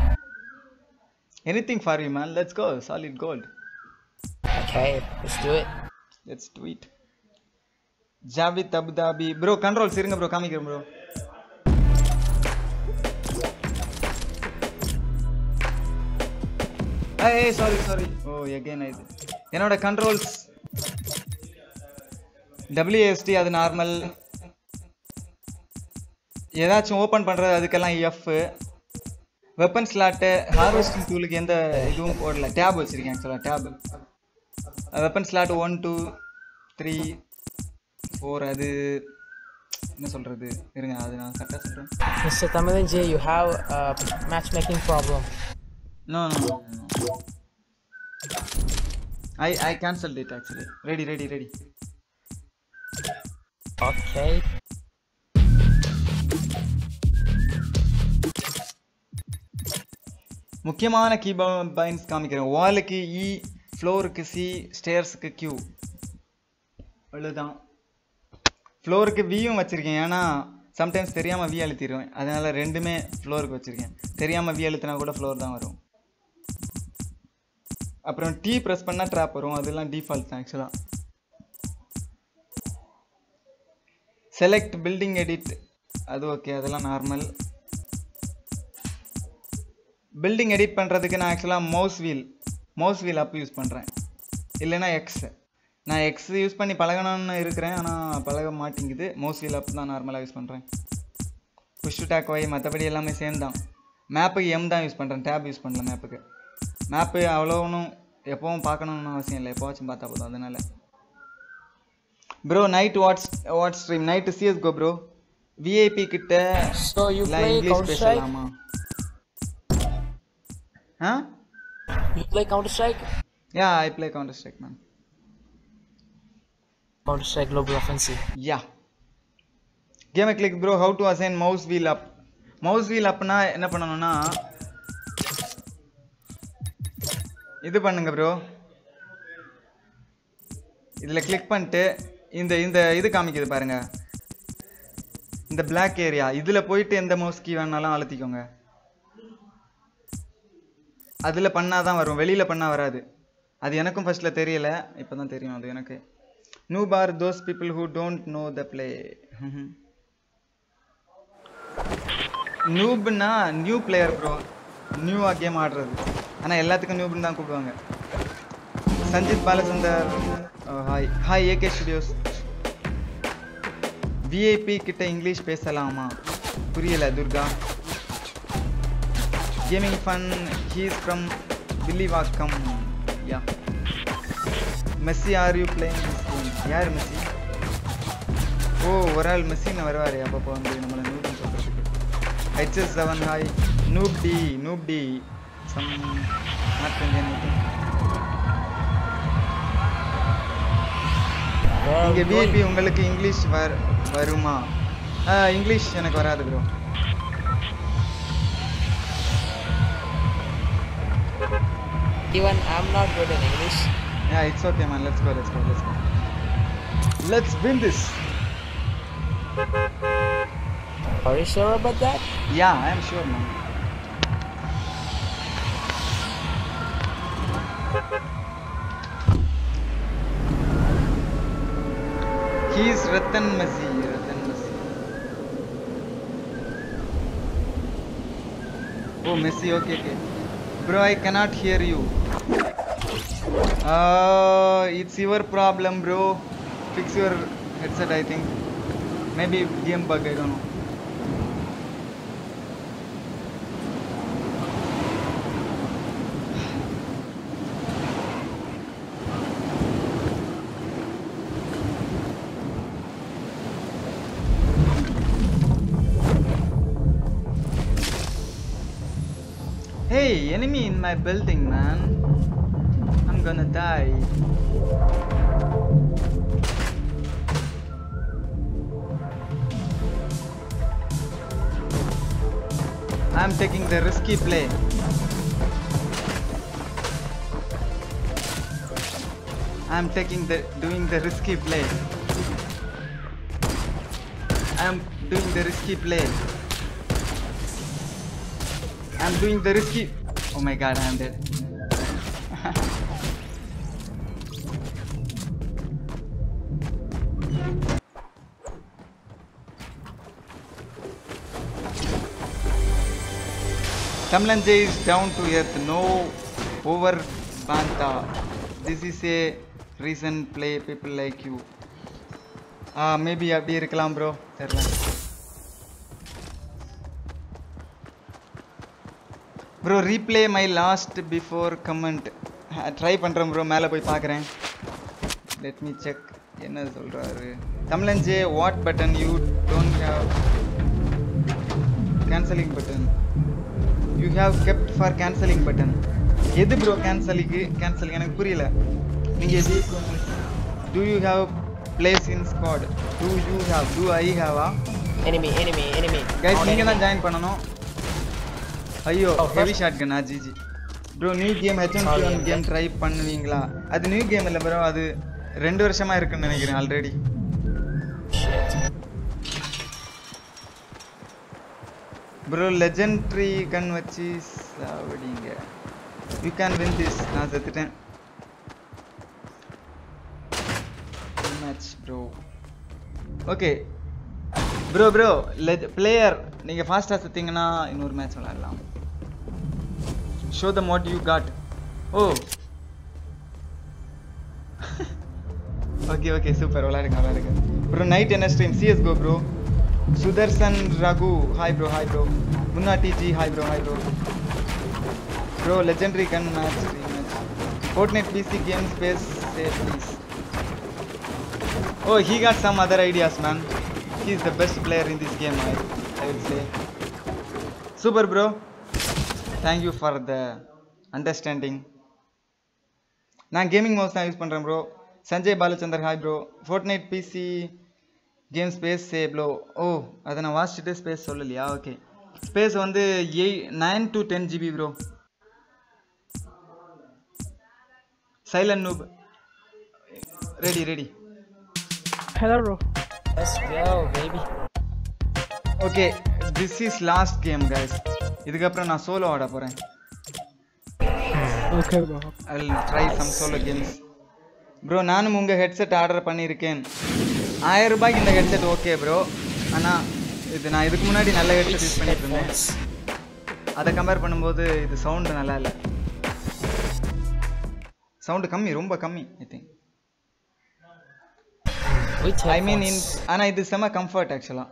Anything for you man let's go solid gold Okay, let's do it. Let's do it Javid Abu Dhabi bro controls இருங்க bro காமிக்கிறேன் bro ஏய் sorry sorry oh again இது என்னோட controls WSD அது normal ஏதாச்சும் open பண்ணுறது அதுக்கெல்லாம் F weapon slot harvesting டூலுக்கு எந்த இதுவும் போடல. டேப் வச்சுருக்கேன் ஆக்சுவலாக tab weapon slot one two three four அது என்ன சொல்கிறது இருங்க அது நான் கரெக்டாக சொல்கிறேன் Mr. Tamilinji, you have a matchmaking problem. No, no, no, no. no. I I cancelled it actually. Ready, ready, ready. Okay. முக்கியமான கீ பைன்ஸ் காமிக்கிறேன் வாலுக்கு இ ஃப்ளோருக்கு சி ஸ்டேர்ஸுக்கு கியூ அவ்வளோதான் ஃப்ளோருக்கு வியும் வச்சுருக்கேன். ஏன்னா சம்டைம்ஸ் தெரியாமல் வி அழுத்திடுவேன். அதனால் ரெண்டுமே ஃப்ளோருக்கு வச்சுருக்கேன். தெரியாமல் வி அழுத்தினா கூட ஃப்ளோர் தான் வரும். அப்புறம் டீ ப்ரெஸ் பண்ணால் ட்ராப் வரும். அதெல்லாம் டிஃபால்ட் தான் ஆக்சுவலாக செலக்ட் பில்டிங் எடிட் அது ஓகே அதெல்லாம் நார்மல் பில்டிங் எடிட் பண்ணுறதுக்கு நான் ஆக்சுவலாக mouse wheel mouse wheel up use பண்ணுறேன் இல்லைன்னா எக்ஸ் நான் எக்ஸ் யூஸ் பண்ணி பழகணும்னு இருக்கிறேன் ஆனால் பழக மாட்டேங்குது. மவுஸ் வீல் அப் தான் நார்மலாக யூஸ் பண்ணுறேன் புஷ் டேக் ஒய் மற்றபடி எல்லாமே சேம் தான். மேப்புக்கு எம் தான் யூஸ் பண்ணுறேன் டேப் யூஸ் பண்ணல மேப்புக்கு மேப்பு அவ்வளோ ஒன்றும் எப்போவும் பார்க்கணுன்னு அவசியம் இல்லை. எப்போவாச்சும் பார்த்தா போதும் அதனால. Bro night what's what stream night CS GO bro VIP கிட்ட இங்கிலீஷ்? பேசலாமா? ஆ? You play Counter Strike? Yeah I play Counter Strike ma'am Counter Strike Global Offensive. Yeah game click bro how to assign mouse wheel up mouse wheel அப்னா என்ன பண்ணணும்னா இது பண்ணுங்க bro இதில் click பண்ணிட்டு இந்த இந்த இது காமிக்குது பாருங்க. இந்த Black ஏரியா இதில் போயிட்டு எந்த மவுஸ் கீ வேணாலும் அழுத்திக்கோங்க. அதில் பண்ணால் தான் வரும். வெளியில் பண்ணால் வராது. அது எனக்கும் ஃபர்ஸ்ட்டில் தெரியல. இப்போ தான் தெரியும் அது எனக்கு. Noob for those people who don't know the play நியூப்னா new player bro நியூவாக கேம் ஆடுறது. ஆனால் எல்லாத்துக்கும் நியூப்னு தான் கூப்பிடுவாங்க. Sanjith Balachandar hi oh, hi AK studios VIP கிட்ட இங்கிலீஷ் பேசலாமா? புரியல Durga. Gaming fun he's from Villivakkam yeah Messi are you playing this game யார் மெஸ்ஸி ஓ ஒரு ஆள் மெஸ்ஸின்னு வருவார். அப்பப்போ வந்து நம்மளை நூப்னு சொல்கிறதுக்கு ஹெச்எஸ் செவன் ஹாய் நூப் டி நூப் டி சம் நாட் இந்தியன் இங்கே விஐபி உங்களுக்கு இங்கிலீஷ் வர் வருமா? ஆ, இங்கிலீஷ் எனக்கு வராது bro Even I'm not good in English. Yeah, it's okay, man. Let's go. Let's go. Let's go. Let's win this. Are you sure about that? Yeah, I am sure, man. He is Ratan Mazi. Ratan Mazi. Oh, Messi. Okay, okay. Bro, I cannot hear you. Uh, it's your problem, bro. Fix your headset, I think. Maybe game bug, I don't know. My building, man. I'm gonna die. I'm taking the risky play. I'm taking the doing the risky play. I'm doing the risky play. I'm doing the risky. Oh my god, I'm dead. <laughs> Tamlanje is down to earth, no over Banta. This is a reason play people like you. Ah, uh, maybe be reclam, bro. Bro replay my last before comment try பண்ணுறேன் bro மேலே போய் பார்க்குறேன் let me check என்ன சொல்கிறாரு Tamilan J what button you don't have cancelling button you have kept for cancelling button எது bro cancelling cancelling எனக்கு புரியல. நீங்கள் எது? Do you have plays in squad do you have do I Hewa Enemy, enemy, enemy. Guys நீங்கள் தான். Join பண்ணணும். ஐயோ heavy shotgun GG bro new game hmm one game try பண்ணுவீங்களா? அது நியூ கேம் இல்லை ப்ரோ அது ரெண்டு வருஷமா இருக்குன்னு நினைக்கிறேன் ஆல்ரெடி ப்ரோ லெஜெண்ட்ரி கன் வச்சு சாவடிங்க. யூ கேன் வின் திஸ் நான் செத்துட்டேன். Match bro okay bro bro லெஜ் player நீங்கள் ஃபாஸ்ட்டாக செத்தீங்கன்னா இன்னொரு மேட்ச் விளாடலாம் show the mode you got oh okay okay super விளாடுங்க விளாடுங்க ப்ரோ நைட் என்ன stream CSGO bro Sudarshan Raghu hi bro hi bro Munna TG hi bro hi bro bro legendary gun match match Fortnite PC game space say please Oh, he got some other ideas, man. He's the best player in this game, I, I would say. Super, bro. Thank you for the understanding. நான் gaming mouse தான் use பண்ணுறேன் bro Sanjay Balachandar hi bro Fortnite PC game space say blow oh அதை நான் வாசிச்சுட்டு space சொல்லலையா? Okay space வந்து eight nine to ten GB bro silent noob ready ready Hello, bro. Let's go, baby. Okay this is last game guys இதுக்கப்புறம் நான் solo ஆட போகிறேன் Okay, bro. I try some solo games bro நானும் உங்கள் headset order பண்ணியிருக்கேன். ஆயிரம் ரூபாய்க்கு இந்த ஹெட்செட் ஓகே ப்ரோ ஆனால் இது நான் இதுக்கு முன்னாடி நல்ல ஹெட்செட் யூஸ் பண்ணிட்டு இருந்தேன். அதை கம்பேர் பண்ணும்போது இது சவுண்டு நல்லா இல்லை. சவுண்டு கம்மி ரொம்ப கம்மி ஐ திங்க் ஐ மீன் இன் ஆனால் இது செம கம்ஃபர்ட் ஆக்சுவலாக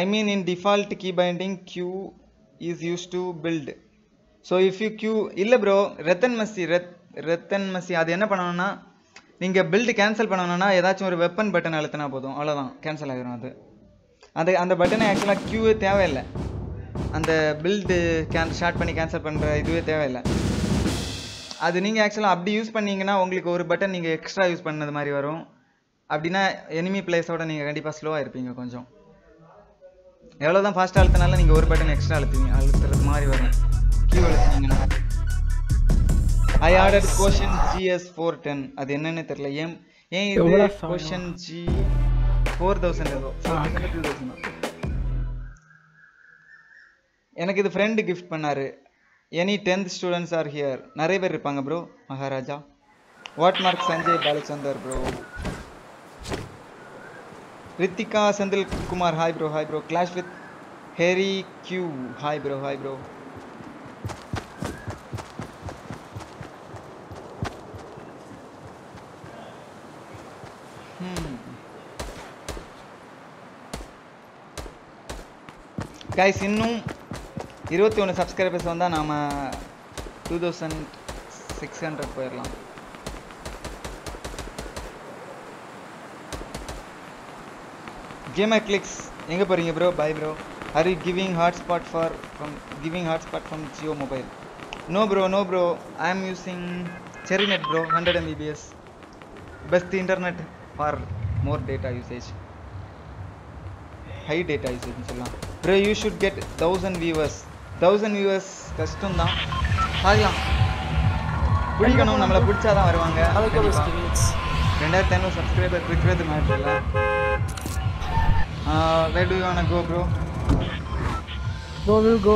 I mean in default key binding Q is use to build so if you Q இல்லை ப்ரோ ரத்தன் மசி ரத் ரத்தன் மசி அது என்ன பண்ணணும்னா நீங்கள் பில்டு கேன்சல் பண்ணணும்னா ஏதாச்சும் ஒரு வெப்பன் பட்டன் அழுத்தினா போதும். அவ்வளோதான் கேன்சல் ஆகிடும் அது. அது அந்த பட்டனை ஆக்சுவலாக க்யூவே தேவையில்லை. அந்த பில்டு கேன் ஸ்டார்ட் பண்ணி கேன்சல் பண்ணுற இதுவே தேவையில்லை. அது நீங்கள் ஆக்சுவலாக அப்படி யூஸ் பண்ணீங்கன்னா உங்களுக்கு ஒரு பட்டன் நீங்கள் எக்ஸ்ட்ரா யூஸ் பண்ணது மாதிரி வரும். அப்படின்னா எனிமி பிளேஸோட நீங்கள் கண்டிப்பாக ஸ்லோவாக இருப்பீங்க கொஞ்சம். எவ்வளோ தான் ஃபாஸ்ட்டாக அழுத்தினாலும் நீங்கள் ஒரு பட்டன் எக்ஸ்ட்ரா அழுத்துவீங்க. அழுத்துறது மாதிரி வரும். கியூ அழுத்துனீங்கன்னா. ஐ ஆர்டர் கோஷன் ஜிஎஸ் ஃபோர் டென் அது என்னன்னு தெரியல. ஏன் ஏன் இது? கோஷன் ஜி ஃபோர் தௌசண்ட் ஏதோ? டூ தௌசண்ட் எனக்கு இது ஃப்ரெண்டு கிஃப்ட் பண்ணாரு. Any tenth students are here நிறைய பேர் இருப்பாங்க bro Maharaja. What mark Sanjay Balachandar bro Rithika Senthil Kumar hi bro hi bro clash with Harry Q hi bro hi bro guys இன்னும் இருபத்தி ஒன்று subscribers வந்தால் நாம் two thousand six hundred போயிடலாம் gamer clicks எங்கே போகிறீங்க bro bye bro are you giving hotspot for from giving hotspot from Jio mobile no bro no bro I am using cherry net bro hundred MBPS best internet for more data usage high data usage சொல்லலாம். Bro you should get thousand viewers thousand viewers கஷ்டம் தான். பார்க்கலாம். பிடிக்கணும் நம்மளை பிடிச்சாதான் வருவாங்க. ரெண்டாயிரத்தி ஐநூறு subscriber இருக்கிறது மேட்ரு இல்லை. Where do you want go bro Go will go.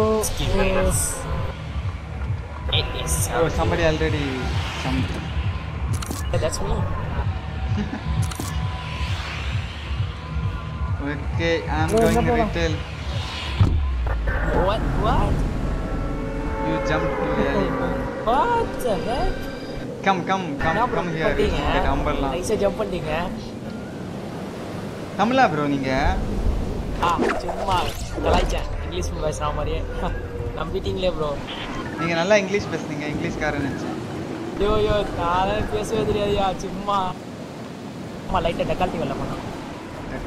Yes. It is. Oh, somebody already jumped. Yeah, that's me. <laughs> Okay, I'm Bro, going no problem. retail. What? What? You jumped too early. What the heck? Come, come, come, என்ன bro come here. பண்ணீங்க? Get umbrella. நைஸா jump பண்ணீங்க தமிழா bro நீங்க? ஆ சும்மா கலாய்ச்சேன். English பேசுற மாதிரியே. நம்பிட்டீங்களே bro நீங்க நல்லா இங்கிலீஷ் பேசுனீங்க இங்கிலீஷ்காரன் நினைச்சேன். ஐயோ ஐயோ நான் பேசவே தெரியாதுயா சும்மா. ஆமா லைட்டா டெக்கால்ட்டி வெள்ள பண்ணோம்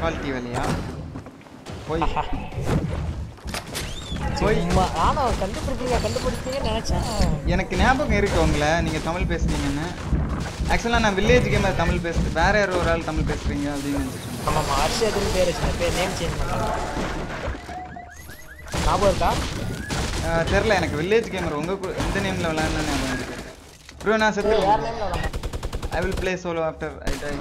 குவாலிட்டி வேலையா போய். போய். சும்மா. ஆனா கண்டுபிடிப்பீங்க கண்டுபிடிப்பீங்கன்னு நினைச்சேன். எனக்கு ஞாபகம் இருக்கு உங்களை நீங்க தமிழ் பேசுனீங்கன்னு. ஆக்சுவலா நான் வில்லேஜ் கேமர் தமிழ் பேசு வேற யாரோ ஒரு ஆள் தமிழ் பேசுறீங்க அப்படின்னு நினைச்சிட்டு இருந்தேன். ஆமாம்மா ஹர்ஷதுன்னு பேர் வச்சு பேர் நேம் சேஞ்ச் பண்ணாங்க ஞாபகம் இருக்கா? ஆஹ், தெரியல எனக்கு வில்லேஜ் கேமர் உங்க கூட எந்த நேம்ல விளையாடணும்னு ஞாபகம் இருக்கு. ப்ரோ நான் செத்து I will play solo after I die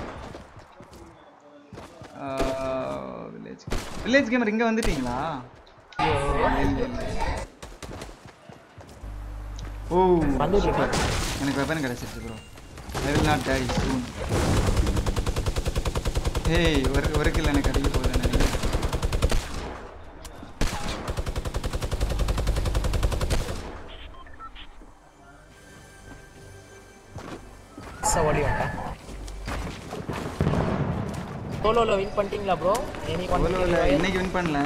village village gamer இங்க வந்துட்டீங்களா. ஓ. எனக்கு வெப்பன் கிடைச்சிருச்சு bro I will not die soon hey ஒரு ஒரு கில் எனக்கு அடிக்க போகுதுன்னு நினைக்கிறேன். ஓடி சோலோல வின் பண்ணிட்டீங்களா ப்ரோ இன்னைக்கு வின் பண்ணல.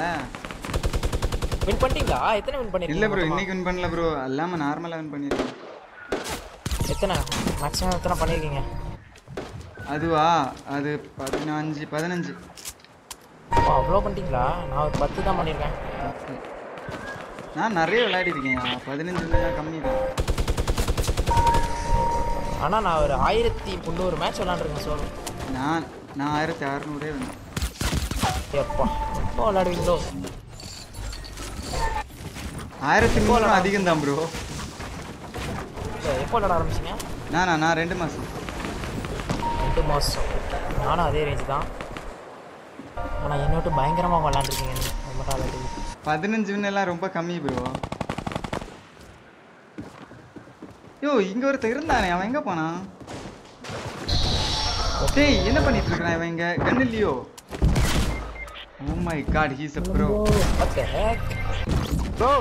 வின் பண்ணிட்டீங்களா? எத்தனை வின் இல்ல பண்ணிருக்கீங்க ப்ரோ மொத்தமா? இன்னைக்கு வின் பண்ணல ப்ரோ அல்லாம நார்மலா வின் பண்ணிருக்கேன். எத்தனை? மேக்ஸிமம் எத்தனை பண்ணிருக்கீங்க? அதுவா? அது பதினஞ்சு பதினஞ்சு. ஓ அவ்வளோ பண்ணிட்டீங்களா? நான் ஒரு பத்து தான் பண்ணியிருக்கேன். நான் நிறைய விளையாடி இருக்கேன். பதினஞ்சு கம்மி தான். ஆனால் நான் ஒரு ஆயிரத்தி முந்நூறு மேட்ச் விளாண்டுருக்கேன் சோலோ நான் நான் ஆயிரத்தி அறநூறே வந்தேன் எப்பா எப்போ விளாடுவீங்களோ ஆயிரத்தி முந்நூறு அதிகம் தான் ப்ரோ எப்போ விளாட ஆரம்பிச்சிங்க? நானா நான் ரெண்டு மாசம். ரெண்டு மாதம் நானும் அதே ரேஞ்ச் தான். ஆனால் என்னை விட்டு பயங்கரமாக விளாண்டுருக்கீங்க ரொம்ப பதினஞ்சு எல்லாம் ரொம்ப கம்மி ப்ரோ யோ இங்க ஒருத்தன் இருந்தானே. அவன் எங்க போனான்? டேய் என்ன பண்ணிட்டு இருக்கான் இவன் இங்க? கன் இல்லையோ ஓ my God he's a bro? Bro,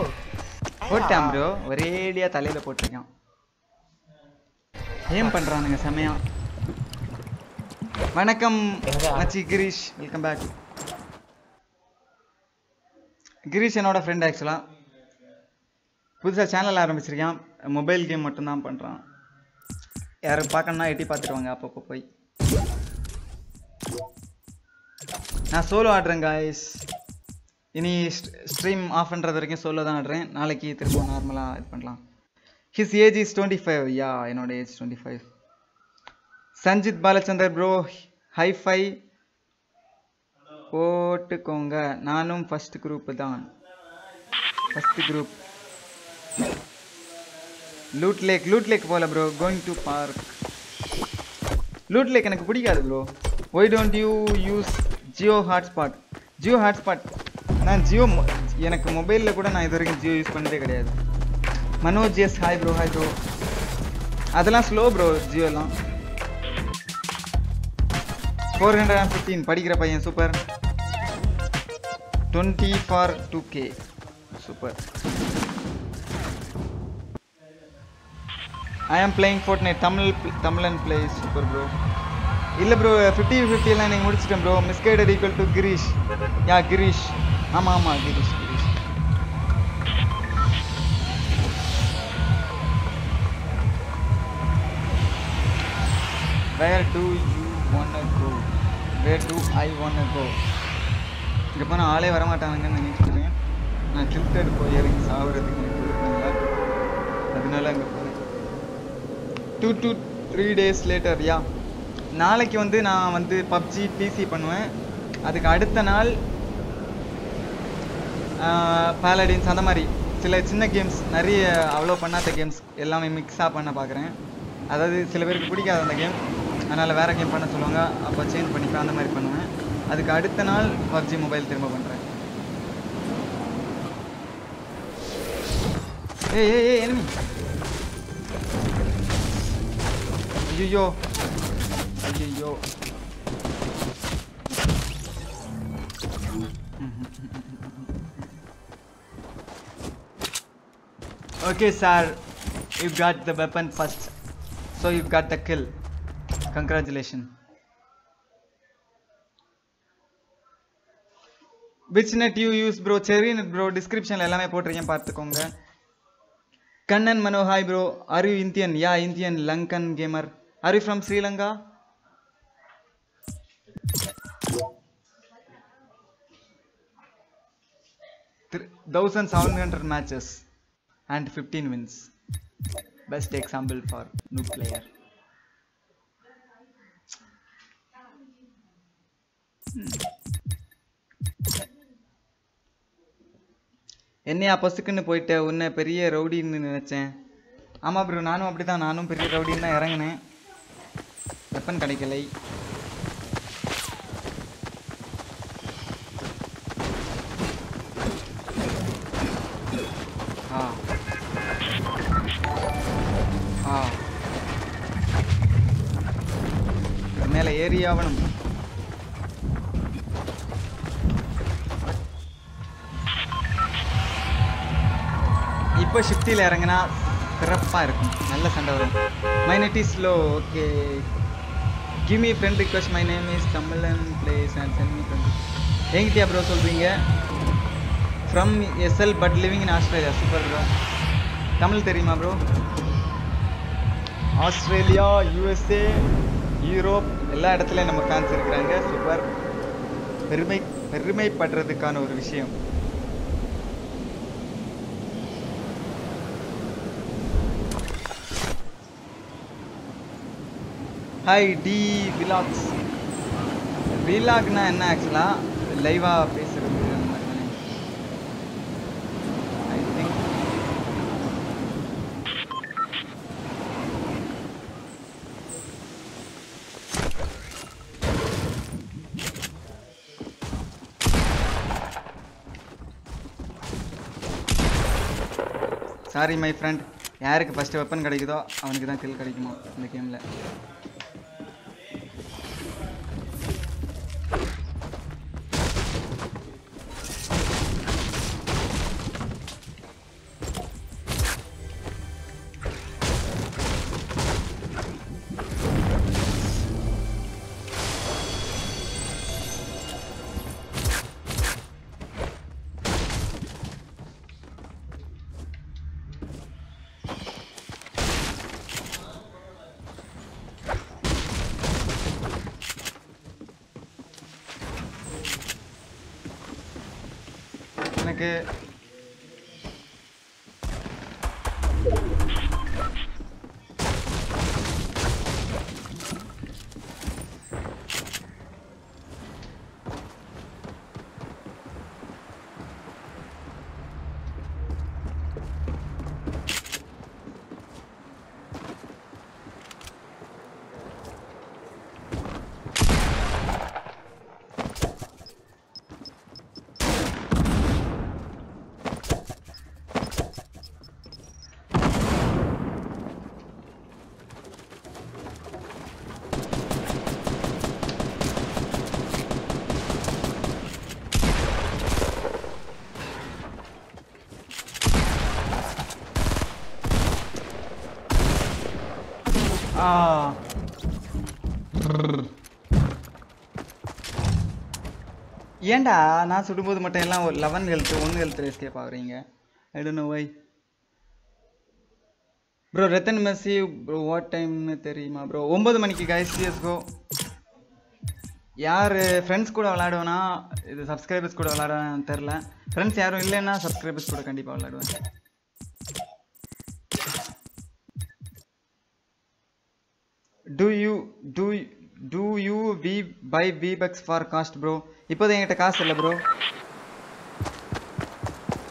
போட்டான் ப்ரோ ஒரேடியா தலையில போட்டிருக்கான். ஏம் பண்றானுங்க செமையா. வணக்கம் மச்சி கிரீஷ். வெல்கம் பேக் கிரீஷ் என்னோட ஃப்ரெண்ட் ஆக்சுவலாக புதுசாக சேனல் ஆரம்பிச்சிருக்கான். மொபைல் கேம் மட்டும்தான் பண்ணுறான் யாரும் பார்க்கணுன்னா எட்டி பார்த்துருவாங்க அப்பப்போ போய். நான் சோலோ ஆடுறேன் காய்ஸ் இனி ஸ்ட்ரீம் ஆஃப் பண்ணுறது வரைக்கும் சோலோ தான் ஆடுறேன். நாளைக்கு திரும்ப நார்மலாக இது பண்ணலாம். His age is twenty five yeah என்னோட age twenty five Sanjith Balachander bro high five போட்டுக்கோங்க. நானும் ஃபர்ஸ்ட் குரூப் தான். First group loot lake loot lake போகல bro going to park loot lake எனக்கு பிடிக்காது bro why don't you use Jio hotspot Jio hotspot நான் ஜியோ மொ- எனக்கு மொபைலில் கூட நான் இது வரைக்கும் ஜியோ யூஸ் பண்ணதே கிடையாது. Manoj S hi bro hi bro அதெல்லாம் ஸ்லோ ப்ரோ ஜியோலாம் ஃபோர் ஹண்ட்ரட் அண்ட் ஃபிஃப்டீன் படிக்கிற பையன் super twenty four two K super I am playing Fortnite Tamil Tamilan play super bro இல்லை ப்ரோ ஃபிஃப்டி ஃபிஃப்டியெல்லாம் நீங்கள் முடிச்சிட்டேன் bro misguided equal to Girish yeah Girish ஆமாம் ஆமாம் Girish Girish where do you where do I one go இங்கே போனால் ஆளே வரமாட்டானுங்கன்னு நினைச்சிருக்கேன் நான் ட்ரிப்டட் போய் இறங்கி சாகுறதுக்கு எனக்கு அதனால அங்கே போகிறேன் two to three days later yeah. நாளைக்கு வந்து நான் வந்து பப்ஜி பிசி பண்ணுவேன். அதுக்கு அடுத்த நாள் பேலடின்ஸ் அந்த மாதிரி சில சின்ன கேம்ஸ் நிறைய அவ்வளோ பண்ணாத கேம்ஸ் எல்லாமே மிக்ஸாக பண்ண பார்க்குறேன் அதாவது சில பேருக்கு பிடிக்காது அந்த கேம் அதனால் வேறு கேம் பண்ண சொல்லுவாங்க அப்போ சேஞ்ச் பண்ணிப்பேன் அந்த மாதிரி பண்ணுவேன் அதுக்கு அடுத்த நாள் பப்ஜி மொபைல் திரும்ப பண்ணுறேன் ஏய் ஏய் ஏய் எனிமி ஐயோ ஐயோ Okay, sir. You got the weapon first. So you got the kill. Congratulations. Which net you use bro செரி நெட் ப்ரோ டிஸ்கிரிப்ஷனில் எல்லாமே போட்டிருக்கேன் பார்த்துக்கோங்க Kannan மனோஹாய் bro are you Indian yeah Indian Lankan gamer are you from Sri Lanka thousand seven hundred matches and fifteen wins best example for noob player என்னையா பசுக்குன்னு போயிட்ட? உன்னை பெரிய ரவுடின்னு நினைச்சேன். ஆமா ப்ரோ நானும் அப்படிதான். நானும் பெரிய ரவுடின்னு தான் இறங்கினேன். வெப்பன் கிடைக்கலை. ஆ. ஆ. மேலே ஏறி ஆகணும் இப்போ ஷிஃப்டியில் இறங்கினா சிறப்பாக இருக்கும். நல்ல சண்டை வரும். My net is low okay give me friend request my name is Tamilan plays and send me friend எங்கிட்டயா bro சொல்கிறீங்க from SL but living in Australia super bro Tamil தெரியுமா ப்ரோ ஆஸ்திரேலியா யூஎஸ்ஏ யூரோப் எல்லா இடத்துலையும் நம்ம fans இருக்கிறாங்க. Super பெருமை பெருமைப்படுறதுக்கான ஒரு விஷயம். Hi D vlogs விலாக்னா என்ன ஆக்சுவலாக லைவாக பேசுறது அந்த மாதிரி தானே I think sorry my friend யாருக்கு ஃபஸ்ட்டு வெப்பன் கிடைக்குதோ அவனுக்கு தான் கில் கிடைக்குமா இந்த கேமில் ஏன்டா நான் சுடும்போது மட்டும் எல்லாம் ஒரு eleven health one health escape ஆகுறீங்க I don't know why bro Rathan Messi bro what டைம்னு தெரியுமா ப்ரோ ஒம்பது மணிக்கு கைஸ் சிஎஸ்கோ யார் ஃப்ரெண்ட்ஸ் கூட விளாடுவேன்னா இது சப்ஸ்கிரைபர்ஸ் கூட விளாடுவேன் தெரில ஃப்ரெண்ட்ஸ் யாரும் இல்லைன்னா சப்ஸ்கிரைபர்ஸ் கூட கண்டிப்பாக விளாடுவேன் do you do do you we buy V bucks for cost bro இப்போது என்கிட்ட காசு இல்லை bro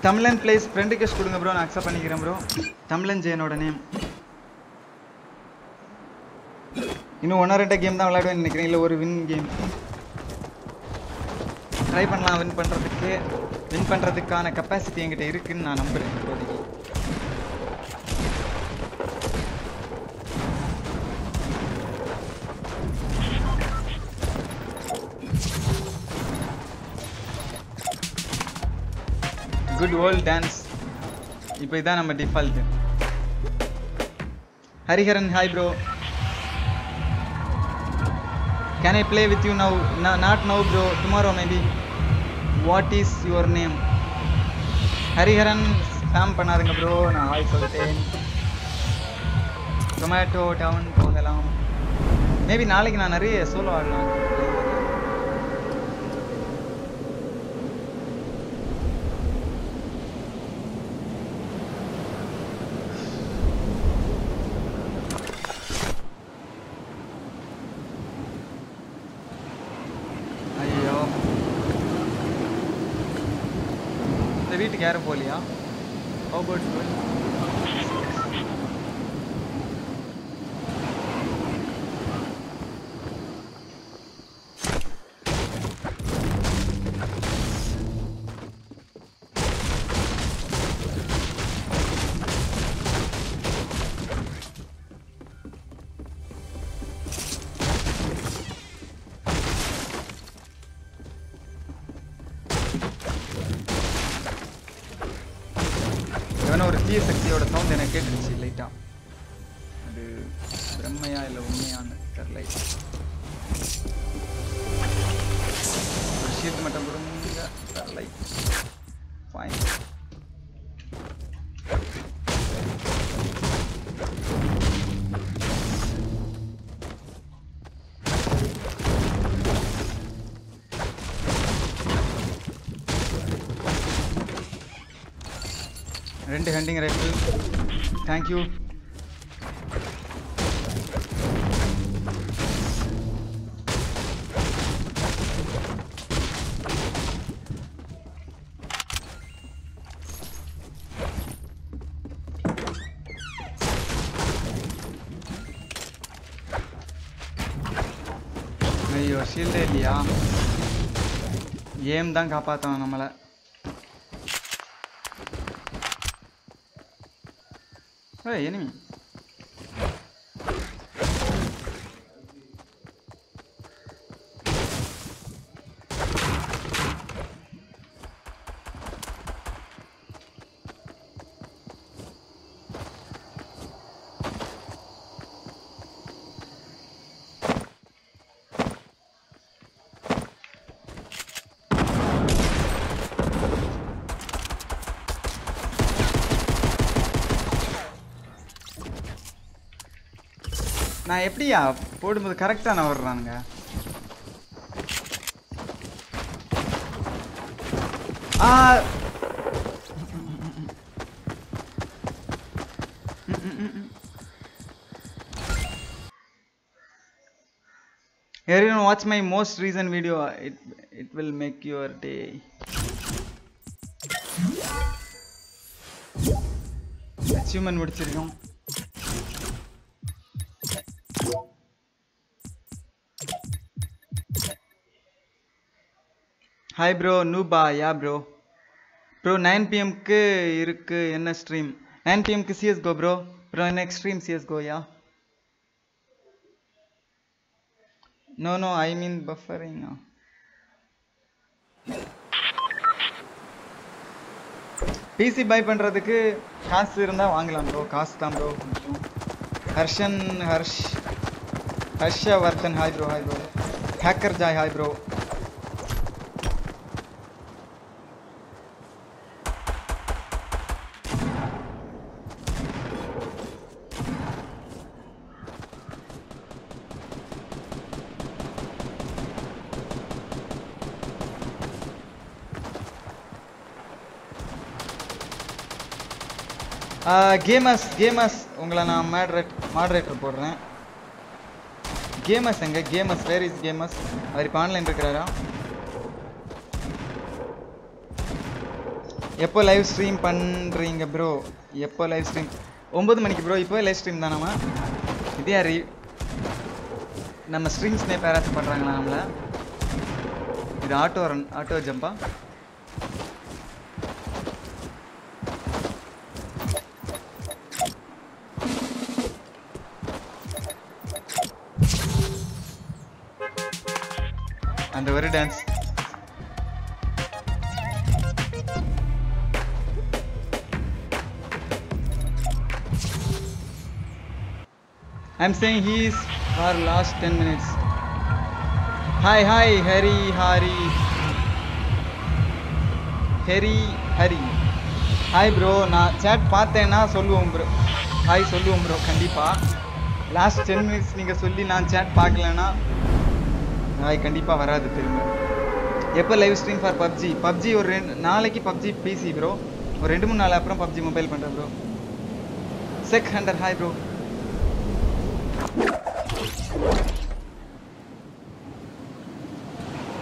Tamilan plays friend cash கொடுங்க ப்ரோ நான் அக்செப்ட் பண்ணிக்கிறேன் ப்ரோ தமிழன் ஜெயனோட நேம் இன்னும் ஒன்றா ரெண்டு கேம் தான் விளையாடுவேன் நினைக்கிறேன். இல்லை ஒரு வின் கேம் ட்ரை பண்ணலாம் வின் பண்ணுறதுக்கு வின் பண்ணுறதுக்கான கெப்பாசிட்டி என்கிட்ட இருக்குதுன்னு நான் நம்புகிறேன் குட் ஓல்ட் டான்ஸ் இப்போ இதான் நம்ம default Hariharan hi bro can I play with you now not now bro tomorrow maybe what is your name Hariharan spam பண்ணாதுங்க bro நான் ஹாய் சொல்லிட்டேன். டொமேட்டோ டவுன் போகலாம். மேபி நாளைக்கு நான் நிறைய சோலோ ஆடலாம். ரெண்டு ஹண்டிங் ரைஃபிள் தேங்க்யூ ஐயோ ஷீல்டே இல்லையா ஏம் தான் காப்பாற்றணும் நம்மளை É ele mesmo. நான் எப்படியா போடும்போது கரெக்டாக நான் வர்றானுங்க ஆ Everyone watch my most recent video. It it will make your day. Achievement முடிச்சிருக்கோம் ஹாய் ப்ரோ நூபா யா ப்ரோ ப்ரோ நைன் பிஎம்க்கு இருக்கு என்ன stream nine பிஎம்க்கு CSGO bro bro next stream CSGO yeah no no I mean buffering PC buy பண்ணுறதுக்கு காசு இருந்தால் வாங்கலாம் bro காசு தான் bro Harshan Harsh Harshavardhan hi bro hi bro hacker Joy hi bro gamers gamers உங்களை நான் மேட்ரேட் moderator போடுறேன். கேமர்ஸ் எங்க? கேமர்ஸ் வேர் இஸ் கேமர்ஸ் அவர் இப்போ ஆன்லைன் இருக்கிறாரா? எப்போ லைவ் ஸ்ட்ரீம் பண்ணுறீங்க ப்ரோ எப்போ லைவ் ஸ்ட்ரீம் ஒம்பது மணிக்கு ப்ரோ இப்போ லைவ் ஸ்ட்ரீம் தானாமா இது யார்? நம்ம ஸ்ட்ரீம்ஸ்னே ஸ்னேப் யாராச்சும் பண்ணுறாங்களா இது ஆட்டோ ரன் ஆட்டோ ஜம்பா அந்த ஒரு dance I'm saying he is for last 10 minutes. Hi, hi, Harry, Hari. Harry Hari hi bro நான் சேட் பார்த்தேன்னா சொல்லுவோம் ப்ரோ ஹாய் சொல்லுவோம் ப்ரோ கண்டிப்பாக லாஸ்ட் டென் மினிட்ஸ் நீங்கள் சொல்லி நான் சேட் பார்க்கலன்னா ஹாய் கண்டிப்பாக வராது திரும்ப எப்போ live stream for PUBG PUBG ஒரு ரெண்டு நாளைக்கு பப்ஜி பிசி ப்ரோ ஒரு ரெண்டு மூணு நாள் அப்புறம் பப்ஜி மொபைல் பண்ணுறேன் bro check hunter hi bro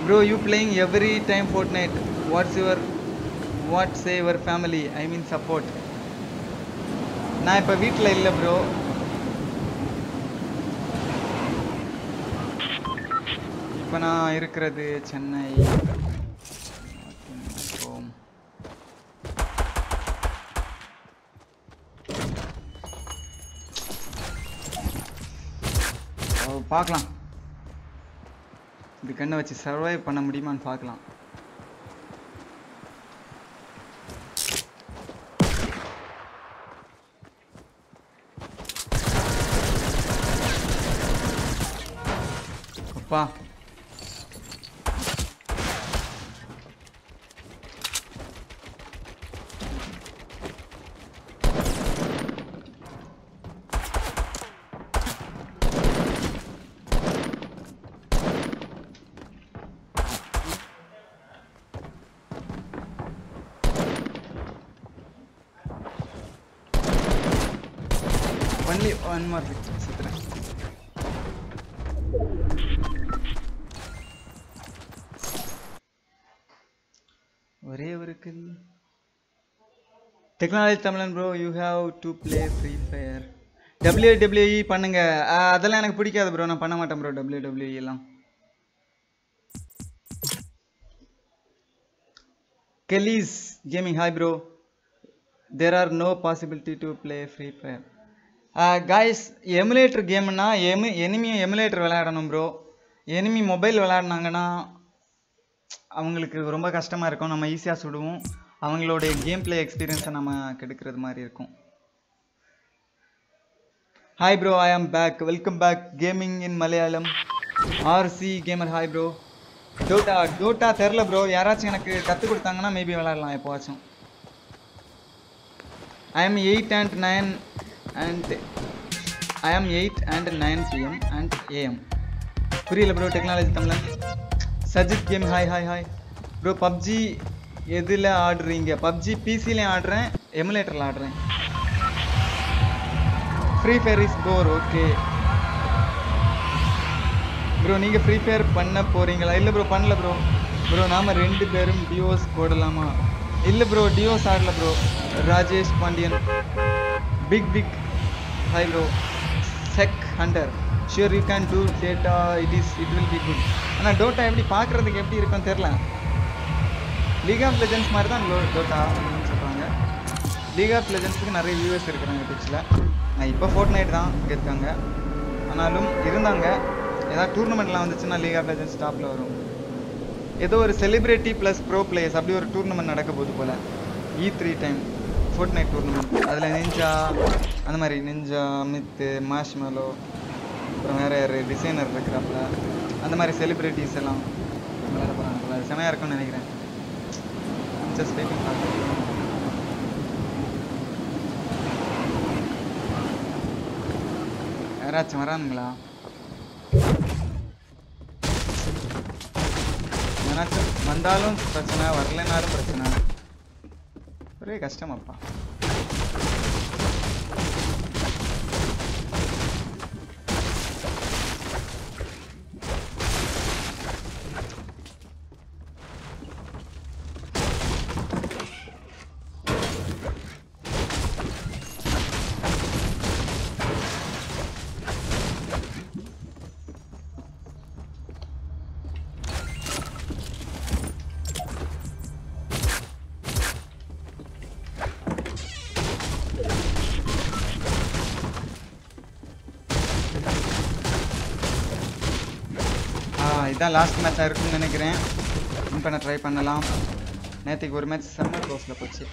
Bro, you playing every time Fortnite. What's your what say your family? I mean support. நான் இப்போ வீட்டில் இல்லை ப்ரோ இப்போ நான் இருக்கிறது சென்னை. பார்க்கலாம். இது கண்ணை வச்சு சர்வைவ் பண்ண முடியுமான்னு பார்க்கலாம். அப்பா ஒன்லி ஒன் மார் சுத்துறேன் ஒரே ஒரு kill technology Tamilan bro you have to play Free Fire WWE பண்ணுங்க. அதெல்லாம் எனக்கு பிடிக்காது ப்ரோ நான் பண்ண மாட்டேன் ப்ரோ டபிள்யூ டபிள்யூஇ எல்லாம். கெலீஸ் gaming hi bro there are no possibility to play free fire guys emulator கேம்னா எமி எனிமியும் எமுலேட்டர் விளையாடணும் ப்ரோ எனிமி மொபைல் விளையாடினாங்கன்னா அவங்களுக்கு ரொம்ப கஷ்டமாக இருக்கும். நம்ம ஈஸியாக சுடுவோம். அவங்களுடைய கேம் பிளே எக்ஸ்பீரியன்ஸை நம்ம கெடுக்கிறது மாதிரி இருக்கும். Hi bro I am back welcome back gaming in Malayalam RC gamer hi bro Dota Dota தெரில ப்ரோ யாராச்சும் எனக்கு கற்றுக் கொடுத்தாங்கன்னா மேபி விளாட்லாம் எப்போவாச்சும். I am eight and nine and I am eight and nine PM and AM புரியல bro technology Tamilan Sajith game hi hi hi bro PUBG எதில் ஆடுறீங்க? PUBG பிசிலையும் ஆடுறேன் எமுலேட்டரில் ஆடுறேன். Free Fire is bore okay bro நீங்கள் free fire பண்ண போகிறீங்களா இல்லை ப்ரோ பண்ணல ப்ரோ ப்ரோ நாம ரெண்டு பேரும் டியோஸ் போடலாமா? இல்லை bro டியோஸ் ஆடல bro Rajesh Pandian big big hi bro check hunter sure you can do data it is it will be good ஆனால் டோட்டா எப்படி பார்க்குறதுக்கு எப்படி இருக்கும்னு தெரில லீக் ஆஃப் லெஜெண்ட்ஸ் மாதிரி தான் லோ டோட்டா அப்படின்னு சொல்கிறாங்க லீக் ஆஃப் லெஜெண்ட்ஸுக்கு நிறைய வியூவர்ஸ் இருக்கிறாங்க டிச்சில் நான் இப்போ ஃபோர்ட் நைட் தான் இங்கே இருக்காங்க. ஆனாலும் இருந்தாங்க. ஏதாவது டூர்னமெண்ட்லாம் வந்துச்சுன்னா லீக் ஆஃப் லெஜெண்ட்ஸ் டாப்பில் வரும். ஏதோ ஒரு செலிப்ரிட்டி ப்ளஸ் ப்ரோ பிளேயர்ஸ் அப்படி ஒரு டூர்னமெண்ட் நடக்க போகுது போல். இ three time Fortnite tournament அதில் நெஞ்சா அந்த மாதிரி நெஞ்சா அமித்து மாஷ்மலோ அப்புறம் வேறு யார்? டிசைனர் இருக்கிறாப்புல. அந்த மாதிரி செலிப்ரிட்டிஸ் எல்லாம் விளையாட போகிறாங்க அது செமையாக இருக்கும்னு நினைக்கிறேன். ஜஸ்ட் வெயிட்டிங் யாராச்சும் வரானுங்களா? யாராச்சும் வந்தாலும் பிரச்சனை வரலனாலும் பிரச்சனை. ஒரே கஷ்டமாப்பா இதான் லாஸ்ட் மேட்சாக இருக்கும்னு நினைக்கிறேன். வின் பண்ண ட்ரை பண்ணலாம். நேற்றுக்கு ஒரு மேட்ச் செம்ம க்ளோஸில் போச்சு.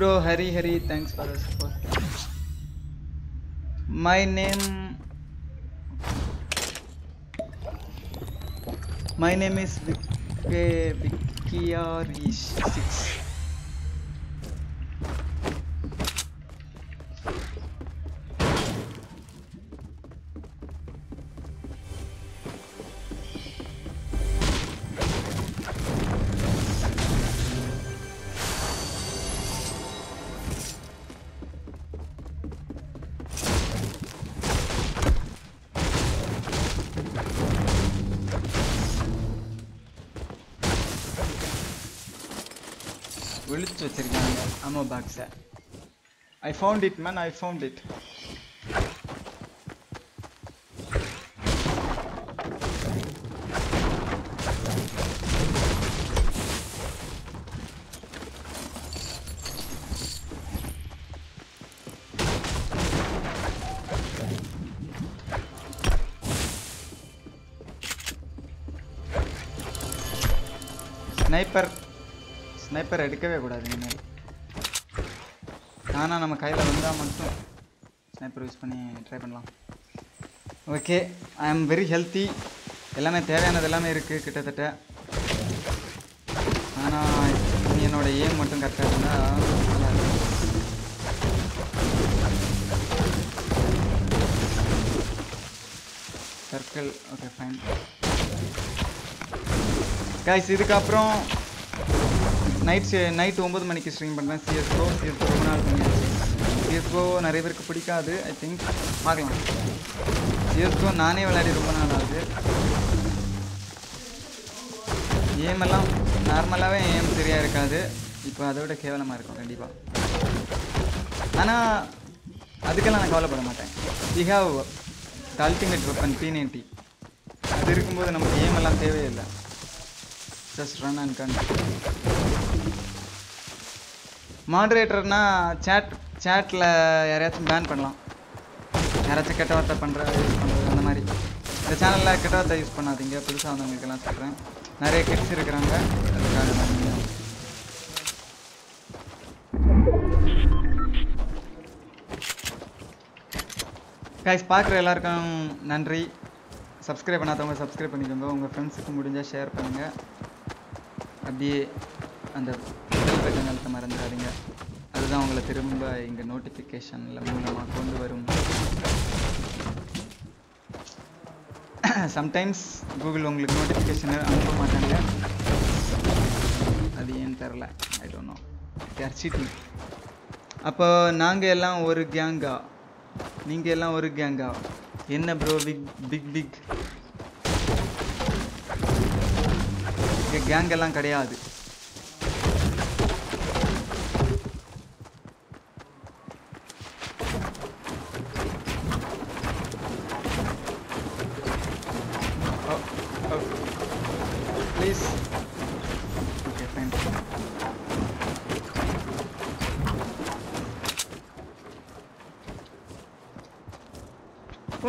Bro. Hari, Hari. Thanks for the support. My name. My name is Vicky I found it man I found it sniper sniper எடுக்கவே கூடாது இனிமேல் ஆனால் நம்ம கையில் வந்தால் மட்டும் ஸ்னைப்பர் யூஸ் பண்ணி ட்ரை பண்ணலாம். Okay I am very healthy எல்லாமே தேவையானது எல்லாமே இருக்குது கிட்டத்தட்ட. ஆனால் என்னோடய ஏம் மட்டும் கரெக்டாக இருந்தால் சர்க்கிள் ஓகே ஃபைன் கைஸ் இதுக்கப்புறம் நைட் நைட் ஒம்பது மணிக்கு ஸ்ட்ரீம் பண்ணுறேன் சிஎஸ்கோ சிஎஸ்கோ ரொம்ப நாள் பண்ணியாச்சு. சிஎஸ்கோ நிறைய பேருக்கு பிடிக்காது ஐ திங்க் பார்க்கலாம். சிஎஸ்கோ நானே விளையாடி ரொம்ப நாள் ஆகுது. ஏம் எல்லாம் நார்மலாகவே ஏம் சரியாக இருக்காது. இப்போ அதை விட கேவலமாக இருக்கும் கண்டிப்பாக ஆனால் அதுக்கெல்லாம் நான் கவலைப்பட மாட்டேன். We have the ultimate weapon P ninety அது இருக்கும்போது நமக்கு ஏம் எல்லாம் தேவையில்லை. ஜஸ்ட் ரன் அண்ட் கன் மாடரேட்டர்னா சேட் சேட்டில் யாரையாச்சும் பேன் பண்ணலாம். யாராச்சும் கெட்ட வார்த்தை பண்ணுற யூஸ் பண்ணுறது அந்த மாதிரி. இந்த சேனலில் கெட்ட வார்த்தை யூஸ் பண்ணாதீங்க. புதுசாக வந்தவங்களுக்கெல்லாம் சொல்கிறேன் நிறைய கிட்ஸ் இருக்கிறாங்க. அதுக்காக நான் கைஸ் பார்க்குற எல்லாருக்கும் நன்றி. சப்ஸ்கிரைப் பண்ணாதவங்க சப்ஸ்கிரைப் பண்ணிக்கோங்க. உங்கள் ஃப்ரெண்ட்ஸுக்கு முடிஞ்சால் ஷேர் பண்ணுங்கள் அப்படியே அந்த பெல் பட்டன் அழுத்த மறந்துடாதீங்க. அதுதான் உங்களை திரும்ப இங்கே நோட்டிஃபிகேஷனில் மூலமாக கொண்டு வரும். சம்டைம்ஸ் கூகுள் உங்களுக்கு நோட்டிஃபிகேஷன் அனுப்ப மாட்டாங்க. அது ஏன்னு தெரில I don't know they're cheating அப்போ நாங்கள் எல்லாம் ஒரு கேங்கா நீங்கள் எல்லாம் ஒரு கேங்கா என்ன ப்ரோ பிக் பிக் பிக் இங்கே கேங்கெல்லாம் கிடையாது.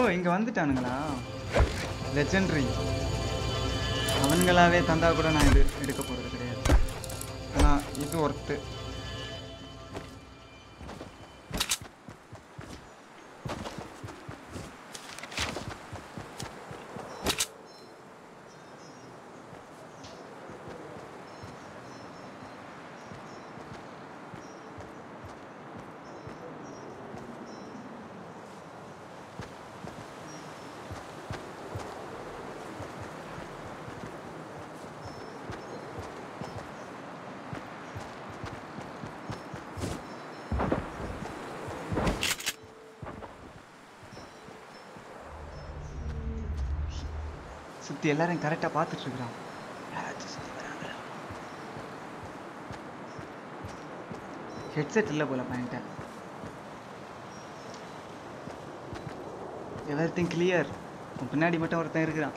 ஓ இங்க வந்துட்டானுங்களா? லெஜெண்ட்ரி அவன்களாவே தந்தா கூட நான் இது எடுக்க போறது கிடையாது. ஆனா இது ஒர்த்து சுத்தி எல்லாரும் கரெக்டா பார்த்துட்டு இருக்கிறான். யாராச்சும் வராங்களா ஹெட்செட் இல்லை போல பாயிண்ட்ட எவ்ரி திங் கிளியர் பின்னாடி மட்டும் ஒருத்தன் இருக்கிறான்.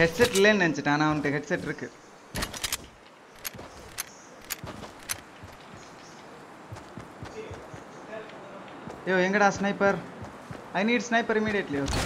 ஹெட்செட் இல்லைன்னு நினச்சிட்டேன் ஆனால் அவன்கிட்ட ஹெட்செட் இருக்கு. ஐயோ எங்கடா sniper I need sniper immediately okay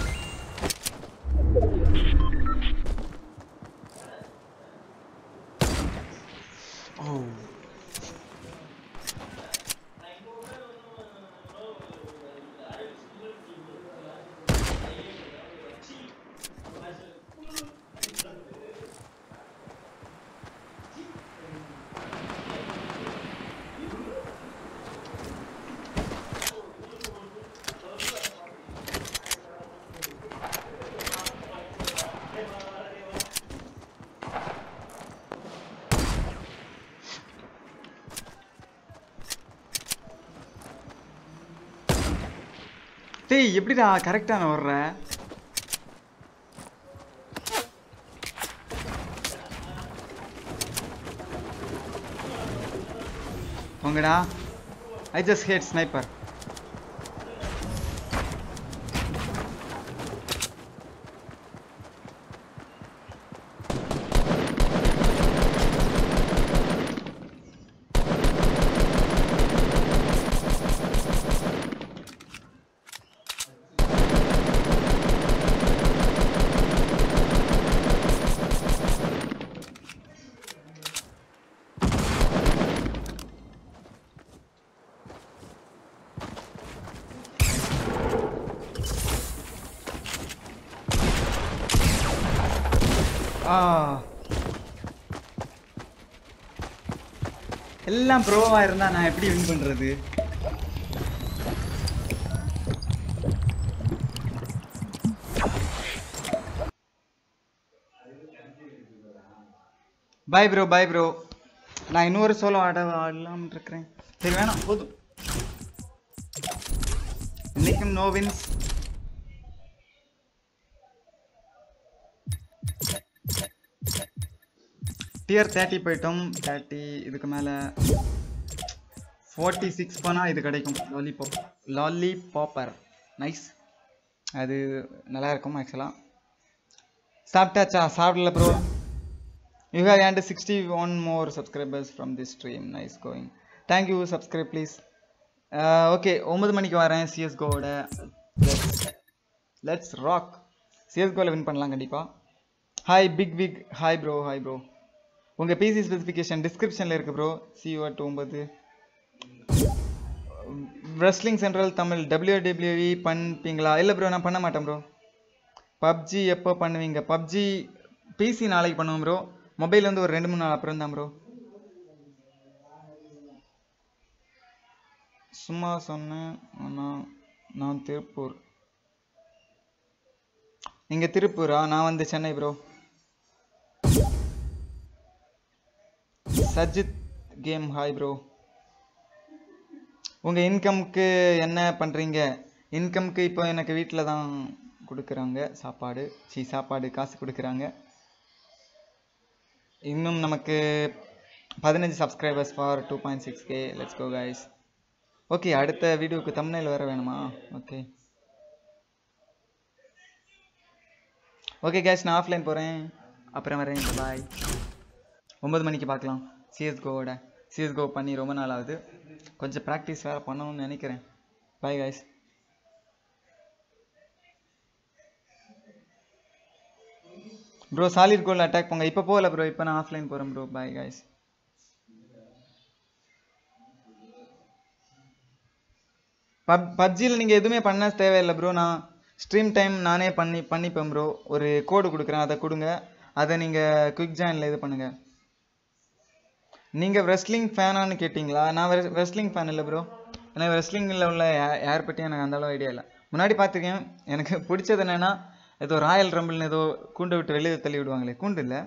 டேய் எப்படிடா கரெக்டா நான் வர்ற? போங்கடா. ஐ ஜஸ்ட் ஹேட் ஸ்னைப்பர் ஆ எல்லாம் ப்ரோவா இருந்தா நான் எப்படி வின் பண்றது? பாய் ப்ரோ பாய் ப்ரோ நான் இன்னொரு சோலோ ஆட ஆடலாம்னு இருக்கிறேன். சரி வேணாம் போதும். இன்னைக்கும் நோ வின்ஸ் டியர் தேர்ட்டி போயிட்டோம். தேர்ட்டி இதுக்கு மேலே ஃபோர்ட்டி சிக்ஸ் பண்ணால் இது கிடைக்கும். லாலிபாப் லாலி பாப்பர் நைஸ் அது நல்லா இருக்கும் ஆக்சுவலாக சாப்பிட்டாச்சா? சாப்பிடல bro you have and sixty one more subscribers from this stream nice going thank you subscribe please okay ஒம்பது மணிக்கு வரேன் சிஎஸ்கோவோட லெட்ஸ் ராக் சிஎஸ்கோவில் வின் பண்ணலாம் கண்டிப்பாக hi big big hi bro hi bro உங்கள் பிசி ஸ்பெசிஃபிகேஷன் டிஸ்கிரிப்ஷனில் இருக்குது ப்ரோ சிஓ டு ஒம்பது ரெஸ்லிங் சென்ட்ரல் தமிழ் டபிள்யூடபிள்யூஇ பண்ணிப்பீங்களா இல்லை ப்ரோ நான் பண்ண மாட்டேன் ப்ரோ பப்ஜி எப்போ பண்ணுவீங்க? பப்ஜி பிசி நாளைக்கு பண்ணுவோம் ப்ரோ மொபைல் வந்து ஒரு ரெண்டு மூணு நாள் அப்புறம் தான் ப்ரோ சும்மா சொன்னேன் ஆனால் நான் திருப்பூர். நீங்கள் திருப்பூரா? நான் வந்து Chennai bro Sajith game hi bro உங்கள் இன்கம்க்கு என்ன பண்ணுறீங்க இன்கம்க்கு இப்போ எனக்கு வீட்டில் தான் கொடுக்குறாங்க சாப்பாடு. சீ சாப்பாடு காசு கொடுக்குறாங்க. இன்னும் நமக்கு பதினஞ்சு subscribers for two point six K let's go guys okay அடுத்த வீடியோக்கு தமிழில் வேறு வேணுமா? ஓகே ஓகே கேஷ் நான் ஆஃப்லைன் போகிறேன் அப்புறம் வரேன். பாய் ஒம்பது மணிக்கு பார்க்கலாம். சிஎஸ்கோவோட சிஎஸ்கோ பண்ணி ரொம்ப நாள் ஆகுது கொஞ்சம் ப்ராக்டிஸ் வேறு பண்ணணும்னு நினைக்கிறேன். Bye guys bro solid goal attack போங்க. இப்போ போகல ப்ரோ இப்போ நான் ஆஃப்லைன் போகிறேன் ப்ரோ பாய் காய்ஸ் பப் பப்ஜியில் நீங்கள் எதுவுமே பண்ண தேவையில்லை ப்ரோ நான் ஸ்ட்ரீம் டைம் நானே பண்ணி பண்ணிப்பேன் ப்ரோ ஒரு கோடு கொடுக்குறேன் அதை கொடுங்க. அதை நீங்கள் குயிக் ஜாயினில் இது பண்ணுங்கள் நீங்கள் ரெஸ்லிங் ஃபேனான்னு கேட்டிங்களா? நான் ரெஸ்லிங் ஃபேன் இல்லை ப்ரோ ஏன்னா ரெஸ்லிங்கில் உள்ள யா- யார் பற்றி எனக்கு அந்த அளவு ஐடியா இல்லை. முன்னாடி பார்த்துருக்கேன் எனக்கு பிடிச்சது என்னென்னா ஏதோ ராயல் ரம்பிள்னு ஏதோ கூண்டு விட்டு வெளியே தள்ளி விடுவாங்களே கூண்டு இல்லை?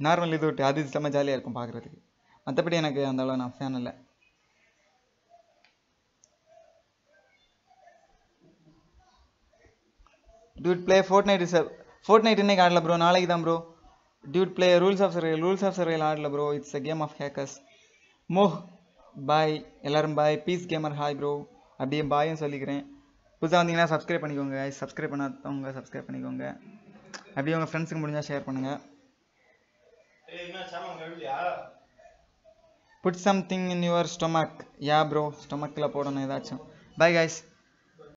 நார்மல் இது விட்டு அது செம்ம ஜாலியாக இருக்கும் பார்க்குறதுக்கு மற்றபடி எனக்கு அந்த அளவு நான் ஃபேன் இல்லை. Dude play Fortnite sir Fortnite இன்னைக்கு ஆடல ப்ரோ நாளைக்கு தான் bro dude play rules of survival rules of survival ஆடல bro it's a game of hackers mho bye எல்லாரும் bye peace gamer hi bro அப்படியே பாயும் சொல்லிக்கிறேன். புதுசாக வந்தீங்கன்னா சப்ஸ்கிரைப் பண்ணிக்கோங்க சப்ஸ்கிரைப் பண்ணாதவங்க சப்ஸ்கிரைப் பண்ணிக்கோங்க. அப்படியே உங்கள் ஃப்ரெண்ட்ஸுக்கு முடிஞ்சால் ஷேர் பண்ணுங்கள் put something in your stomach yeah bro ஸ்டொமக்கில் போடணும் ஏதாச்சும். பாய் guys.